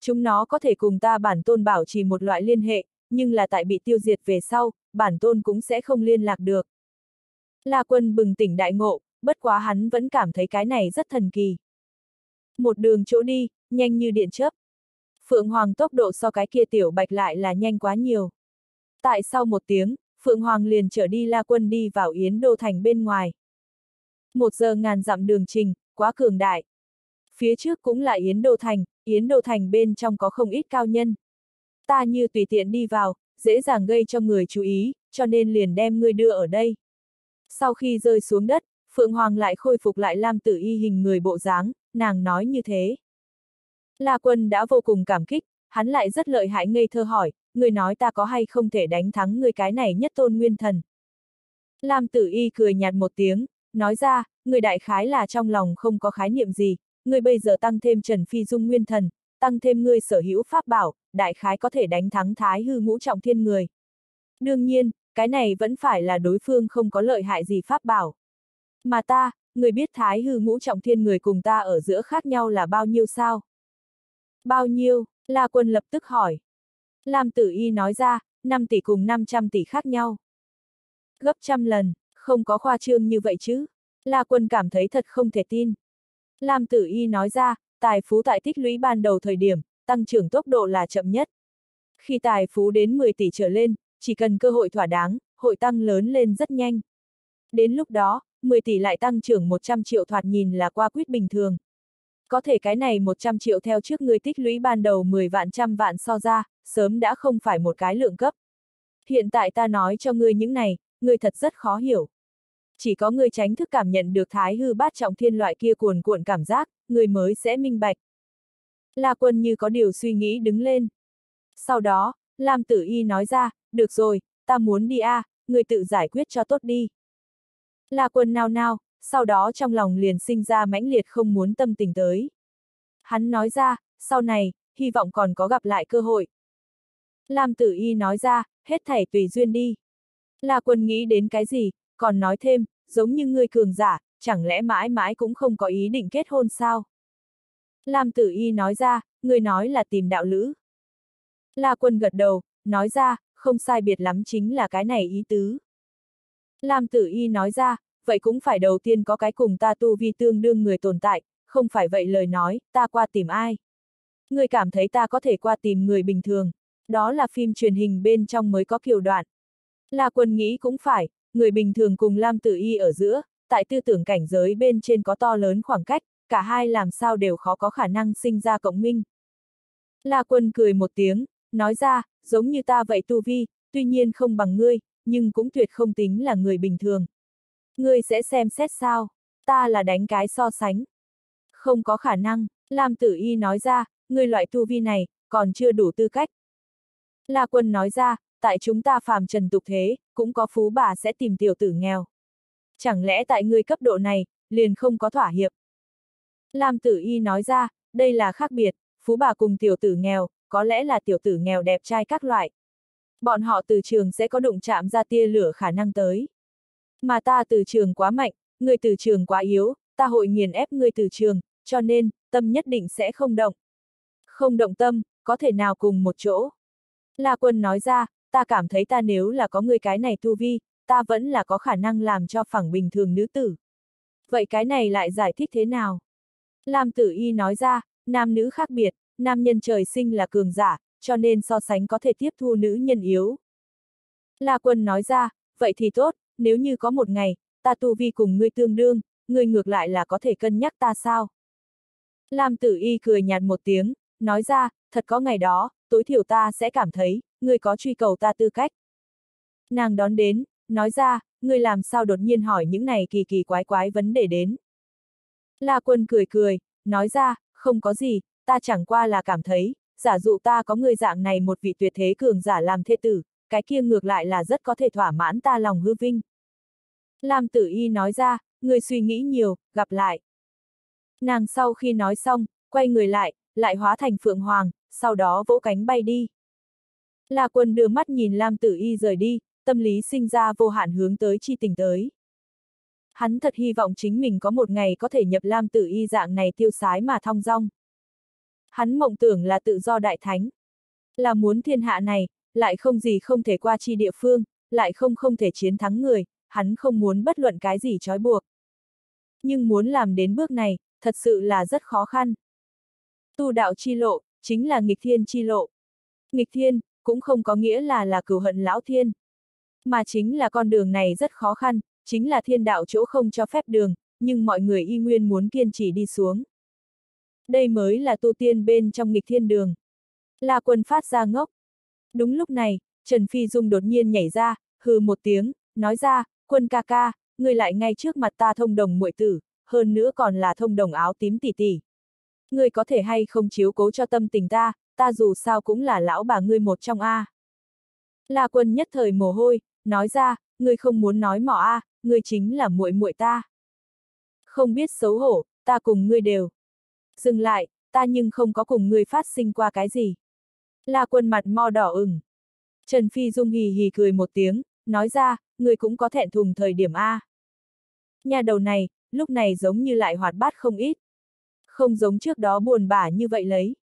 Chúng nó có thể cùng ta bản tôn bảo trì một loại liên hệ, nhưng là tại bị tiêu diệt về sau, bản tôn cũng sẽ không liên lạc được. La quân bừng tỉnh đại ngộ, bất quá hắn vẫn cảm thấy cái này rất thần kỳ. Một đường chỗ đi, nhanh như điện chớp. Phượng Hoàng tốc độ so cái kia tiểu bạch lại là nhanh quá nhiều. Tại sau một tiếng, Phượng Hoàng liền trở đi La Quân đi vào Yến Đô Thành bên ngoài. Một giờ ngàn dặm đường trình, quá cường đại. Phía trước cũng là Yến Đô Thành, Yến Đô Thành bên trong có không ít cao nhân. Ta như tùy tiện đi vào, dễ dàng gây cho người chú ý, cho nên liền đem ngươi đưa ở đây. Sau khi rơi xuống đất, Phượng Hoàng lại khôi phục lại Lam Tử Y hình người bộ dáng, nàng nói như thế. La Quân đã vô cùng cảm kích, hắn lại rất lợi hại ngây thơ hỏi, người nói ta có hay không thể đánh thắng người cái này nhất tôn nguyên thần. Lam Tử Y cười nhạt một tiếng, nói ra, người đại khái là trong lòng không có khái niệm gì, người bây giờ tăng thêm Trần Phi Dung nguyên thần, tăng thêm ngươi sở hữu pháp bảo, đại khái có thể đánh thắng thái hư ngũ trọng thiên người. Đương nhiên, cái này vẫn phải là đối phương không có lợi hại gì pháp bảo. Mà ta, người biết thái hư ngũ trọng thiên người cùng ta ở giữa khác nhau là bao nhiêu sao? Bao nhiêu? La quân lập tức hỏi. Lam tử y nói ra, 5 tỷ cùng 500 tỷ khác nhau. Gấp trăm lần, không có khoa trương như vậy chứ. La quân cảm thấy thật không thể tin. Lam tử y nói ra, tài phú tại tích lũy ban đầu thời điểm, tăng trưởng tốc độ là chậm nhất. Khi tài phú đến 10 tỷ trở lên, chỉ cần cơ hội thỏa đáng, hội tăng lớn lên rất nhanh. Đến lúc đó, 10 tỷ lại tăng trưởng 100 triệu thoạt nhìn là qua quyết bình thường. Có thể cái này 100 triệu theo trước người tích lũy ban đầu 10 vạn trăm vạn so ra, sớm đã không phải một cái lượng cấp. Hiện tại ta nói cho ngươi những này, ngươi thật rất khó hiểu. Chỉ có ngươi tránh thức cảm nhận được thái hư bát trọng thiên loại kia cuồn cuộn cảm giác, người mới sẽ minh bạch. La quân như có điều suy nghĩ đứng lên. Sau đó, Lam Tử Y nói ra, được rồi, ta muốn đi a, à, người tự giải quyết cho tốt đi. La quân nao nao, sau đó trong lòng liền sinh ra mãnh liệt không muốn tâm tình tới. Hắn nói ra, sau này, hy vọng còn có gặp lại cơ hội. Lam Tử Y nói ra, hết thảy tùy duyên đi. La quân nghĩ đến cái gì, còn nói thêm, giống như ngươi cường giả, chẳng lẽ mãi mãi cũng không có ý định kết hôn sao? Lam Tử Y nói ra, người nói là tìm đạo lữ. La Quân gật đầu, nói ra, không sai biệt lắm chính là cái này ý tứ. Lam Tử Y nói ra, vậy cũng phải đầu tiên có cái cùng ta tu vi tương đương người tồn tại, không phải vậy lời nói, ta qua tìm ai? Người cảm thấy ta có thể qua tìm người bình thường, đó là phim truyền hình bên trong mới có kiểu đoạn. La Quân nghĩ cũng phải, người bình thường cùng Lam Tử Y ở giữa, tại tư tưởng cảnh giới bên trên có to lớn khoảng cách, cả hai làm sao đều khó có khả năng sinh ra cộng minh. La quân cười một tiếng, nói ra, giống như ta vậy tu vi, tuy nhiên không bằng ngươi, nhưng cũng tuyệt không tính là người bình thường. Ngươi sẽ xem xét sao, ta là đánh cái so sánh. Không có khả năng, Lam Tử Y nói ra, ngươi loại tu vi này, còn chưa đủ tư cách. La quân nói ra, tại chúng ta phàm trần tục thế, cũng có phú bà sẽ tìm tiểu tử nghèo. Chẳng lẽ tại ngươi cấp độ này, liền không có thỏa hiệp? Lam tử y nói ra, đây là khác biệt, phú bà cùng tiểu tử nghèo, có lẽ là tiểu tử nghèo đẹp trai các loại. Bọn họ từ trường sẽ có đụng chạm ra tia lửa khả năng tới. Mà ta từ trường quá mạnh, người từ trường quá yếu, ta hội nghiền ép người từ trường, cho nên, tâm nhất định sẽ không động. Không động tâm, có thể nào cùng một chỗ. La quân nói ra, ta cảm thấy ta nếu là có người cái này tu vi, ta vẫn là có khả năng làm cho phẳng bình thường nữ tử. Vậy cái này lại giải thích thế nào? Lam Tử Y nói ra, nam nữ khác biệt, nam nhân trời sinh là cường giả, cho nên so sánh có thể tiếp thu nữ nhân yếu. La Quân nói ra, vậy thì tốt, nếu như có một ngày, ta tu vi cùng ngươi tương đương, ngươi ngược lại là có thể cân nhắc ta sao? Lam Tử Y cười nhạt một tiếng, nói ra, thật có ngày đó, tối thiểu ta sẽ cảm thấy, ngươi có truy cầu ta tư cách. Nàng đón đến, nói ra, ngươi làm sao đột nhiên hỏi những này kỳ kỳ quái quái vấn đề đến. La quân cười cười, nói ra, không có gì, ta chẳng qua là cảm thấy, giả dụ ta có người dạng này một vị tuyệt thế cường giả làm thê tử, cái kia ngược lại là rất có thể thỏa mãn ta lòng hư vinh. Lam tử y nói ra, người suy nghĩ nhiều, gặp lại. Nàng sau khi nói xong, quay người lại, lại hóa thành phượng hoàng, sau đó vỗ cánh bay đi. La quân đưa mắt nhìn Lam tử y rời đi, tâm lý sinh ra vô hạn hướng tới chi tình tới. Hắn thật hy vọng chính mình có một ngày có thể nhập Lam tử y dạng này tiêu sái mà thong dong. Hắn mộng tưởng là tự do đại thánh. Là muốn thiên hạ này, lại không gì không thể qua chi địa phương, lại không không thể chiến thắng người, hắn không muốn bất luận cái gì trói buộc. Nhưng muốn làm đến bước này, thật sự là rất khó khăn. Tu đạo chi lộ, chính là nghịch thiên chi lộ. Nghịch thiên, cũng không có nghĩa là là cửu hận lão thiên. Mà chính là con đường này rất khó khăn, chính là thiên đạo chỗ không cho phép đường, nhưng mọi người y nguyên muốn kiên trì đi xuống. Đây mới là tu tiên bên trong nghịch thiên đường. La quân phát ra ngốc. Đúng lúc này, Trần Phi Dung đột nhiên nhảy ra, hừ một tiếng, nói ra, quân ca ca, người lại ngay trước mặt ta thông đồng muội tử, hơn nữa còn là thông đồng áo tím tỷ tỷ. Ngươi có thể hay không chiếu cố cho tâm tình ta, ta dù sao cũng là lão bà ngươi một trong A. La quân nhất thời mồ hôi, nói ra, ngươi không muốn nói mỏ A, ngươi chính là muội muội ta. Không biết xấu hổ, ta cùng ngươi đều. Dừng lại, ta nhưng không có cùng ngươi phát sinh qua cái gì. La quân mặt mo đỏ ửng. Trần Phi Dung hì hì cười một tiếng, nói ra, ngươi cũng có thẹn thùng thời điểm A. Nhà đầu này, lúc này giống như lại hoạt bát không ít. Không giống trước đó buồn bã như vậy lấy.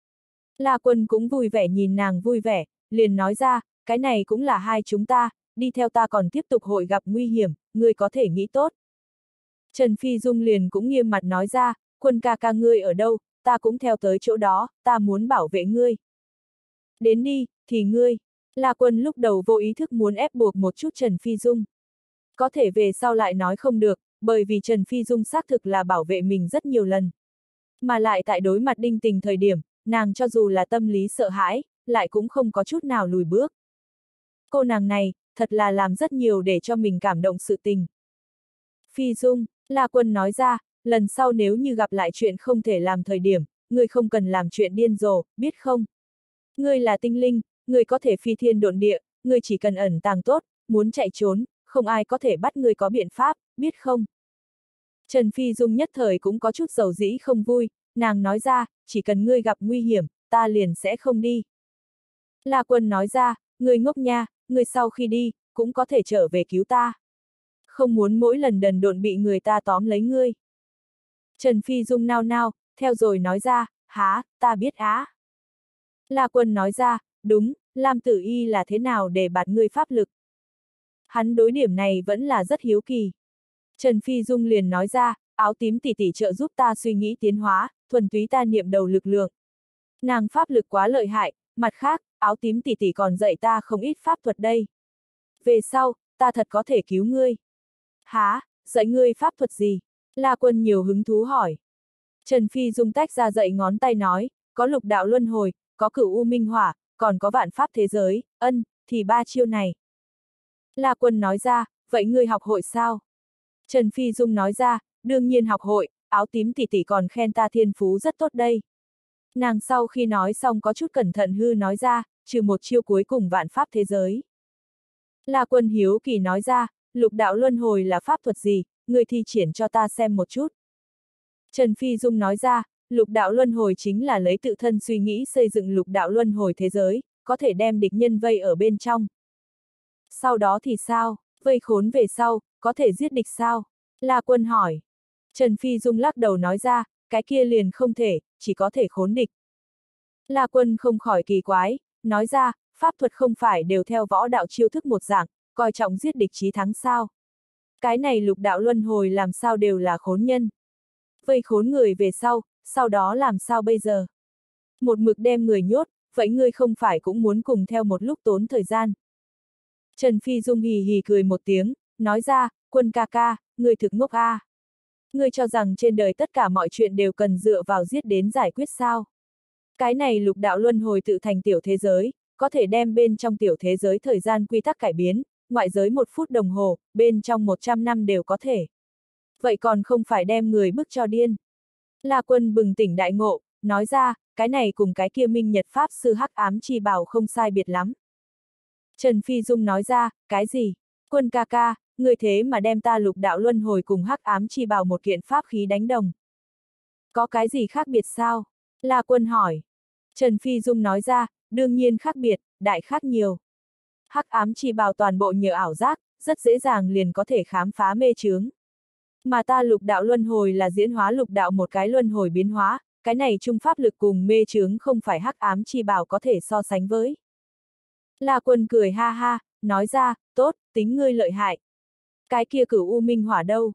La quân cũng vui vẻ nhìn nàng vui vẻ, liền nói ra, cái này cũng là hai chúng ta, đi theo ta còn tiếp tục hội gặp nguy hiểm, ngươi có thể nghĩ tốt. Trần Phi Dung liền cũng nghiêm mặt nói ra, quân ca ca ngươi ở đâu, ta cũng theo tới chỗ đó, ta muốn bảo vệ ngươi. Đến đi, thì ngươi. La quân lúc đầu vô ý thức muốn ép buộc một chút Trần Phi Dung. Có thể về sau lại nói không được, bởi vì Trần Phi Dung xác thực là bảo vệ mình rất nhiều lần. Mà lại tại đối mặt đinh tình thời điểm, nàng cho dù là tâm lý sợ hãi, lại cũng không có chút nào lùi bước. Cô nàng này, thật là làm rất nhiều để cho mình cảm động sự tình. Phi Dung, La Quân nói ra, lần sau nếu như gặp lại chuyện không thể làm thời điểm, ngươi không cần làm chuyện điên rồ, biết không? Ngươi là tinh linh, ngươi có thể phi thiên độn địa, ngươi chỉ cần ẩn tàng tốt, muốn chạy trốn, không ai có thể bắt ngươi có biện pháp, biết không? Trần Phi Dung nhất thời cũng có chút dầu dĩ không vui, nàng nói ra, chỉ cần ngươi gặp nguy hiểm, ta liền sẽ không đi. La Quân nói ra, ngươi ngốc nha, ngươi sau khi đi, cũng có thể trở về cứu ta. Không muốn mỗi lần đần độn bị người ta tóm lấy ngươi. Trần Phi Dung nao nao, theo rồi nói ra, há, ta biết á. La Quân nói ra, đúng, Lam Tử Y là thế nào để bạt ngươi pháp lực. Hắn đối điểm này vẫn là rất hiếu kỳ. Trần Phi Dung liền nói ra, áo tím tỷ tỷ trợ giúp ta suy nghĩ tiến hóa, thuần túy ta niệm đầu lực lượng. Nàng pháp lực quá lợi hại, mặt khác, áo tím tỷ tỷ còn dạy ta không ít pháp thuật đây. Về sau, ta thật có thể cứu ngươi. Há, dạy ngươi pháp thuật gì? La quân nhiều hứng thú hỏi. Trần Phi Dung tách ra dạy ngón tay nói, có lục đạo luân hồi, có cửu u minh hỏa, còn có vạn pháp thế giới, ân, thì ba chiêu này. La quân nói ra, vậy ngươi học hội sao? Trần Phi Dung nói ra, đương nhiên học hội, áo tím tỷ tỷ còn khen ta thiên phú rất tốt đây. Nàng sau khi nói xong có chút cẩn thận hư nói ra, trừ một chiêu cuối cùng vạn pháp thế giới. La quân hiếu kỳ nói ra, lục đạo luân hồi là pháp thuật gì, người thi triển cho ta xem một chút. Trần Phi Dung nói ra, lục đạo luân hồi chính là lấy tự thân suy nghĩ xây dựng lục đạo luân hồi thế giới, có thể đem địch nhân vây ở bên trong. Sau đó thì sao, vây khốn về sau, có thể giết địch sao? La quân hỏi. Trần Phi Dung lắc đầu nói ra, cái kia liền không thể, chỉ có thể khốn địch. La quân không khỏi kỳ quái, nói ra, pháp thuật không phải đều theo võ đạo chiêu thức một dạng, coi trọng giết địch chí thắng sao. Cái này lục đạo luân hồi làm sao đều là khốn nhân. Vây khốn người về sau, sau đó làm sao bây giờ? Một mực đem người nhốt, vậy ngươi không phải cũng muốn cùng theo một lúc tốn thời gian. Trần Phi Dung hì hì cười một tiếng, nói ra, quân ca ca, ngươi thực ngốc a. À. Ngươi cho rằng trên đời tất cả mọi chuyện đều cần dựa vào giết đến giải quyết sao? Cái này lục đạo luân hồi tự thành tiểu thế giới, có thể đem bên trong tiểu thế giới thời gian quy tắc cải biến, ngoại giới một phút đồng hồ, bên trong 100 năm đều có thể. Vậy còn không phải đem người bức cho điên. La quân bừng tỉnh đại ngộ, nói ra, cái này cùng cái kia minh nhật pháp sư hắc ám chi bảo không sai biệt lắm. Trần Phi Dung nói ra, cái gì? Quân ca ca, người thế mà đem ta lục đạo luân hồi cùng hắc ám chi bảo một kiện pháp khí đánh đồng. Có cái gì khác biệt sao? La quân hỏi. Trần Phi Dung nói ra, đương nhiên khác biệt, đại khác nhiều. Hắc ám chi bảo toàn bộ nhờ ảo giác, rất dễ dàng liền có thể khám phá mê chướng. Mà ta lục đạo luân hồi là diễn hóa lục đạo một cái luân hồi biến hóa, cái này trung pháp lực cùng mê chướng không phải hắc ám chi bảo có thể so sánh với. La quân cười ha ha, nói ra, tốt, tính ngươi lợi hại. Cái kia cửu U Minh Hỏa đâu?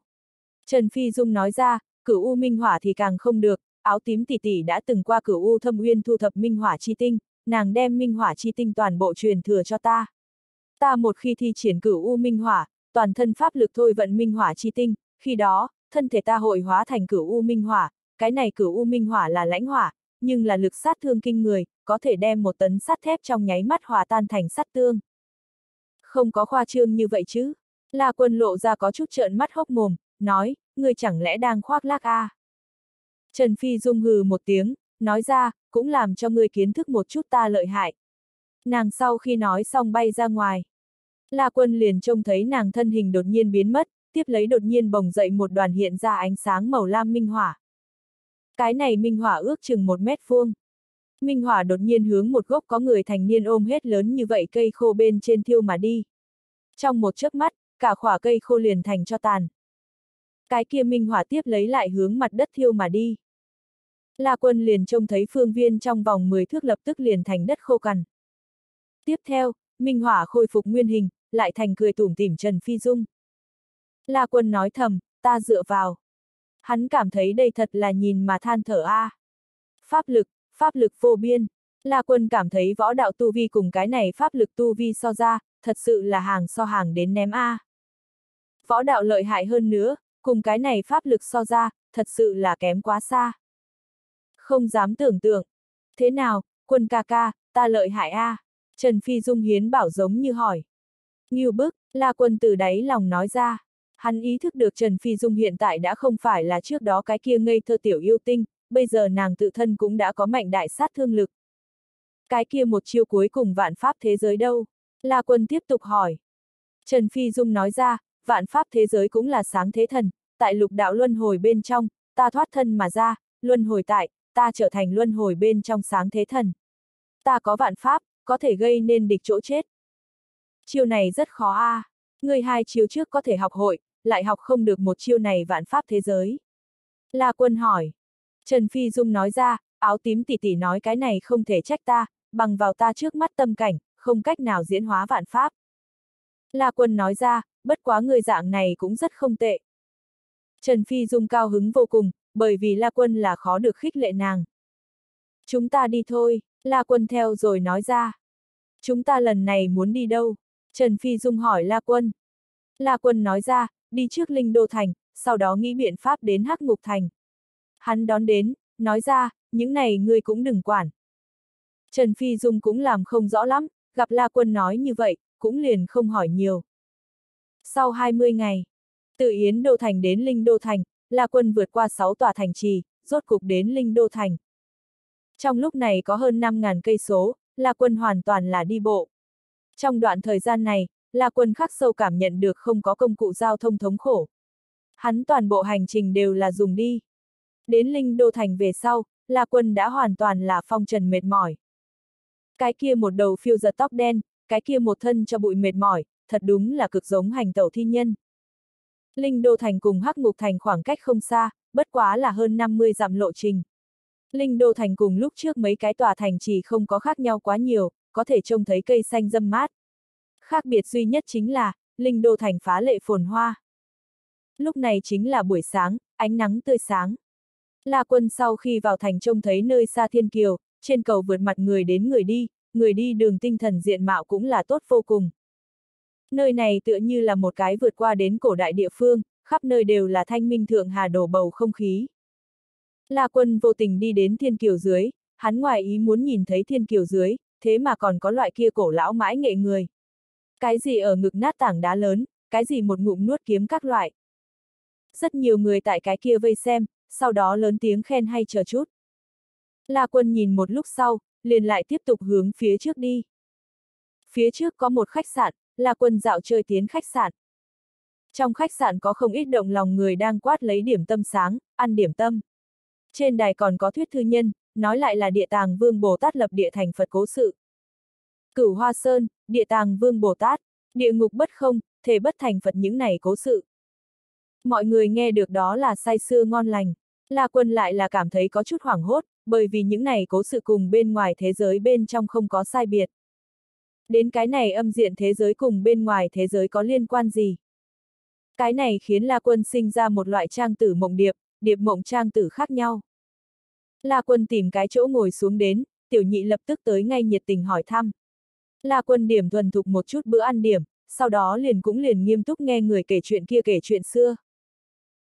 Trần Phi Dung nói ra, cửu U Minh Hỏa thì càng không được, áo tím tỷ tỷ đã từng qua cửu U thâm uyên thu thập Minh Hỏa chi tinh, nàng đem Minh Hỏa chi tinh toàn bộ truyền thừa cho ta. Ta một khi thi triển cửu U Minh Hỏa, toàn thân pháp lực thôi vận Minh Hỏa chi tinh, khi đó, thân thể ta hội hóa thành cửu U Minh Hỏa, cái này cửu U Minh Hỏa là lãnh hỏa, nhưng là lực sát thương kinh người, có thể đem một tấn sắt thép trong nháy mắt hòa tan thành sắt tương. Không có khoa trương như vậy chứ. La quân lộ ra có chút trợn mắt hốc mồm, nói, người chẳng lẽ đang khoác lác a? À? Trần Phi dung hừ một tiếng, nói ra, cũng làm cho người kiến thức một chút ta lợi hại. Nàng sau khi nói xong bay ra ngoài. La quân liền trông thấy nàng thân hình đột nhiên biến mất, tiếp lấy đột nhiên bồng dậy một đoàn hiện ra ánh sáng màu lam minh hỏa. Cái này minh hỏa ước chừng một mét vuông. Minh hỏa đột nhiên hướng một gốc có người thành niên ôm hết lớn như vậy cây khô bên trên thiêu mà đi. Trong một chớp mắt, cả khỏa cây khô liền thành cho tàn. Cái kia minh hỏa tiếp lấy lại hướng mặt đất thiêu mà đi. La quân liền trông thấy phương viên trong vòng 10 thước lập tức liền thành đất khô cằn. Tiếp theo, minh hỏa khôi phục nguyên hình, lại thành cười tủm tỉm Trần Phi Dung. La quân nói thầm, ta dựa vào. Hắn cảm thấy đây thật là nhìn mà than thở a. À. Pháp lực, pháp lực vô biên. La quân cảm thấy võ đạo tu vi cùng cái này pháp lực tu vi so ra, thật sự là hàng so hàng đến ném a. À. Võ đạo lợi hại hơn nữa, cùng cái này pháp lực so ra, thật sự là kém quá xa. Không dám tưởng tượng. Thế nào, quân ca ca, ta lợi hại a? À? Trần Phi Dung hiến bảo giống như hỏi. Nghiêu bức, là quân từ đáy lòng nói ra. Hắn ý thức được Trần Phi Dung hiện tại đã không phải là trước đó cái kia ngây thơ tiểu yêu tinh, bây giờ nàng tự thân cũng đã có mạnh đại sát thương lực. Cái kia một chiêu cuối cùng vạn pháp thế giới đâu? La quân tiếp tục hỏi. Trần Phi Dung nói ra, vạn pháp thế giới cũng là sáng thế thần, tại lục đạo luân hồi bên trong, ta thoát thân mà ra, luân hồi tại, ta trở thành luân hồi bên trong sáng thế thần. Ta có vạn pháp, có thể gây nên địch chỗ chết. Chiêu này rất khó a. À. Người hai chiêu trước có thể học hội, lại học không được một chiêu này vạn pháp thế giới. La quân hỏi. Trần Phi Dung nói ra, áo tím tỷ tỷ nói cái này không thể trách ta, bằng vào ta trước mắt tâm cảnh, không cách nào diễn hóa vạn pháp. La quân nói ra, bất quá người dạng này cũng rất không tệ. Trần Phi Dung cao hứng vô cùng, bởi vì La quân là khó được khích lệ nàng. Chúng ta đi thôi, La quân theo rồi nói ra. Chúng ta lần này muốn đi đâu? Trần Phi Dung hỏi La quân. La quân nói ra, đi trước Linh Đô Thành, sau đó nghĩ biện pháp đến Hắc Ngục Thành. Hắn đón đến, nói ra, những này ngươi cũng đừng quản. Trần Phi Dung cũng làm không rõ lắm, gặp La Quân nói như vậy, cũng liền không hỏi nhiều. Sau 20 ngày, từ Yến Đô Thành đến Linh Đô Thành, La Quân vượt qua 6 tòa thành trì, rốt cục đến Linh Đô Thành. Trong lúc này có hơn 5.000 cây số, La Quân hoàn toàn là đi bộ. Trong đoạn thời gian này, La Quân khắc sâu cảm nhận được không có công cụ giao thông thống khổ. Hắn toàn bộ hành trình đều là dùng đi. Đến Linh Đô Thành về sau, La Quân đã hoàn toàn là phong trần mệt mỏi. Cái kia một đầu phiêu giật tóc đen, cái kia một thân cho bụi mệt mỏi, thật đúng là cực giống hành tẩu thi nhân. Linh Đô Thành cùng Hắc Ngục Thành khoảng cách không xa, bất quá là hơn 50 dặm lộ trình. Linh Đô Thành cùng lúc trước mấy cái tòa thành chỉ không có khác nhau quá nhiều, có thể trông thấy cây xanh râm mát. Khác biệt duy nhất chính là, Linh Đô Thành phá lệ phồn hoa. Lúc này chính là buổi sáng, ánh nắng tươi sáng. La quân sau khi vào thành trông thấy nơi xa thiên kiều, trên cầu vượt mặt người đến người đi, người đi đường tinh thần diện mạo cũng là tốt vô cùng. Nơi này tựa như là một cái vượt qua đến cổ đại địa phương, khắp nơi đều là thanh minh thượng hà đổ bầu không khí. La quân vô tình đi đến thiên kiều dưới, hắn ngoài ý muốn nhìn thấy thiên kiều dưới, thế mà còn có loại kia cổ lão mãi nghệ người. Cái gì ở ngực nát tảng đá lớn, cái gì một ngụm nuốt kiếm các loại. Rất nhiều người tại cái kia vây xem, sau đó lớn tiếng khen hay chờ chút. La Quân nhìn một lúc sau, liền lại tiếp tục hướng phía trước đi. Phía trước có một khách sạn, La Quân dạo chơi tiến khách sạn. Trong khách sạn có không ít động lòng người đang quát lấy điểm tâm sáng, ăn điểm tâm. Trên đài còn có thuyết thư nhân, nói lại là địa tàng vương Bồ Tát lập địa thành Phật cố sự. Cửu Hoa Sơn, địa tàng vương Bồ Tát, địa ngục bất không, thể bất thành Phật những này cố sự. Mọi người nghe được đó là say sưa ngon lành. La Quân lại là cảm thấy có chút hoảng hốt, bởi vì những này cố sự cùng bên ngoài thế giới bên trong không có sai biệt. Đến cái này âm diện thế giới cùng bên ngoài thế giới có liên quan gì? Cái này khiến La Quân sinh ra một loại trang tử mộng điệp, điệp mộng trang tử khác nhau. La Quân tìm cái chỗ ngồi xuống đến, tiểu nhị lập tức tới ngay nhiệt tình hỏi thăm. La Quân điểm thuần thục một chút bữa ăn điểm, sau đó liền cũng liền nghiêm túc nghe người kể chuyện kia kể chuyện xưa.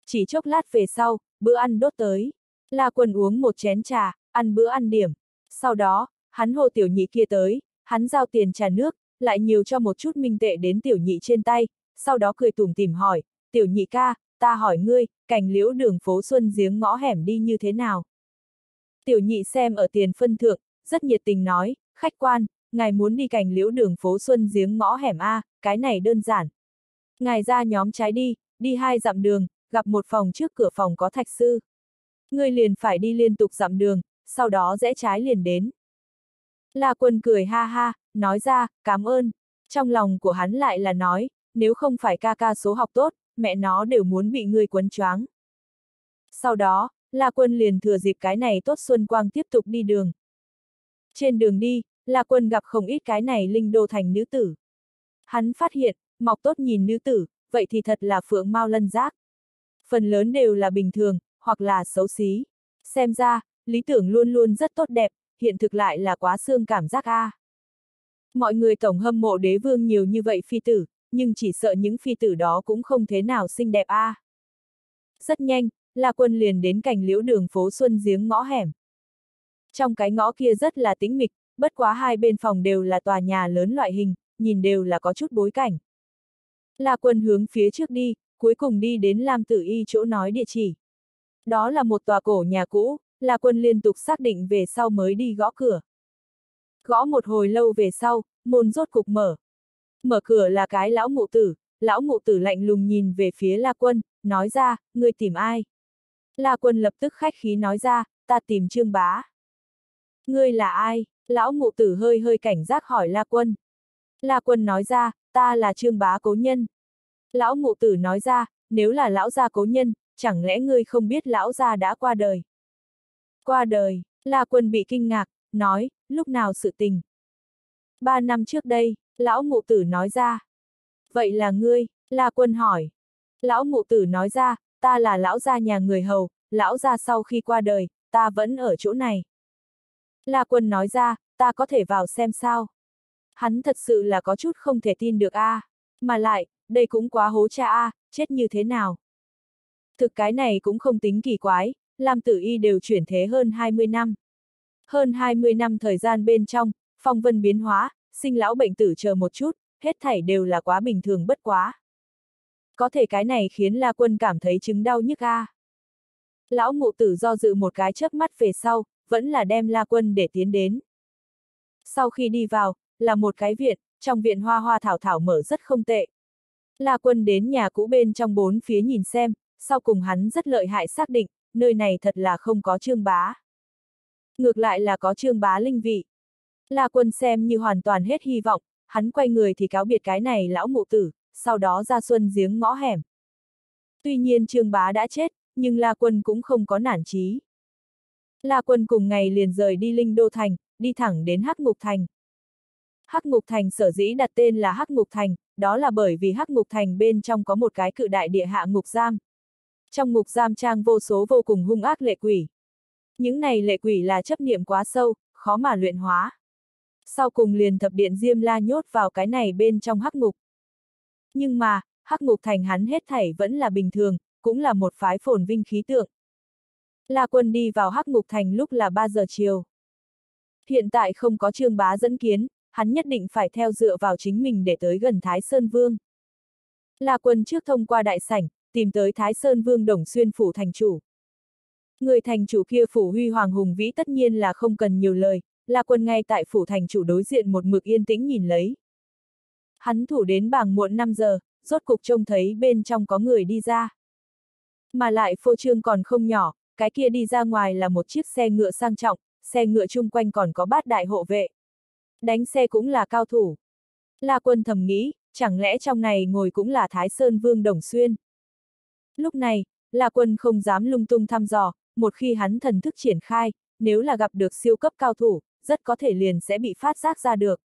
Chỉ chốc lát về sau, bữa ăn đốt tới. La Quân uống một chén trà, ăn bữa ăn điểm. Sau đó, hắn hồ tiểu nhị kia tới, hắn giao tiền trà nước, lại nhiều cho một chút minh tệ đến tiểu nhị trên tay, sau đó cười tủm tỉm hỏi, tiểu nhị ca, ta hỏi ngươi, cảnh liễu đường phố xuân giếng ngõ hẻm đi như thế nào? Tiểu nhị xem ở tiền phân thượng, rất nhiệt tình nói, khách quan, ngài muốn đi cảnh liễu đường phố xuân giếng ngõ hẻm A, cái này đơn giản. Ngài ra nhóm trái đi, đi hai dặm đường, gặp một phòng trước cửa phòng có thạch sư. Ngươi liền phải đi liên tục dặm đường, sau đó rẽ trái liền đến. La quân cười ha ha, nói ra, cảm ơn. Trong lòng của hắn lại là nói, nếu không phải ca ca số học tốt, mẹ nó đều muốn bị ngươi quấn choáng. Sau đó, La Quân liền thừa dịp cái này tốt Xuân Quang tiếp tục đi đường. Trên đường đi, La Quân gặp không ít cái này linh đô thành nữ tử. Hắn phát hiện, mọc tốt nhìn nữ tử, vậy thì thật là phượng mau lân giác. Phần lớn đều là bình thường, hoặc là xấu xí. Xem ra, lý tưởng luôn luôn rất tốt đẹp, hiện thực lại là quá xương cảm giác a. À. Mọi người tổng hâm mộ đế vương nhiều như vậy phi tử, nhưng chỉ sợ những phi tử đó cũng không thế nào xinh đẹp a. À. Rất nhanh, La Quân liền đến cảnh liễu đường phố Xuân giếng ngõ hẻm. Trong cái ngõ kia rất là tĩnh mịch, bất quá hai bên phòng đều là tòa nhà lớn loại hình, nhìn đều là có chút bối cảnh. La Quân hướng phía trước đi, cuối cùng đi đến Lam Tử Y chỗ nói địa chỉ. Đó là một tòa cổ nhà cũ, La Quân liên tục xác định về sau mới đi gõ cửa. Gõ một hồi lâu về sau, môn rốt cục mở. Mở cửa là cái lão mụ tử, lão mụ tử lạnh lùng nhìn về phía La Quân, nói ra, người tìm ai? La Quân lập tức khách khí nói ra, ta tìm Trương Bá. Ngươi là ai? Lão mụ tử hơi hơi cảnh giác hỏi La Quân. La Quân nói ra, ta là Trương Bá cố nhân. Lão mụ tử nói ra, nếu là lão gia cố nhân, chẳng lẽ ngươi không biết lão gia đã qua đời? Qua đời, La Quân bị kinh ngạc, nói, lúc nào sự tình? Ba năm trước đây, lão ngụ tử nói ra. Vậy là ngươi, La Quân hỏi. Lão ngụ tử nói ra, ta là lão gia nhà người hầu, lão gia sau khi qua đời, ta vẫn ở chỗ này. La Quân nói ra, ta có thể vào xem sao. Hắn thật sự là có chút không thể tin được a, à. mà lại, đây cũng quá hố cha a, à, chết như thế nào. Thực cái này cũng không tính kỳ quái, Lam Tử Y đều chuyển thế hơn 20 năm. Hơn 20 năm thời gian bên trong, phong vân biến hóa, sinh lão bệnh tử chờ một chút, hết thảy đều là quá bình thường bất quá. Có thể cái này khiến La Quân cảm thấy chứng đau nhức a. À. Lão ngụ tử do dự một cái chớp mắt về sau, vẫn là đem La Quân để tiến đến. Sau khi đi vào, là một cái viện, trong viện hoa hoa thảo thảo mở rất không tệ. La Quân đến nhà cũ bên trong bốn phía nhìn xem, sau cùng hắn rất lợi hại xác định, nơi này thật là không có trương bá. Ngược lại là có trương bá linh vị. La Quân xem như hoàn toàn hết hy vọng, hắn quay người thì cáo biệt cái này lão mụ tử, sau đó ra xuân giếng ngõ hẻm. Tuy nhiên trương bá đã chết, nhưng La Quân cũng không có nản chí. La Quân cùng ngày liền rời đi Linh Đô Thành, đi thẳng đến Hắc Ngục Thành. Hắc Ngục Thành sở dĩ đặt tên là Hắc Ngục Thành, đó là bởi vì Hắc Ngục Thành bên trong có một cái cự đại địa hạ ngục giam. Trong ngục giam trang vô số vô cùng hung ác lệ quỷ. Những này lệ quỷ là chấp niệm quá sâu, khó mà luyện hóa. Sau cùng liền thập điện Diêm La nhốt vào cái này bên trong Hắc Ngục. Nhưng mà, Hắc Ngục Thành hắn hết thảy vẫn là bình thường, cũng là một phái phồn vinh khí tượng. La Quân đi vào Hắc Ngục Thành lúc là 3 giờ chiều. Hiện tại không có trương bá dẫn kiến, hắn nhất định phải theo dựa vào chính mình để tới gần Thái Sơn Vương. La Quân trước thông qua đại sảnh, tìm tới Thái Sơn Vương Đồng Xuyên Phủ thành chủ. Người thành chủ kia phủ huy hoàng hùng vĩ tất nhiên là không cần nhiều lời, là Quân ngay tại phủ thành chủ đối diện một mực yên tĩnh nhìn lấy. Hắn thủ đến bảng muộn 5 giờ, rốt cục trông thấy bên trong có người đi ra. Mà lại phô trương còn không nhỏ, cái kia đi ra ngoài là một chiếc xe ngựa sang trọng, xe ngựa chung quanh còn có bát đại hộ vệ. Đánh xe cũng là cao thủ. La quân thầm nghĩ, chẳng lẽ trong này ngồi cũng là Thái Sơn Vương Đồng Xuyên. Lúc này, La quân không dám lung tung thăm dò, một khi hắn thần thức triển khai, nếu là gặp được siêu cấp cao thủ, rất có thể liền sẽ bị phát giác ra được.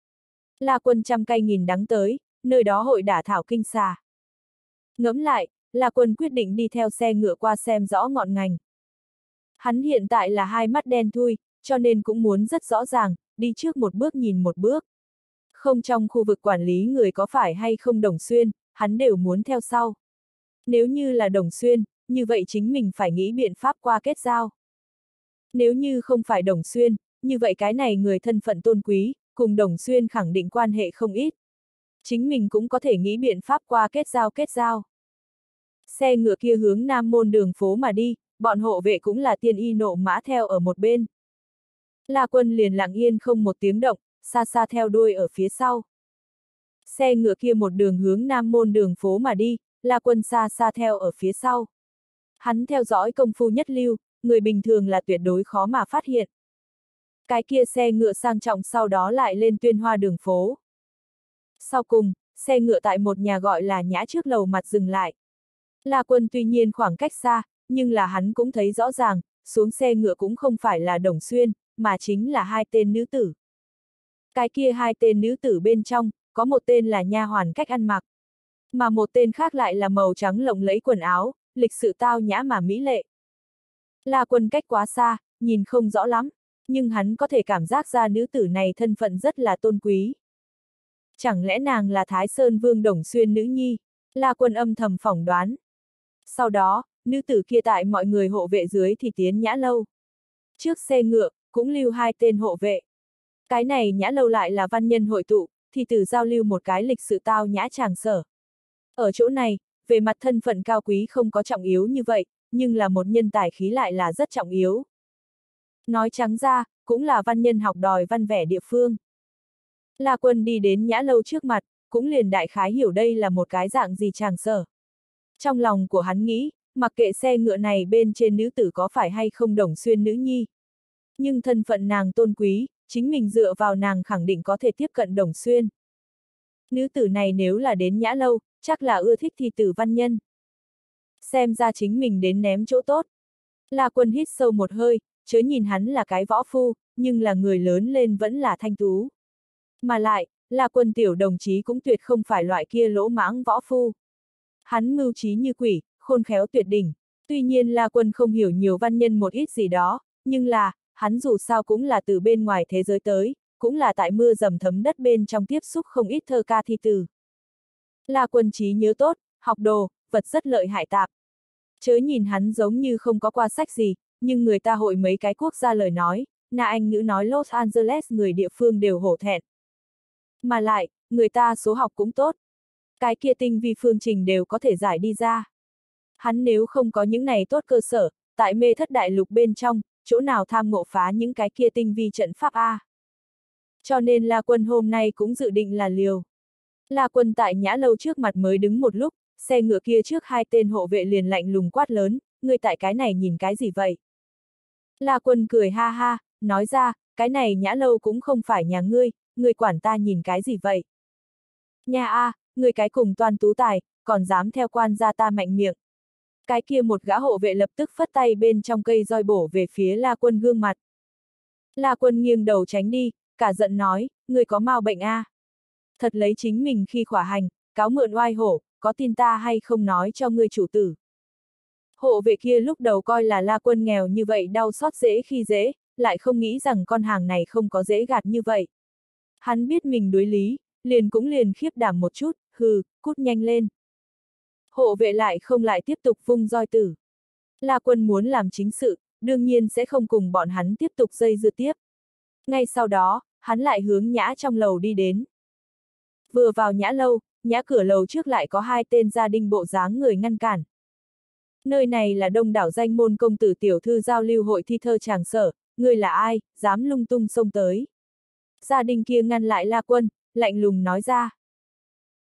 La quân trăm cây nghìn đắng tới, nơi đó hội đả thảo kinh xà. Ngẫm lại, La quân quyết định đi theo xe ngựa qua xem rõ ngọn ngành. Hắn hiện tại là hai mắt đen thui, cho nên cũng muốn rất rõ ràng, đi trước một bước nhìn một bước. Không trong khu vực quản lý người có phải hay không đồng xuyên, hắn đều muốn theo sau. Nếu như là đồng xuyên, như vậy chính mình phải nghĩ biện pháp qua kết giao. Nếu như không phải đồng xuyên, như vậy cái này người thân phận tôn quý, cùng đồng xuyên khẳng định quan hệ không ít. Chính mình cũng có thể nghĩ biện pháp qua kết giao kết giao. Xe ngựa kia hướng nam môn đường phố mà đi, bọn hộ vệ cũng là tiên y nộ mã theo ở một bên. La quân liền lặng yên không một tiếng động, xa xa theo đuôi ở phía sau. Xe ngựa kia một đường hướng nam môn đường phố mà đi, La quân xa xa theo ở phía sau. Hắn theo dõi công phu nhất lưu, người bình thường là tuyệt đối khó mà phát hiện. Cái kia xe ngựa sang trọng sau đó lại lên tuyên hoa đường phố. Sau cùng, xe ngựa tại một nhà gọi là nhã trước lầu mặt dừng lại. La quân tuy nhiên khoảng cách xa, nhưng là hắn cũng thấy rõ ràng, xuống xe ngựa cũng không phải là đồng xuyên, mà chính là hai tên nữ tử. Cái kia hai tên nữ tử bên trong, có một tên là nha hoàn cách ăn mặc. Mà một tên khác lại là màu trắng lộng lẫy quần áo, lịch sự tao nhã mà mỹ lệ. La quân cách quá xa, nhìn không rõ lắm, nhưng hắn có thể cảm giác ra nữ tử này thân phận rất là tôn quý. Chẳng lẽ nàng là Thái Sơn Vương Đồng Xuyên nữ nhi? La quân âm thầm phỏng đoán. Sau đó, nữ tử kia tại mọi người hộ vệ dưới thì tiến nhã lâu. Trước xe ngựa, cũng lưu hai tên hộ vệ. Cái này nhã lâu lại là văn nhân hội tụ, thì từ giao lưu một cái lịch sự tao nhã chàng sở. Ở chỗ này, về mặt thân phận cao quý không có trọng yếu như vậy, nhưng là một nhân tài khí lại là rất trọng yếu. Nói trắng ra, cũng là văn nhân học đòi văn vẻ địa phương. La quân đi đến nhã lâu trước mặt, cũng liền đại khái hiểu đây là một cái dạng gì chàng sở. Trong lòng của hắn nghĩ, mặc kệ xe ngựa này bên trên nữ tử có phải hay không đồng xuyên nữ nhi. Nhưng thân phận nàng tôn quý, chính mình dựa vào nàng khẳng định có thể tiếp cận đồng xuyên. Nữ tử này nếu là đến nhã lâu, chắc là ưa thích thi tử văn nhân. Xem ra chính mình đến ném chỗ tốt. La quân hít sâu một hơi, chớ nhìn hắn là cái võ phu, nhưng là người lớn lên vẫn là thanh tú. Mà lại, La quân tiểu đồng chí cũng tuyệt không phải loại kia lỗ mãng võ phu. Hắn mưu trí như quỷ, khôn khéo tuyệt đỉnh. Tuy nhiên La Quân không hiểu nhiều văn nhân một ít gì đó, nhưng là, hắn dù sao cũng là từ bên ngoài thế giới tới, cũng là tại mưa dầm thấm đất bên trong tiếp xúc không ít thơ ca thi từ. La Quân trí nhớ tốt, học đồ, vật rất lợi hại tạp. Chớ nhìn hắn giống như không có qua sách gì, nhưng người ta hội mấy cái quốc gia lời nói, na Anh ngữ nói Los Angeles người địa phương đều hổ thẹn. Mà lại, người ta số học cũng tốt. Cái kia tinh vi phương trình đều có thể giải đi ra. Hắn nếu không có những này tốt cơ sở, tại mê thất đại lục bên trong, chỗ nào tham ngộ phá những cái kia tinh vi trận pháp A. Cho nên La Quân hôm nay cũng dự định là liều. La Quân tại nhã lâu trước mặt mới đứng một lúc, xe ngựa kia trước hai tên hộ vệ liền lạnh lùng quát lớn, người tại cái này nhìn cái gì vậy? La Quân cười ha ha, nói ra, cái này nhã lâu cũng không phải nhà ngươi, người quản ta nhìn cái gì vậy? Nhà A, người cái cùng toàn tú tài, còn dám theo quan gia ta mạnh miệng. Cái kia một gã hộ vệ lập tức phất tay bên trong cây roi bổ về phía La Quân gương mặt. La Quân nghiêng đầu tránh đi, cả giận nói, người có mau bệnh a? À? Thật lấy chính mình khi khỏa hành, cáo mượn oai hổ, có tin ta hay không nói cho ngươi chủ tử. Hộ vệ kia lúc đầu coi là La Quân nghèo như vậy đau xót dễ khi dễ, lại không nghĩ rằng con hàng này không có dễ gạt như vậy. Hắn biết mình đối lý, liền cũng liền khiếp đảm một chút, hừ, cút nhanh lên. Hộ vệ lại không lại tiếp tục vung roi tử. La quân muốn làm chính sự, đương nhiên sẽ không cùng bọn hắn tiếp tục dây dưa tiếp. Ngay sau đó, hắn lại hướng nhã trong lầu đi đến. Vừa vào nhã lâu, nhã cửa lầu trước lại có hai tên gia đình bộ dáng người ngăn cản. Nơi này là đông đảo danh môn công tử tiểu thư giao lưu hội thi thơ tràng sở, người là ai, dám lung tung xông tới. Gia đình kia ngăn lại La Quân, lạnh lùng nói ra.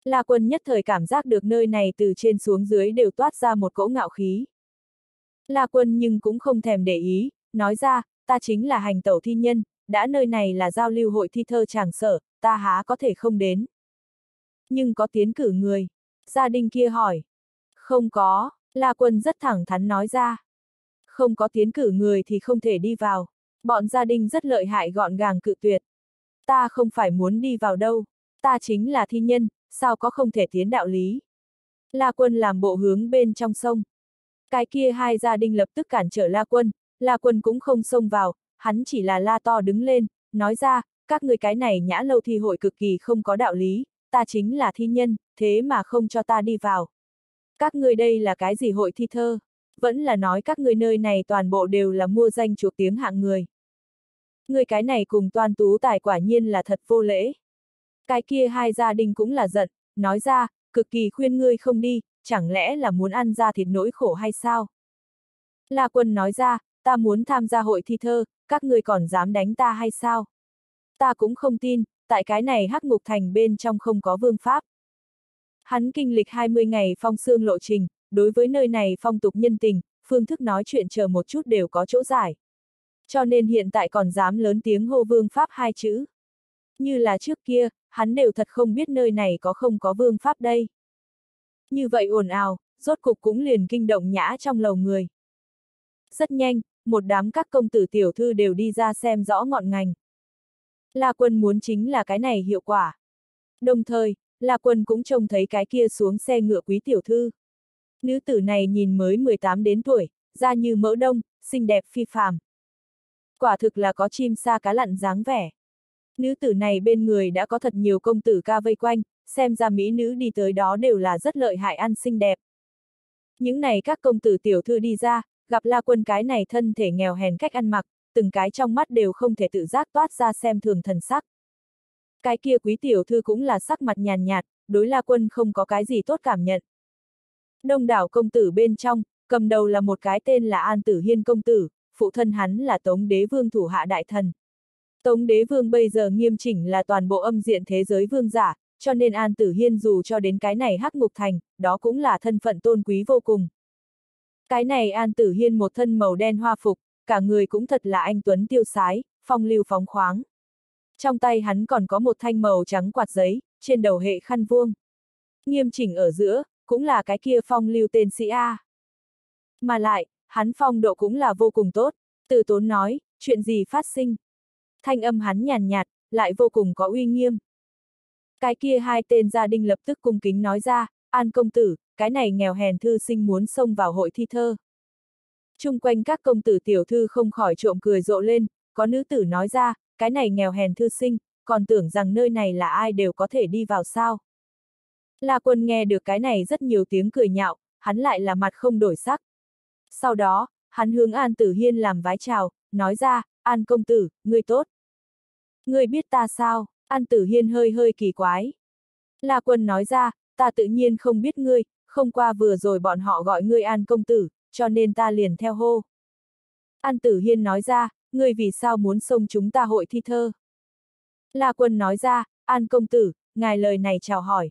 La Quân nhất thời cảm giác được nơi này từ trên xuống dưới đều toát ra một cỗ ngạo khí. La Quân nhưng cũng không thèm để ý, nói ra, ta chính là hành tẩu thi nhân, đã nơi này là giao lưu hội thi thơ tràng sở, ta há có thể không đến. Nhưng có tiến cử người. Gia đình kia hỏi. Không có, La Quân rất thẳng thắn nói ra. Không có tiến cử người thì không thể đi vào. Bọn gia đình rất lợi hại gọn gàng cự tuyệt. Ta không phải muốn đi vào đâu. Ta chính là thi nhân, sao có không thể tiến đạo lý. La Quân làm bộ hướng bên trong sông. Cái kia hai gia đình lập tức cản trở La Quân, La Quân cũng không xông vào, hắn chỉ là la to đứng lên, nói ra, các người cái này nhã lâu thi hội cực kỳ không có đạo lý, ta chính là thi nhân, thế mà không cho ta đi vào. Các ngươi đây là cái gì hội thi thơ? Vẫn là nói các ngươi nơi này toàn bộ đều là mua danh chuộc tiếng hạng người. Người cái này cùng toan tú tài quả nhiên là thật vô lễ. Cái kia hai gia đình cũng là giận, nói ra, cực kỳ khuyên ngươi không đi, chẳng lẽ là muốn ăn ra thịt nỗi khổ hay sao? La quân nói ra, ta muốn tham gia hội thi thơ, các ngươi còn dám đánh ta hay sao? Ta cũng không tin, tại cái này hắc ngục thành bên trong không có vương pháp. Hắn kinh lịch 20 ngày phong xương lộ trình, đối với nơi này phong tục nhân tình, phương thức nói chuyện chờ một chút đều có chỗ giải. Cho nên hiện tại còn dám lớn tiếng hô vương pháp hai chữ. Như là trước kia, hắn đều thật không biết nơi này có không có vương pháp đây. Như vậy ồn ào, rốt cục cũng liền kinh động nhã trong lầu người. Rất nhanh, một đám các công tử tiểu thư đều đi ra xem rõ ngọn ngành. La quân muốn chính là cái này hiệu quả. Đồng thời, La quân cũng trông thấy cái kia xuống xe ngựa quý tiểu thư. Nữ tử này nhìn mới 18 đến tuổi, da như mỡ đông, xinh đẹp phi phàm. Quả thực là có chim sa cá lặn dáng vẻ. Nữ tử này bên người đã có thật nhiều công tử ca vây quanh, xem ra mỹ nữ đi tới đó đều là rất lợi hại ăn xinh đẹp. Những này các công tử tiểu thư đi ra, gặp La Quân cái này thân thể nghèo hèn cách ăn mặc, từng cái trong mắt đều không thể tự giác toát ra xem thường thần sắc. Cái kia quý tiểu thư cũng là sắc mặt nhàn nhạt, đối La Quân không có cái gì tốt cảm nhận. Đông đảo công tử bên trong, cầm đầu là một cái tên là An Tử Hiên công tử, phụ thân hắn là Tống Đế Vương thủ hạ đại thần. Tống Đế Vương bây giờ nghiêm chỉnh là toàn bộ âm diện thế giới vương giả, cho nên An Tử Hiên dù cho đến cái này hắc ngục thành, đó cũng là thân phận tôn quý vô cùng. Cái này An Tử Hiên một thân màu đen hoa phục, cả người cũng thật là anh Tuấn tiêu sái, phong lưu phóng khoáng. Trong tay hắn còn có một thanh màu trắng quạt giấy, trên đầu hệ khăn vuông. Nghiêm chỉnh ở giữa, cũng là cái kia phong lưu tên sĩ A. Mà lại, hắn phong độ cũng là vô cùng tốt, từ tốn nói, chuyện gì phát sinh. Thanh âm hắn nhàn nhạt, lại vô cùng có uy nghiêm. Cái kia hai tên gia đình lập tức cung kính nói ra, An công tử, cái này nghèo hèn thư sinh muốn xông vào hội thi thơ. Trung quanh các công tử tiểu thư không khỏi trộm cười rộ lên, có nữ tử nói ra, cái này nghèo hèn thư sinh, còn tưởng rằng nơi này là ai đều có thể đi vào sao. La quân nghe được cái này rất nhiều tiếng cười nhạo, hắn lại là mặt không đổi sắc. Sau đó, hắn hướng An Tử Hiên làm vái chào, nói ra, An công tử, ngươi tốt. Ngươi biết ta sao? An Tử Hiên hơi hơi kỳ quái. La quân nói ra, ta tự nhiên không biết ngươi, không qua vừa rồi bọn họ gọi ngươi An công tử, cho nên ta liền theo hô. An Tử Hiên nói ra, ngươi vì sao muốn xông chúng ta hội thi thơ? La Quân nói ra, An công tử, ngài lời này chào hỏi.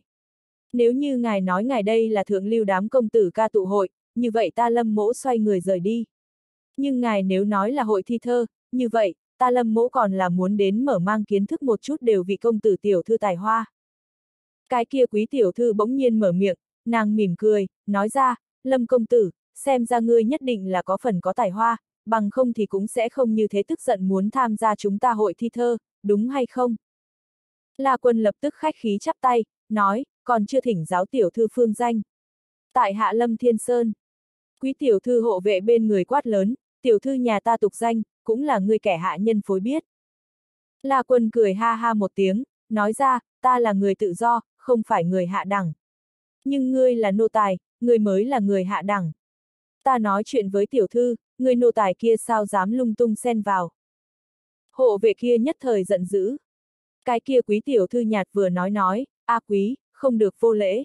Nếu như ngài nói ngài đây là thượng lưu đám công tử ca tụ hội, như vậy ta lâm mỗ xoay người rời đi. Nhưng ngài nếu nói là hội thi thơ, như vậy, ta lâm mỗ còn là muốn đến mở mang kiến thức một chút đều vị công tử tiểu thư tài hoa. Cái kia quý tiểu thư bỗng nhiên mở miệng, nàng mỉm cười, nói ra, lâm công tử, xem ra ngươi nhất định là có phần có tài hoa, bằng không thì cũng sẽ không như thế tức giận muốn tham gia chúng ta hội thi thơ, đúng hay không? La quân lập tức khách khí chắp tay, nói, còn chưa thỉnh giáo tiểu thư phương danh. Tại hạ lâm thiên sơn, quý tiểu thư hộ vệ bên người quát lớn, tiểu thư nhà ta tục danh, cũng là người kẻ hạ nhân phối biết. La quân cười ha ha một tiếng, nói ra, ta là người tự do, không phải người hạ đẳng. Nhưng ngươi là nô tài, ngươi mới là người hạ đẳng. Ta nói chuyện với tiểu thư, người nô tài kia sao dám lung tung xen vào. Hộ vệ kia nhất thời giận dữ. Cái kia quý tiểu thư nhạt vừa nói nói, a quý, không được vô lễ.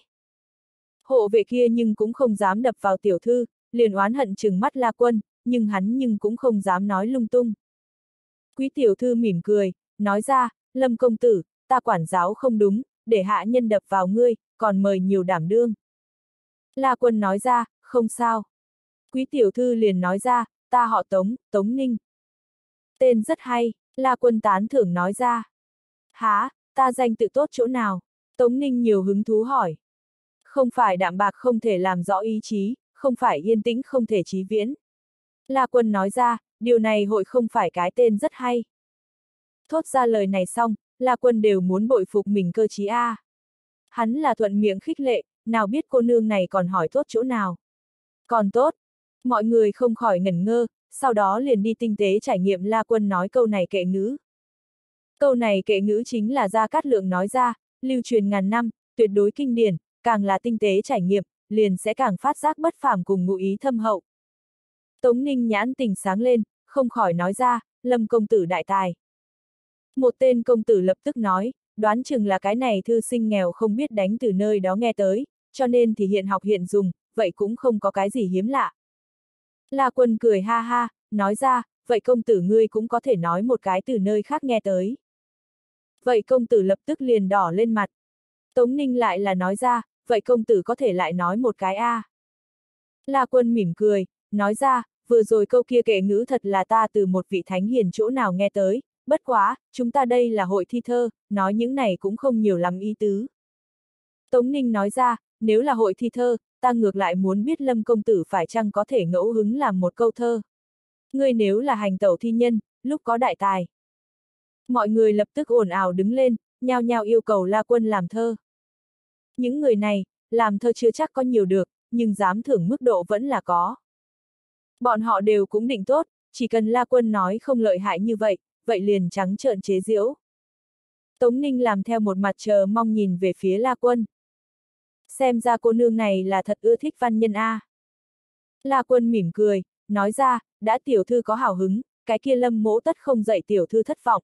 Hộ vệ kia nhưng cũng không dám đập vào tiểu thư, liền oán hận chừng mắt La Quân, nhưng hắn nhưng cũng không dám nói lung tung. Quý tiểu thư mỉm cười, nói ra, Lâm công tử, ta quản giáo không đúng, để hạ nhân đập vào ngươi, còn mời nhiều đảm đương. La Quân nói ra, không sao. Quý tiểu thư liền nói ra, ta họ Tống, Tống Ninh. Tên rất hay, La Quân tán thưởng nói ra. Há, ta danh tự tốt chỗ nào? Tống Ninh nhiều hứng thú hỏi. Không phải đạm bạc không thể làm rõ ý chí, không phải yên tĩnh không thể trí viễn. La Quân nói ra, điều này hội không phải cái tên rất hay. Thốt ra lời này xong, La Quân đều muốn bội phục mình cơ chí a. Hắn là thuận miệng khích lệ, nào biết cô nương này còn hỏi tốt chỗ nào. Còn tốt, mọi người không khỏi ngẩn ngơ, sau đó liền đi tinh tế trải nghiệm La Quân nói câu này kệ ngữ. Câu này kệ ngữ chính là Gia Cát Lượng nói ra, lưu truyền ngàn năm, tuyệt đối kinh điển, càng là tinh tế trải nghiệm, liền sẽ càng phát giác bất phàm cùng ngụ ý thâm hậu. Tống Ninh nhãn tình sáng lên, không khỏi nói ra, Lâm công tử đại tài. Một tên công tử lập tức nói, đoán chừng là cái này thư sinh nghèo không biết đánh từ nơi đó nghe tới, cho nên thì hiện học hiện dùng, vậy cũng không có cái gì hiếm lạ. La quân cười ha ha, nói ra, vậy công tử ngươi cũng có thể nói một cái từ nơi khác nghe tới. Vậy công tử lập tức liền đỏ lên mặt. Tống Ninh lại là nói ra, vậy công tử có thể lại nói một cái a. À. La quân mỉm cười, nói ra, vừa rồi câu kia kệ ngữ thật là ta từ một vị thánh hiền chỗ nào nghe tới, bất quá, chúng ta đây là hội thi thơ, nói những này cũng không nhiều lắm ý tứ. Tống Ninh nói ra, nếu là hội thi thơ, ta ngược lại muốn biết Lâm công tử phải chăng có thể ngẫu hứng làm một câu thơ. Ngươi nếu là hành tẩu thi nhân, lúc có đại tài. Mọi người lập tức ồn ào đứng lên, nhao nhao yêu cầu La Quân làm thơ. Những người này, làm thơ chưa chắc có nhiều được, nhưng dám thưởng mức độ vẫn là có. Bọn họ đều cũng định tốt, chỉ cần La Quân nói không lợi hại như vậy, vậy liền trắng trợn chế diễu. Tống Ninh làm theo một mặt chờ mong nhìn về phía La Quân. Xem ra cô nương này là thật ưa thích văn nhân A. La Quân mỉm cười, nói ra, đã tiểu thư có hào hứng, cái kia lâm mỗ tất không dạy tiểu thư thất vọng.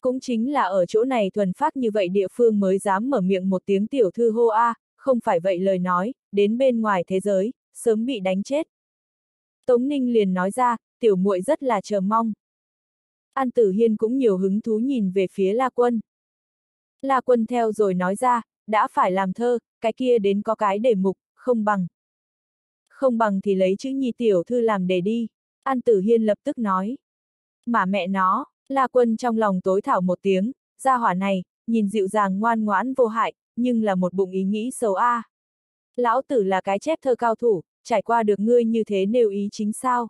Cũng chính là ở chỗ này thuần phát như vậy địa phương mới dám mở miệng một tiếng tiểu thư hô A, không phải vậy lời nói, đến bên ngoài thế giới, sớm bị đánh chết. Tống Ninh liền nói ra, tiểu muội rất là chờ mong. An Tử Hiên cũng nhiều hứng thú nhìn về phía La Quân. La Quân theo rồi nói ra, đã phải làm thơ, cái kia đến có cái đề mục, không bằng. Không bằng thì lấy chữ nhi tiểu thư làm đề đi. An Tử Hiên lập tức nói. Mà mẹ nó, La Quân trong lòng tối thảo một tiếng, gia hỏa này, nhìn dịu dàng ngoan ngoãn vô hại, nhưng là một bụng ý nghĩ xấu a. À. Lão tử là cái chép thơ cao thủ, trải qua được ngươi như thế nêu ý chính sao.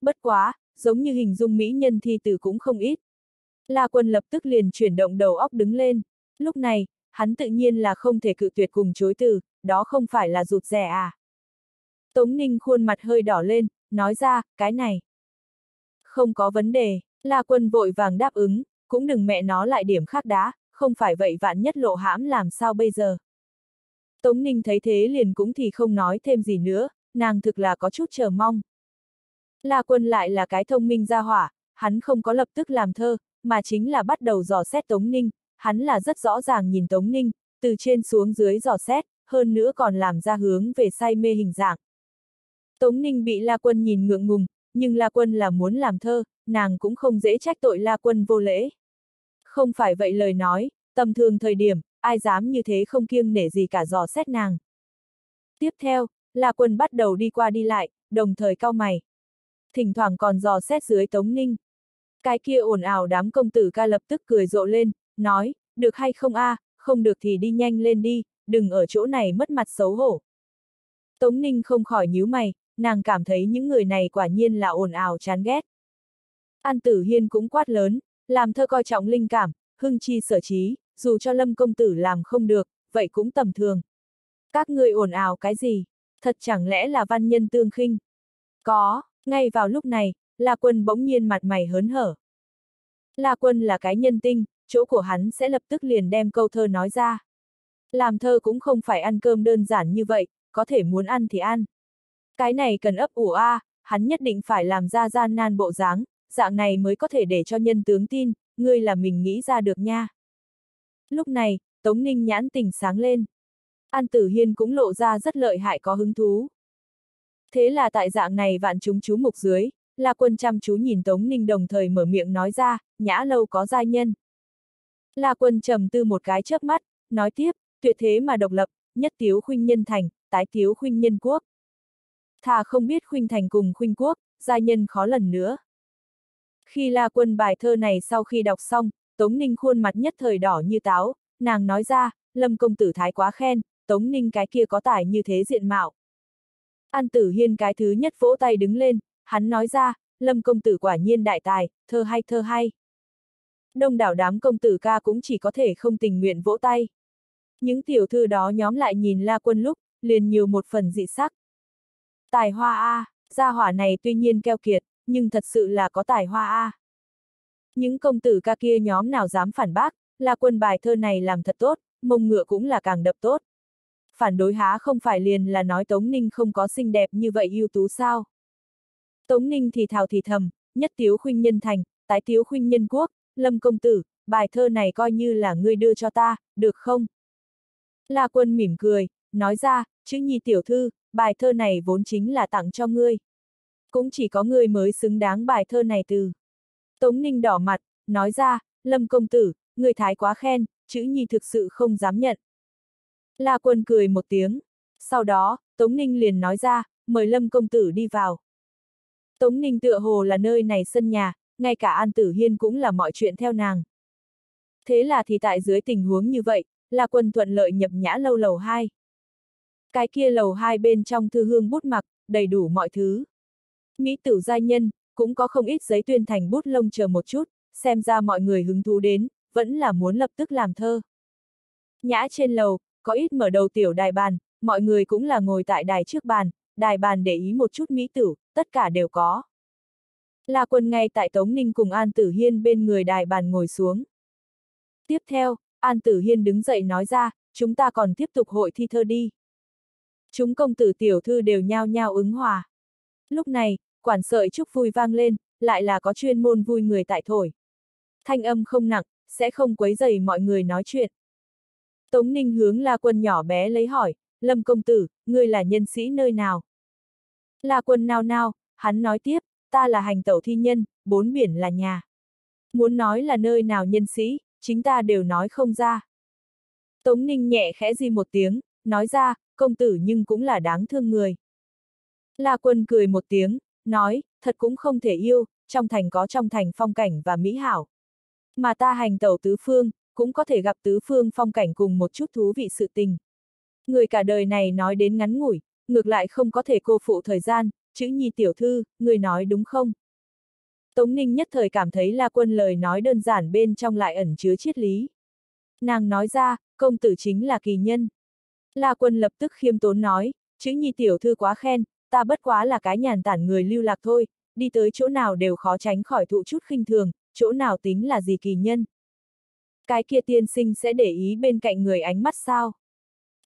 Bất quá, giống như hình dung mỹ nhân thi tử cũng không ít. La quân lập tức liền chuyển động đầu óc đứng lên. Lúc này, hắn tự nhiên là không thể cự tuyệt cùng chối từ, đó không phải là rụt rẻ à. Tống Ninh khuôn mặt hơi đỏ lên, nói ra, cái này. Không có vấn đề, La quân vội vàng đáp ứng, cũng đừng mẹ nó lại điểm khác đá, không phải vậy vạn nhất lộ hãm làm sao bây giờ. Tống Ninh thấy thế liền cũng thì không nói thêm gì nữa, nàng thực là có chút chờ mong. La quân lại là cái thông minh ra hỏa, hắn không có lập tức làm thơ, mà chính là bắt đầu dò xét Tống Ninh, hắn là rất rõ ràng nhìn Tống Ninh, từ trên xuống dưới dò xét, hơn nữa còn làm ra hướng về say mê hình dạng. Tống Ninh bị La Quân nhìn ngượng ngùng, nhưng La Quân là muốn làm thơ, nàng cũng không dễ trách tội La Quân vô lễ. Không phải vậy lời nói, tầm thường thời điểm, ai dám như thế không kiêng nể gì cả dò xét nàng. Tiếp theo, La Quân bắt đầu đi qua đi lại, đồng thời cao mày thỉnh thoảng còn dò xét dưới Tống Ninh. Cái kia ồn ào đám công tử ca lập tức cười rộ lên, nói, được hay không a, à, không được thì đi nhanh lên đi, đừng ở chỗ này mất mặt xấu hổ. Tống Ninh không khỏi nhíu mày, nàng cảm thấy những người này quả nhiên là ồn ào chán ghét. An Tử Hiên cũng quát lớn, làm thơ coi trọng linh cảm, hưng chi sở trí, dù cho lâm công tử làm không được, vậy cũng tầm thường. Các người ồn ào cái gì? Thật chẳng lẽ là văn nhân tương khinh? Có. Ngay vào lúc này, La Quân bỗng nhiên mặt mày hớn hở. La Quân là cái nhân tinh, chỗ của hắn sẽ lập tức liền đem câu thơ nói ra. Làm thơ cũng không phải ăn cơm đơn giản như vậy, có thể muốn ăn thì ăn. Cái này cần ấp ủ a, hắn nhất định phải làm ra gian nan bộ dáng, dạng này mới có thể để cho nhân tướng tin, ngươi là mình nghĩ ra được nha. Lúc này, Tống Ninh nhãn tình sáng lên. An Tử Hiên cũng lộ ra rất lợi hại có hứng thú. Thế là tại dạng này vạn chúng chú mục dưới, là Quân chăm chú nhìn Tống Ninh đồng thời mở miệng nói ra, nhã lâu có giai nhân. La Quân trầm tư một cái chớp mắt, nói tiếp, tuyệt thế mà độc lập, nhất tiếu khuynh nhân thành, tái tiếu khuynh nhân quốc. Thà không biết khuynh thành cùng khuynh quốc, gia nhân khó lần nữa. Khi La Quân bài thơ này sau khi đọc xong, Tống Ninh khuôn mặt nhất thời đỏ như táo, nàng nói ra, Lâm công tử thái quá khen, Tống Ninh cái kia có tài như thế diện mạo. An Tử Hiên cái thứ nhất vỗ tay đứng lên, hắn nói ra, Lâm công tử quả nhiên đại tài, thơ hay thơ hay. Đông đảo đám công tử ca cũng chỉ có thể không tình nguyện vỗ tay. Những tiểu thư đó nhóm lại nhìn La Quân lúc, liền nhiều một phần dị sắc. Tài hoa A, gia hỏa này tuy nhiên keo kiệt, nhưng thật sự là có tài hoa A. Những công tử ca kia nhóm nào dám phản bác, La Quân bài thơ này làm thật tốt, mông ngựa cũng là càng đập tốt. Phản đối há không phải liền là nói Tống Ninh không có xinh đẹp như vậy ưu tú sao. Tống Ninh thì thào thì thầm, nhất tiếu khuynh nhân thành, tái tiếu khuynh nhân quốc, lâm công tử, bài thơ này coi như là ngươi đưa cho ta, được không? La quân mỉm cười, nói ra, chữ nhi tiểu thư, bài thơ này vốn chính là tặng cho ngươi. Cũng chỉ có ngươi mới xứng đáng bài thơ này từ. Tống Ninh đỏ mặt, nói ra, lâm công tử, ngươi thái quá khen, chữ nhi thực sự không dám nhận. La quân cười một tiếng. Sau đó, Tống Ninh liền nói ra, mời lâm công tử đi vào. Tống Ninh tựa hồ là nơi này sân nhà, ngay cả An Tử Hiên cũng là mọi chuyện theo nàng. Thế là thì tại dưới tình huống như vậy, là quân thuận lợi nhập nhã lâu lầu 2. Cái kia lầu 2 bên trong thư hương bút mặc, đầy đủ mọi thứ. Mỹ tử gia nhân, cũng có không ít giấy tuyên thành bút lông chờ một chút, xem ra mọi người hứng thú đến, vẫn là muốn lập tức làm thơ. Nhã trên lầu, có ít mở đầu tiểu đài bàn, mọi người cũng là ngồi tại đài trước bàn, đài bàn để ý một chút mỹ tử, tất cả đều có. La quân ngay tại Tống Ninh cùng An Tử Hiên bên người đài bàn ngồi xuống. Tiếp theo, An Tử Hiên đứng dậy nói ra, chúng ta còn tiếp tục hội thi thơ đi. Chúng công tử tiểu thư đều nhao nhao ứng hòa. Lúc này, quản sợi chúc vui vang lên, lại là có chuyên môn vui người tại thổi. Thanh âm không nặng, sẽ không quấy dày mọi người nói chuyện. Tống Ninh hướng La Quân nhỏ bé lấy hỏi, Lâm công tử, ngươi là nhân sĩ nơi nào? La Quân nao nao, hắn nói tiếp, ta là hành tẩu thi nhân, bốn biển là nhà. Muốn nói là nơi nào nhân sĩ, chính ta đều nói không ra. Tống Ninh nhẹ khẽ di một tiếng, nói ra, công tử nhưng cũng là đáng thương người. La Quân cười một tiếng, nói, thật cũng không thể yêu, trong thành có trong thành phong cảnh và mỹ hảo. Mà ta hành tẩu tứ phương, cũng có thể gặp tứ phương phong cảnh cùng một chút thú vị sự tình. Người cả đời này nói đến ngắn ngủi, ngược lại không có thể cô phụ thời gian, chữ nhi tiểu thư, người nói đúng không? Tống Ninh nhất thời cảm thấy La Quân lời nói đơn giản bên trong lại ẩn chứa triết lý. Nàng nói ra, công tử chính là kỳ nhân. La Quân lập tức khiêm tốn nói, chữ nhi tiểu thư quá khen, ta bất quá là cái nhàn tản người lưu lạc thôi, đi tới chỗ nào đều khó tránh khỏi thụ chút khinh thường, chỗ nào tính là gì kỳ nhân. Cái kia tiên sinh sẽ để ý bên cạnh người ánh mắt sao?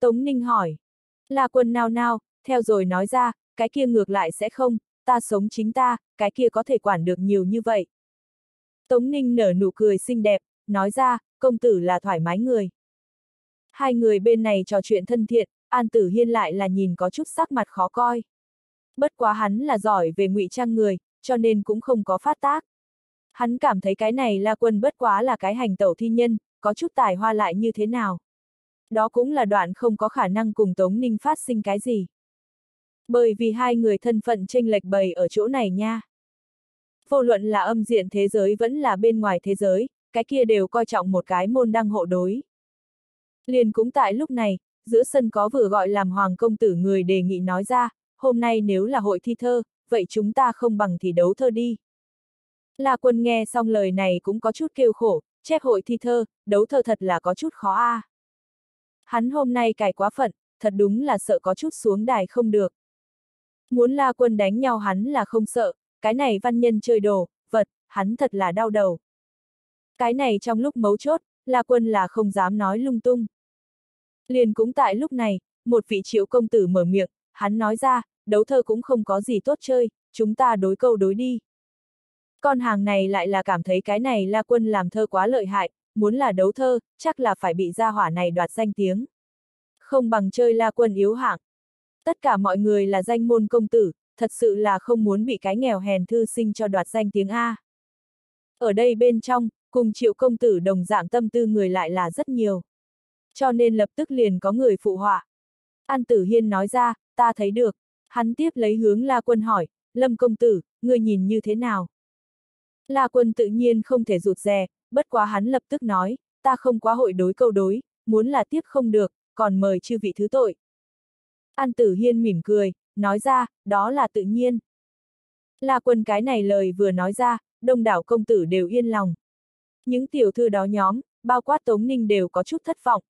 Tống Ninh hỏi. La Quân nao nao, theo rồi nói ra, cái kia ngược lại sẽ không, ta sống chính ta, cái kia có thể quản được nhiều như vậy. Tống Ninh nở nụ cười xinh đẹp, nói ra, công tử là thoải mái người. Hai người bên này trò chuyện thân thiện, An Tử Hiên lại là nhìn có chút sắc mặt khó coi. Bất quá hắn là giỏi về ngụy trang người, cho nên cũng không có phát tác. Hắn cảm thấy cái này La Quân bất quá là cái hành tẩu thi nhân, có chút tài hoa lại như thế nào. Đó cũng là đoạn không có khả năng cùng Tống Ninh phát sinh cái gì. Bởi vì hai người thân phận tranh lệch bày ở chỗ này nha. Vô luận là âm diện thế giới vẫn là bên ngoài thế giới, cái kia đều coi trọng một cái môn đăng hộ đối. Liền cũng tại lúc này, giữa sân có vừa gọi làm hoàng công tử người đề nghị nói ra, hôm nay nếu là hội thi thơ, vậy chúng ta không bằng thì đấu thơ đi. La quân nghe xong lời này cũng có chút kêu khổ, chép hội thi thơ, đấu thơ thật là có chút khó a. À. Hắn hôm nay cài quá phận, thật đúng là sợ có chút xuống đài không được. Muốn la quân đánh nhau hắn là không sợ, cái này văn nhân chơi đồ, vật, hắn thật là đau đầu. Cái này trong lúc mấu chốt, la quân là không dám nói lung tung. Liền cũng tại lúc này, một vị triệu công tử mở miệng, hắn nói ra, đấu thơ cũng không có gì tốt chơi, chúng ta đối câu đối đi. Con hàng này lại là cảm thấy cái này la quân làm thơ quá lợi hại, muốn là đấu thơ, chắc là phải bị gia hỏa này đoạt danh tiếng. Không bằng chơi la quân yếu hạng. Tất cả mọi người là danh môn công tử, thật sự là không muốn bị cái nghèo hèn thư sinh cho đoạt danh tiếng A. Ở đây bên trong, cùng triệu công tử đồng dạng tâm tư người lại là rất nhiều. Cho nên lập tức liền có người phụ họa. An Tử Hiên nói ra, ta thấy được. Hắn tiếp lấy hướng La Quân hỏi, Lâm công tử, người nhìn như thế nào? La Quân tự nhiên không thể rụt rè, bất quá hắn lập tức nói, ta không quá hội đối câu đối, muốn là tiếp không được, còn mời chư vị thứ tội. An Tử Hiên mỉm cười, nói ra, đó là tự nhiên. La Quân cái này lời vừa nói ra, đông đảo công tử đều yên lòng. Những tiểu thư đó nhóm, bao quát Tống Ninh đều có chút thất vọng.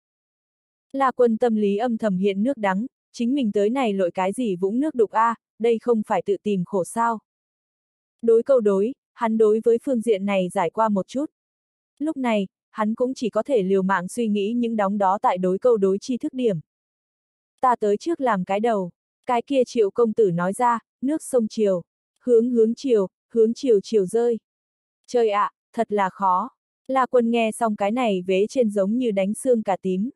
La Quân tâm lý âm thầm hiện nước đắng, chính mình tới này lội cái gì vũng nước đục a, à, đây không phải tự tìm khổ sao. Đối câu đối, hắn đối với phương diện này giải qua một chút. Lúc này, hắn cũng chỉ có thể liều mạng suy nghĩ những đóng đó tại đối câu đối chi thức điểm. Ta tới trước làm cái đầu, cái kia triệu công tử nói ra, nước sông chiều, hướng hướng chiều, hướng chiều chiều rơi. Trời ạ, à, thật là khó. La quân nghe xong cái này vế trên giống như đánh xương cả tím.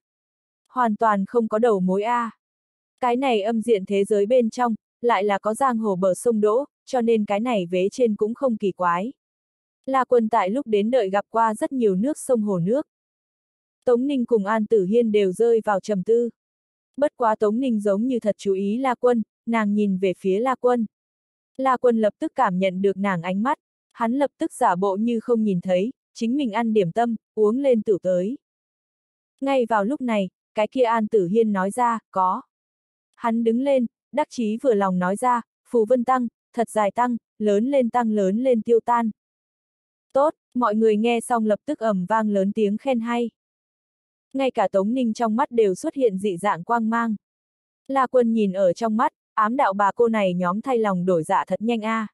Hoàn toàn không có đầu mối A. À. Cái này âm diện thế giới bên trong, lại là có giang hồ bờ sông đỗ, cho nên cái này vế trên cũng không kỳ quái. La quân tại lúc đến đợi gặp qua rất nhiều nước sông hồ nước. Tống Ninh cùng An Tử Hiên đều rơi vào trầm tư. Bất quá Tống Ninh giống như thật chú ý La Quân, nàng nhìn về phía La Quân. La Quân lập tức cảm nhận được nàng ánh mắt, hắn lập tức giả bộ như không nhìn thấy, chính mình ăn điểm tâm, uống lên tử tới. Ngay vào lúc này, cái kia An Tử Hiên nói ra, có. Hắn đứng lên, đắc chí vừa lòng nói ra, phù vân tăng, thật dài tăng, lớn lên tăng lớn lên tiêu tan. Tốt, mọi người nghe xong lập tức ầm vang lớn tiếng khen hay. Ngay cả Tống Ninh trong mắt đều xuất hiện dị dạng quang mang. La quân nhìn ở trong mắt, ám đạo bà cô này nhóm thay lòng đổi dạ thật nhanh a. À.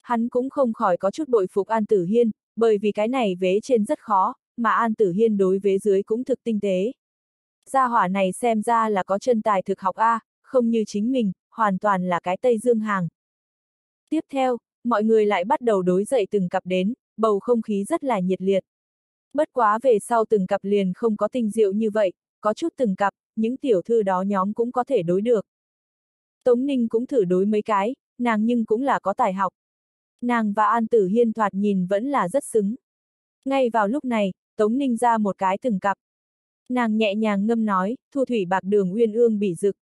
Hắn cũng không khỏi có chút bội phục An Tử Hiên, bởi vì cái này vế trên rất khó, mà An Tử Hiên đối vế dưới cũng thực tinh tế. Gia hỏa này xem ra là có chân tài thực học A, không như chính mình, hoàn toàn là cái Tây Dương hàng. Tiếp theo, mọi người lại bắt đầu đối dậy từng cặp đến, bầu không khí rất là nhiệt liệt. Bất quá về sau từng cặp liền không có tình diệu như vậy, có chút từng cặp, những tiểu thư đó nhóm cũng có thể đối được. Tống Ninh cũng thử đối mấy cái, nàng nhưng cũng là có tài học. Nàng và An Tử Hiên thoạt nhìn vẫn là rất xứng. Ngay vào lúc này, Tống Ninh ra một cái từng cặp. Nàng nhẹ nhàng ngâm nói, thu thủy bạc đường uyên ương bị rực.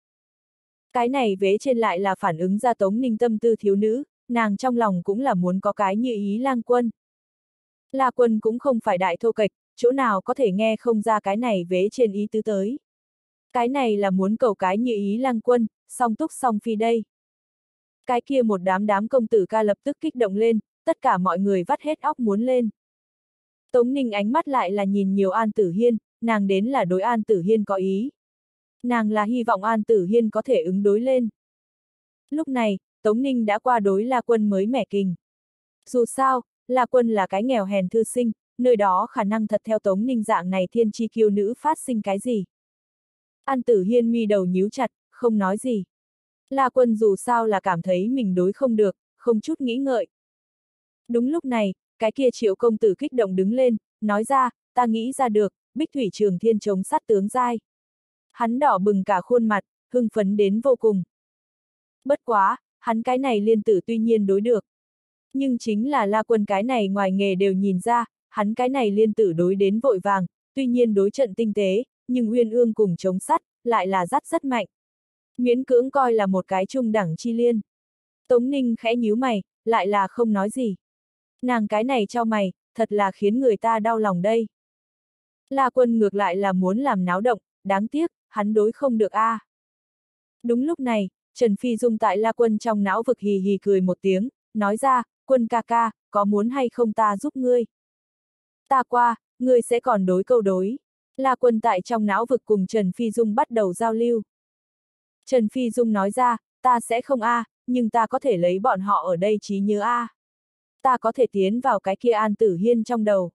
Cái này vế trên lại là phản ứng ra Tống Ninh tâm tư thiếu nữ, nàng trong lòng cũng là muốn có cái như ý lang quân. La quân cũng không phải đại thô kịch, chỗ nào có thể nghe không ra cái này vế trên ý tứ tới. Cái này là muốn cầu cái như ý lang quân, song túc song phi đây. Cái kia một đám đám công tử ca lập tức kích động lên, tất cả mọi người vắt hết óc muốn lên. Tống Ninh ánh mắt lại là nhìn nhiều An Tử Hiên, nàng đến là đối An Tử Hiên có ý. Nàng là hy vọng An Tử Hiên có thể ứng đối lên. Lúc này, Tống Ninh đã qua đối La Quân mới mẻ kình. Dù sao, La Quân là cái nghèo hèn thư sinh, nơi đó khả năng thật theo Tống Ninh dạng này thiên chi kiêu nữ phát sinh cái gì. An Tử Hiên mi đầu nhíu chặt, không nói gì. La Quân dù sao là cảm thấy mình đối không được, không chút nghĩ ngợi. Đúng lúc này, cái kia triệu công tử kích động đứng lên, nói ra, ta nghĩ ra được, bích thủy trường thiên chống sát tướng giai. Hắn đỏ bừng cả khuôn mặt, hưng phấn đến vô cùng. Bất quá, hắn cái này liên tử tuy nhiên đối được. Nhưng chính là la quân cái này ngoài nghề đều nhìn ra, hắn cái này liên tử đối đến vội vàng, tuy nhiên đối trận tinh tế, nhưng uyên ương cùng chống sắt, lại là rất rất mạnh. Miễn cưỡng coi là một cái trung đẳng chi liên. Tống Ninh khẽ nhíu mày, lại là không nói gì. Nàng cái này cho mày, thật là khiến người ta đau lòng đây. La quân ngược lại là muốn làm náo động, đáng tiếc, hắn đối không được a. À. Đúng lúc này, Trần Phi Dung tại La quân trong não vực hì hì cười một tiếng, nói ra, quân ca ca, có muốn hay không ta giúp ngươi? Ta qua, ngươi sẽ còn đối câu đối. La quân tại trong não vực cùng Trần Phi Dung bắt đầu giao lưu. Trần Phi Dung nói ra, ta sẽ không a, à, nhưng ta có thể lấy bọn họ ở đây trí nhớ a. À. Ta có thể tiến vào cái kia an tử hiên trong đầu.